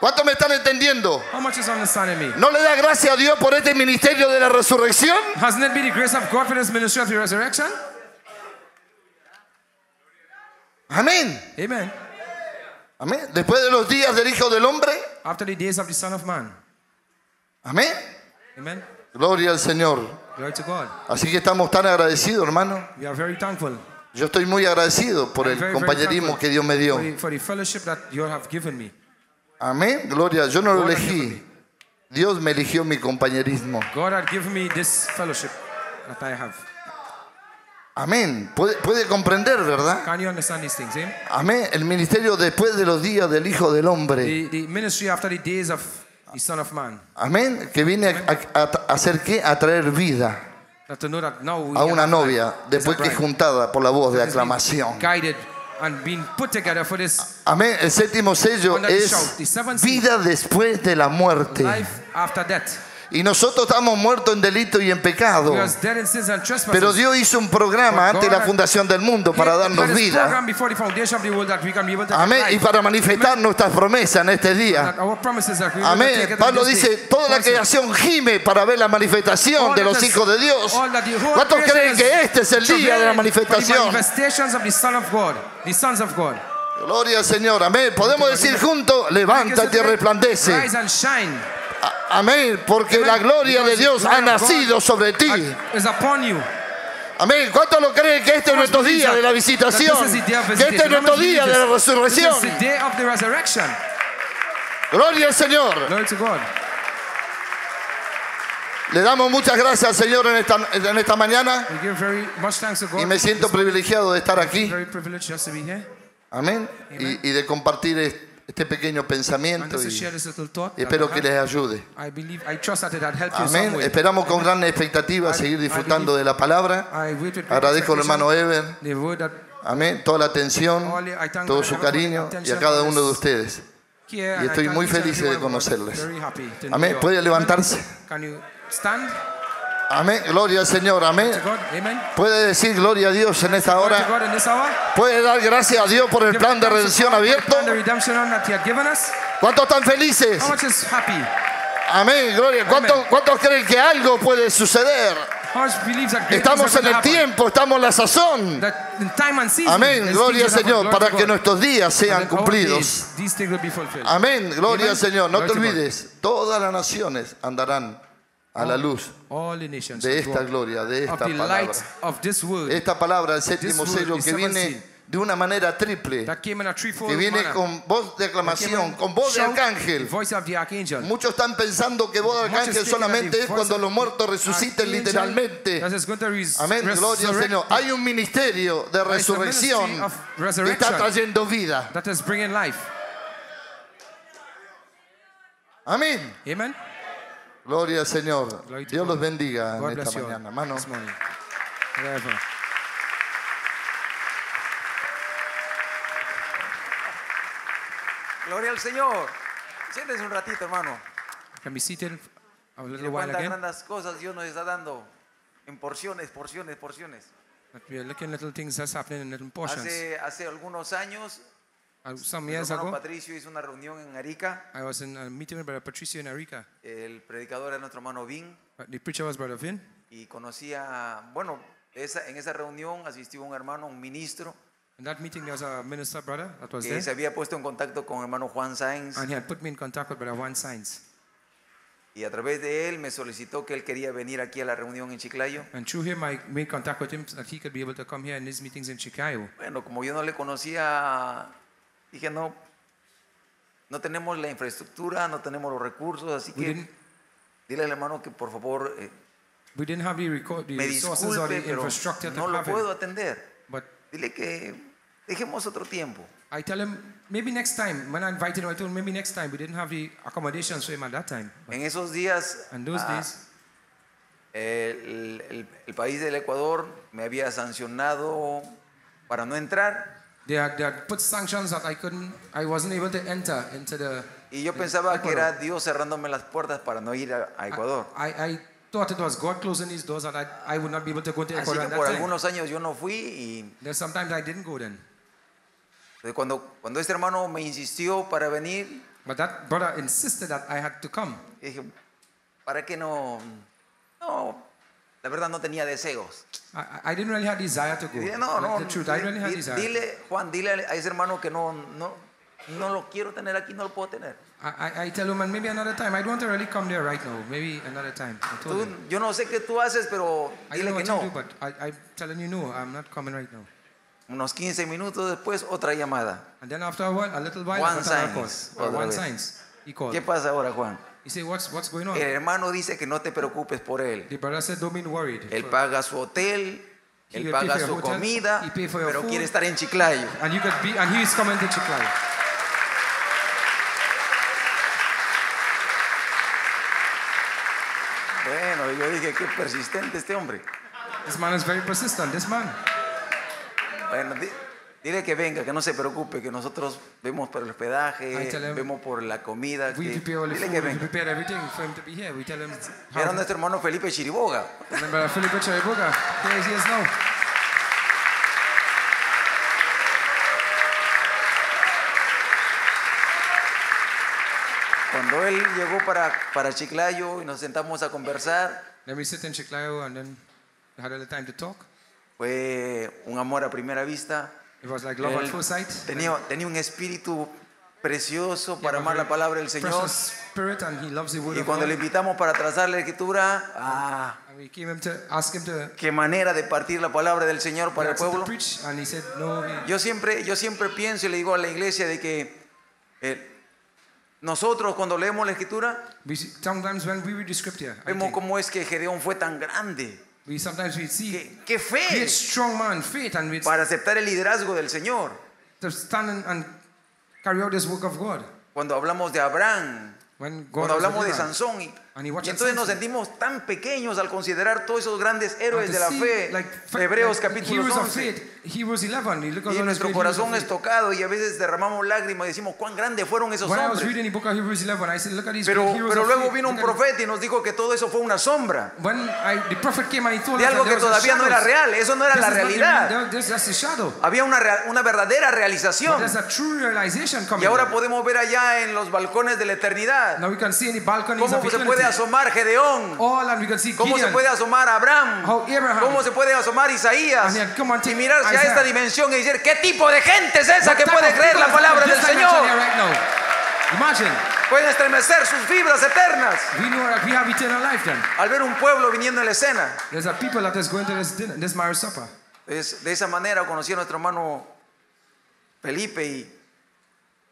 ¿Cuántos me están entendiendo? How much is understanding me? ¿No le da gracias a Dios por este ministerio de la resurrección? Hasn't it been the grace of God for this ministry of the resurrection? Amén. Amen. Amén. Después de los días del Hijo del Hombre. After the days of the Son of Man. Amén. Amen. Gloria al Señor. Glory to God. Así que estamos tan agradecidos, hermano. We are very thankful Yo estoy muy agradecido por el compañerismo que Dios me dio. Amén. Gloria. Yo no lo elegí. Dios me eligió mi compañerismo. Amén. Puede, puede comprender, ¿verdad? Can you understand these things? Eh? Amén. El ministerio después de los días del Hijo del Hombre. Amén. Que viene a, a- a hacer qué? A traer vida A una novia después que juntada por la voz de aclamación. Amén. El séptimo sello es vida después de la muerte. Y nosotros estamos muertos en delito y en pecado. Pero Dios hizo un programa antes de la fundación del mundo para darnos vida. Amén. Y para manifestar nuestras promesas en este día. Amén. Pablo dice, toda la creación gime para ver la manifestación de los hijos de Dios. ¿Cuántos creen que este es el día de la manifestación? Gloria al Señor. Amén. Podemos decir juntos, levántate y resplandece. Amén. Porque la gloria de Dios ha nacido sobre ti. Amén. ¿Cuántos lo creen que este es nuestro día de la visitación? Que este es nuestro día de la resurrección. Gloria al Señor. Le damos muchas gracias al Señor en esta, en esta mañana y me siento privilegiado de estar aquí. Amén. Y, y de compartir es- este pequeño pensamiento y, espero que les ayude. Amén. Esperamos con gran expectativa seguir disfrutando de la palabra. Agradezco al hermano Ever. Amén. Toda la atención, todo su cariño y a cada uno de ustedes. Y estoy muy feliz de conocerles. Amén. ¿Puede levantarse? Amén. Gloria al Señor. Amén. Puede decir gloria a Dios en esta hora. Puede dar gracias a Dios por el plan de redención abierto. ¿Cuántos están felices? Amén, gloria. ¿Cuántos, cuántos creen que algo puede suceder? Estamos en el tiempo, estamos en la sazón. Amén, gloria al. Señor, para que nuestros días sean cumplidos. Amén, gloria al Señor. No te olvides, todas las naciones andarán a la luz de esta gloria, de esta the palabra. light of this world Esta palabra, el séptimo sello que viene de una manera triple, que viene con voz de aclamación, con voz de arcángel. Muchos están pensando que voz de arcángel solamente es cuando los muertos resuciten literalmente. Amén, gloria al Señor. Hay un ministerio de resurrección que está trayendo vida. that is bringing life. Amén. Gloria al Señor. Dios los bendiga God en esta mañana, hermano. Gloria al Señor. Siéntense un ratito, hermano. Can be seated a little while cuántas again. grandes cosas Dios nos está dando en porciones, porciones, porciones. But we are looking at little things that's happening in little portions. Hace, hace algunos años, Hermano ago, Patricio hizo una reunión en Arica. I was in a meeting with Brother Patricio in Arica. El predicador era nuestro hermano Vin Uh, The preacher was Brother Vin. y conocía, bueno, esa, en esa reunión asistió un hermano, un ministro, In that meeting, there was a minister brother that was que there. se había puesto en contacto con hermano Juan Sáenz And he had put me in contact with Brother Juan Sainz. y a través de él me solicitó que él quería venir aquí a la reunión en Chiclayo. Bueno, como yo no le conocía, dije no, no tenemos la infraestructura, no tenemos los recursos, así We que dile al hermano que por favor eh, We didn't have the, reco- the me resources or disculpe, the pero infrastructure to no lo puedo atender. But Dile que dejemos otro tiempo. I tell him, maybe next time, when I invited him, I told him maybe next time. We didn't have the accommodations for him at that time. But En esos días, in those ah, days, el, el- el país del Ecuador me había sancionado para no entrar they had, they had put sanctions that I couldn't, I wasn't able to enter into the. y yo pensaba que era Dios cerrándome las puertas para no ir a, a Ecuador. I, I thought it was God closing these doors that I, I would not be able to go to Así Ecuador que at that por time. algunos años yo no fui y There's sometimes I didn't go then. cuando, cuando este hermano me insistió para venir, But that brother insisted that I had to come. dije, ¿para qué no? No, la verdad no tenía deseos. I, didn't really have desire to go. No, no, the truth, I really had desire. dile, Juan, dile a ese hermano que no, no, no lo quiero tener aquí, no lo puedo tener. I, I, I tell him, and maybe another time. I don't want to really come there right now. Maybe another time. I told Tú- him. yo no sé qué tú haces, pero I dile don't know que what no. do, but I, I'm telling you no. I'm not coming right now. Unos 15 minutos después, otra llamada. And then after a while, a little while, Juan I got another call. Sainz, Or otra Juan vez. Sainz. He called. ¿Qué pasa ahora, Juan? He said, what's, what's going on? El hermano dice que no te preocupes por él. The brother said, don't be worried. Él paga su hotel, He él paga su hotel, comida, pero food. quiere estar en Chiclayo. And you could be, and he is coming to Chiclayo. Bueno, yo dije, qué persistente este hombre. This man is very persistent. This man. Bueno, dile que venga, que no se preocupe, que nosotros vemos por el hospedaje, him- vemos por la comida. We que- prepare all the dile food. que We venga. prepared everything for him to be here. We tell him. how Era nuestro hermano Felipe Chiriboga. Remember Philip Chariboga? Here he is now. Cuando él llegó para, para Chiclayo y nos sentamos a conversar, Then we sit in Chiclayo and then had a little time to talk. fue un amor a primera vista. It was like love at Él first sight. Tenía, tenía un espíritu precioso para amar la palabra del Señor. And he loves the word Y cuando le invitamos para trazar la escritura, ah, And we came him to ask him to qué manera de partir la palabra del Señor para el pueblo. preach, and he said no. Yo siempre, yo siempre pienso y le digo a la iglesia de que eh, nosotros cuando leemos la escritura we when we read the scripture, I vemos think, cómo es que Gedeón fue tan grande. We sometimes we see Qué fe great strong man, faith, and we para aceptar el liderazgo del Señor. to stand and, and carry out this work of God. Cuando hablamos de Abraham, When God cuando hablamos with de Sansón y, y entonces nos sentimos tan pequeños al considerar todos esos grandes héroes de la fe. Hebreos capítulo heroes of 11. faith, Hebrews 11. You look at Y nuestro corazón es tocado y a veces derramamos lágrimas y decimos cuán grandes fueron esos hombres. reading the book of Hebrews 11, I said, look at these Pero, pero luego vino un profeta y nos dijo que todo eso fue una sombra de algo que todavía no era real. Eso no era la realidad. Había una, una verdadera realización. Y ahora podemos ver allá en los balcones de la eternidad Now we can see in the balconies cómo se puede asomar Gedeón, All and we can see cómo se puede asomar Abraham, How Abraham. cómo se puede asomar Isaías And come y mirarse a esta dimensión y decir qué tipo de gente es esa What que puede creer la palabra del Señor. Imagine. Pueden estremecer sus fibras eternas We know that we have eternal life then. al ver un pueblo viniendo en la escena. There's a people that is going to this dinner, this marriage supper. Es- de esa manera conocí a nuestro hermano Felipe y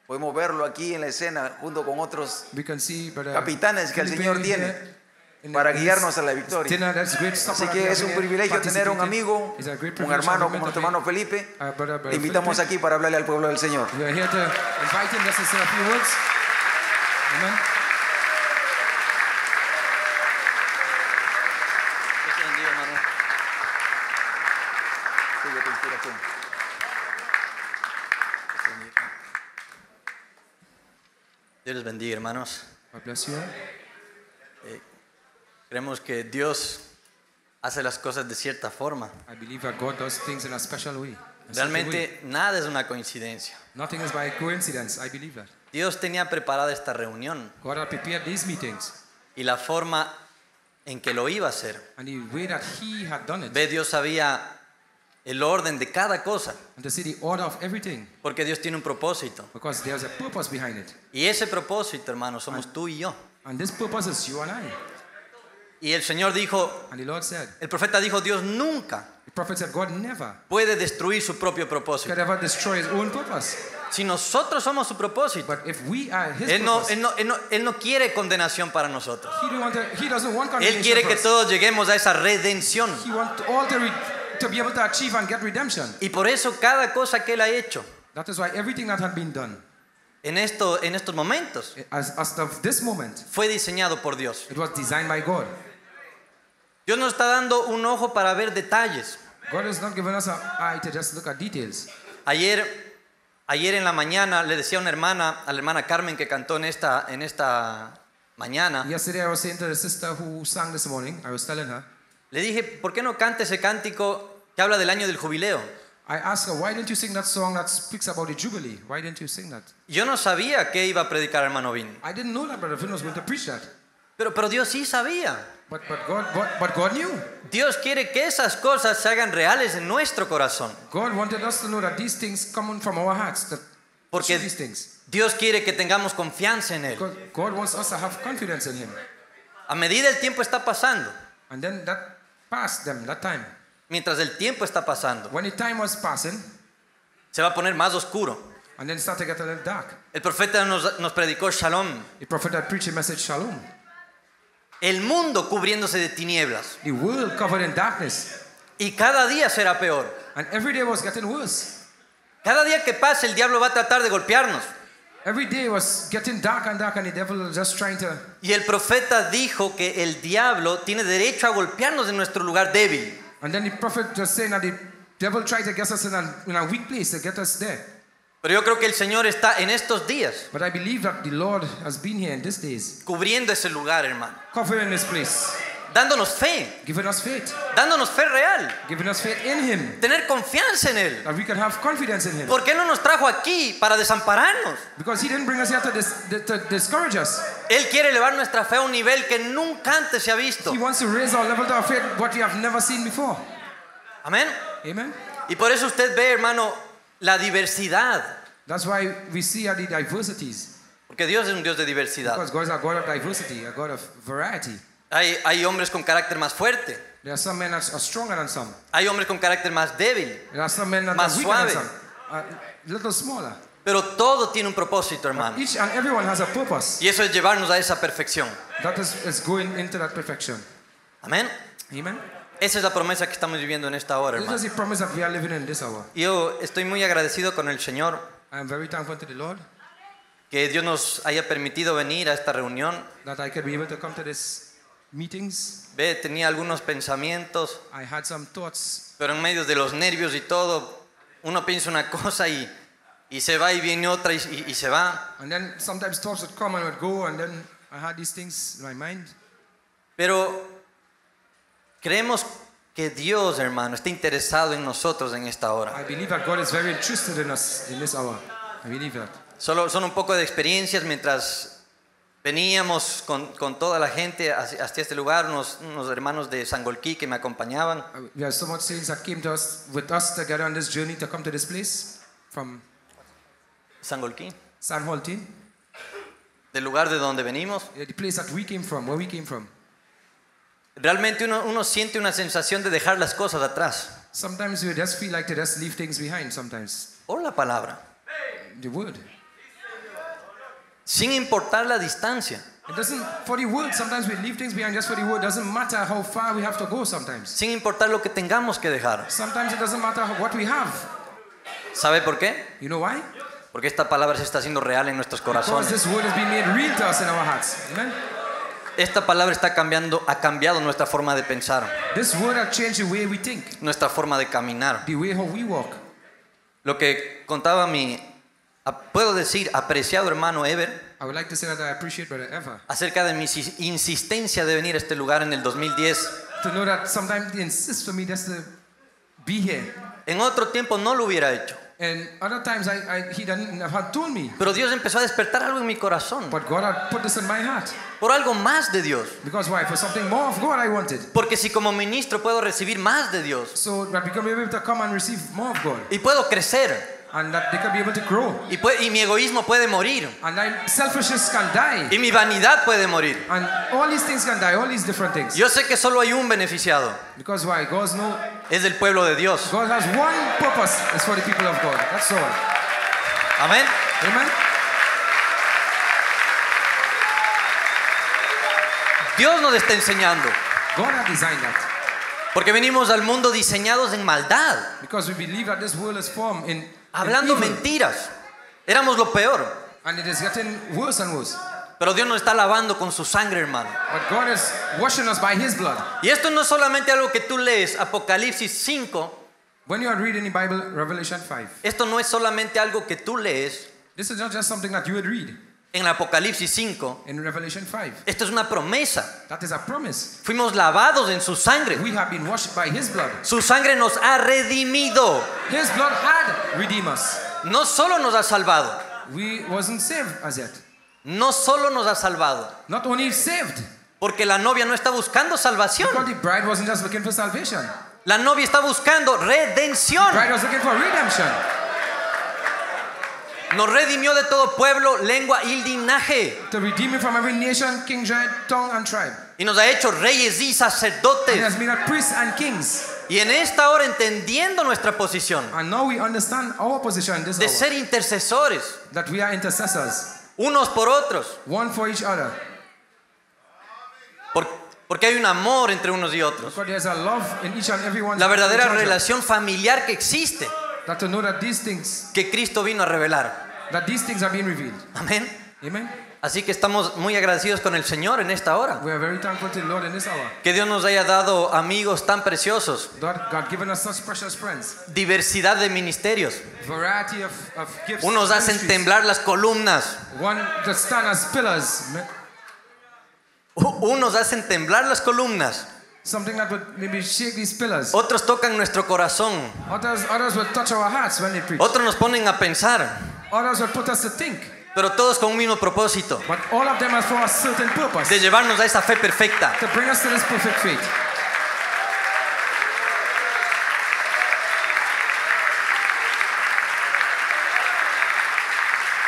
podemos verlo aquí en la escena junto con otros capitanes que el Señor tiene para guiarnos a la victoria. Así que es un privilegio tener un amigo, un hermano como nuestro hermano Felipe. Brother Le invitamos aquí para hablarle al pueblo del Señor. We bendiga, hermanos. Eh, creemos que Dios hace las cosas de cierta forma. I believe that God does things in a special way. a certain way. Realmente nada es una coincidencia. Nothing is by coincidence. I believe that. Dios tenía preparada esta reunión God had prepared these meetings y la forma en que lo iba a hacer. and the way that He had done it. Ve, Dios sabía el orden de cada cosa, And to see the order of everything. porque Dios tiene un propósito. Because there's a purpose behind it. Y ese propósito, hermanos, somos tú y yo. And this purpose is you and I. Y el Señor dijo, And the Lord said, el profeta dijo, Dios nunca the prophet said, God never puede destruir su propio propósito. could ever destroy His own purpose. Si nosotros somos su propósito, But if we are His él no, purpose, él, no, él, no, él no quiere condenación para nosotros. he, want to, he want Él quiere que todos lleguemos a esa redención. He wants all to, re, to be able to achieve and get redemption. Y por eso cada cosa que él ha hecho That is why everything that had been done en, esto, en estos momentos as, as of this moment, fue diseñado por Dios. it was designed by God. Dios nos está dando un ojo para ver detalles. God is not giving us an eye to just look at details. Ayer, ayer en la mañana le decía a una hermana, a la hermana Carmen que cantó en esta, en esta mañana, Yesterday I was saying to the sister who sang this morning, I was telling her, le dije, ¿por qué no canta ese cántico que habla del año del jubileo? I asked her, why didn't you sing that song that speaks about the Jubilee? Why didn't you sing that? Yo no sabía que iba a predicar hermano Vin, I didn't know that Brother Finn was going to preach that. pero, pero Dios sí sabía. But, but, God, but, but God knew. Dios quiere que esas cosas se hagan reales en nuestro corazón. God wanted us to know that these things come from our hearts. That Porque these things. Dios quiere que tengamos confianza en Él. God, God wants us to have confidence in Him. A medida el tiempo está pasando, And then that passed them, that time. mientras el tiempo está pasando, When the time was passing, se va a poner más oscuro. and then it started to get a little dark. El profeta nos, nos predicó Shalom. The prophet had preached a message, Shalom. El mundo cubriéndose de tinieblas. The world covered in darkness. Y cada día será peor. And every day was getting worse. Cada día que pase el diablo va a tratar de golpearnos. Every day was getting dark and dark, and the devil was just trying to. Y el profeta dijo que el diablo tiene derecho a golpearnos en nuestro lugar débil. And then the prophet was saying that the devil tried to get us in a, in a weak place to get us there. Pero yo creo que el Señor está en estos días But I believe that the Lord has been here in these days, cubriendo ese lugar, hermano. Dándonos fe, giving us faith, dándonos fe real. giving us faith in Him, Tener confianza en Él. that we can have confidence in Him. ¿Por qué no nos trajo aquí para desampararnos? Because He didn't bring us here to, dis- to discourage us. Él quiere elevar nuestra fe a un nivel que nunca antes se ha visto. He wants to raise our level of faith, what we have never seen before. Amén. Amen. Y por eso usted ve, hermano, la diversidad. That's why we see the diversities. Porque Dios es un Dios de diversidad. Because God is a God of diversity, a God of variety. Hay, hay hombres con carácter más fuerte. There are some men that are stronger than some. Hay hombres con carácter más débil. There are some men that Más are weaker than suave. some. A little smaller. Pero todo tiene un propósito, hermano. Each and everyone has a purpose. Y eso es llevarnos a esa perfección. That is, is going into that perfection. Amén. Amen. Esa es la promesa que estamos viviendo en esta hora, This hermano. is the promise that we are living in this hour. Yo estoy muy agradecido con el Señor I am very thankful to the Lord que Dios nos haya permitido venir a esta reunión. that I could be able to come to these meetings. Ve, tenía algunos pensamientos, I had some thoughts, pero en medio de los nervios y todo, uno piensa una cosa y, y se va y viene otra y, y- y se va. and then sometimes thoughts would come and would go, and then I had these things in my mind. Pero creemos que Dios, hermano, está interesado en nosotros en esta hora. I believe that God is very interested in us in this hour. I believe that. Solo son un poco de experiencias mientras veníamos con, con toda la gente hacia, hacia este lugar, unos, unos hermanos de Sangolquí que me acompañaban. Uh, We have so much saints that came to us with us together on this journey to come to this place from Sangolquí, San Holtin, del lugar de donde venimos. the place that we came from, where we came from. Realmente uno, uno siente una sensación de dejar las cosas atrás. Sometimes we just feel like to just leave things behind. Sometimes Por la palabra. the word. Sin importar la distancia. It doesn't for the. Sometimes we leave things behind just for the. Doesn't matter how far we have to go. Sometimes. Sin importar lo que tengamos que dejar. Sometimes it doesn't matter what we have. ¿Sabe por qué? You know why? Porque esta palabra se está haciendo real en nuestros Because corazones. this word has been made real to us in our hearts. Amen. Esta palabra está cambiando, ha cambiado nuestra forma de pensar, This word has changed the way we think, nuestra forma de caminar. the way how we walk. Lo que contaba mi, puedo decir, apreciado hermano Ever, I would like to say that I appreciate Brother Eva acerca de mi insis- insistencia de venir a este lugar en el 2010. to know that sometimes they insist for me just to be here. En otro tiempo no lo hubiera hecho, And other times I, I, he didn't have told me. pero Dios empezó a despertar algo en mi corazón, But God had put this in my heart. por algo más de Dios. Because why? For something more of God I wanted. Porque si como ministro puedo recibir más de Dios So that able to come and receive more of God. y puedo crecer And that they can be able to grow. y, pue- y mi egoísmo puede morir And my selfishness can die. y mi vanidad puede morir. And all these things can die, all these different things. Yo sé que solo hay un beneficiado, Because why? God's no es el pueblo de Dios. God has one purpose, it's for the people of God. That's all. Amén. Amen. Dios nos está enseñando. God has designed that. Porque venimos al mundo diseñados en maldad, Because we believe that this world is formed in hablando mentiras. Éramos lo peor. And it is getting worse and worse. Pero Dios nos está lavando con su sangre, hermano. But God is washing us by His blood. Y esto no es solamente algo que tú lees, Apocalipsis 5. When you are reading the Bible, Revelation 5, Esto no es solamente algo que tú lees this is not just something that you would read en Apocalipsis 5. in Revelation 5. Esto es una promesa. That is a promise. Fuimos lavados en su sangre. We have been washed by His blood. Su sangre nos ha redimido. His blood had redeemed us. No solo nos ha salvado, We wasn't saved as yet. no solo nos ha salvado, Not only saved, porque la novia no está buscando salvación. because the bride wasn't just looking for salvation. La novia está buscando redención. bride was looking for redemption. Nos redimió de todo pueblo, lengua y linaje. To redeem me from every nation, kindred, tongue, and tribe. Y nos ha hecho reyes y And sacerdotes. has made us priests and kings. Y en esta hora entendiendo nuestra posición And now we understand our position this de hour. ser intercesores That we are intercessors, unos por otros. one for each other. Por- porque hay un amor entre unos y otros. Because there's a love in each and every one. La verdadera relación familiar que existe, That to know that these things, que Cristo vino a revelar. that these things are being revealed. Amén. Amen. Así que estamos muy agradecidos con el Señor en esta hora. We are very thankful to the Lord in this hour. Que Dios nos haya dado amigos tan preciosos, God, God given us such precious friends. diversidad de ministerios. Variety of, of gifts. Unos hacen ministries. temblar las columnas, One that stand as pillars. unos hacen temblar las columnas, Something that would maybe shake these pillars. otros tocan nuestro corazón, Others, others will touch our hearts when they preach. otros nos ponen a pensar, Others will put us to think. pero todos con un mismo propósito, But all of them are for a certain purpose. de llevarnos a esa fe perfecta. To bring us to this perfect faith.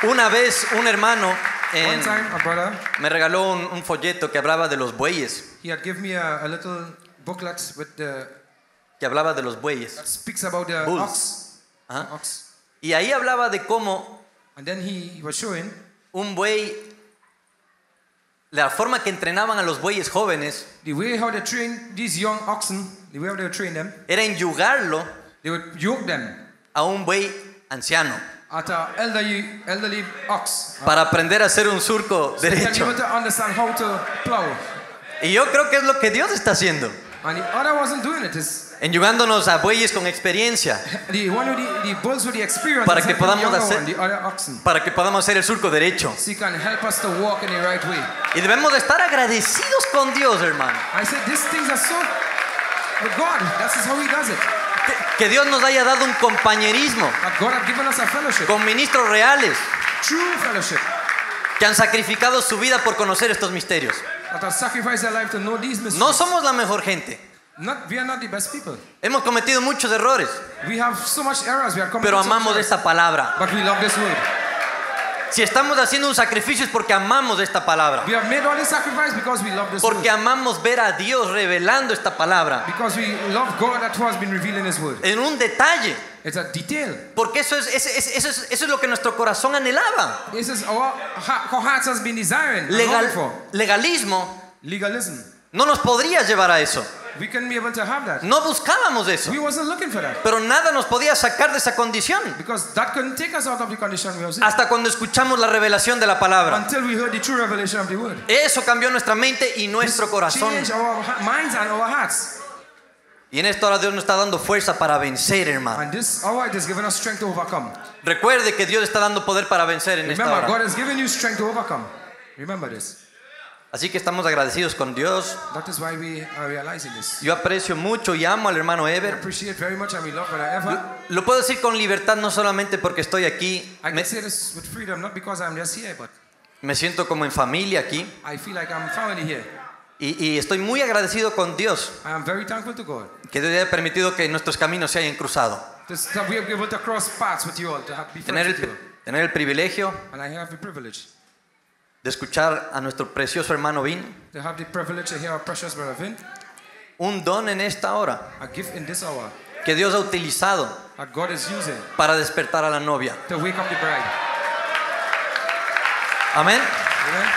Una vez un hermano en- One time, a brother, me regaló un, un folleto que hablaba de los bueyes, he had given me a, a little booklet with the que hablaba de los bueyes. that speaks about the Bulls. ox. Ajá. Ox. Y ahí hablaba de cómo And then he was showing un buey, la forma que entrenaban a los bueyes jóvenes the way how they train these young oxen, the way how they train them, era enyugarlo they would yoke them a un buey anciano at an elderly, elderly ox. para aprender a hacer un surco derecho. able to understand how to plow. Y yo creo que es lo que Dios está haciendo, And the other wasn't doing it. It's enyugándonos a bueyes con experiencia the one with the, the bulls with the experience. Para que podamos hacer- para que podamos hacer el surco derecho. So he can help us to walk in the right way. Y debemos de estar agradecidos con Dios, hermano. Que Dios nos haya dado un compañerismo con ministros reales que han sacrificado su vida por conocer estos misterios. that has sacrificed their life to know these mysteries. No somos la mejor gente. Not, we are not the best people. Hemos cometido muchos errores, We have so much errors. We are pero amamos errors. esta palabra. But we love this word. Si estamos haciendo un sacrificio es porque amamos esta palabra. We have made all this sacrifice because we love this Porque word. amamos ver a Dios revelando esta palabra Because we love God that has been revealed in His word. en un detalle. It's a detail. Porque eso es, eso es, eso es lo que nuestro corazón anhelaba. This is our, our hearts has been desiring. Legal- legalismo Legalism. no nos podría llevar a eso. We can be able to have that. No buscábamos eso. We wasn't looking for that. Pero nada nos podía sacar de esa condición. Because that couldn't take us out of the condition we was in. Hasta cuando escuchamos la revelación de la palabra. Until we heard the true revelation of the word. Eso cambió nuestra mente y nuestro corazón. Change our minds and our hearts. Y en esto ahora Dios nos está dando fuerza para vencer, hermano. And this hour it has given us strength to overcome. Recuerde que Dios está dando poder para vencer en esta Remember, God hora. has given you strength to overcome. Remember this. Así que estamos agradecidos con Dios. That is why we are realizing this. Yo aprecio mucho y amo al hermano Ever. appreciate very much and we love Brother Ever. Lo puedo decir con libertad no solamente porque estoy aquí, I me, can say this with freedom, not because I'm just here, but me siento como en familia aquí I feel like I'm family here. y, y estoy muy agradecido con Dios I am very thankful to God. que Dios haya permitido que nuestros caminos se hayan cruzado. This, that we are able to cross paths with you all, to have, be Tener friends el, with you. tener el privilegio And I have the privilege de escuchar a nuestro precioso hermano Vin, to have the privilege to hear our precious brother Vin, un don en esta hora a gift in this hour que Dios ha utilizado that God is using para despertar a la novia. to wake up the bride. Amén. Amen.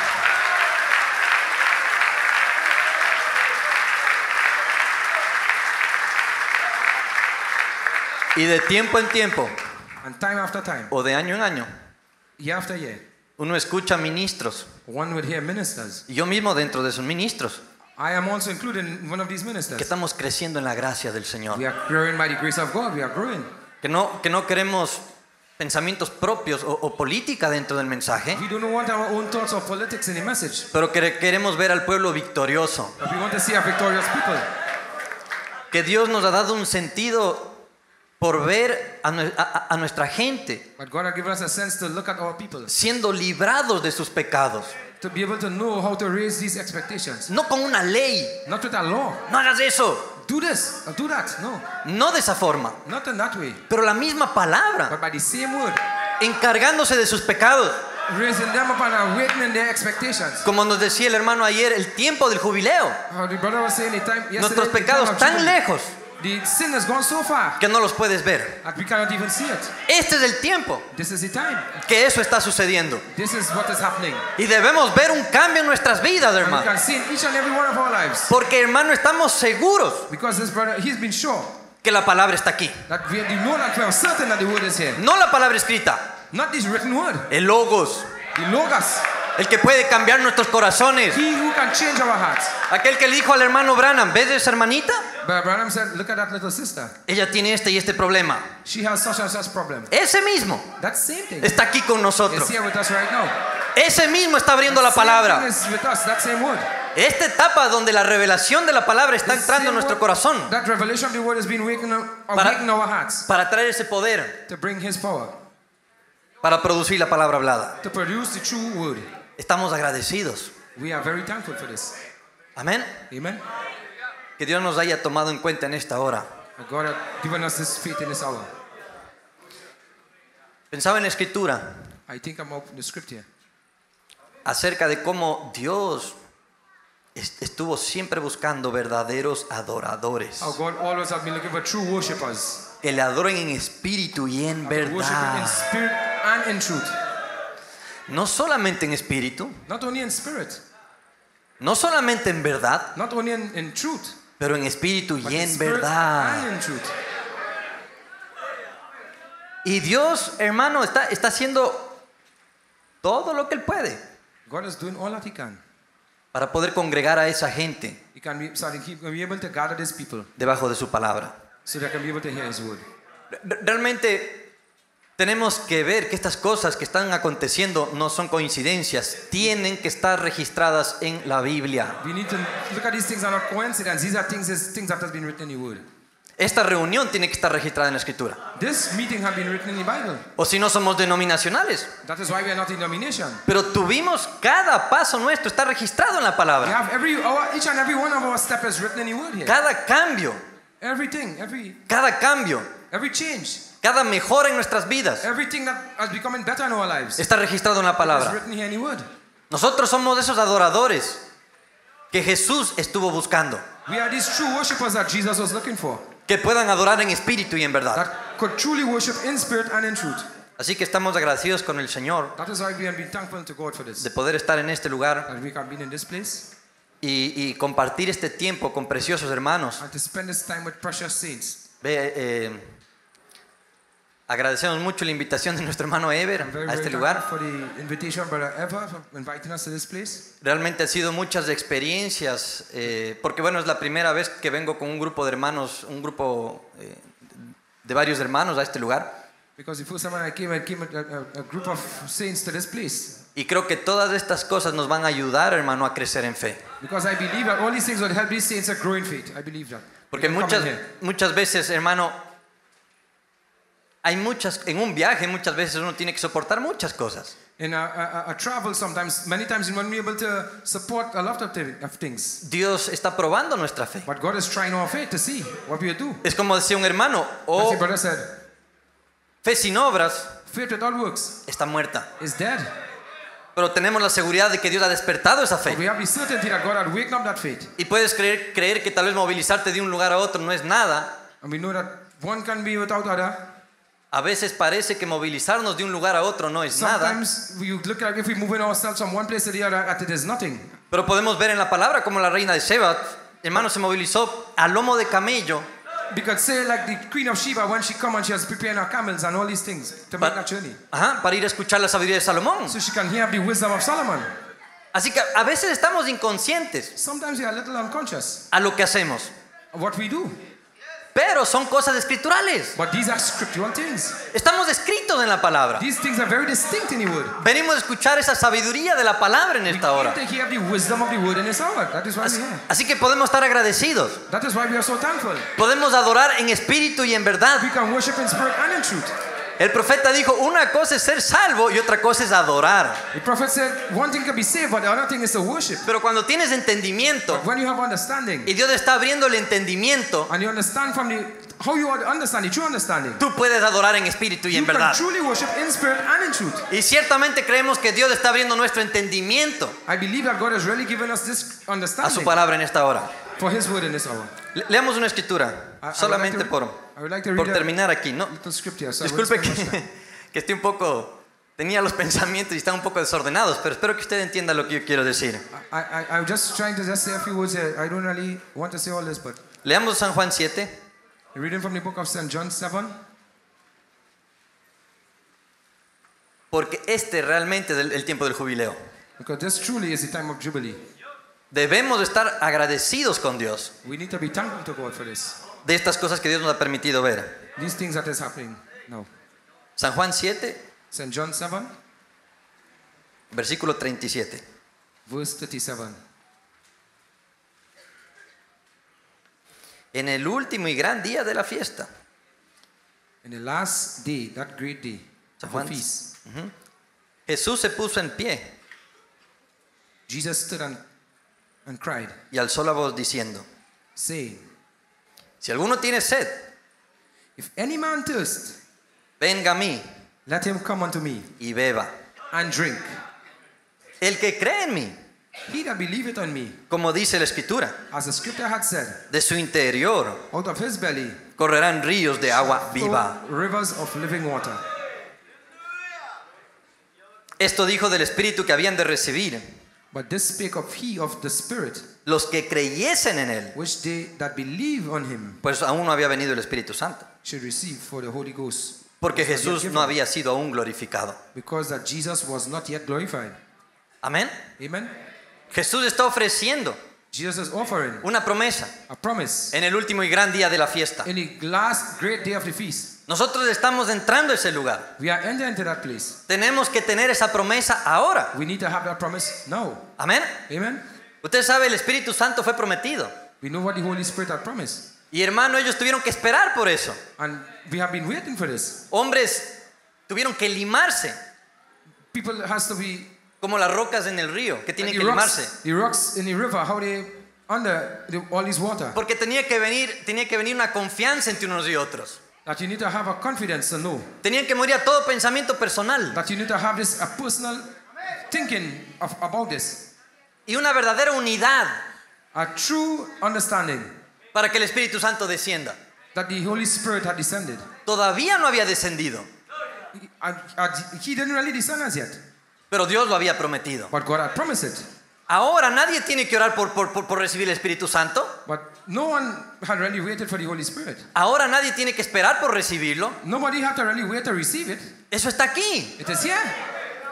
Y de tiempo en tiempo And time after time, o de año en año, year after year, uno escucha ministros one would hear ministers. y yo mismo dentro de esos ministros I am also included in one of these que ministers. estamos creciendo en la gracia del Señor. We are growing by the grace of God. We are growing. Que no, que no queremos pensamientos propios o, o política dentro del mensaje, We don't want our own thoughts or politics in the message, pero que queremos ver al pueblo victorioso. but we want to see a victorious people. Que Dios nos ha dado un sentido por ver a, a- a- nuestra gente But God has given us a sense to look at our people, siendo librados de sus pecados. to be able to know how to raise these expectations. No con una ley. Not with a law. No hagas eso. Do this do that. No, No de esa forma. not in that way. Pero la misma palabra But by the same word, encargándose de sus pecados. raising them up and awakening their expectations. Como nos decía el hermano ayer, el tiempo del jubileo. How the brother was saying, the time, Nuestros the time pecados tan lejos The sin has gone so far que no los puedes ver. that we cannot even see it. Este es el tiempo This is the time. que eso está sucediendo. This is what is happening. Y debemos ver un cambio en nuestras vidas, And we hermano. Porque, hermano, estamos seguros Because this brother, he's been sure que la palabra está aquí. that we we know that we are certain that the word is here. No la palabra escrita, Not this written word. el logos. The logos. El que puede cambiar nuestros corazones. He who can change our hearts. Aquel que le dijo al hermano Branham, ¿ves esa hermanita? But Branham said, look at that little sister. Ella tiene este y este problema. She has such and such problem. Ese mismo That same thing está aquí con nosotros. is here with us right now. Ese mismo está abriendo la Same palabra. thing is with us, that same word. Esta etapa donde la revelación de la palabra está entrando en nuestro corazón That revelation of the word has been waking up, Para- awakening our hearts para traer ese poder, to bring his power, para producir la palabra hablada. to produce the true word. Estamos agradecidos. We are very thankful for this. Amén. Amen. Que Dios nos haya tomado en cuenta en esta hora. Pensaba en la escritura I think I'm up in the script here. acerca de cómo Dios est- estuvo siempre buscando verdaderos adoradores. How God always has been looking for true worshippers. Que le adoren en espíritu y en verdad. spirit and in truth. No solamente en espíritu, Not only in spirit, no solamente en verdad, pero en espíritu y en verdad. Y Dios, hermano, está, está haciendo todo lo que Él puede God is doing all that He can. para poder congregar a esa gente He can be, so that He can be able to gather His people debajo de su palabra. so they can be able to hear His word. Re- Realmente tenemos que ver que estas cosas que están aconteciendo no son coincidencias, tienen que estar registradas en la Biblia. We need to look at these things are not coincidence. These are things, things that has been written in the word. Esta reunión tiene que estar registrada en la escritura. This meeting has been written in the Bible. O si no somos denominacionales. That is why we are not in domination. Pero tuvimos cada paso nuestro está registrado en la palabra. Cada cambio, cada cambio, every change, cada mejora en nuestras vidas everything that has becoming better in our lives está registrado en la is palabra. written here in the word. Nosotros somos esos adoradores que Jesús estuvo buscando, We are these true worshippers that Jesus was looking for. que puedan adorar en espíritu y en verdad. That could truly worship in spirit and in truth. Así que estamos agradecidos con el Señor That is why we have been thankful to God for this. de poder estar en este lugar That we can be in this place y, y compartir este tiempo con preciosos hermanos. and to spend this time with precious saints. Ve, eh, agradecemos mucho la invitación de nuestro hermano Ever a este lugar. for the invitation, Brother Eva, for inviting us to this place. Realmente han sido muchas experiencias, eh, porque bueno, es la primera vez que vengo con un grupo de hermanos, un grupo eh, de varios hermanos a este lugar. Y creo que todas estas cosas nos van a ayudar, hermano, a crecer en fe. Porque muchas, muchas veces, hermano, hay muchas, en un viaje muchas veces uno tiene que soportar muchas cosas. In a, a, a- travel, sometimes, many times, you won't be able to support a lot of, of things. Dios está probando nuestra fe. But God is trying our faith to see what we do. Es como decía un hermano, o brother said, fe sin obras faith without works está muerta. is dead. Pero tenemos la seguridad de que Dios ha despertado esa But fe. we have the certainty that God had wakened up that faith. Y puedes creer, creer que tal vez movilizarte de un lugar a otro no es nada. And we know that one can be without other. A veces parece que movilizarnos de un lugar a otro no es nada. Sometimes look like if ourselves from one place to the other, that it is nothing. Pero podemos ver en la palabra como la reina de Sheba, hermano, se movilizó a lomo de camello Because say like the queen of Sheba when she come and she was preparing her camels and all these things to make that journey. ajá, para ir a escuchar la sabiduría de Salomón. So she can hear the wisdom of Solomon. Así que a veces estamos inconscientes Sometimes we are a little unconscious a lo que hacemos. what we do. Pero son cosas escriturales. But these are scriptural things. Estamos escritos en la palabra. These things are very distinct in the word. Venimos a escuchar esa sabiduría de la palabra en esta hora. así que podemos estar agradecidos. That is why we are so thankful. Podemos adorar en espíritu y en verdad. We can worship in spirit and in truth. El profeta dijo, una cosa es ser salvo y otra cosa es adorar. The prophet said one thing can be saved, but the other thing is to worship. Pero cuando tienes entendimiento But when you have understanding y Dios está abriendo el entendimiento, and you understand from the how you understand it, true understanding. Tú puedes adorar en espíritu y You en verdad. truly worship in spirit and in truth. Y ciertamente creemos que Dios está abriendo nuestro entendimiento really a su palabra en esta hora. for His word in this hour. Le- Leamos una escritura, solamente por, por terminar aquí. No, disculpe que, que estoy un poco, tenía los pensamientos y están un poco desordenados, pero espero que usted entienda lo que yo quiero decir. I, I, I'm just trying to just say a few words here. I don't really want to say all this, but Leamos San Juan 7, reading from the book of St. John 7. porque este realmente es el, el tiempo del jubileo. Because this truly is the time of Jubilee. Debemos de estar agradecidos con Dios De estas cosas que Dios nos ha permitido ver. These things that is happening now. San Juan 7, St. John 7, versículo 37. verse 37. En el último y gran día de la fiesta. In the last day, that great day, San the. Jesús se puso en pie Jesus stood and, and cried, y alzó la voz diciendo, saying, si alguno tiene sed, If any man thirst, venga a mí let him come unto me y beba. and drink. El que cree en mí, He that believeth on me, como dice la escritura, as the scripture had said, de su interior out of his belly correrán ríos de agua viva. rivers of living water. Esto dijo del Espíritu que habían de recibir But this spake of he of the Spirit, los que creyesen en Él, which they that believe on him pues aún no había venido el Espíritu Santo, should receive for the Holy Ghost. porque Jesús no había sido aún glorificado. Because that Jesus was not yet glorified. Amén. Amen. Jesús está ofreciendo Jesus is offering una promesa a promise en el último y gran día de la fiesta. in the last great day of the feast. Nosotros estamos entrando a ese lugar. We are entering into that place. Tenemos que tener esa promesa ahora. We need to have that promise now. Amén. Amen. Usted sabe, el Espíritu Santo fue prometido. We know what the Holy Spirit had promised. Y hermano, ellos tuvieron que esperar por eso. And we have been waiting for this. Hombres tuvieron que limarse People has to be como las rocas en el río, que tienen que limarse. rocks, the rocks in the river, how they under the, all this water. Porque tenía que venir, tenía que venir una confianza entre unos y otros. That you need to have a confidence to know. Tenían que morir a todo pensamiento personal That you need to have this a personal thinking of, about this. y una verdadera unidad A true understanding para que el Espíritu Santo descienda. that the Holy Spirit had descended. Todavía no había descendido, and he didn't really descend as yet. pero Dios lo había prometido. But God had promised it. Ahora nadie tiene que orar por, por, por- recibir el Espíritu Santo. But no one had really waited for the Holy Spirit. Ahora nadie tiene que esperar por recibirlo. Nobody had to really wait to receive it. Eso está aquí. It is here.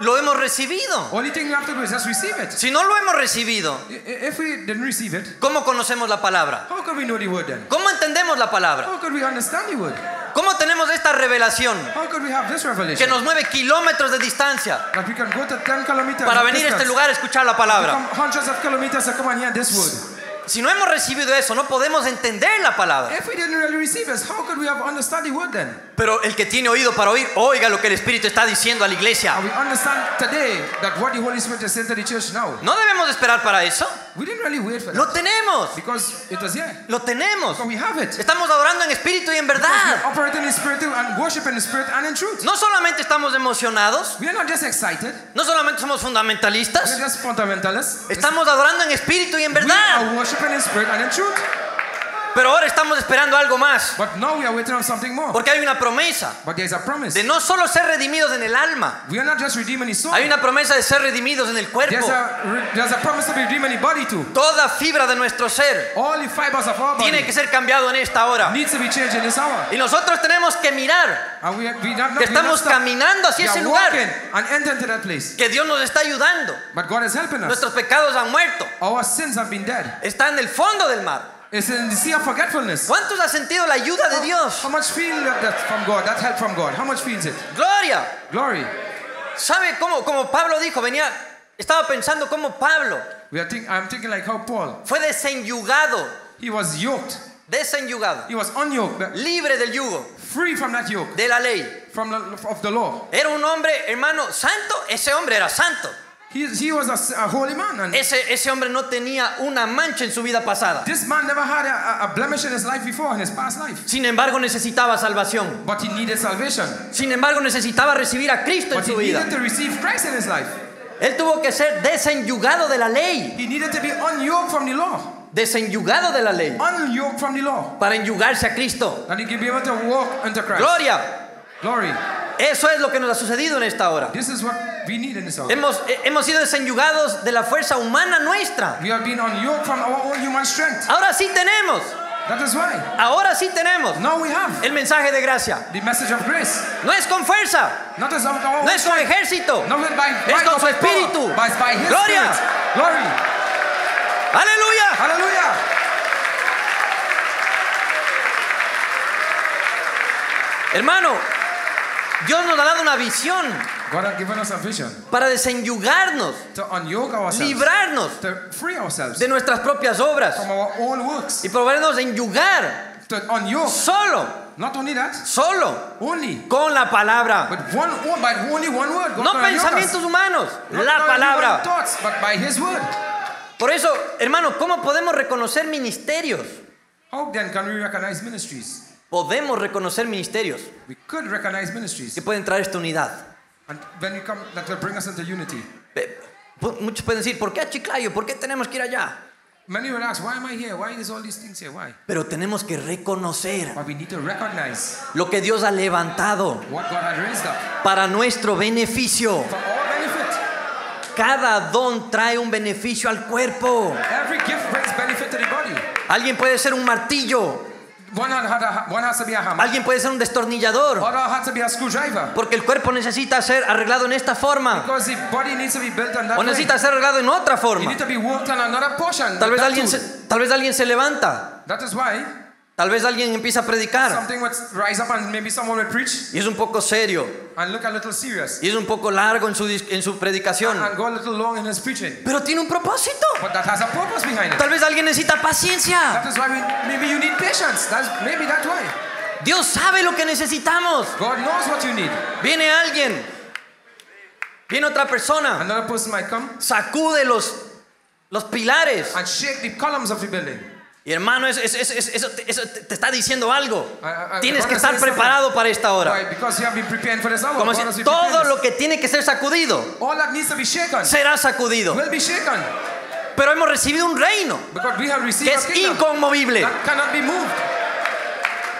Lo hemos recibido. Only thing you have to do is just receive it. Si no lo hemos recibido, If we didn't receive it, ¿cómo conocemos la palabra? how could we know the word then? ¿Cómo entendemos la palabra? How could we understand the word? ¿Cómo tenemos esta revelación How could we have this que nos mueve kilómetros de distancia That we can go to 10 kilometers para venir a este lugar a escuchar la palabra? Si no hemos recibido eso, no podemos entender la palabra. If we didn't really receive it, how could we have understand the word then? Pero el que tiene oído para oír, oiga lo que el Espíritu está diciendo a la iglesia. No debemos de esperar para eso. We didn't really wait for Lo that tenemos. because it was here. Lo tenemos. We have it. Estamos adorando en espíritu y en verdad. we in spirit and worship in spirit and in truth. No solamente estamos emocionados, We are not just excited. no solamente somos We are fundamentalistas, just fundamentalists. estamos adorando en espíritu y en We verdad. are worshiping in spirit and in truth. Pero ahora estamos esperando algo más, But now we are waiting on something more. porque hay una promesa But there is a promise. de no solo ser redimidos en el alma, We are not just redeeming the soul. hay una promesa de ser redimidos en el cuerpo. There's a, re- there's a promise to be redeeming the body too. Toda fibra de nuestro ser All the fibers of our body tiene que ser cambiado en esta hora. needs to be changed in this hour. Y nosotros tenemos que mirar And we, we not, que estamos caminando hacia We ese are lugar, walking and enter into that place. que Dios nos está ayudando. But God is helping us. Nuestros pecados han muerto, Our sins have been dead. está en el fondo del mar. It's in the sea of forgetfulness. ¿Cuántos han sentido la ayuda de Dios? How much feel that from God? That help from God. How much feels it? Gloria. Glory. ¿Sabe cómo, como Pablo dijo? Venía, estaba pensando cómo Pablo We are think, I'm thinking like how Paul. fue desenyugado, He was yoked. desenyugado, He was unyoked. libre del yugo, Free from that yoke. de la ley. From the, of the law. Era un hombre, hermano, santo. Ese hombre era santo. He, he was a, a holy man. And Ese, ese hombre no tenía una mancha en su vida pasada. this man never had a, blemish in his life before, in his past life. Sin embargo, necesitaba salvación. But he needed salvation. Sin embargo, necesitaba recibir a Cristo en But he su vida. needed to receive Christ in his life. Él tuvo que ser desenyugado de la ley. He needed to be unyoked from the law. Desenyugado de la ley. Unyoked from the law. Para enyugarse a Cristo. That he could be able to walk into Christ. Gloria. Glory. Eso es lo que nos ha sucedido en esta hora. This is what we need in this hour. Hemos, eh, hemos sido desenyugados de la fuerza humana nuestra. We have been unyoked from our own human strength. Ahora sí tenemos. That is why. Ahora sí tenemos. Now we have El mensaje de gracia. the message of grace. No es con fuerza. Not as No es con strength. ejército. Not by Es con su espíritu. but by his Gloria. spirit. Glory. Aleluya. Hermano, Dios nos ha dado una visión God has given us a vision para desenyugarnos, to unyoke ourselves, librarnos to free ourselves de nuestras propias obras from our own works, y podernos enyugar to unyoke. solo, Not only that, solo only, con la palabra. but one, only one word. God No pensamientos humanos, Not la palabra. thoughts, but by His word. Por eso, hermano, ¿cómo podemos reconocer ministerios? How then can we recognize ministries? Podemos reconocer ministerios We could recognize ministries, que pueden traer esta unidad. and when we come, that will bring us into unity. Pu- Muchos pueden decir, ¿por qué a Chiclayo? ¿Por qué tenemos que ir allá? Many will ask, why am I here? Why is all these things here? Why? Pero tenemos que reconocer But we need to recognize lo que Dios ha levantado what God had raised up para nuestro beneficio. for our benefit. Cada don trae un beneficio al cuerpo. Every gift brings benefit to the body. Alguien puede ser un martillo, Alguien puede ser un destornillador, porque el cuerpo necesita ser arreglado en esta forma o necesita ser arreglado en otra forma. Tal vez alguien se, tal vez alguien se levanta, tal vez alguien empieza a predicar something would rise up and maybe someone will preach y es un poco serio and look a little serious y es un poco largo en su, dis- en su predicación, and go a little long in his preaching. pero tiene un propósito. But that has a purpose behind it. Tal vez alguien necesita paciencia. That is why we, maybe you need patience. That's maybe that's why. Dios sabe lo que necesitamos. God knows what you need. Viene alguien, viene otra persona, Another person might come sacude los, los pilares. and shake the columns of the building. Y hermano, eso, eso- eso- eso- eso te- está diciendo algo. I- I- I- Tienes que estar preparado para esta hora. Hour. Como si todo lo que tiene que ser sacudido será sacudido. Pero hemos recibido un reino que es inconmovible.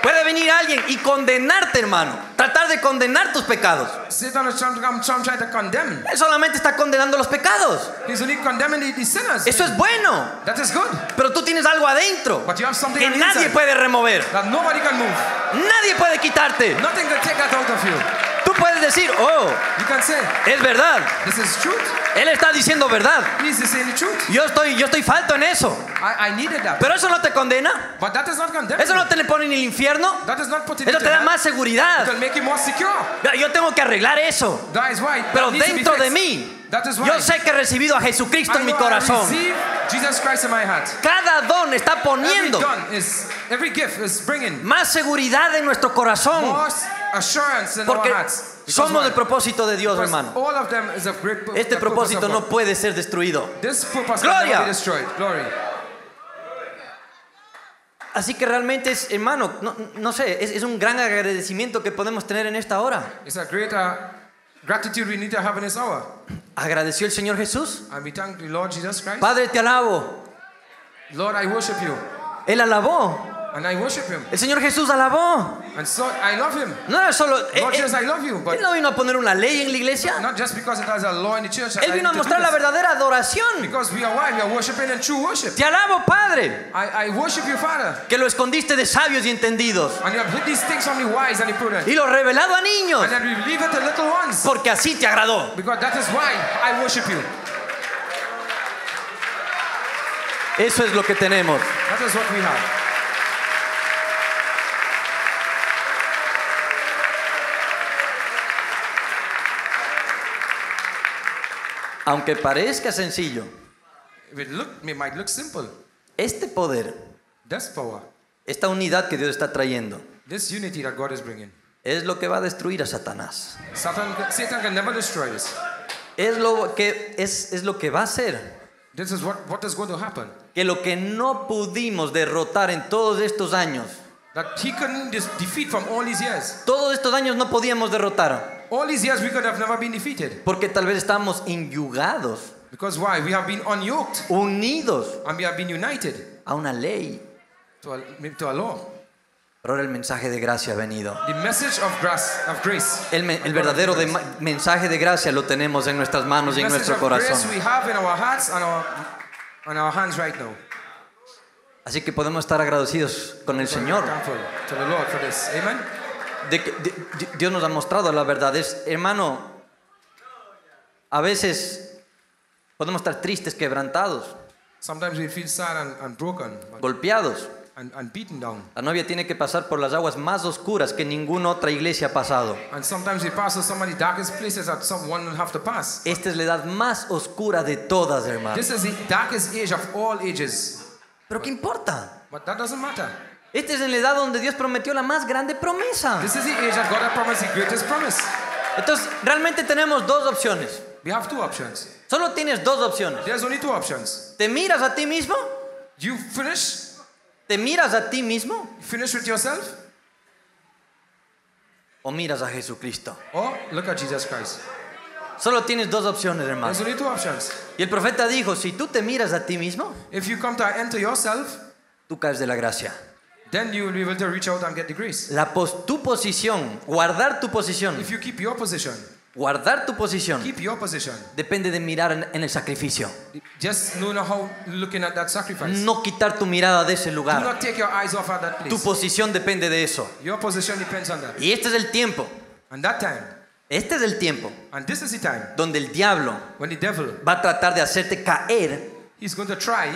Puede venir alguien y condenarte, hermano. Tratar de condenar tus pecados. Satan is trying to come, trying to condemn. Él solamente está condenando los pecados. He's only condemning the, the sinners. Eso es bueno. That is good. Pero tú tienes algo adentro But you have something que on nadie inside puede remover. that nobody can move. Nadie puede quitarte. Nothing can take that out of you. Tú puedes decir, oh, You can say, es verdad. this is truth. Él está diciendo verdad. He's saying the truth. Yo estoy, yo estoy falto en eso. I, I needed that. Pero eso no te condena. But that is not condemning. Eso no te le pone en el infierno. That not put it Eso te da más seguridad. It will make Yo tengo que arreglar eso. Pero dentro de mí, That is why. yo sé que he recibido a Jesucristo I en mi corazón. receive Jesus Christ in my heart. Cada don está Every poniendo más seguridad en nuestro corazón. more assurance in Porque somos el propósito de Dios, hermano. all of them is a great pu- Este propósito no puede ser destruido. Gloria. can never be destroyed. Glory. Así que realmente es, hermano, no, no sé, es, es un gran agradecimiento que podemos tener en esta hora. It's a great uh, gratitude we need to have in this hour. Agradeció el Señor Jesús. And we thank the Lord Jesus Christ. Padre, te alabo. Lord, I worship you. Él alabó. And I worship him. El Señor Jesús alabó. And so I love him. No era solo. Lord él- Jesus, I love you. But él no vino a poner una ley en la iglesia. not just because it has a law in the church. Él vino a mostrar la verdadera adoración. Because we are why? We are worshiping true worship. Te alabo, Padre, I, I worship you, Father. que lo escondiste de sabios y entendidos And you have hid these things from the wise and the prudent. y lo revelado a niños, And leave it to little ones. porque así te agradó. Because that is why I worship you. Eso es lo que tenemos. That is what we have. Aunque parezca sencillo, it, look, it might look simple. este poder, This power, esta unidad que Dios está trayendo, this unity that God is bringing. es lo que va a destruir a Satanás. Satan, Satan can never destroy this. es lo que, es, es lo que va a ser. This is what, what is going to happen. Que lo que no pudimos derrotar en todos estos años, That he couldn't defeat from all these years. todos estos años no podíamos derrotar. All these years we could have never been defeated. Porque tal vez estábamos inyugados, Because why? We have been unyoked unidos and we have been united a una ley. to a, to a law. Pero ahora el mensaje de gracia ha venido. The message of grace, of grace. El, me- el verdadero de- mensaje de gracia lo tenemos en nuestras manos y The en message nuestro of grace corazón. Así que podemos estar agradecidos con el Señor. De de- Dios nos ha mostrado la verdad. Es, hermano, a veces podemos estar tristes, quebrantados, Sometimes we feel sad and, and broken but- golpeados. and, and beaten down. La novia tiene que pasar por las aguas más oscuras que ninguna otra iglesia ha pasado. And sometimes we pass through some of the darkest places that someone will have to pass. Esta es la edad más oscura de todas, hermano. This is the darkest age of all ages. Pero ¿qué importa? But that doesn't matter. Esta es la edad donde Dios prometió la más grande promesa. This is the age that God has promised the greatest promise. Entonces, realmente tenemos dos opciones. We have two options. Solo tienes dos opciones. There's only two options. ¿Te miras a ti mismo? You finish, ¿Te miras a ti mismo? finish with yourself, ¿O miras a Jesucristo? or look at Jesus Christ. Solo tienes dos opciones, hermano. There's only two options. Y el profeta dijo, si tú te miras a ti mismo, If you come to enter yourself, tú caes de la gracia. Then you will be able to reach out and get the grace. La pos- tu posición, guardar tu posición, If you keep your position, guardar tu posición, keep your position. depende de mirar en, en el sacrificio. Just know how looking at that sacrifice. No quitar tu mirada de ese Do lugar. not take your eyes off at that Tu place. posición depende de eso. Your position depends on that. Y este es el tiempo, And that time, este es el tiempo and this is the time donde el diablo when the devil va a tratar de hacerte caer is going to try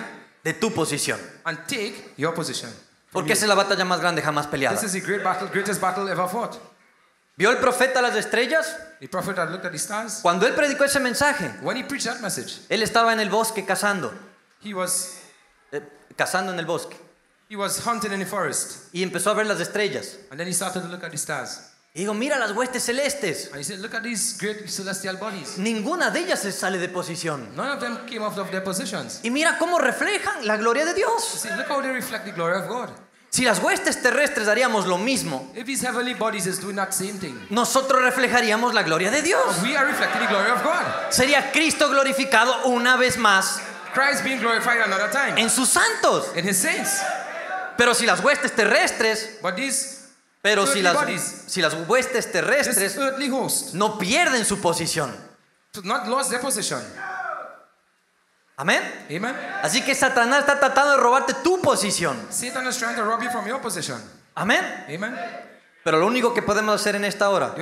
de tu posición. and take your position. Porque esa es la batalla más grande jamás peleada. This is the great battle, greatest battle ever fought. ¿Vio el profeta las estrellas? The prophet had looked at the stars. Cuando él predicó ese mensaje, When he preached that message, él estaba en el bosque cazando, he was eh, cazando en el bosque, he was hunting in the forest, y empezó a ver las estrellas. and then he started to look at the stars. Y digo, mira las huestes celestes. And he said, "Look at these great celestial bodies. Ninguna de ellas se sale de posición. None of them came out of their positions. Y mira cómo reflejan la gloria de You Dios. see, look how they reflect the glory of God. Si las huestes terrestres haríamos lo mismo, If these heavenly bodies is doing that same thing, nosotros reflejaríamos la gloria de Dios. we are reflecting the glory of God. Sería Cristo glorificado una vez más Christ being glorified another time en sus santos. in His saints. Pero si las huestes terrestres, But these pero si las, si las huestes terrestres no pierden su posición. not lost their position. Amén. Amen. Así que Satanás está tratando de robarte tu posición. Satan is trying to rob you from your position. Amén. Amen. Pero lo único que podemos hacer en esta hora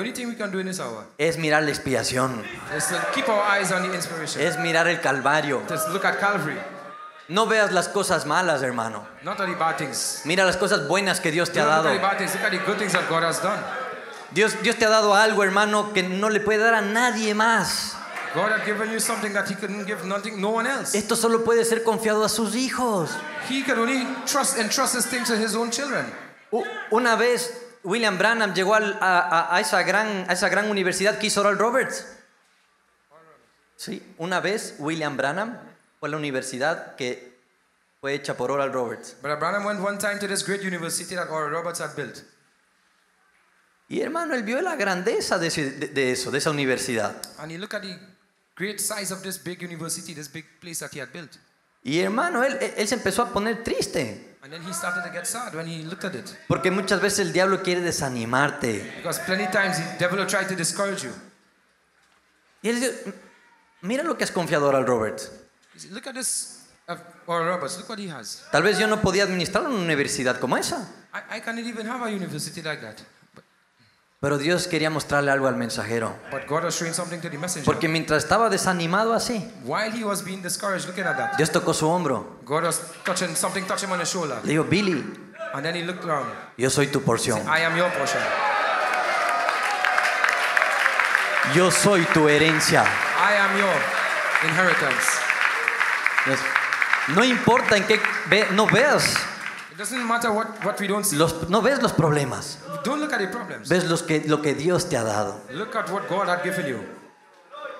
es mirar la expiación, is to keep our eyes on the inspiration. es mirar el Calvario. Just look at Calvary, No veas las cosas malas, hermano. not the bad things. Mira las cosas buenas que Dios te ha dado. Dios, Dios te ha dado algo, hermano, que no le puede dar a nadie más. God had given you something that He couldn't give nothing, no one else. Esto solo puede ser confiado a sus hijos. He could only trust entrust His things to His own children. U- Una vez William Branham llegó al- a, a- a esa gran, a esa gran universidad que hizo Oral Roberts. Sí, una vez William Branham fue la universidad que fue hecha por Oral Roberts. But Branham went one time to this great university that Oral Roberts had built. Y hermano, él vio la grandeza de, ese- de- de eso, de esa universidad. And he looked at the great size of this big university, this big place that he had built. Y hermano, él, él- él se empezó a poner triste. And then he started to get sad when he looked at it. Porque muchas veces el diablo quiere desanimarte. Because plenty times the devil will try to discourage you. Y él dice, mira lo que has confiado a Oral Roberts. Look at this, uh, Oral Roberts, look what he has. Tal vez yo no podía administrar una universidad como esa. I, I can't even have a university like that. But, Pero Dios quería mostrarle algo al mensajero. but God was showing something to the messenger. Porque mientras estaba desanimado así, While he was being discouraged looking at that, Dios tocó su hombro. God was touching something, touching him on the shoulder. Le dijo, Billy, And then he looked around. yo soy tu porción. I am your portion. Yo soy tu herencia. No importa en qué ve- no veas It doesn't matter what, what we don't see. los no ves los problemas. Don't look at problems. Ves los que, lo que Dios te ha dado. Look at what God had given you.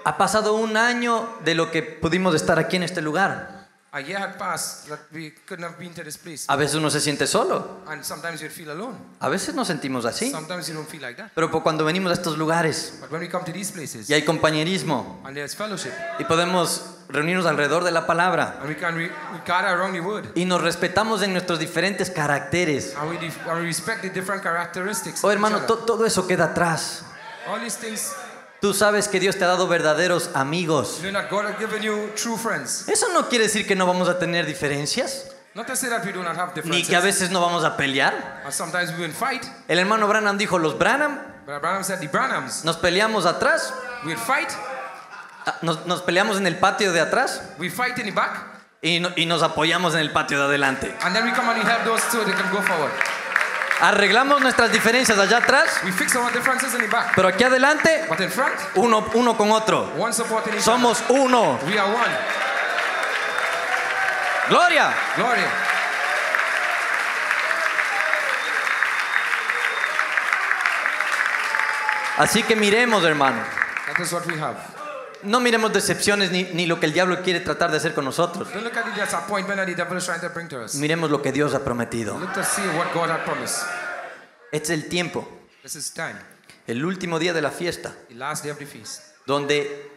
Ha pasado un año de lo que pudimos estar aquí en este lugar. A year had passed that we couldn't have been to this place. A veces uno se siente solo. And sometimes you'd feel alone. A veces nos sentimos así. Sometimes you don't feel like that. Pero cuando venimos a estos lugares But when we come to these places y hay compañerismo and there's fellowship y podemos reunirnos alrededor de la palabra and we can re- gather around the word y nos respetamos en nuestros diferentes caracteres. and we, and we respect the different characteristics Oh hermano, to- todo eso queda atrás. All these things, Tú sabes que Dios te ha dado verdaderos amigos. you know that God has given you true friends. Eso no quiere decir que no vamos a tener diferencias, Not to say that we do not have ni differences. que a veces no vamos a pelear. And sometimes we will fight. El hermano Branham dijo, los Branham nos peleamos atrás, we'll fight. Ah, nos, nos peleamos en el patio de atrás We fight in the back. y, no- y nos apoyamos en el patio de adelante. And then we come and we help those two, they can go forward. Arreglamos nuestras diferencias allá atrás, We fix our differences in the back. pero aquí adelante, But in front, uno, uno con otro. one supporting each Somos uno. other. We are one. Gloria. Gloria. Así que miremos, hermano. That is what we have. No miremos decepciones ni, ni lo que el diablo quiere tratar de hacer con nosotros. Miremos lo que Dios ha prometido. Este es el tiempo, el último día de la fiesta, donde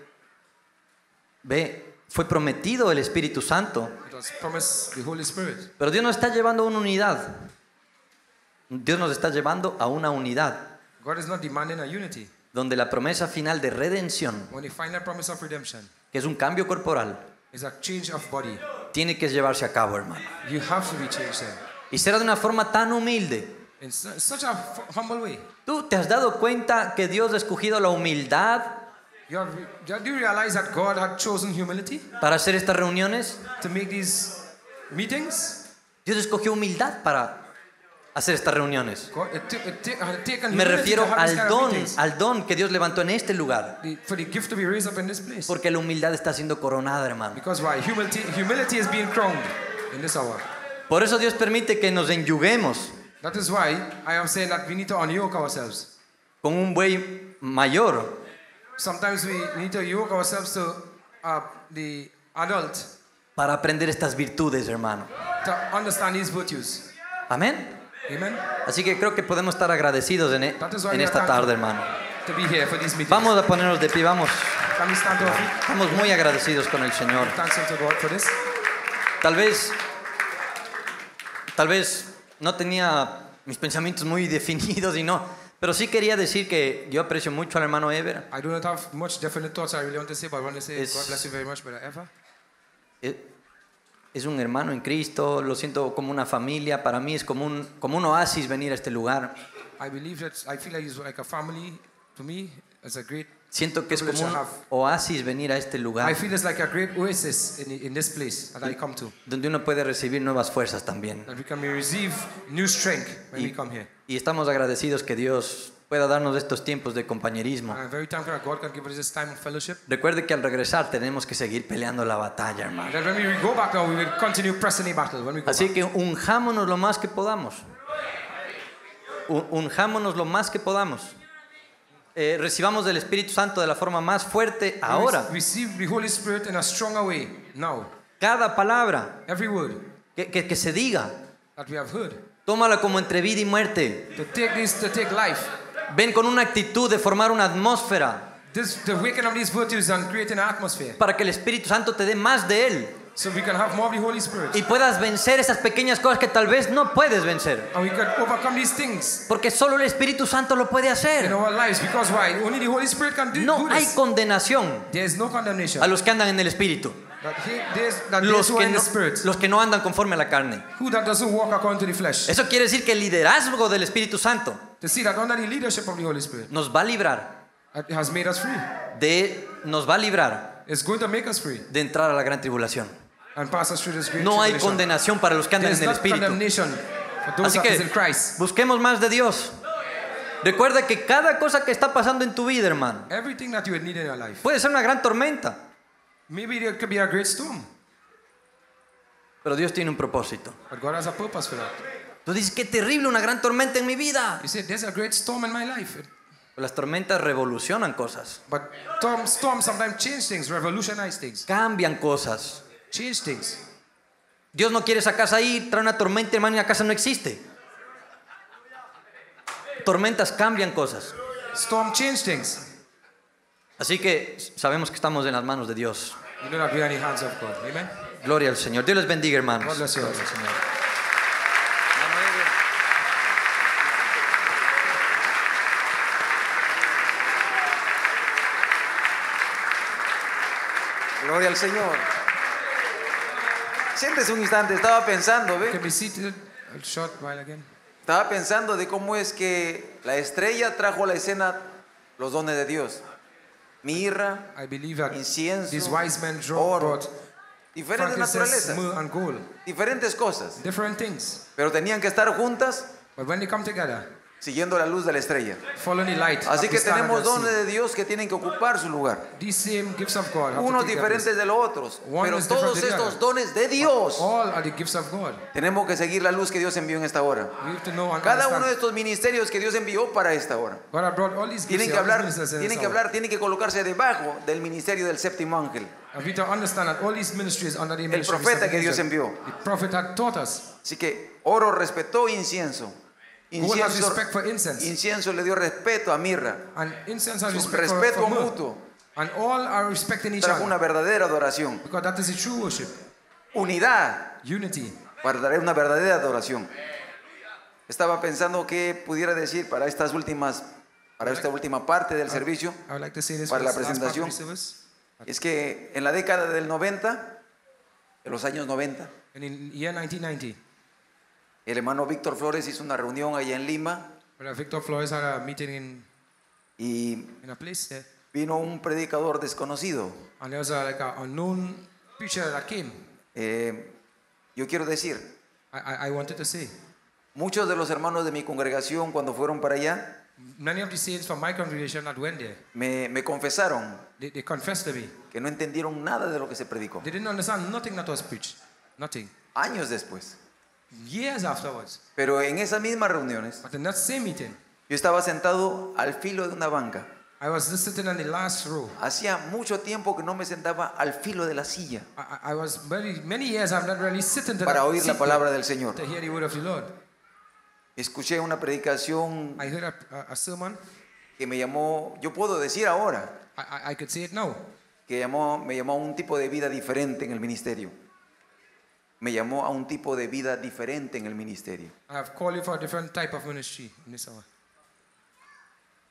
ve, fue prometido el Espíritu Santo, pero Dios nos está llevando a una unidad. Dios nos está llevando a una unidad God is not demanding a unity. Donde la promesa final de redención, When the final promise of redemption que es un cambio corporal, is a change of body, tiene que llevarse a cabo, hermano. you have to be changed then. Y será de una forma tan humilde. In su- such a humble way. ¿Tú te has dado cuenta que Dios ha escogido la humildad You have, do you realize that God had chosen humility para hacer estas reuniones? to make these meetings? Dios escogió humildad para hacer estas reuniones. Had taken Me refiero al don, al don que Dios levantó en este lugar. Porque la humildad está siendo coronada, hermano. Por eso Dios permite que nos enyuguemos That is why I am saying that we need to unyoke ourselves. con un buey mayor Sometimes we need to yoke ourselves to uh, the adult para aprender estas virtudes, hermano. to understand these virtues. Amén. Amen. Así que creo que podemos estar agradecidos en, e- en esta tarde, hermano. Vamos a ponernos de pie, vamos. Estamos muy agradecidos con el Señor. Tal vez, tal vez no tenía mis pensamientos muy definidos y no, pero sí quería decir que yo aprecio mucho al hermano Ever. I do not have much definite thoughts I really want to say, but I want to say God bless you very much, brother Eva. Es, un hermano en Cristo, lo siento como una familia, para mí es como un, como un oasis venir a este lugar. I believe that I feel like he's like a family to me. It's a great. Siento que es como un oasis venir a este lugar, I feel it's like a great oasis in, in this place that I come to. donde uno puede recibir nuevas fuerzas también. That we can receive new strength when we come here. Y estamos agradecidos que Dios pueda darnos estos tiempos de compañerismo. And I'm very thankful that God can give us this time of fellowship. Recuerde que al regresar tenemos que seguir peleando la batalla, hermano. That when we go back now, we will continue pressing the battle. When we go Así back. que unjámonos lo más que podamos. Un- Unjámonos lo más que podamos. Eh, recibamos del Espíritu Santo de la forma más fuerte ahora. We receive the Holy Spirit in a stronger way now. Cada palabra Every word que, que- que se diga, that we have heard. tómala como entre vida y muerte. To take this, to take life. Ven con una actitud de formar una atmósfera This, to waken up these virtues and create an atmosphere. para que el Espíritu Santo te dé más de Él So we can have more of the Holy Spirit. y puedas vencer esas pequeñas cosas que tal vez no puedes vencer. And we can overcome these things Porque solo el Espíritu Santo lo puede in hacer. our lives. Because why? Only the Holy Spirit can do, No do hay this. condenación There is no condemnation. a los que andan en el Espíritu. That he, there's, that Los those who que, are in no, the Spirit. los que no andan conforme a la carne. Who that doesn't walk according to the flesh. Eso quiere decir que el liderazgo del Espíritu Santo To see that under the leadership of the Holy Spirit. nos va a librar It has made us free. de nos va a librar It's going to make us free. de entrar a la gran tribulación. And pass us through this great No hay tribulation. condenación para los que andan en el not Espíritu. condemnation for those Así that is que Christ. busquemos más de Dios. Recuerda que cada cosa que está pasando en tu vida, hermano, Everything that you would need in your life. puede ser una gran tormenta, Maybe there could be a great storm. pero Dios tiene un propósito. But God has a purpose for that. Tú dices, qué terrible una gran tormenta en mi vida. You say, there's a great storm in my life. Las tormentas revolucionan cosas. But storms, storms sometimes change things, revolutionize things, Cambian cosas. change things. Dios no quiere esa casa ahí, trae una tormenta, hermano, y la casa no existe. Tormentas cambian cosas. Storm change things. Así que sabemos que estamos en las manos de Dios. You know that we are in the hands of God. Amen. Gloria al Señor. Dios les bendiga, God hermanos. bless you. all. Gloria al Señor. Siéntese un instante, estaba pensando, ¿ve? Can be seated a short while again. Estaba pensando de cómo es que la estrella trajo a la escena los dones de Dios. Mirra, I believe that incienso, these wise men draw, oro, diferentes naturalezas, and gold, diferentes cosas. different things. Pero tenían que estar juntas But when they come together, siguiendo la luz de la estrella. following the light, Así que tenemos dones de Dios que tienen que ocupar su lugar. Unos diferentes de los otros, One pero todos estos dones de Dios. All are the gifts of God. Tenemos que seguir la luz que Dios envió en esta hora. Cada uno de estos ministerios que Dios envió para esta hora. Tienen que hablar, tienen que hablar, tienen que colocarse debajo del ministerio del séptimo ángel. El profeta que Dios envió. Así que oro respetó incienso. Incienso, respect for incense. incienso le dio respeto a mirra. And incense has Un respeto mutuo. And all are respecting each Trajo other. una verdadera adoración. Because that is the true worship. Unidad dar una verdadera adoración. Estaba pensando qué pudiera decir para estas últimas, para esta última parte del servicio, I would like to say this para la presentación. Es que en la década del 90, en los años 90, And in year 1990, el hermano Víctor Flores hizo una reunión allá en Lima Victor Flores had a meeting in, y in a place there. vino un predicador desconocido. And there was a, like a unknown preacher that came. Eh, yo quiero decir, I, I, I wanted to say, muchos de los hermanos de mi congregación cuando fueron para allá many of the saints from my congregation that went there, me, me confesaron they, they confessed to me. que no entendieron nada de lo que se predicó. They didn't understand nothing that was preached. Nothing. Años después. Years afterwards. Pero en esas mismas reuniones, But in that same meeting, yo estaba sentado al filo de una banca. I was just sitting on the last row. Hacía mucho tiempo que no me sentaba al filo de la silla I, I I was very many years I'm not really sitting to para oír la palabra del Señor. to hear the word of the Lord. Escuché una predicación I heard a, a, a sermon. que me llamó, yo puedo decir ahora, I, I, I could say it now. que llamó, me llamó a un tipo de vida diferente en el ministerio. Me llamó a un tipo de vida diferente en el ministerio. I have called you for a different type of ministry in this hour.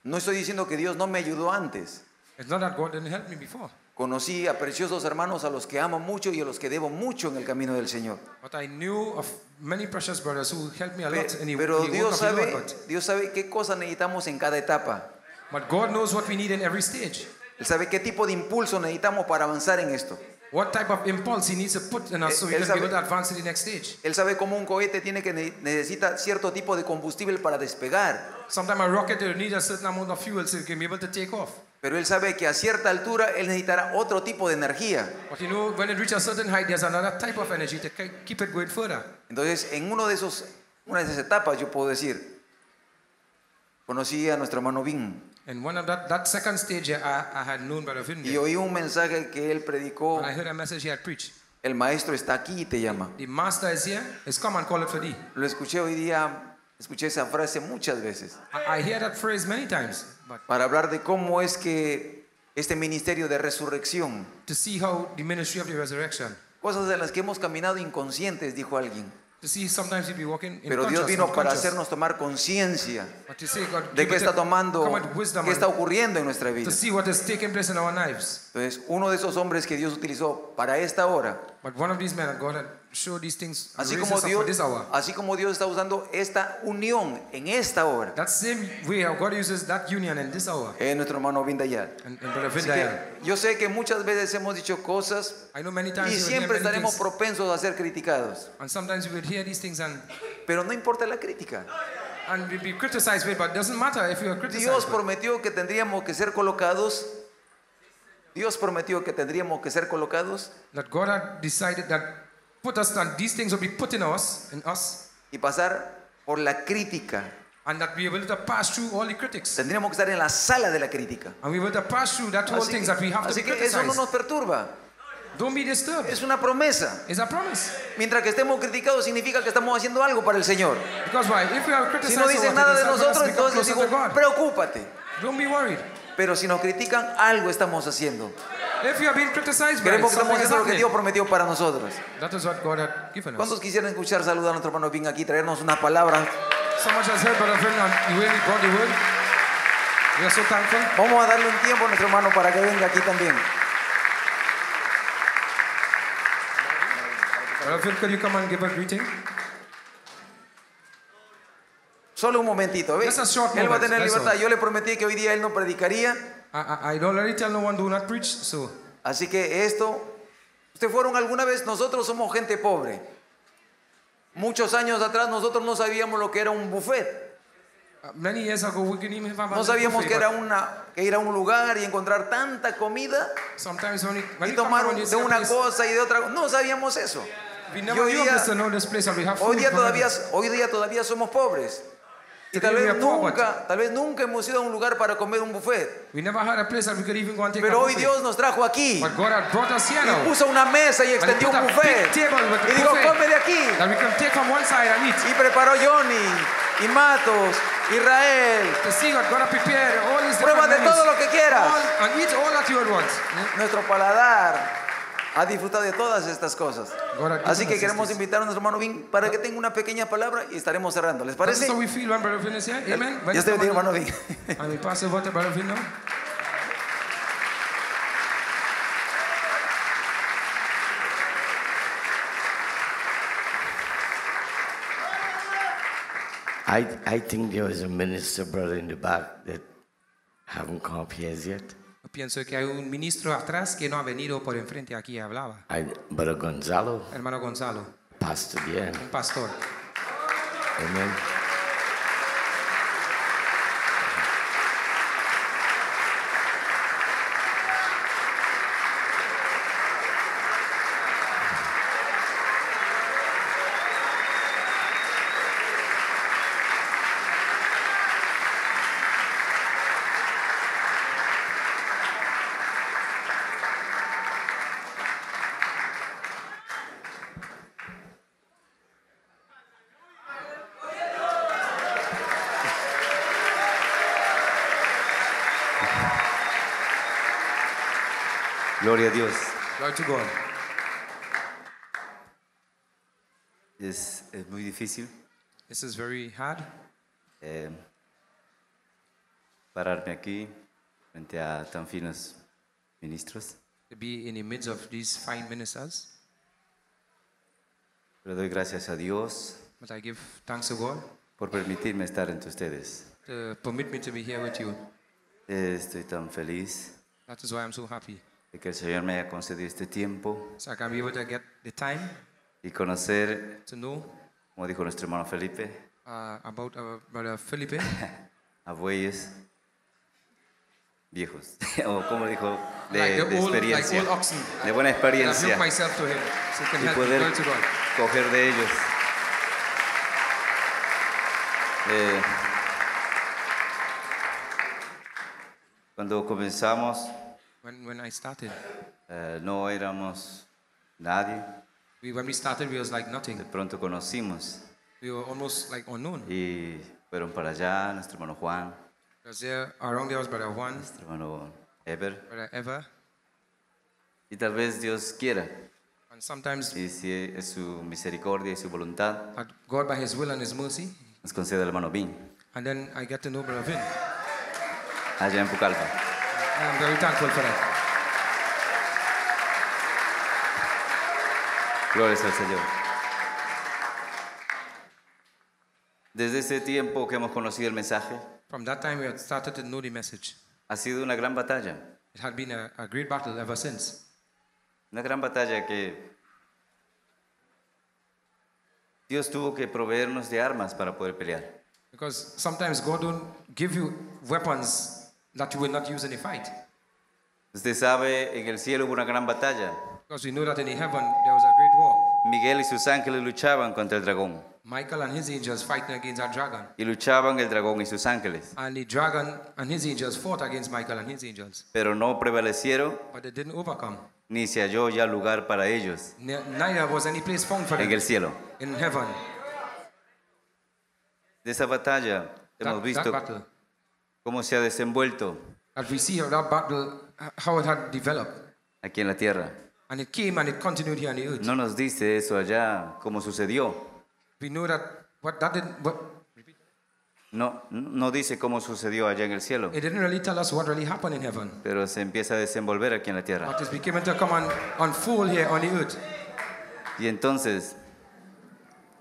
No estoy diciendo que Dios no me ayudó antes. It's not that God didn't help me before, Conocí a preciosos hermanos a los que amo mucho y a los que debo mucho en el camino del Señor. but I knew of many precious brothers who helped me a Pe- lot in the, Pero Dios sabe, But, Dios sabe qué cosas necesitamos en cada etapa. but God knows what we need in every stage. Él sabe qué tipo de impulso necesitamos para avanzar en esto. What type of impulse He needs to put in us so we can sabe- be able to advance to the next stage. Él sabe cómo un cohete tiene que ne- necesita cierto tipo de combustible para despegar. Sometimes a rocket will need a certain amount of fuel so it can be able to take off. Pero él sabe que a cierta altura él necesitará otro tipo de energía. But you know, when it reaches a certain height, there's another type of energy to ke- keep it going further. Entonces, en uno de esos, una de esas etapas, yo puedo decir, conocí a nuestro hermano Vin And one of that, that second stage, I, I had known Brother Vin. y oí un mensaje que él predicó. And I heard a message he had preached. El maestro está aquí y te llama. The master is here. Come and call it for thee. Lo escuché hoy día, escuché esa frase muchas veces I, I hear that phrase many times. But para hablar de cómo es que este ministerio de resurrección, to see how the ministry of the resurrection, cosas en las que hemos caminado inconscientes, dijo alguien. Pero Dios vino para hacernos tomar conciencia de qué está tomando, qué está ocurriendo en nuestra to vida. see what is taking place in our lives. Entonces, uno de esos hombres que Dios utilizó para esta hora, Of these things, así como Dios, this hour. así como Dios está usando esta unión en esta hora, That same way how God uses that union in this hour. es nuestro hermano Vindayal. And, and yo sé que muchas veces hemos dicho cosas I know many times y siempre estaremos things, propensos a ser criticados, and sometimes will hear these things and pero no importa la crítica. and be criticized but it doesn't matter if you are criticized. Dios prometió que tendríamos que ser colocados. Dios prometió que tendríamos que ser colocados That God had decided that put us that these things will be put in us, in us, y pasar por la crítica And that we able to pass through all the critics. Tendríamos que estar en la sala de la crítica. And we will to pass through that whole Así, things that we have to así be que eso no nos perturba. Don't be disturbed. Es una promesa. It's a promise. Mientras que estemos criticados significa que estamos haciendo algo para el Señor. Because why? If we are Si criticized no for dicen nada de nosotros, entonces digo, to preocúpate. Don't be worried. Pero si nos critican, algo estamos haciendo. If you are being criticized Queremos que is haciendo lo que. Dios prometió para nosotros. That is what God had given us. ¿Cuántos quisieran escuchar saludar a nuestro hermano Vin aquí, traernos unas palabras? So much has heard, brother friend, and you really brought the word. We are so thankful. Vamos a darle un tiempo a nuestro hermano para que venga aquí también. Brother could you come and give a greeting? Solo un momentito, ¿ves? Just a short Él va a tener libertad. Yo le prometí que hoy día él no predicaría. I, I, already tell no one do not preach, so Así que esto, ustedes fueron alguna vez, nosotros somos gente pobre. Muchos años atrás nosotros no sabíamos lo que era un buffet. uh, many years ago we couldn't even have No a sabíamos buffet, que era una que ir a un lugar y encontrar tanta comida Sometimes when, when y tomar de una place- cosa y de otra. No sabíamos eso. Hoy día, hoy todavía, hoy día todavía somos pobres. Y tal vez nunca, tal vez nunca hemos ido a un lugar para comer un buffet. We never had a place that we could even go and take Pero hoy. Dios nos trajo aquí y puso una mesa y extendió un buffet. Y dijo, come de aquí. That we can take from one side and eat. Y preparó Johnny, y Matos, Israel. Prueba de todo lo que quieras. Nuestro paladar ha disfrutado de todas estas cosas. Así que queremos invitar a nuestro hermano Vin para que tenga una pequeña palabra y estaremos cerrando. ¿Les That's parece? how we feel when Brother Vin is here. Amen. When Dios te bendiga, hermano Vin. I, I think there was a minister brother in the back that haven't come up here as yet. Pienso que hay un ministro atrás que no ha venido por enfrente aquí hablaba. I, Brother Gonzalo, Hermano Gonzalo, pastor bien. un pastor. Amen. Gloria a Dios. Glory to God. Es, es muy difícil This is very hard eh, pararme aquí frente a tan finos ministros, to be in the midst of these fine ministers, pero doy gracias a Dios but I give thanks to God por permitirme estar entre ustedes. to permit me to be here with you. Eh, Estoy tan feliz That is why I'm so happy. De que el Señor me haya concedido este tiempo So I can be able to get the time y conocer, to know como dijo nuestro hermano Felipe, uh, about our brother Felipe, a bueyes viejos, o como dijo, de, like de old, like experiencia, old oxen. de buena experiencia him, so y poder coger de ellos. Eh, cuando comenzamos, When, when I started, eh, no éramos nadie, we, when we started, we was like nothing. de pronto conocimos. We were almost like unknown. y fueron para allá nuestro hermano Juan, Because there, around there was brother Juan, nuestro hermano Ever, brother Eva, y tal vez Dios quiera, and sometimes y si es su misericordia y su voluntad, that God by His will and His mercy, nos concede el hermano Bin, and then I get to know brother Vin. allá en Pucallpa. I'm very thankful for that. Gloria al Señor. Desde ese tiempo que hemos conocido el mensaje, From that time, we had started to know the message. ha sido una gran batalla. It had been a, a great battle ever since. Una gran batalla que Dios tuvo que proveernos de armas para poder pelear. Because sometimes God don't give you weapons that you will not use in a fight. Usted sabe, en el cielo hubo una gran batalla. Because we know that in heaven there was a great war. Miguel y sus ángeles luchaban contra el dragón. Michael and his angels fighting against a dragon. y luchaban el dragón y sus ángeles, And the dragon and his angels fought against Michael and his angels. pero no prevalecieron But they didn't overcome. ni se halló ya lugar para ellos Ne- Neither was any place found for en them el cielo. in heaven. De esa batalla hemos That, visto that battle. Cómo se ha desenvuelto That we see how that battle, uh, how it had developed. aquí en la tierra. And it came and it continued here on the earth. No nos dice eso allá, cómo sucedió. We know that what that did, what, No, no dice cómo sucedió allá en el cielo, it didn't really tell us what really happened in heaven. pero se empieza a desenvolver aquí en la tierra. But it's beginning to come and unfold here on the earth. Y entonces,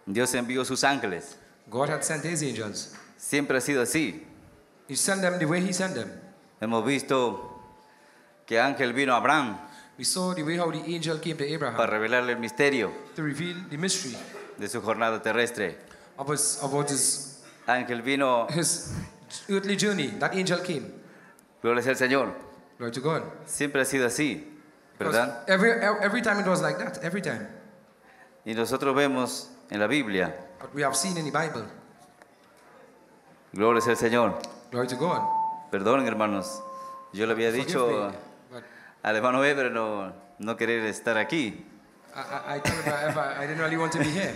Dios envió sus ángeles. God had sent his angels. Siempre ha sido así. He sent them the way he sent them. Hemos visto que ángel vino a Abraham We saw the way how the angel came to para Abraham revelarle el misterio to reveal the mystery de su jornada terrestre. of his, about his, Ángel vino, his earthly journey. That angel came. gloria al Señor. Glory to God. Siempre ha sido así, ¿verdad? Every, every time it was like that. Every time. Y nosotros vemos en la Biblia, But we have seen in the Bible. gloria al Señor. Glory to God. Perdonen, hermanos. Yo le había Forgive dicho me, but al hermano Weber no, no querer estar aquí, I, I, I, told him I, I, I didn't really want to be here.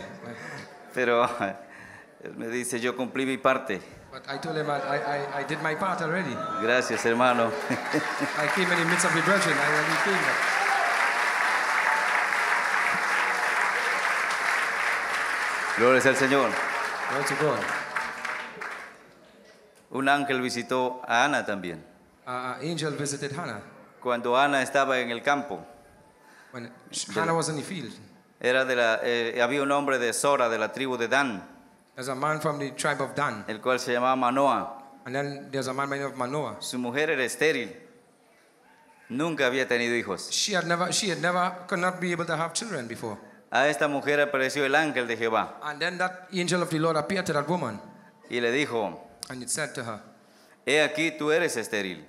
pero él me dice, yo cumplí mi parte. But I told him I, I, I did my part already. Gracias, hermano. I came in the midst of the brethren. I already came. Gloria al Señor. Glory to God. Un ángel visitó a Ana también. Uh, angel visited Hannah Cuando Ana estaba en el campo, when Hannah was in the field. era de la, eh, había un hombre de Sora, de la tribu de Dan, There's a man from the tribe of Dan, el cual se llamaba Manoah. and then there's a man by the name of Manoah. Su mujer era estéril. Nunca había tenido hijos. She had never, she had never, could not be able to have children before. A esta mujer apareció el ángel de Jehová And then that angel of the Lord appeared to that woman, y le dijo, and it said to her, he aquí tú eres estéril.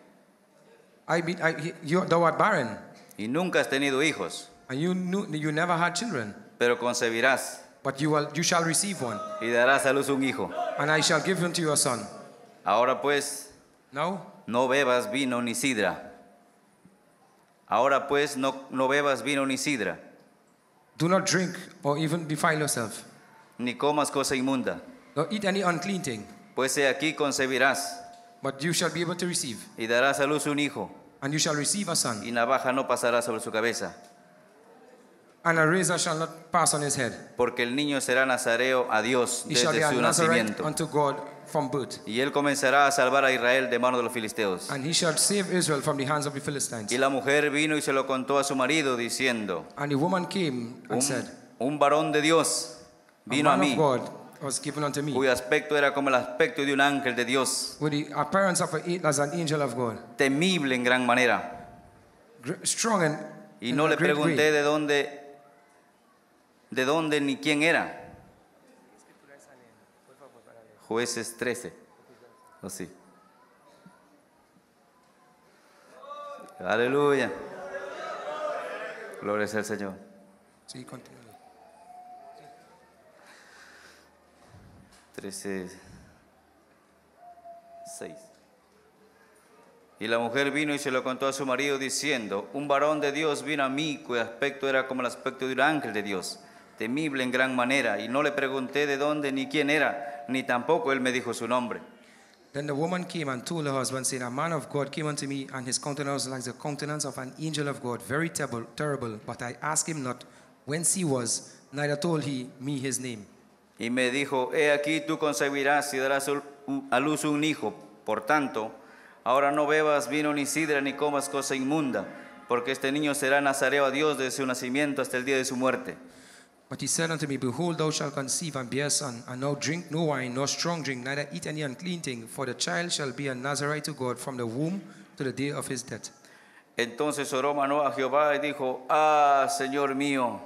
I be, I, you, thou art barren, y nunca has tenido hijos, and you, knew, you never had children, pero concebirás. But you, will, you shall receive one, y darás a luz un hijo. and I shall give unto you a son. Ahora pues, Now, no bebas vino ni sidra. Ahora pues, no, no bebas vino ni sidra, do not drink or even defile yourself, ni comas cosa inmunda, nor eat any unclean thing, pues he aquí concebirás but you shall be able to receive, y darás a luz un hijo, and you shall receive a son, y navaja no pasará sobre su cabeza, and a razor shall not pass on his head. porque el niño será nazareo a Dios He shall be desde a su Nazarite nacimiento. unto God from birth, Y él comenzará a salvar a Israel de mano de los filisteos. and he shall save Israel from the hands of the Philistines. Y la mujer vino y se lo contó a su marido diciendo, And the woman came and un, said, un varón de Dios vino a mí, of God was given unto me, cuyo aspecto era como el aspecto de un ángel de Dios, with the appearance of a, as an angel of God, temible en gran manera. gr- strong and Y in no a le great pregunté way. de dónde, de dónde ni quién era. Jueces 13. ¿O sí? Aleluya. Gloria sea al Señor. Sí, continúe. 13, 6. Y la mujer vino y se lo contó a su marido diciendo, un varón de Dios vino a mí cuyo aspecto era como el aspecto de un ángel de Dios, temible en gran manera, y no le pregunté de dónde ni quién era, ni tampoco él me dijo su nombre. Then the woman came and told her husband, saying, A man of God came unto me, and his countenance was like the countenance of an angel of God, very terrible, terrible. But I asked him not whence he was, neither told he me his name. Y me dijo, he aquí tú concebirás y darás a luz un hijo, por tanto, ahora no bebas vino ni sidra ni comas cosa inmunda, porque este niño será nazareo a Dios desde su nacimiento hasta el día de su muerte. But he said unto me, Behold, thou shalt conceive and bear a son, and now drink no wine, nor strong drink, neither eat any unclean thing, for the child shall be a Nazarite to God from the womb to the day of his death. Entonces oró Manoah a Jehová y dijo, ah, Señor mío,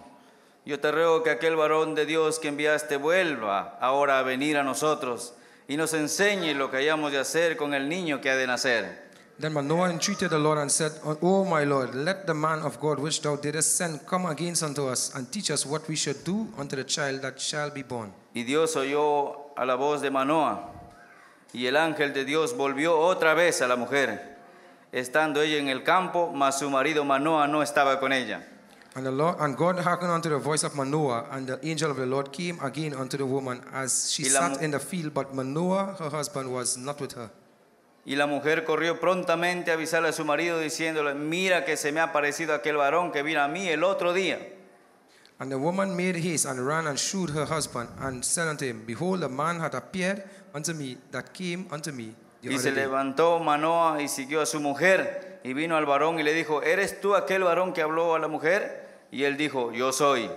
yo te ruego que aquel varón de Dios que enviaste vuelva ahora a venir a nosotros y nos enseñe lo que hayamos de hacer con el niño que ha de nacer. Then Manoah entreated the Lord and said, O my Lord, let the man of God which thou didst send come against unto us and teach us what we should do unto the child that shall be born. Y Dios oyó a la voz de Manoah, y el ángel de Dios volvió otra vez a la mujer, estando ella en el campo, mas su marido Manoah no estaba con ella. And, the Lord, and God hearkened unto the voice of Manoah, and the angel of the Lord came again unto the woman as she sat in the field, but Manoah, her husband, was not with her. Y la mujer corrió prontamente a avisarle a su marido diciéndole, mira que se me ha aparecido aquel varón que vino a mí el otro día. And the woman made haste and ran and shewed her husband, and said unto him, Behold, a man hath appeared unto me that came unto me the Y se day. levantó Manoah y siguió a su mujer y vino al varón y le dijo, ¿eres tú aquel varón que habló a la mujer? Y él dijo, yo soy.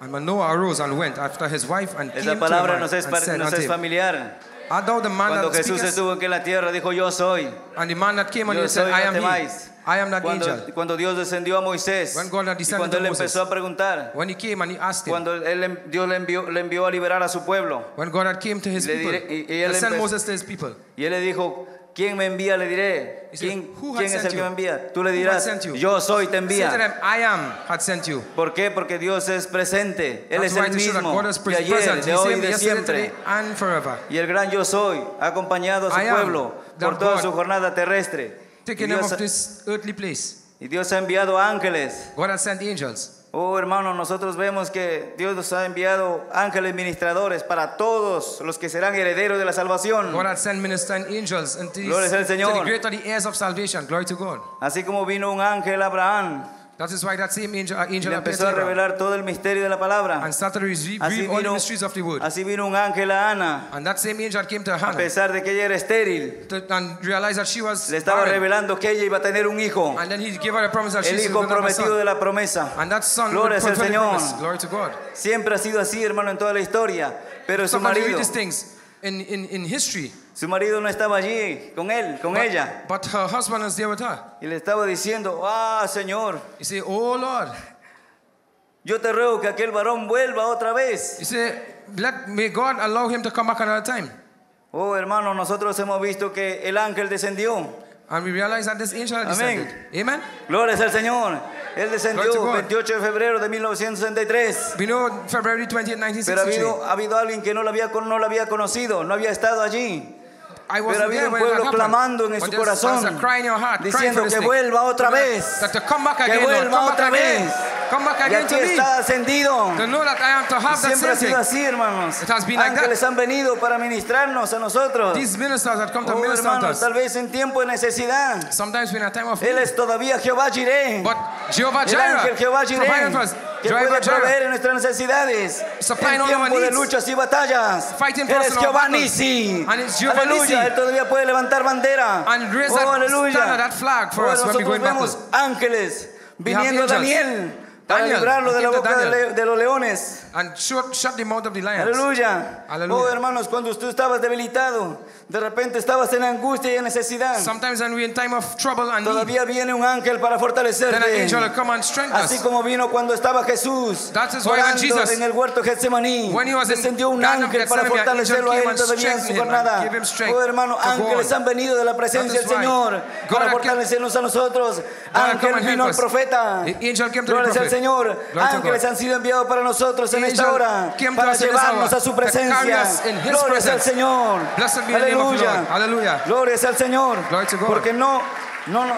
And Manoah arose and went after his wife and Esa came palabra nos es, and said nos es familiar. Art thou the man Cuando that Jesús speakest? estuvo aquí en la tierra dijo, yo soy. And the man that came unto Yo said, I am he. temáis. I am that Cuando, angel. cuando Dios descendió a Moisés When God had y descended cuando él Moses, empezó a preguntar, When he came and he asked him, cuando él, em- Dios le envió, le envió a liberar a su pueblo, when God had came to his Le people, diré- y- y él and sent empezó- Moses to his people, y él le dijo, ¿quién me envía? Le diré. ¿Quién, "Who had quién es el que me envía? Tú le dirás, yo soy, te envía. I am had sent you. ¿Por qué? Porque Dios es presente. Él es el mismo de present. ayer, de hoy, de siempre. Y el gran yo soy ha acompañado a su pueblo por toda su jornada terrestre. Y Dios ha enviado ángeles. God has sent angels. Oh hermano, nosotros vemos que Dios nos ha enviado ángeles ministradores para todos los que serán herederos de la salvación. God had sent ministering angels into these, Gloria al to the Señor. great are the heirs of salvation. Glory to God. Así como vino un ángel a Abraham That is why that same angel, uh, angel le empezó a revelar todo el misterio de la palabra. and started to re- Así reveal all the vino, mysteries of the word. así vino un ángel a Ana, And that same angel came to a Hannah pesar de que ella era estéril. to, and realized that she was Le estaba barren. revelando que ella iba a tener un hijo, And then he gave her a promise that el she hijo a prometido de la promesa. And that son Gloria al Señor. Glory to God. Siempre ha sido así, hermano, en toda la historia. Pero su Sometimes we marido, read these things in, in, in history. Su marido no estaba allí con él, con but, ella. But her husband was there with her. Y le estaba diciendo, ah, Señor, You say, Oh Lord. yo te ruego que aquel varón vuelva otra vez. You say, let may God allow him to come back another time. Oh, hermano, nosotros hemos visto que el ángel descendió. And we realize that this angel descended. Amen. Gloria al Señor. Él descendió God. 28 de febrero de 1963. We know February 20, Pero ha 1963. habido, ha habido alguien que no lo, había, no lo había conocido, no había estado allí. Pero ha wasn't habido there un pueblo clamando en su corazón, diciendo que vuelva otra vez. Que vuelva otra vez. Y aquí está ascendido. Siempre ha sido así, hermanos. Ángeles han venido para ministrarnos a nosotros. Oh, hermanos, tal vez en tiempo de necesidad. Él es todavía Jehová Jireh. El ángel Jehová Jireh, que puede proveer en nuestras necesidades. En tiempo de luchas y batallas. Fighting for Él us es in our Jehová. Nisi. Aleluya. Nissi. Él todavía puede levantar bandera. And raise oh, aleluya. that flag for Oh, us nosotros vemos ángeles viniendo. Daniel para librarlo de la boca de, los leones. And shut, shut the mouth of the lions. Aleluya. Aleluya. Oh, hermanos, cuando tú estabas debilitado, de repente estabas en angustia y en necesidad. Sometimes when we're in time of trouble and need, Todavía viene un ángel para then an fortalecerte. angel will come and strengthen Así us. como vino cuando estaba Jesús That is why when Jesus- en el huerto Getsemaní, When he was descendió un ángel para fortalecerlo a él todavía en su jornada. Oh hermano, ángeles han venido de la presencia del Señor God para fortalecernos a nosotros. Ángel vino al profeta. Gloria al. Señor. Ángeles han sido enviados para nosotros en esta hora para llevarnos a su presencia. Gloria al. Señor. Blessed Aleluya. Hallelujah. Gloria sea al Señor. Porque no, no, no,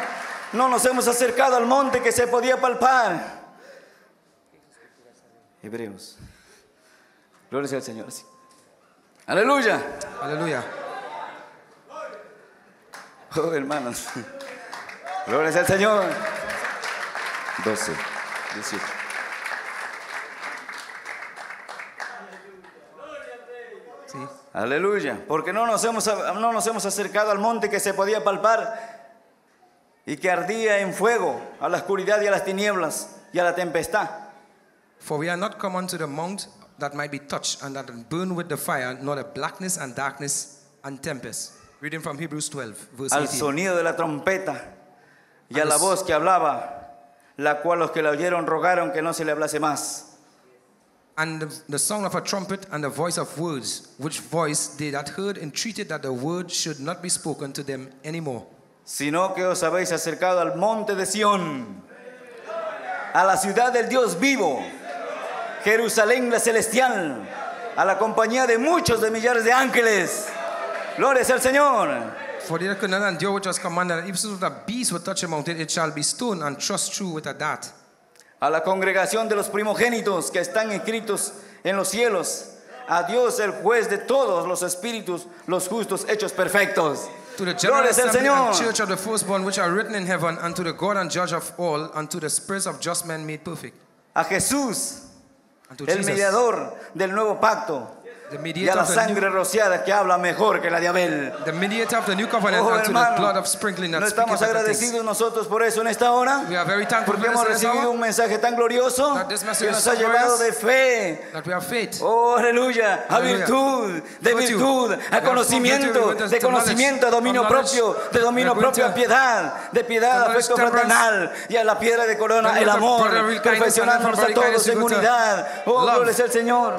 no nos hemos acercado al monte que se podía palpar. Hebreos. Gloria sea al Señor. Aleluya. Aleluya. Oh, hermanos. Gloria sea al Señor. 12, 18. Aleluya. Porque no nos, hemos, no nos hemos acercado al monte que se podía palpar y que ardía en fuego a la oscuridad y a las tinieblas y a la tempestad. For we are not come unto the mount that might be touched and that burn with the fire, nor the blackness and darkness and tempest. Reading from Hebrews 12, verse al 18. sonido de la trompeta y a la voz que hablaba, la cual los que la oyeron rogaron que no se le hablase más. And the, the sound of a trumpet and the voice of words, which voice they that heard entreated that the word should not be spoken to them anymore. sino que os habéis acercado al monte de Sión, a la ciudad del Dios vivo, Jerusalén la celestial, a la compañía de muchos de millares de ángeles. Gloria al Señor. For they could not endure which was commanded, if so the beast would touch a mountain, it shall be stoned and thrust through with a dart. A la congregación de los primogénitos que están escritos en los cielos, a Dios el juez de todos los espíritus, los justos hechos perfectos. To the general assembly and Señor. church of the firstborn which are written in heaven, and to the God and judge of all, and to the spirits of just men made perfect. A Jesús, el mediador del nuevo pacto, the y a la sangre rociada que habla mejor que la de Abel. new, the of the new covenant, Oh, to the hermano, blood of sprinkling ¿No estamos agradecidos nosotros por eso en esta hora? We are very thankful Porque hemos recibido un mensaje tan glorioso que nos ha llevado de fe. that we have faith. Oh, aleluya, a virtud, de virtud, a conocimiento, de to conocimiento, a dominio propio, de dominio propio, a piedad, de piedad, knowledge, afecto fraternal, y a la piedra de corona, el amor, perfeccionándonos a todos en unidad. Oh, gloria sea al Señor.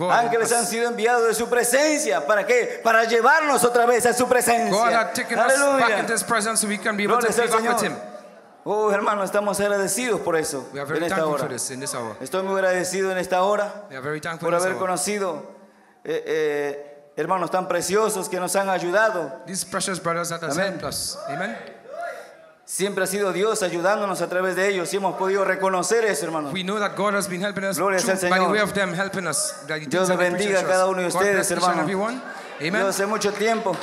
God. Ángeles han sido enviados de su presencia. ¿Para qué? Para llevarnos otra vez a su presencia. God taken us back Aleluya. into His presence so we can be able Gloria to be with. Him. Oh, hermano, estamos agradecidos por eso. We are En very esta thankful hora. for this in this hour. Estoy muy agradecido en esta hora We are very thankful por haber conocido eh, eh, hermanos tan preciosos que nos han ayudado. These precious brothers that has Amén. helped us. Amen. Siempre ha sido Dios ayudándonos a través de ellos y hemos podido reconocer eso, hermanos. We know that God has been helping us Gloria al by the Señor. way of them helping us. That Dios bendiga a cada uno de ustedes, each and hermano. everyone. Amen. Yo hace mucho tiempo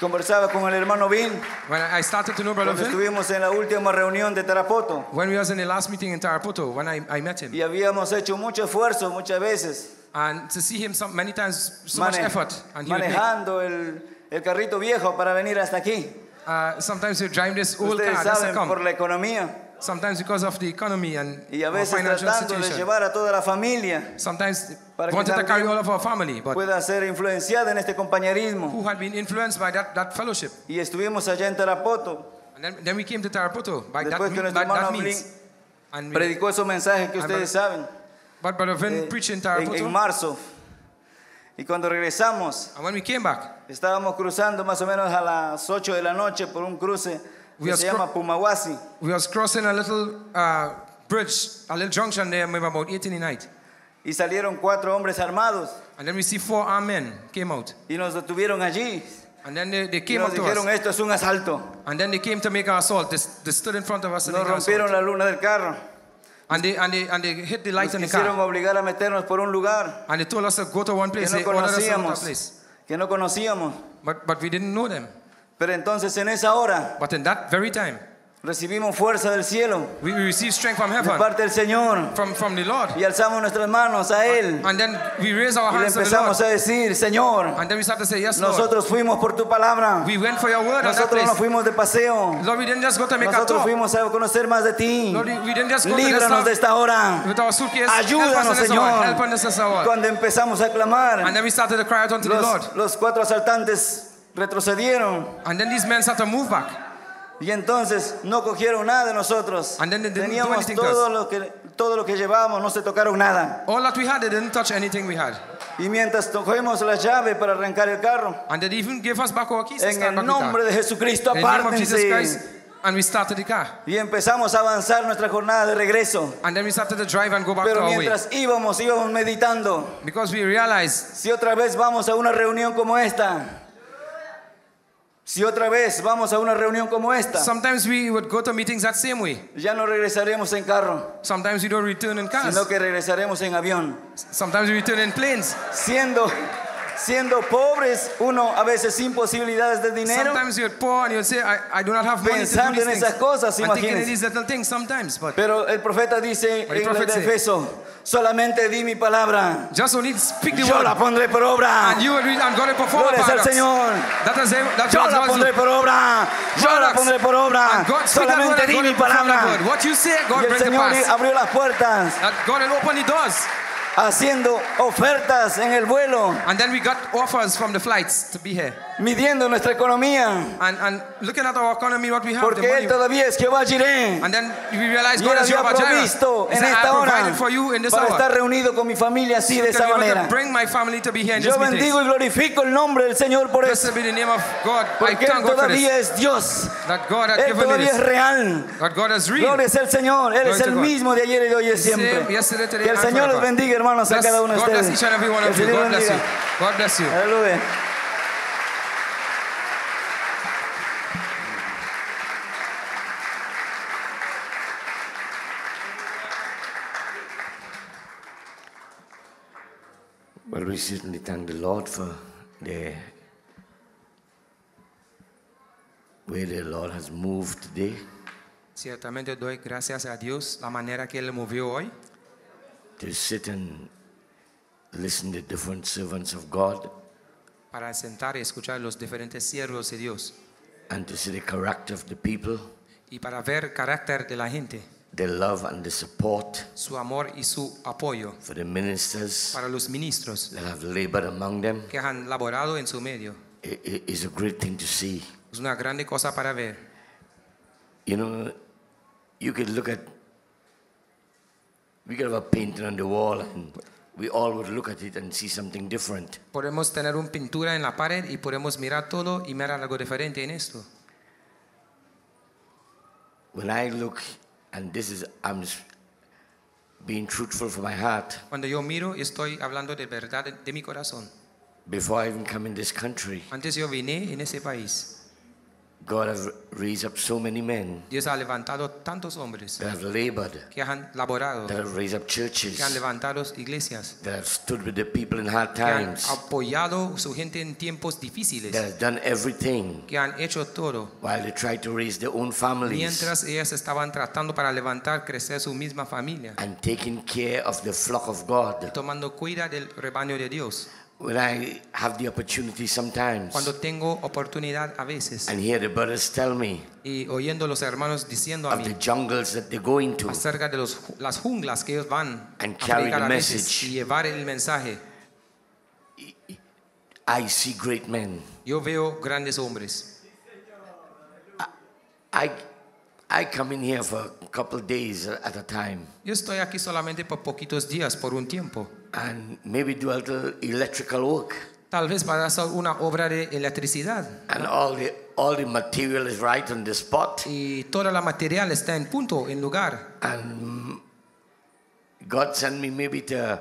conversaba con el hermano Vin When I started to know Brother Phil, estuvimos en la última reunión de Tarapoto when we was in the last meeting in Tarapoto, when I, I met him, y habíamos hecho mucho esfuerzo muchas veces and to see him some, many times, so much effort, and manejando el, el carrito viejo para venir hasta aquí. Uh, sometimes would drive this old Ustedes car just to saben come. por la economía Sometimes because of the economy and y a our veces financial tratando de situation. llevar a toda la familia Sometimes para que wanted to carry también all of our family, but pueda ser influenciada en este compañerismo. who had been influenced by that, that fellowship. Y estuvimos allá en Tarapoto. And then, then we came to Tarapoto by that, Después que me- nuestro by that hermano means. Blin And we- predicó esos mensajes que ustedes saben But Brother Vin eh, preached in en, Tarapoto. en marzo. Y cuando regresamos, And when we came back, estábamos cruzando más o menos a las 8 de la noche por un cruce We que se llama we was crossing a little uh, bridge, a little junction there, maybe about 8 in the night. Y salieron cuatro hombres armados And then we see four armed men came out. y nos detuvieron allí. And then they, they Y came nos up to dijeron, us. esto es un asalto. And then they came to make an assault. They, they stood in front of us and Nos rompieron la luna del carro. And they, and, they, and they hit the lights in the quisieron car. obligar a meternos por un lugar And they told us to go to one place. no They ordered us to go to conocíamos. place. Que no conocíamos. But, but we didn't know them. Pero entonces en esa hora But in that very time, recibimos fuerza del cielo we received strength from de heaven, parte del Señor. from, from the Lord. Y alzamos nuestras manos a Él. And then we raised our Y le hands to the Lord. empezamos a decir, Señor, And then we started to say, Yes, Lord. nosotros fuimos por tu palabra. We went for your word Nosotros no fuimos de paseo. Lord, we didn't just go to make a Nosotros talk. fuimos a conocer más de ti. Lord, we we didn't just go to Líbranos de esta hora. with our suitcase. Ayúdanos. Señor. Help us in this hour. Cuando empezamos a clamar, And then we started to cry out unto the Lord. los, los cuatro asaltantes retrocedieron And then these men started to move back. Y entonces no cogieron nada de nosotros. And then they didn't do Teníamos anything to todo us. lo que todo lo que llevábamos, no se tocaron nada. All that we had, they didn't touch anything we had. Y mientras cogemos la llave para arrancar el carro, And they even gave us back our keys. en el back the nombre de Jesucristo, In the name of Jesus Christ. apártense. And we started the car. Y empezamos a avanzar nuestra jornada de regreso. And then we started to drive and go back to Pero our way. mientras íbamos, íbamos meditando. Because we realized Si otra vez vamos a una reunión como esta, si otra vez vamos a una reunión como esta, sometimes we would go to meetings that same way. ya no regresaremos en carro, Sometimes we don't return in cars. sino que regresaremos en avión. Sometimes we return in planes. Siendo, siendo pobres, uno a veces sin posibilidades de dinero, Sometimes you're poor and you'll say, I, I do not have money to do Pensando these en things. esas cosas, I'm thinking imagínense. of these little things sometimes. But pero el profeta dice But the en el prophet de say, Efeso, solamente di mi palabra, just only speak the yo word. la pondré por obra. And you will read and God will perform Gloria upon al us. Señor. That is it. That's Yo la pondré por obra. Yo la pondré por obra. And God speak that word Solamente and di God mi will perform that palabra. word. What you say, Y God el brings to Señor pass. abrió las puertas. That God will open the doors. Haciendo ofertas en el vuelo, And then we got offers from the flights to be here. Midiendo nuestra economía. And, and looking at our economy, what we have, the Porque money. Él todavía es Jehová Jireh. And then we realize Y God is Jehovah Jireh. en esta hora for you in this para hour. estar reunido con mi familia así So de esa manera. bring my family to be here in Yo bendigo y glorifico el nombre del Señor por eso. Blessed be the name of God. I Porque Él todavía es Dios. That God Él todavía es real. That God is real. Gloria es el Señor. Él es el mismo de ayer y de hoy y Same siempre. Que el Señor los bendiga, hermanos, a cada uno de God bless ustedes. each and every one Que el of you. Señor God bless you. bendiga. God bless you. Aleluya. Well, we certainly thank the Lord for the way the Lord has moved today. Ciertamente doy gracias a Dios la manera que Él movió hoy. to sit and listen to different servants of God para sentar y escuchar los diferentes siervos de Dios and to see the character of the people, y para ver carácter de la gente, the love and the support su amor y su apoyo for the ministers para los ministros that have labored among them que han laborado en su medio. is a great thing to see. Es una grande cosa para ver. You know, you could look at, we could have a painting on the wall and we all would look at it and see something different. Podemos tener una pintura en la pared y podemos mirar todo y mirar algo diferente en esto. When I look, and this is, I'm being truthful for my heart, Cuando yo miro, estoy hablando de verdad de, de mi corazón. before I even come in this country, Antes yo vine en ese país. God have raised up so many men Dios ha levantado tantos hombres that have labored, que han laborado, that have raised up churches, que han levantado iglesias, that have stood with the people in hard que han times, apoyado su gente en tiempos difíciles, that have done everything que han hecho todo. while they try to raise their own families Mientras ellas estaban tratando para levantar, crecer su misma familia, and taking care of the flock of God. tomando cuida del rebaño de Dios. When I have the opportunity sometimes Cuando tengo oportunidad a veces and hear the brothers tell me y oyendo los hermanos diciendo a of the mí jungles that they go into acerca de los, las junglas que ellos van and a carry the a message, y llevar el mensaje, I see great men. yo veo grandes hombres. I, I come in here for a couple of days at a time Yo estoy aquí solamente por poquitos días, por un tiempo. and maybe do a little electrical work. Tal vez para hacer una obra de electricidad. And all the, all the material is right on the spot. Y toda la material está en punto, en lugar. And God sent me maybe to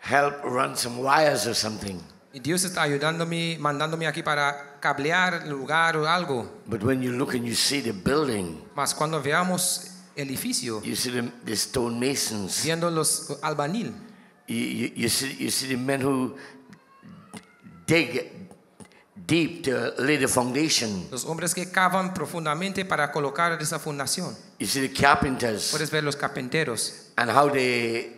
help run some wires or something. Y Dios está ayudándome, mandándome aquí para cablear lugar o algo. But when you look and you see the building, Mas cuando veamos el edificio, you see the, the stone masons, viendo los albanil, you, you, you, see, you see the men who dig deep to lay the foundation. los hombres que cavan profundamente para colocar esa fundación. You see the carpenters Puedes ver los carpinteros, and how they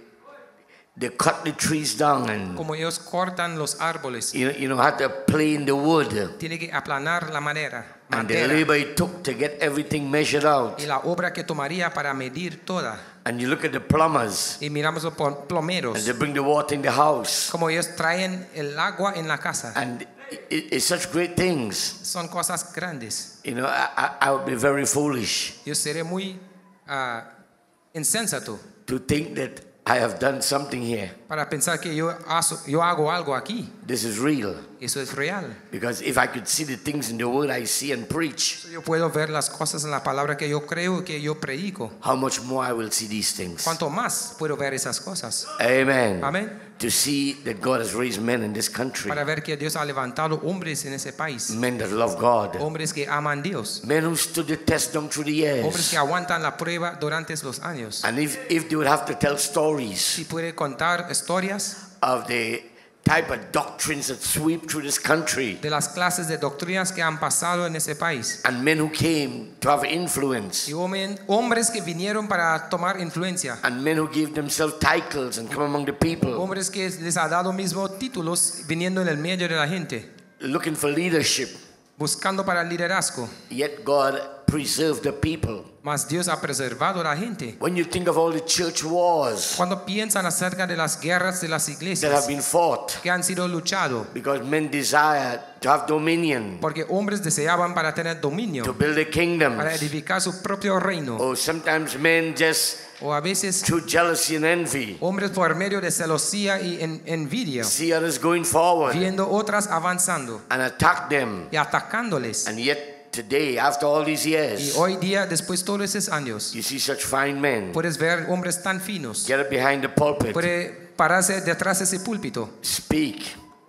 they cut the trees down and como ellos cortan los árboles. you know, you know how to plane the wood Tiene que aplanar la madera, and the labor it took to get everything measured out. y la obra que tomaría para medir toda. And you look at the plumbers Y miramos los pl- and they bring the water in the house como ellos traen el agua en la casa. and it, it's such great things. Son cosas grandes. You know, I, I, would be very foolish Yo seré muy ah, insensato to think that I have done something here. Para pensar que yo, hago- yo hago algo aquí. This is real. Eso es real. Because if I could see the things in the word I see and preach, Yo puedo ver las cosas en la palabra que yo creo que yo predico. how much more I will see these things. Cuanto más puedo ver esas cosas. Amen. Amén. To see that God has raised men in this country, Para ver que Dios ha levantado hombres en ese país. men that love God, Hombres que aman Dios. men who stood the test down through the Hombres years. que aguantan la prueba durante los años. And if, if they would have to tell stories Si puede contar historias of the type of doctrines that sweep through this country, de las clases de doctrinas que han pasado en ese país. and men who came to have influence, Y hombres que vinieron para tomar influencia. and men who gave themselves titles and come among the people, Hombres que les ha dado mismo títulos viniendo en el medio de la gente. looking for leadership. buscando para liderazgo. Yet God preserved the people. Mas Dios ha preservado a la gente. When you think of all the church wars Cuando piensan acerca de las guerras de las that have iglesias been fought que han sido luchado, because men desire to have dominion, porque hombres deseaban para tener dominio, to build a kingdom, para edificar su propio reino, or sometimes men just o a veces through jealousy and envy hombres por medio de celosía y en- envidia, see others going forward viendo otras avanzando and attack them. y atacándoles. And yet today, after all these Y years, hoy día, después de todos esos años, you see such fine men puedes ver hombres tan finos. get up behind the pulpit, Puede pararse detrás de ese púlpito, speak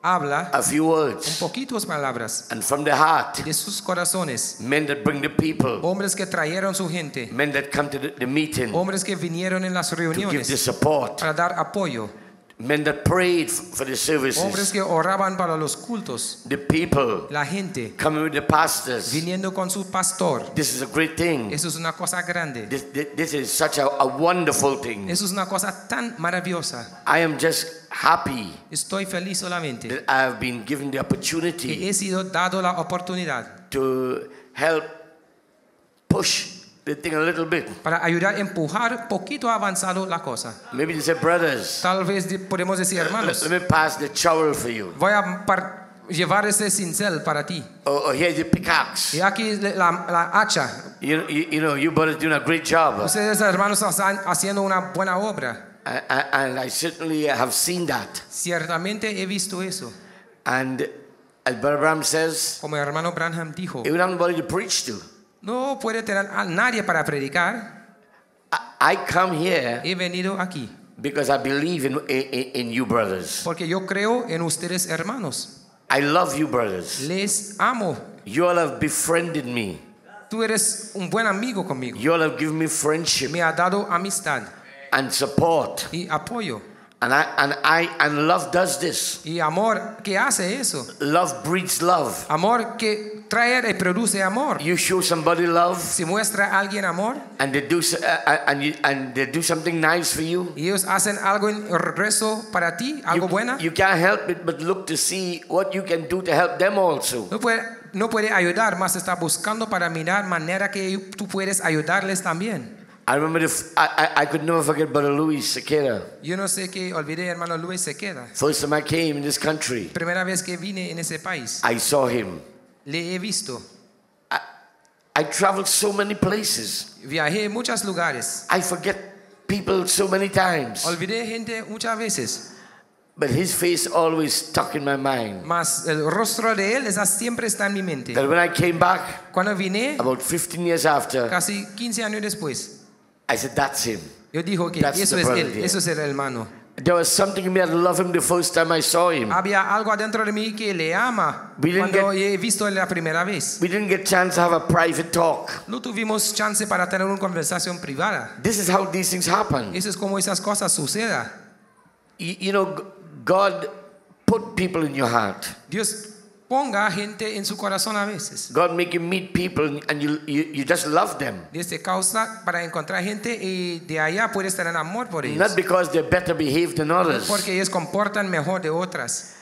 habla a few words. un poquitos palabras and from the heart, de sus corazones, men that bring the people, hombres que trajeron su gente, men that come to the, the meeting hombres que vinieron en las reuniones to give the support, para dar apoyo, men that prayed for the hombres services, que oraban para los cultos, the people la gente coming with the pastors. viniendo con su pastor. This is a great thing. Eso es una cosa grande. This, this, this is such a, a wonderful thing. Eso es una cosa tan maravillosa. I am just happy Estoy feliz solamente that I have been given the que opportunity he sido dado la oportunidad to help push a little bit. para ayudar a empujar poquito avanzado la cosa. Maybe they say, brothers, Tal vez podemos decir, hermanos, let me pass the trowel for you. voy a llevar ese cincel para ti. Or, or here's the pickaxe. Y aquí la, la hacha. You, you, you know, you brothers doing a great job. Ustedes, hermanos, están haciendo una buena obra. I, I, and I certainly have seen that. Ciertamente he visto eso. And as Brother Bram says, Como el hermano Branham dijo, you don't to preach to. No puede tener a nadie para predicar. I come here He venido aquí because I believe in, in, in you, brothers. porque yo creo en ustedes, hermanos. I love you, brothers. Les amo. You all have befriended me. Tú eres un buen amigo conmigo. You all have given me friendship Me ha dado amistad and support. y apoyo. And I and I and love does this. Y amor que hace eso. Love breeds love. Amor que trae y produce amor. You show somebody love Si muestra a alguien amor and they do uh, uh, and you, and they do something nice for you. y ellos hacen algo en regreso para ti, algo buena, You can't help it but look to see what you can do to help them also. no puede, no puede ayudar, más está buscando para mirar manera que tú puedes ayudarles también. I remember the I could never forget Brother Luis Sequeira. Yo no sé qué olvidé, hermano Luis se queda. First time I came in this country, Primera vez que vine en ese país, I saw him. le he visto. I traveled so many places. Viajé muchos lugares. I forget people so many times. Olvidé gente muchas veces, But his face always stuck in my mind. mas el rostro de él está, siempre está en mi mente. That when I came back, Cuando vine, about 15 years after, casi 15 años después, I said, That's him. yo dijo que That's eso the es brother él, there. eso es el hermano. There was something in me that loved him the first time I saw him. Había algo adentro de mí que le ama We didn't cuando he visto la primera vez. We didn't get chance to have a private talk. No tuvimos chance para tener una conversación privada. This is how these things happen. Eso es como esas cosas sucedan. You, you know, God put people in your heart. Dios ponga gente en su corazón a veces. God make you meet people and you, you, you just love them. Dios te causa para encontrar gente y de allá puedes tener amor por ellos. Not because they're better behaved than others. Porque ellos comportan mejor de otras.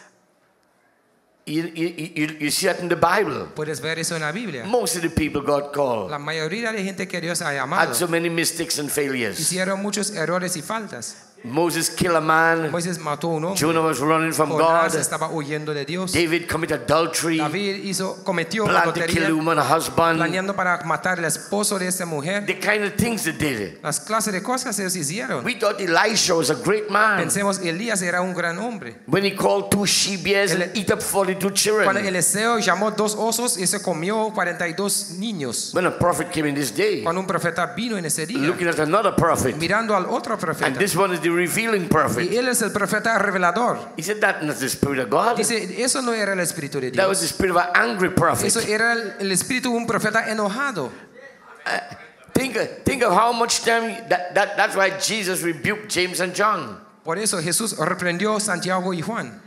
You, you, you, see that in the Bible. Puedes ver eso en la Biblia. Most of the people God called La mayoría de gente que Dios ha llamado had so many mistakes and failures. hicieron muchos errores y faltas. Moses killed a man. Moisés mató a un hombre. Jonah was running from Jonás God. estaba huyendo de Dios. David committed adultery. David hizo, cometió Planned to kill a woman, a husband. planeando para matar al esposo de esa mujer. The kind of things they did. Las clases de cosas que ellos hicieron. We thought Elisha was a great man. Pensemos, Elías era un gran hombre. When he called two she bears and eat up 42 Cuando children. Eliseo llamó dos osos y se comió 42 niños. When a prophet came in this day, Cuando un profeta vino en ese día, looking at another prophet, mirando al otro profeta. and this one is the revealing prophet. Y él es el profeta revelador. He said, That's not the spirit of God. Dice, eso no era el espíritu de That was the Dios. spirit of an angry prophet. Eso era el, el espíritu de un profeta enojado. Think, think of how much time that, that that's why Jesus rebuked James and John. Por eso Jesús reprendió Santiago y Juan.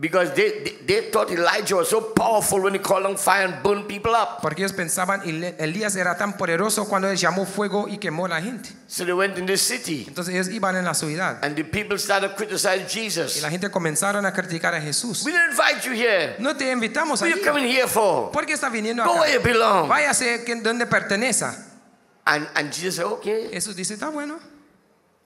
Because they, they, they thought Elijah was so powerful when he called on fire and burned people up. Porque ellos pensaban Elías era tan poderoso cuando él llamó fuego y quemó la gente. So they went in the city. Entonces ellos iban en la ciudad. And the people started criticizing Y Jesus. la gente comenzaron a criticar a Jesús. We didn't invite you here. No te invitamos What are you coming here for? ¿Por qué está viniendo Go acá? where you belong. Váyase donde perteneza. And, and Jesus said, okay. Jesús dice, está bueno.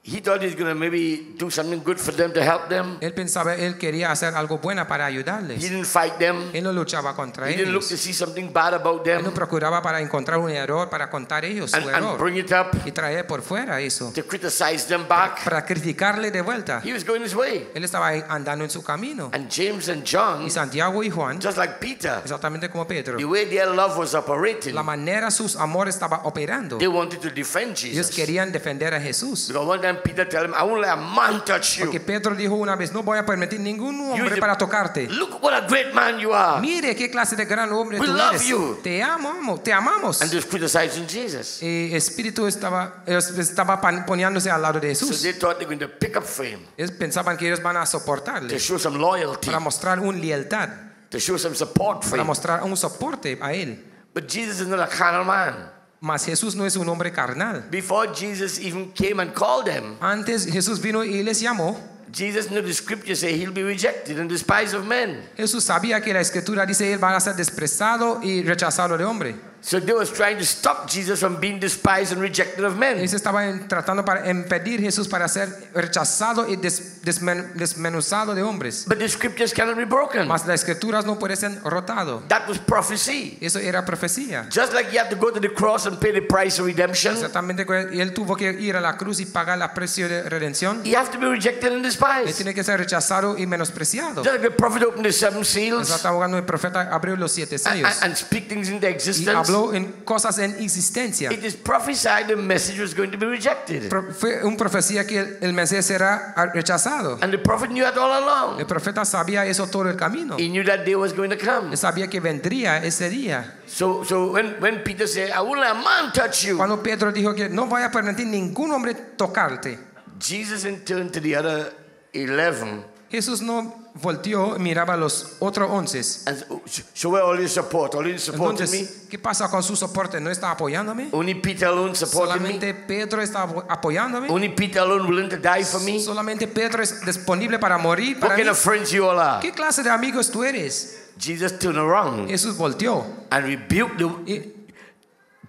He thought he's going to maybe do something good for them to help them. Él pensaba, él quería hacer algo bueno para He ayudarles. didn't fight them. Él no luchaba contra He didn't look ellos. to see something bad about Él no them procuraba para encontrar un error, para contar ellos su and, and error. bring it up Y traer por fuera eso. to criticize them back. Para criticarle de vuelta. He was going his way. Él estaba andando en su camino. And James and John, Y Santiago y Juan, just like Peter, exactamente como Pedro, the way their love was operating, la manera sus amores estaba operando. they wanted to defend Ellos Jesus. querían defender a Jesús. Because one time Peter told him, I won't let a man touch you. Porque Pedro dijo una vez, no voy a permitir ningún hombre para tocarte. Look what a great man you are. Mire qué clase de gran hombre We tú love eres. you. Te amo, te amamos. And was criticizing Jesus. Y Espíritu estaba, ellos estaba poniéndose al lado de So Jesús. they thought they were going to pick up for him, Ellos pensaban que ellos van a to soportarle show some loyalty, para mostrar un lealtad, to show some support for para him. mostrar un soporte a él. But Jesus is not a carnal man. Mas Jesús no es un hombre carnal. Before Jesus even came and called them, Antes Jesús vino y les llamó. Jesus knew the scripture say he'll be rejected and despised of men. Jesús sabía que la escritura dice él va a ser desprezado y rechazado de hombre. So they was trying to stop Jesus from being despised and rejected of men. Ellos estaban tratando para impedir Jesús para ser rechazado y des- desmen- desmenuzado de hombres. But the scriptures cannot be broken. Mas las escrituras no pueden ser rotado. That was prophecy. Eso era profecía. Just like you have to go to the cross and pay the price of redemption, Exactamente, él tuvo que ir a la cruz y pagar el precio de redención. you have to be rejected and Él despised. tiene que ser rechazado y menospreciado. Just like the prophet opened the seven seals abogando el profeta abrió los siete and, sellos and- and speak things into existence. Habló en cosas en existencia. It is prophesied the message was going to be rejected. Fue una profecía que el- Mesías será rechazado. And the prophet knew that all along. El profeta sabía eso todo el camino. He knew that day was going to come. Él sabía que vendría ese día. So, so when, when Peter said, I won't let a man touch you, Cuando Pedro dijo que no voy a permitir ningún hombre tocarte, Jesus in turn to the other 11 Jesús no volteó y miraba a los otros once. and "Oh, so where all your support? All you supporting me? Entonces, ¿qué pasa con su soporte? ¿No está apoyándome? Only Peter alone supporting me? Solamente Pedro está apo- apoyándome. Only Peter alone willing to die for me? Solamente Pedro es disponible para morir para What mí. kind of friends you all are? ¿Qué clase de amigos tú eres? Jesus turned around Jesús volteó and rebuked the,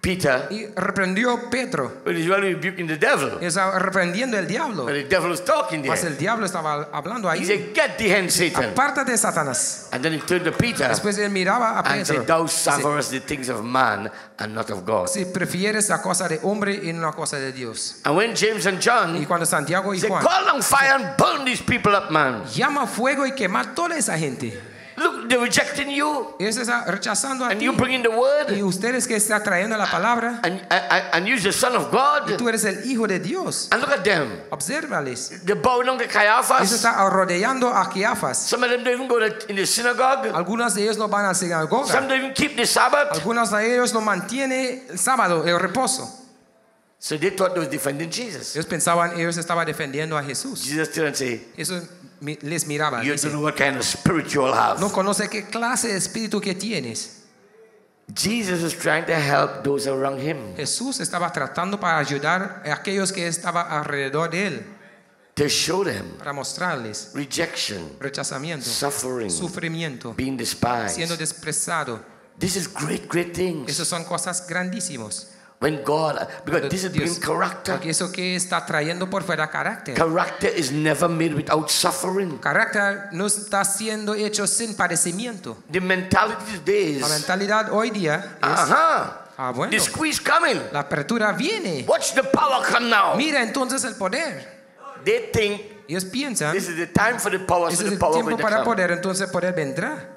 Peter, y reprendió Pedro. but he's really rebuking the devil. Reprendiendo el diablo. But the devil was talking Mas there. el diablo estaba hablando He ahí. said, Get thee hence, Satan. Apártate, Satanás. And then he turned to Peter Después él miraba a and Pedro. said, Thou sufferest the things of man and not of God. Si prefieres la cosa de hombre y no la cosa de Dios. And when James and John Y cuando Santiago y said, Juan Call on fire and burn these people up, man. llama fuego y quema toda esa gente. Look, they're rejecting you. Ellos están rechazando a And ti. you bring in the word. Y ustedes que están trayendo la palabra. And, and, and you're the son of Y God. tú eres el hijo de Dios. And look at them. Obsérvales. They're bowing down to Ellos están rodeando a Caiafas. Some of them don't even go to, in the synagogue. Algunos de ellos no van a la Some sinagoga. don't even keep the Sabbath. Algunos de ellos no mantienen el sábado, el reposo. So they thought they was defending Jesus. Ellos pensaban, ellos estaban defendiendo a Jesús. Jesus and say, Eso les miraba. You dice, don't know what kind of spirit you have. no conoce qué clase de espíritu que tienes. Jesus is trying to help those around him Jesús estaba tratando para ayudar a aquellos que estaban alrededor de él, to show them para mostrarles rejection, rechazamiento, suffering, sufrimiento, being despised. siendo desprezado. This is great, great things. Esas son cosas grandísimas. When God, because this is Dios- character. Porque eso que está trayendo por fuera carácter. Character is never made without suffering. Carácter no está siendo hecho sin padecimiento. The mentality today La is, mentalidad hoy día es, uh-huh, ah, bueno, the squeeze coming. la apertura viene. Watch the power come now. Mira entonces el poder. They think Ellos piensan, this is the time for the power, so ese es el power tiempo para come. poder, entonces el poder vendrá.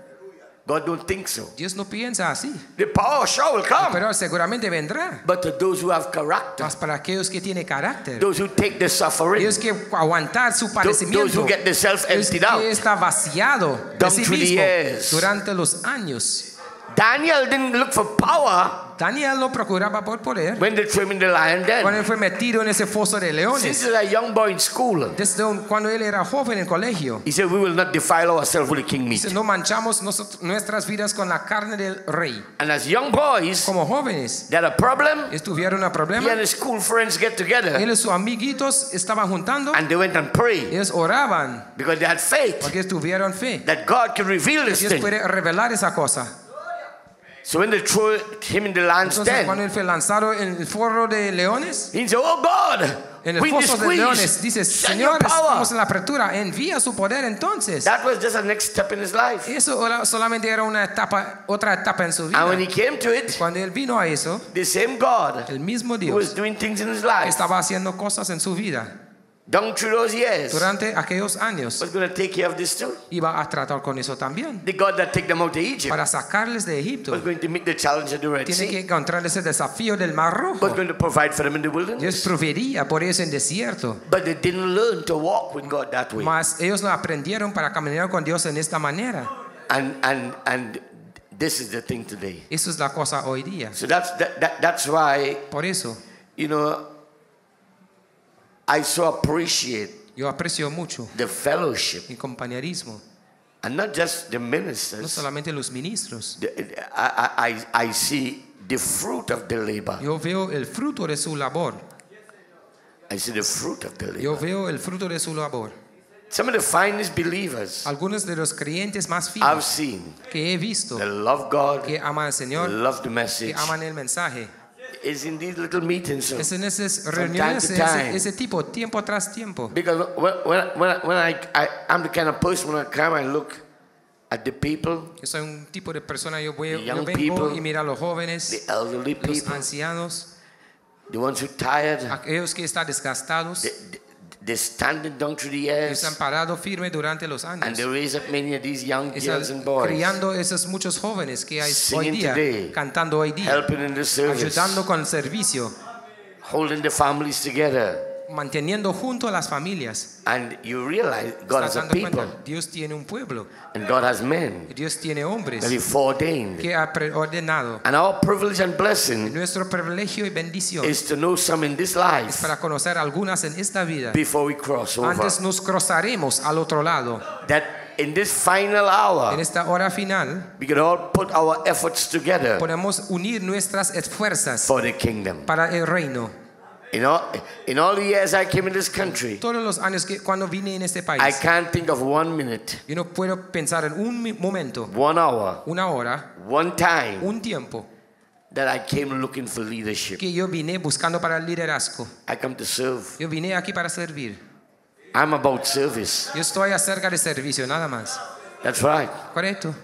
God don't think so. Dios no piensa así. The power sure will come. Pero seguramente vendrá. But to those who have character, Mas para aquellos que tienen carácter, those who take the suffering, ellos que aguantar su those who get themselves emptied out. que está vaciado de sí mismo years. durante los años. Daniel didn't look for power. Daniel lo procuraba por poder. When they threw him in the lion den. Cuando él fue metido en ese foso de leones. Since he was a young boy in school, Desde cuando él era joven en el colegio. he said, We will not defile ourselves with the king meat. Dice, no manchamos nuestras vidas con la carne del rey. And as young boys, Como jóvenes, they had a problem. estuvieron un He problema. and his school friends get together Él y sus amiguitos estaban juntando. and they went and prayed Ellos oraban because they had faith porque tuvieron fe. that God can reveal this Dios thing. puede revelar esa cosa. So when they threw him in the lion's Entonces, den, cuando él fue lanzado en el forro de leones, he said, Oh God, en el foso de leones, dice, Señor, estamos en la apertura, envía su poder entonces. That was just a next step in his life. Eso solamente era una etapa, otra etapa en su vida. And when he came to it, Cuando él vino a eso, the same God el mismo who was Dios doing things in his life estaba haciendo cosas en su vida down through those years durante aquellos años was going to take care of this too. iba a tratar con eso también. The God that took them out of Egypt Para sacarles de Egipto, was going to meet the challenge of the Red tiene que Sea. encontrar ese desafío del Mar Rojo. Was going to provide for them in the Dios proveería por eso en desierto. But they didn't learn to walk with God that way. Mas ellos no aprendieron para caminar con Dios en esta manera. And and and this is the thing today. Eso es la cosa hoy día. So that's that, that that's why Por eso you know I so appreciate yo aprecio mucho the fellowship el compañerismo, and not just the no ministers. solamente los ministros. The- I, I, I see the fruit of the labor. Yo veo el fruto de su labor. I see the fruit of the labor. Yo veo el fruto de su labor. Some of the finest believers Algunos de los creyentes más I've finos seen que he visto, that love God, que aman al Señor, love the que message, aman el mensaje, is in these little meetings. Es en esas from reuniones, ese, ese tipo, tiempo tras tiempo. Because when, when, when, when I, I, I'm the kind of person when I come and look at the people, Yo soy un tipo de persona, yo, voy, The yo vengo people, y miro a los jóvenes, the elderly los people, ancianos, the ones who tired, aquellos que están desgastados, they, they standing down through the que years están parados firmes durante los and años. they raise up many of these young girls and boys, criando esos muchos jóvenes que hay hoy día, today, cantando hoy día, helping in the service, ayudando con el servicio, holding the families together. Manteniendo junto a las familias. And you realize God has a people Dios tiene un pueblo, and God has men Dios tiene hombres that He foreordained. que ha preordenado. And our privilege and blessing Nuestro privilegio y bendición is to know some in this es life para conocer algunas en esta vida. before we cross over. Antes nos cruzaremos al otro lado. That in this final hour, En esta hora final we can all put our efforts together podemos unir nuestras esfuerzas for the kingdom. para el reino. In all, in all the years I came in this country, Todos los años que cuando vine en este I can't think of one minute, yo no puedo pensar en un momento, one hour, una hora, one time un tiempo that I came looking for leadership. que yo vine buscando para el liderazgo. I come to serve. Yo vine aquí para servir. I'm about service. Yo estoy acerca de servicio, nada más. That's right. Correcto.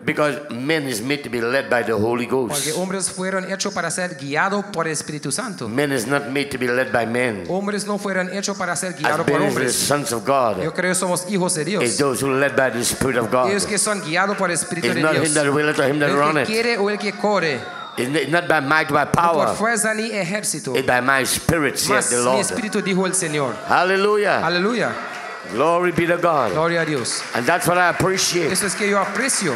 Because men is made to be led by the Holy Ghost. Porque hombres fueron hechos para ser guiados por el Espíritu Santo. Men is not made to be led by men. Hombres no fueron hechos para ser guiados por men is the hombres. sons of God. Yo creo que somos hijos de Dios. those who are led by the Spirit of God. Ellos que son guiados por el Espíritu It's de not him Dios. that willeth or him that El que runneth. quiere o el que corre. It's not- it's by might, by No por power. fuerza ni ejército. It's by my spirit, Mas the mi Lord. espíritu dijo el Señor. Hallelujah. Aleluya. Glory be to God. Gloria a Dios. And that's what I appreciate. Eso es que yo aprecio.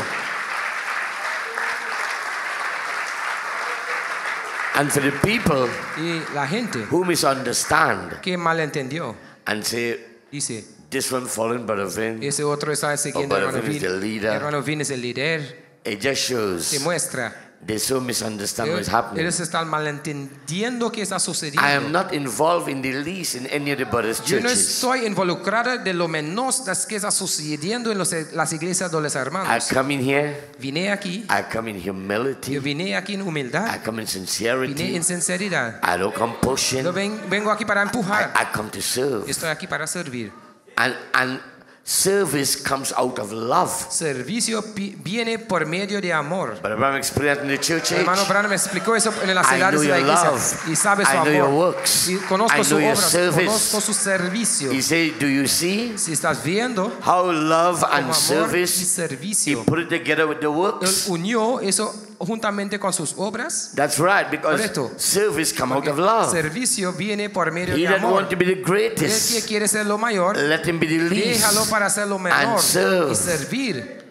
And for the people Y la gente who misunderstand que malentendió, and say, dice, this one following Brother Vin, ese otro está siguiendo a but hermano Vin is the leader. Hermano Vin es el líder. it just shows Demuestra. They so misunderstand happening. ellos están malentendiendo qué está I am sucediendo. not involved in the least in any of the brothers' Yo no churches. estoy involucrada de lo menos de que está sucediendo en los- las iglesias de los I hermanos. come in here, Vine aquí, I come in humility, yo vine aquí en humildad, I come in vine sincerity, en sinceridad. I don't come pushing, Yo vengo aquí para empujar, I come to serve. estoy aquí para servir. And, and service comes out of love. Servicio viene por medio de amor. But I'm experienced in the church age. Hermano Branham me explicó eso en las edades de la iglesia love. y sabe su I know your amor. works. Y conozco I su know obra, service. conozco su servicio. He said, Do you see Si estás viendo how love and amor y service he servicio, put it together with the él works? unió eso juntamente con sus obras. That's right, because Correcto. service come out of love. Servicio viene por medio He de amor. want to be the El que greatest, quiere ser lo mayor, let him be the least. déjalo para ser lo and menor serve. y servir.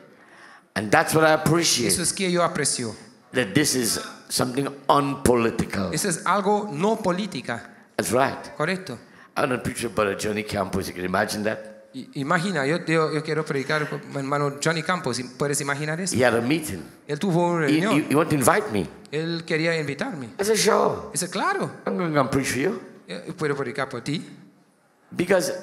And that's what I Eso appreciate. es que yo aprecio. that this is something unpolitical. Eso es algo no política. That's right. Correcto. I'm not preaching about a Johnny Campos. You can imagine that. Imagina, yo, yo, yo quiero predicar con mi hermano Johnny Campos. ¿Puedes imaginar eso? He had a meeting. Él tuvo una reunión. he, he wanted to invite me. Él quería invitarme. I said, sure. Dice, claro. I'm going to preach for you. Yo puedo predicar por ti. Because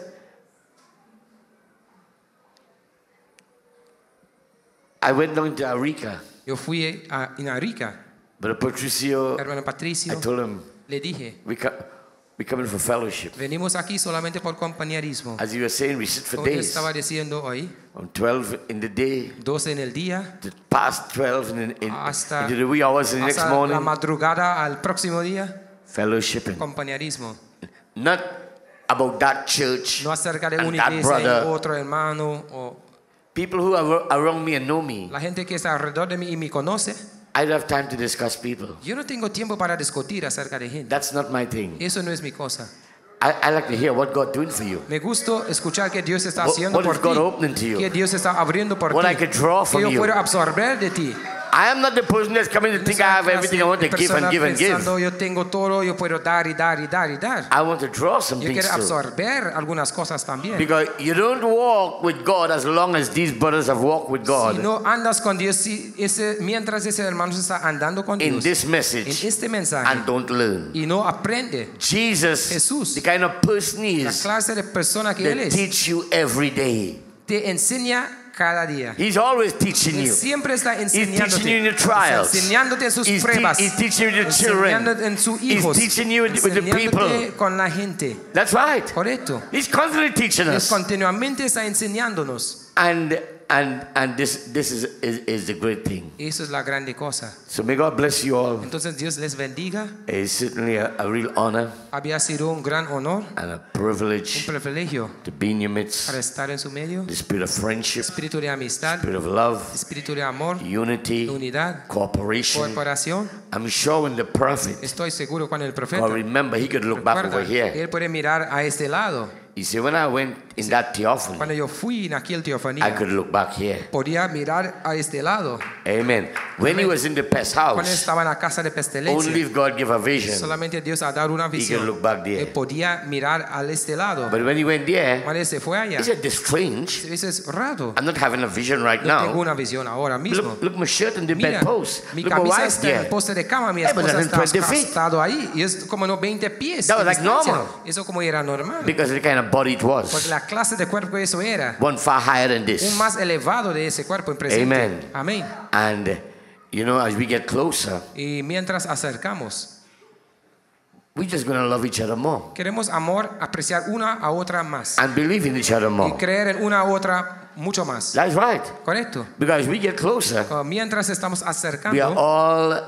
I went down to Arica. Yo fui a Inarica. But Patricio, Hermano Patricio, I told him, le dije, we we coming for fellowship. venimos aquí solamente por compañerismo. As you were saying, we sit for Como days. estaba diciendo hoy, From 12 in the day 12 en el día, to past 12 in, in, hasta, into the wee hours the next hasta la morning. madrugada al próximo día, Fellowshipping. compañerismo. Not about that church No acerca de una iglesia y otro hermano o People who are around me and know me. la gente que está alrededor de mí y me conoce. I don't have time to discuss people. Yo no tengo tiempo para discutir acerca de gente. That's not my thing. Eso no es mi cosa. I, I like to hear what God doing for you. Me gusta escuchar que Dios está What- haciendo what por is God opening to you? Que Dios está abriendo por What ti. I could draw que from yo you. puedo absorber de ti. I am not the person that's coming to think I have everything I want to give and give and give. yo tengo todo, yo puedo dar y dar y dar y dar. I want to draw some Yo things quiero too. absorber algunas cosas también. Because you don't walk with God as long as these brothers have walked with God Si no andas con Dios, si ese, mientras ese hermano está andando con in this message en este mensaje and don't learn. y no aprende, Jesus, Jesús, the kind of person he la is, clase de persona que él es, teach you every day. te enseña cada día. He's always teaching Él you. siempre está He's enseñándote. teaching you in your trials. enseñándote en sus He's, te- pruebas. he's teaching you the children. enseñándote en sus He's hijos. teaching you with, the people. con la gente. That's right. Correcto. He's constantly teaching Él us. continuamente está enseñándonos. And and and this this is, is is the great thing. Eso es la grande cosa. So may God bless you all. Entonces Dios les bendiga. It's certainly a, a real honor Había sido un gran honor, and a privilege. un privilegio to be in your midst. para estar en su medio. The spirit of friendship, Espíritu de amistad, spirit of love, espíritu de amor, unity, unidad, cooperation. corporación. I'm sure when the prophet, Estoy seguro cuando el profeta God remember, he could look back over here. él puede mirar a este lado. You see, when I went in that theophany, Cuando yo fui en aquel I teofanía, could look back here. podía mirar a este lado. Amen. When he was in the pest Cuando house, estaba en la casa de only if God give a vision, solamente Dios dado una he could visión. look back Él there. podía mirar al este lado. But when he went there, Cuando él se fue allá, he said, "This strange. eso es raro. I'm not having a vision right No tengo now. una visión ahora mismo. Look, look my shirt in the Mira, bedpost. mi Look my camisa wife está en el there. poste de cama, mi Yeah, but esposa that's está 20 feet. acostado ahí y es como unos 20 pies. That de was like distancia. normal. Eso como era normal. Because of the kind of body it Porque was. la clase de cuerpo eso era. One far higher than Un this. más elevado de ese cuerpo en presente. Amen. Amén. And, you know, as we get closer, Y mientras acercamos, we're just going to love each other more queremos amor, apreciar una a otra más. and believe in each other Y more. creer en una a otra mucho más. That's right. Correcto. Because as we get closer, Uh, Mientras estamos we are acercando, all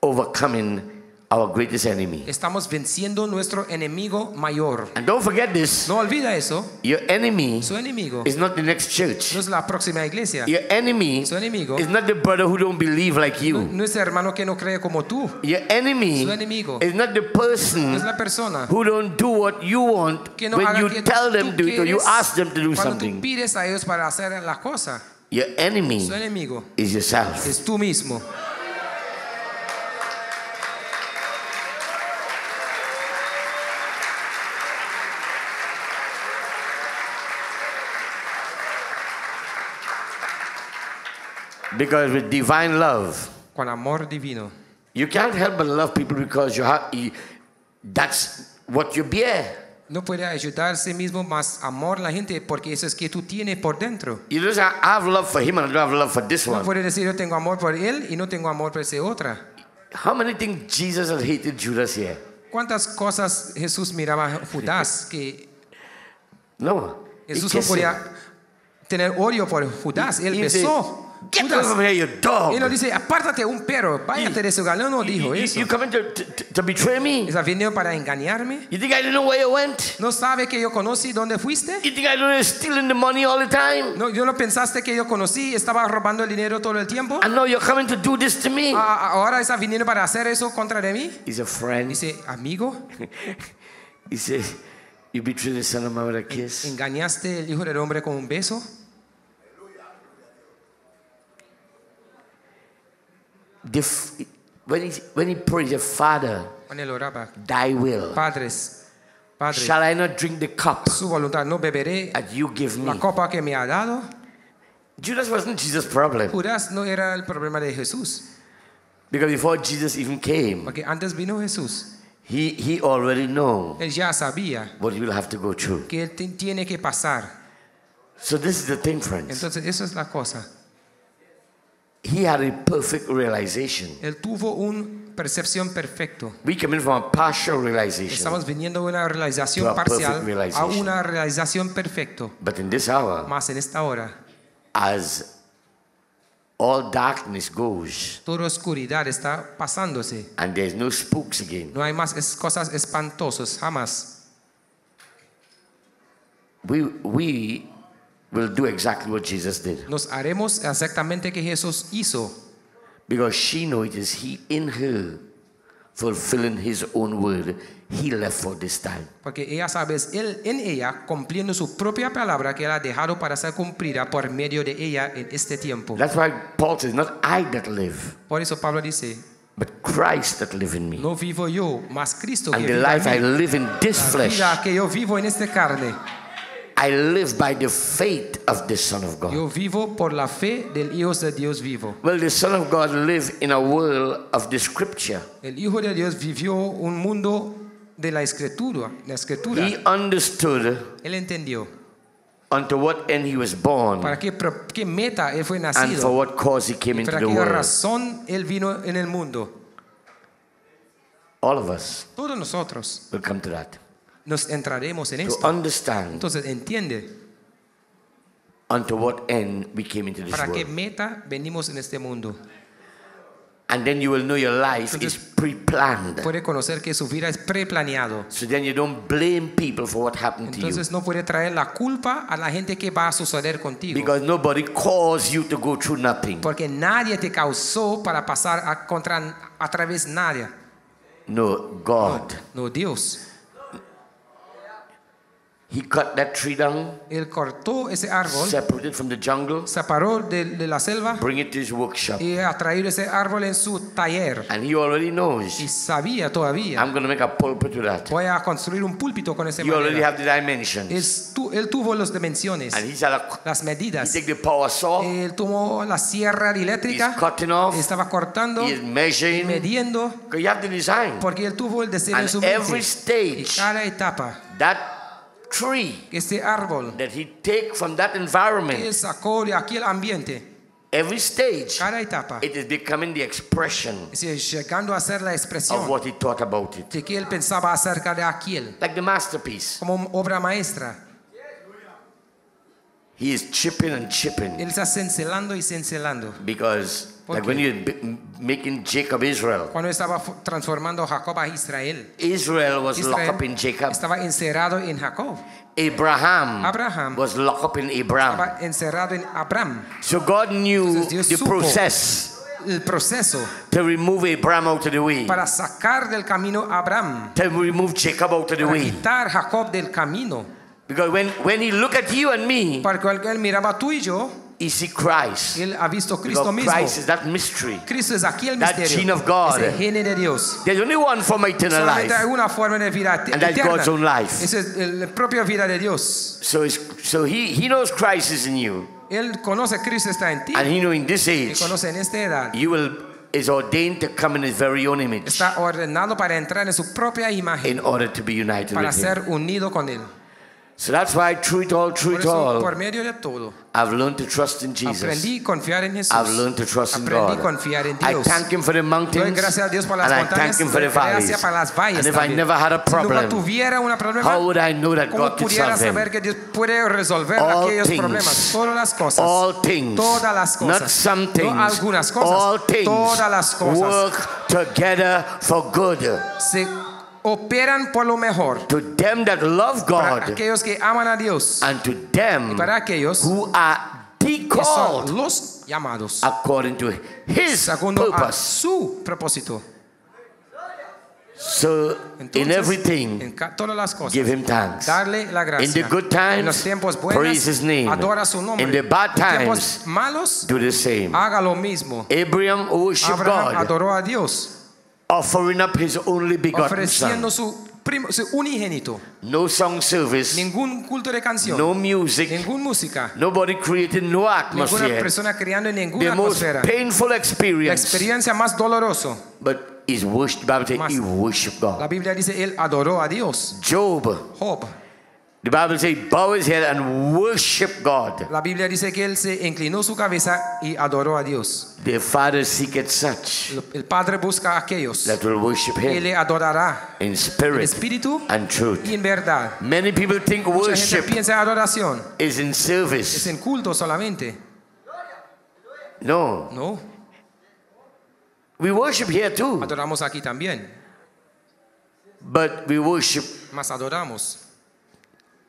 overcoming our greatest enemy. estamos venciendo nuestro enemigo mayor. And don't forget this No olvida eso. your enemy Su enemigo is not the next church. no es la próxima iglesia. Your enemy Su enemigo is not the brother who don't believe like you. no es el hermano que no cree como tú. Your enemy Su enemigo is not the person no es la persona who don't do what you want que no when haga you que tell them to do it or you ask them to do cuando tú something. pides a ellos para hacer la cosa. Your enemy Su enemigo is yourself. es tú mismo. Because with divine love, Con amor divino. you can't help but love people because you have, you, that's what you bear. No puede ayudar a sí mismo más amor a la gente porque eso es que tú tienes por dentro. You just have, I have love for him and I don't have love for this No puede decir yo tengo amor por él y no tengo amor por esa otra. How many think Jesus has hated Judas here? ¿Cuántas cosas Jesús miraba a Judas que No. Jesús no podía tener odio por Judas? Él besó. Get from here, you dog. Él no dice, apártate un perro, váyate de su galón, no dijo eso. you coming to, to, to betray me? ¿Está viniendo para engañarme? You think I don't know where you went? ¿No sabe que yo conocí dónde fuiste? You think I don't know stealing the money all the time? ¿No, ¿Yo no pensaste que yo conocí estaba robando el dinero todo el tiempo? I know you're coming to do this to me. Ah, ahora está viniendo para hacer eso contra de mí. He's a friend. Dice, amigo, He says, You betrayed the son of man with a kiss. ¿engañaste el hijo del hombre con un beso? The when, he, when he prayed, the Father, Cuando él oraba, thy will. Padres, Padre, Shall I not drink the cup su voluntad, no beberé that you give la me? copa que me ha dado. Judas wasn't Jesus' problem. Judas no era el problema de Jesús, Because before Jesus even came, porque antes vino Jesús. he, he already know Él ya sabía what he will have to go through. que él tiene que pasar. So this is the thing, friends. Entonces, eso es la cosa. He had a perfect realization. Él tuvo una percepción perfecta. We come in from a partial realization. Estamos viniendo de una realización parcial a una realización perfecta. But in this hour, Más en esta hora, as all darkness goes toda oscuridad está pasándose. and there's no spooks again, No hay más cosas espantosas, jamás. we, we will do exactly what Jesus did. Nos haremos exactamente que Jesús hizo. Because she knew it is He in her fulfilling His own word. He left for this time. Porque ella sabe, es él en ella cumpliendo su propia palabra que él ha dejado para ser cumplida por medio de ella en este tiempo. That's why Paul says, Not I that live, Por eso Pablo dice, but Christ that live in me. no vivo yo, mas Cristo que And the vive en life I live in this La flesh, vida que yo vivo en esta carne, I live by the faith of the Son of God. yo vivo por la fe del Hijo de Dios vivo. Well, the Son of God lived in a world of the Scripture. El Hijo de Dios vivió un mundo de la escritura, la escritura. He understood Él entendió unto what end he was born para qué, qué meta él fue nacido. and for what cause he came into para the qué world. razón él vino en el mundo. All of us Todos nosotros will come to that. Nos entraremos en To esto. understand Entonces entiende unto what end we came into this para qué world. meta venimos en este mundo. And then you will know your life is pre-planned. Puede conocer que su vida es preplaneado. So then you don't blame people for what happened to you. Entonces no puede traer la culpa a la gente que va a suceder contigo. Because nobody caused you to go through nothing. Porque nadie te causó para pasar a, contra, a través de nadie. No, God. No, Dios. He cut that tree down, Él cortó ese árbol, separated from the jungle, separó de, de la selva bring it to his workshop. y ha traído ese árbol en su taller. And he already knows. Y sabía todavía. I'm going to make a pulpit with that. Voy a construir un púlpito con ese You already madera. have the dimensions. Es tu- él tuvo las dimensiones, And he's at a, las he medidas. take the power saw, Él tomó la sierra eléctrica, he's cutting off, estaba cortando, he is measuring. midiendo, Because you have the design. porque él tuvo el diseño en And su mente. every Y stage, cada etapa, that tree este árbol that he take from that environment, que sacó de aquel ambiente, every stage, cada etapa, it is becoming the expression llegando a ser la of what he thought about it. de que él pensaba acerca de aquel, Like the masterpiece. como obra maestra. He is chipping and chipping. Él está cincelando y cincelando. Because, ¿Por like when you're making Jacob Israel, Cuando estaba transformando Jacob a Israel, Israel was Israel locked up in Jacob. estaba encerrado en Jacob, Abraham, Abraham was locked up in Abraham. estaba encerrado en Abraham. So God knew Entonces the process el proceso to remove Abraham out of the way, para sacar del camino a Abraham, to remove Jacob out of the para way. quitar Jacob del camino. Because when, when he look at you and me, Porque cuando él miraba tú y yo, he Christ. él ha visto Cristo mismo. Christ is that mystery. Cristo es aquí el That misterio, gene of God. es el gene de Dios. There's only one form of eternal Solamente hay life. una forma de vida et- And that's eterna. God's own life. Esa es la propia vida de Dios. So, so he, he knows Christ is in you. Él conoce Cristo está en ti. And he know in this Y age, conoce en esta edad. you will is ordained to come in his very own image Está ordenado para entrar en su propia imagen. in order to be united Para with him. ser unido con Él. So that's why through it all, through Por it eso, por all, medio de todo, I've learned to trust in Jesus. aprendí a confiar en Jesús. I've learned to trust in Aprendí a God. confiar en I Dios. thank Him for the Doy mountains gracias a Dios por las and I montañas. thank Him for the doy gracias valleys. para las valles And if I también. never had a Si nunca problem, tuviera un problema, how would I know that ¿cómo God could pudiera solve them? saber que Dios puede resolver All aquellos things. problemas? Todas las cosas. All things, Todas las cosas. not some No things, algunas cosas. all things Todas las cosas. work together for good. Se operan por lo mejor. To them that love Para God aquellos que aman a Dios. and to them Y para aquellos who are the que son called los llamados. according to His Segundo a purpose. su propósito. So in everything, en todas las cosas, give him thanks. darle la gracia. In the good en los times, tiempos buenos, praise his name. adora su nombre. In the bad times, malos, do the same. haga lo mismo. Abraham worshiped Abraham God, adoró a Dios, offering up his only begotten ofreciendo son. su, primo, su unigénito. No song service, Ningún culto de canción, no music, ninguna música, nobody created no ninguna atmosphere. persona creando The ninguna most atmósfera. painful La experience, experiencia más dolorosa. but he's worshiped. Bible he worshiped God. La Biblia dice, él adoró a Dios. Job, Job. The Bible says, bow his head and worship God. La Biblia dice que él se inclinó su cabeza y adoró a Dios. The Father seeketh such El Padre busca a aquellos that will worship que him le adorará in en spirit espíritu and truth. y en verdad. Many people think Mucha gente worship piensa en adoración is in es service. en culto solamente. No, No, we worship here too, adoramos aquí también, but we worship mas adoramos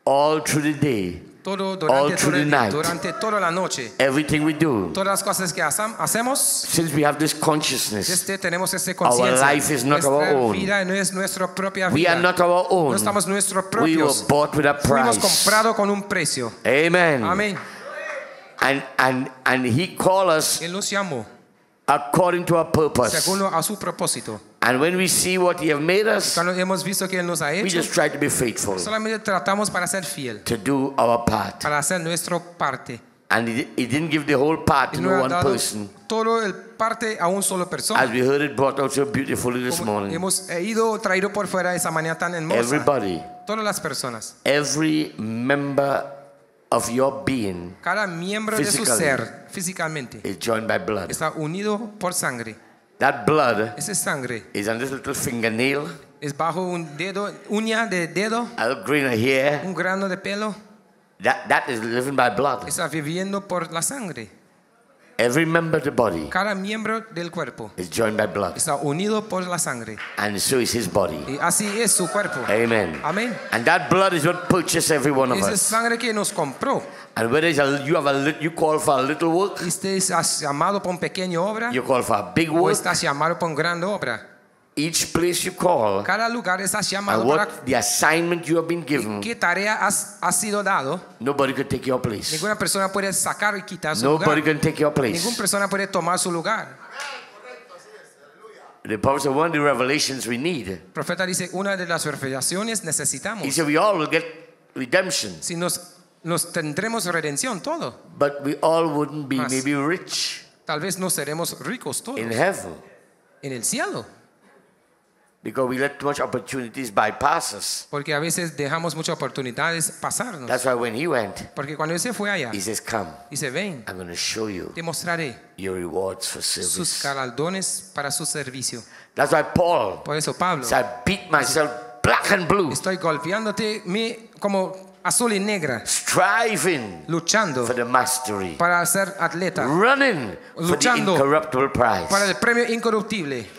all through the day, todo all through the night. durante toda la noche. Everything we do, Todas las cosas que hacemos, since we have this consciousness, este, tenemos esta Our life is not our own. vida no es nuestra propia we are not our own. No estamos nuestros We were bought with a Fuimos price. con un precio. Amen. Amén. And and and He called us Él nos llamó according to our purpose. según a su propósito. And when we see what He has made us, Cuando hemos visto que Él nos ha we just try to be faithful solamente tratamos para ser fiel, to do our part. para hacer nuestra parte. And He, he didn't give the whole part to no one person. todo el parte a un solo persona. As we heard it brought out so beautifully this Como morning. hemos ido traído por fuera esa mañana tan hermosa. Everybody, Todas las personas, every member of your being cada miembro de su ser físicamente is joined by blood. está unido por sangre. That blood Esa sangre is on this little fingernail, es bajo un dedo, uña de dedo, a little grain of hair. un grano de pelo. That, that is living by blood. Está viviendo por la sangre. Every member of the body Cada miembro del cuerpo is joined by blood. está unido por la sangre. And so is his body. Y así es su cuerpo. Amen. Amén. And that blood is what purchased every one of Esa es us. sangre que nos compró. And whether a, you have a you call for a little work, Y Usted está llamado por una pequeña obra you call for a big o work. está llamado por una gran obra. Each place you call Cada lugar está llamado and para what the assignment you have been given, qué tarea has, ha sido dado. nobody could take your place. Ninguna persona puede sacar y quitar su Nobody lugar. can take your place. Ninguna persona puede tomar su lugar. The prophet said one of the revelations we need. El profeta dice, una de las revelaciones necesitamos. He said we all will get redemption, Si nos, nos tendremos redención todo. but we all wouldn't be Mas- maybe rich Tal vez no seremos ricos todos. in heaven En el cielo. Because we let too much opportunities bypass us. Porque a veces dejamos muchas oportunidades pasarnos. That's why when he went, Porque cuando él se fue allá, he says, "Come, dice, ven, I'm going to show you te mostraré your rewards for sus service." galardones para su servicio. That's why Paul Por eso Pablo, said, "I beat myself black and blue, estoy golpeándote mi- como azul y negra, striving luchando for the mastery, para ser atleta, running for the Luchando incorruptible prize." para el premio incorruptible.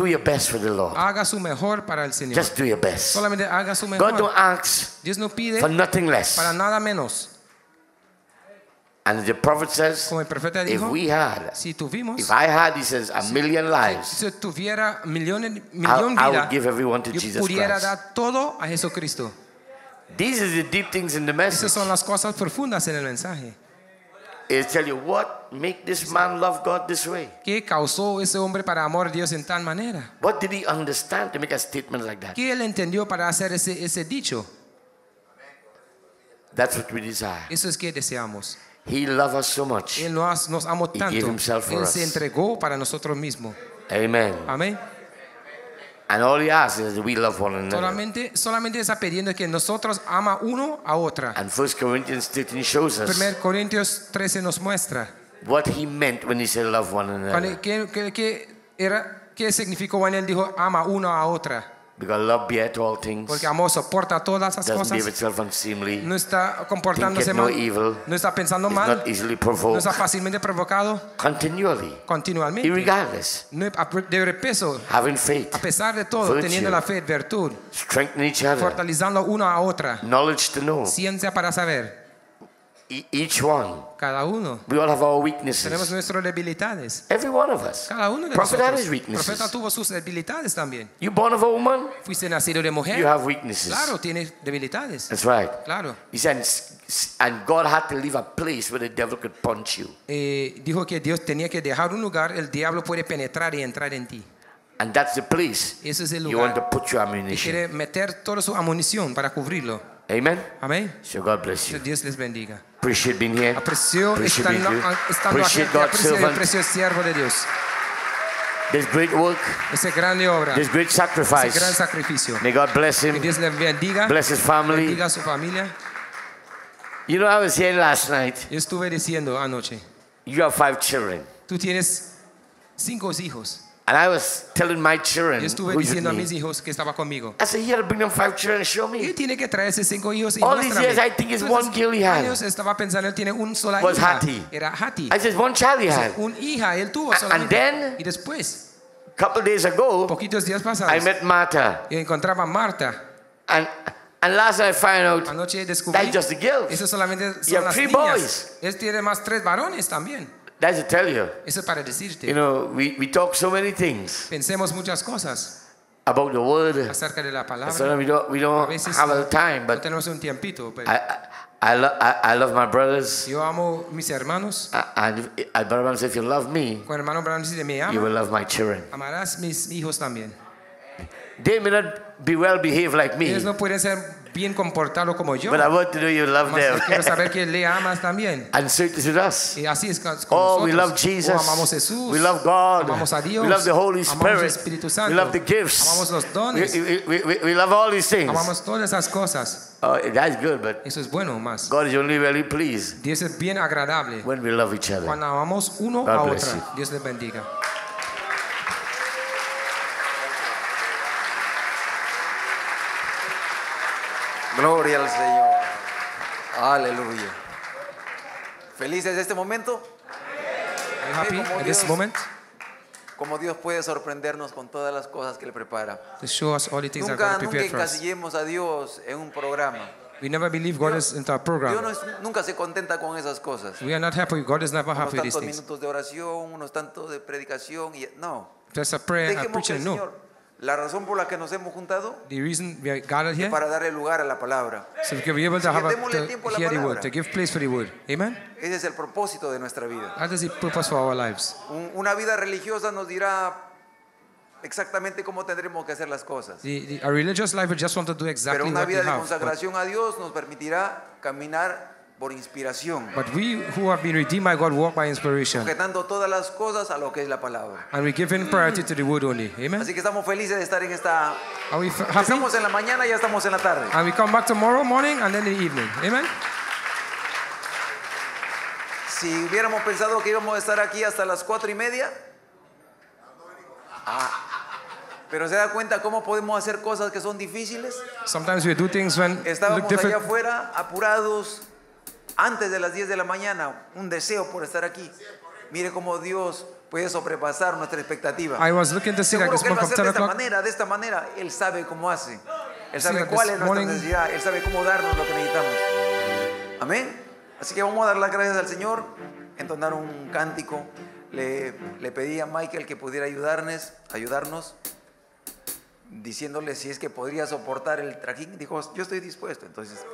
Do your best for the Lord. Haga su mejor para el Señor. Just do your best. Solamente haga su God mejor. don't ask Dios no pide for nothing less. para nada menos. And the prophet says, Como el profeta if we had, si tuvimos, if I had, he says, a million lives, si tuviera millones, I, millón I would give everyone to yo Jesus pudiera Christ. dar todo a Jesucristo. These are the deep things in the Esas message. son las cosas profundas en el mensaje. It tell you what make this man love God this way. ¿Qué causó ese hombre para amar a Dios en tal manera? What did he understand to make a statement like that? ¿Qué él entendió para hacer ese, ese dicho? That's what we desire. Eso es que deseamos. He loved us so much. Él nos, nos amó He tanto. gave himself for Él us. se entregó para nosotros mismos. Amen. Amén. And all he asks is that we love one another. Solamente, solamente está pidiendo que nosotros ama uno a otra. And 1 Corinthians 13 shows us 1 Corintios 13 nos muestra what he meant when he said love one another. qué, qué- qué era, qué significó cuando él dijo ama uno a otra. Because love beareth all things, Porque amor soporta todas behave cosas. itself unseemly, No está comportándose thinketh no mal. evil, No está pensando mal. not easily No provoked, está fácilmente provocado. continually, Continuamente. irregardless, No de having faith, A pesar de todo, Virtue. teniendo la fe, virtud, strengthening each other, fortalezando una a otra, knowledge to know. ciencia para saber. E- Each one. Cada uno. We all have our Tenemos weaknesses. nuestras debilidades. Every one of us. Cada uno de Prophet had nosotros. his weaknesses. Profeta tuvo sus debilidades también. You born of a woman? Fuiste nacido de mujer. You have weaknesses. Claro, tienes debilidades. That's right. Claro. He said, "S- s- and God had to leave a place where the devil could punch you. Eh, dijo que Dios tenía que dejar un lugar, el diablo puede penetrar y entrar en ti. And that's the place Ese es el you want to lugar. put your Y ammunition. quiere meter toda su amunición para cubrirlo. Amen? Amén. So God bless Que you. Dios les bendiga. Appreciate being here. Aprecio Appreciate estando, being here. estando Appreciate God's aprecio servant. precioso siervo de Dios. This great work, Ese grande obra. this great Ese gran sacrifice. sacrificio. May God bless Que him. Dios le bendiga. Bless his family. Bendiga a su familia. You know, I was saying last night, Yo estuve diciendo anoche, you have five children. tú tienes cinco hijos. And I was telling my children, Yo estuve diciendo a mis hijos que estaba conmigo. I said, you gotta bring them five children and show me. Tiene que cinco hijos y All these years, I think it's one girl he had. años estaba pensando, él tiene un sola Was hija. Era Hattie. I said, one child he had. Un hija, él tuvo solamente. and then- y después, A couple days ago, poquitos días pasados, I met Martha. y encontraba a Marta. And, and last night I found out Anoche descubrí. that's just the girls. Eso solamente son las three niñas. boys. Él tiene más tres varones también. That's to tell you. Eso es para decirte. You know, we, we talk so many things Pensemos muchas cosas about the word. acerca de la palabra. So we don't, we A don't veces have the time, no but tenemos un tiempito. Pero I, I, I, lo- I, I love my brothers. yo amo mis hermanos. And if, brother Branham said, if you love me, Cuando hermano Brown dice, me you will love my children. amarás mis hijos también. They may not be well behaved like me, Ellos no pueden ser bien comportados como yo. but I want to know you love Mas yo quiero them. saber que le amas también. and so it is with us. Y así es con Oh, nosotros. we love Oh, Jesus. amamos Jesús. We love God. Amamos a Dios. We love the Holy Amamos Spirit. Espíritu Santo. We love the gifts. Amamos los We, dones. we, we, we- we love all these things. Amamos todas esas cosas. Oh, that's good, but Eso es bueno más. God is only really pleased Dios es bien agradable when we love each other. cuando amamos uno God a you. Dios les bendiga. Gloria al Señor. Aleluya. ¿Felices de este momento? Are you happy Como at this Dios- moment? Como Dios puede sorprendernos con todas las cosas que Él prepara. To show us all the things that Nunca, God nunca prepared for us. encasillemos a Dios en un programa. We never believe God is into our Dios program. no es- nunca se contenta con esas cosas. We are not happy. God is never Unos happy with these tantos minutos de oración, unos tantos de predicación y no. Just a prayer, a Dejemos que preaching, no. La razón por la que nos hemos juntado The reason we are gathered es para darle lugar a la palabra. so we can be able to have a, to la hear the word, palabra. to give place for the word. Amen? Ese es el propósito de nuestra vida. That is the purpose for our lives. Un- Una vida religiosa nos dirá exactamente cómo tendremos que hacer las cosas. The, the, a religious life, we just want to do Pero exactly una what we vida de consagración a Dios nos permitirá caminar por inspiración, but we who have been redeemed by God walk by inspiration. sujetando todas las cosas a lo que es la palabra. And we give in priority to the word only. Amen? Así que estamos felices de estar en esta... Are we? Estamos en la mañana y ya estamos en la tarde. And we come back tomorrow morning and then in the evening. Amen? Si hubiéramos pensado que íbamos a estar aquí hasta las cuatro y media, ah, pero se da cuenta cómo podemos hacer cosas que son difíciles. Sometimes we do things when look Estábamos allá different. afuera apurados antes de las 10 de la mañana, un deseo por estar aquí. Mire cómo Dios puede sobrepasar nuestra expectativa. I was looking to see Seguro this que Él va a month of hacer 10 de esta manera, de esta manera. Él sabe cómo hace. Él sabe cuál es nuestra morning- necesidad. Él sabe cómo darnos lo que necesitamos. Amén. Así que vamos a dar las gracias al Señor, entonar un cántico. Le, le pedí a Michael que pudiera ayudarnos, ayudarnos, diciéndole si es que podría soportar el trajín. Dijo, yo estoy dispuesto. Entonces,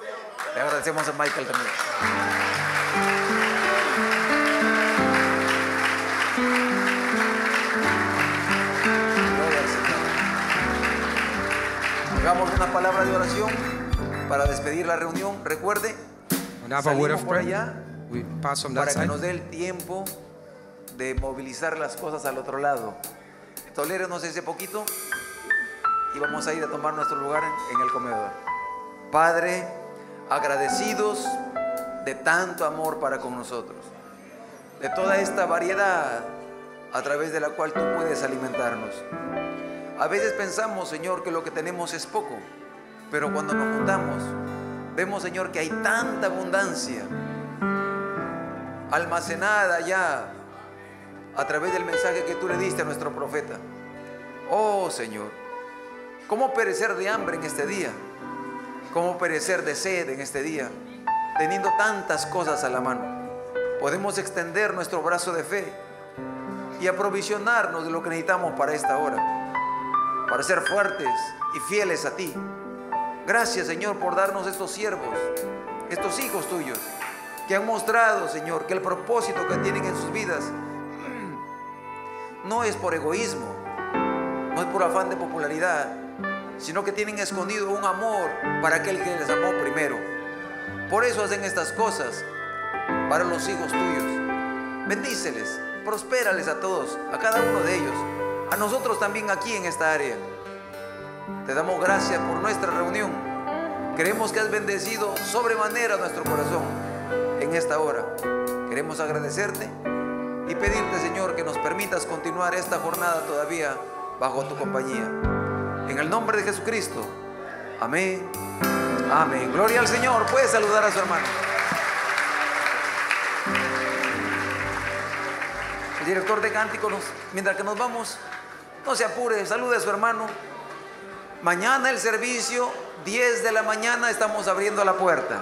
le agradecemos a Michael también. Hagamos una palabra de oración para despedir la reunión. Recuerde, salimos por allá para que nos dé el tiempo de movilizar las cosas al otro lado. Tolérenos ese poquito y vamos a ir a tomar nuestro lugar en, el comedor. Padre, agradecidos de tanto amor para con nosotros, de toda esta variedad a través de la cual tú puedes alimentarnos. A veces pensamos, Señor, que lo que tenemos es poco, pero cuando nos juntamos, vemos, Señor, que hay tanta abundancia almacenada ya a través del mensaje que tú le diste a nuestro profeta. Oh Señor, ¿cómo perecer de hambre en este día? ¿Cómo perecer de sed en este día? teniendo tantas cosas a la mano, podemos extender nuestro brazo de fe y aprovisionarnos de lo que necesitamos para esta hora, para ser fuertes y fieles a ti. Gracias, Señor, por darnos estos siervos, estos hijos tuyos, que han mostrado, Señor, que el propósito que tienen en sus vidas no es por egoísmo, no es por afán de popularidad, sino que tienen escondido un amor para aquel que les amó primero. Por eso hacen estas cosas para los hijos tuyos. Bendíceles, prospérales a todos, a cada uno de ellos, a nosotros también aquí en esta área. Te damos gracias por nuestra reunión. Creemos que has bendecido sobremanera nuestro corazón en esta hora. Queremos agradecerte y pedirte, Señor, que nos permitas continuar esta jornada todavía bajo tu compañía. En el nombre de Jesucristo. Amén. Amén. Gloria al Señor. Puede saludar a su hermano. El director de cántico, nos- mientras que nos vamos, no se apure, salude a su hermano. Mañana el servicio, 10 de la mañana, estamos abriendo la puerta.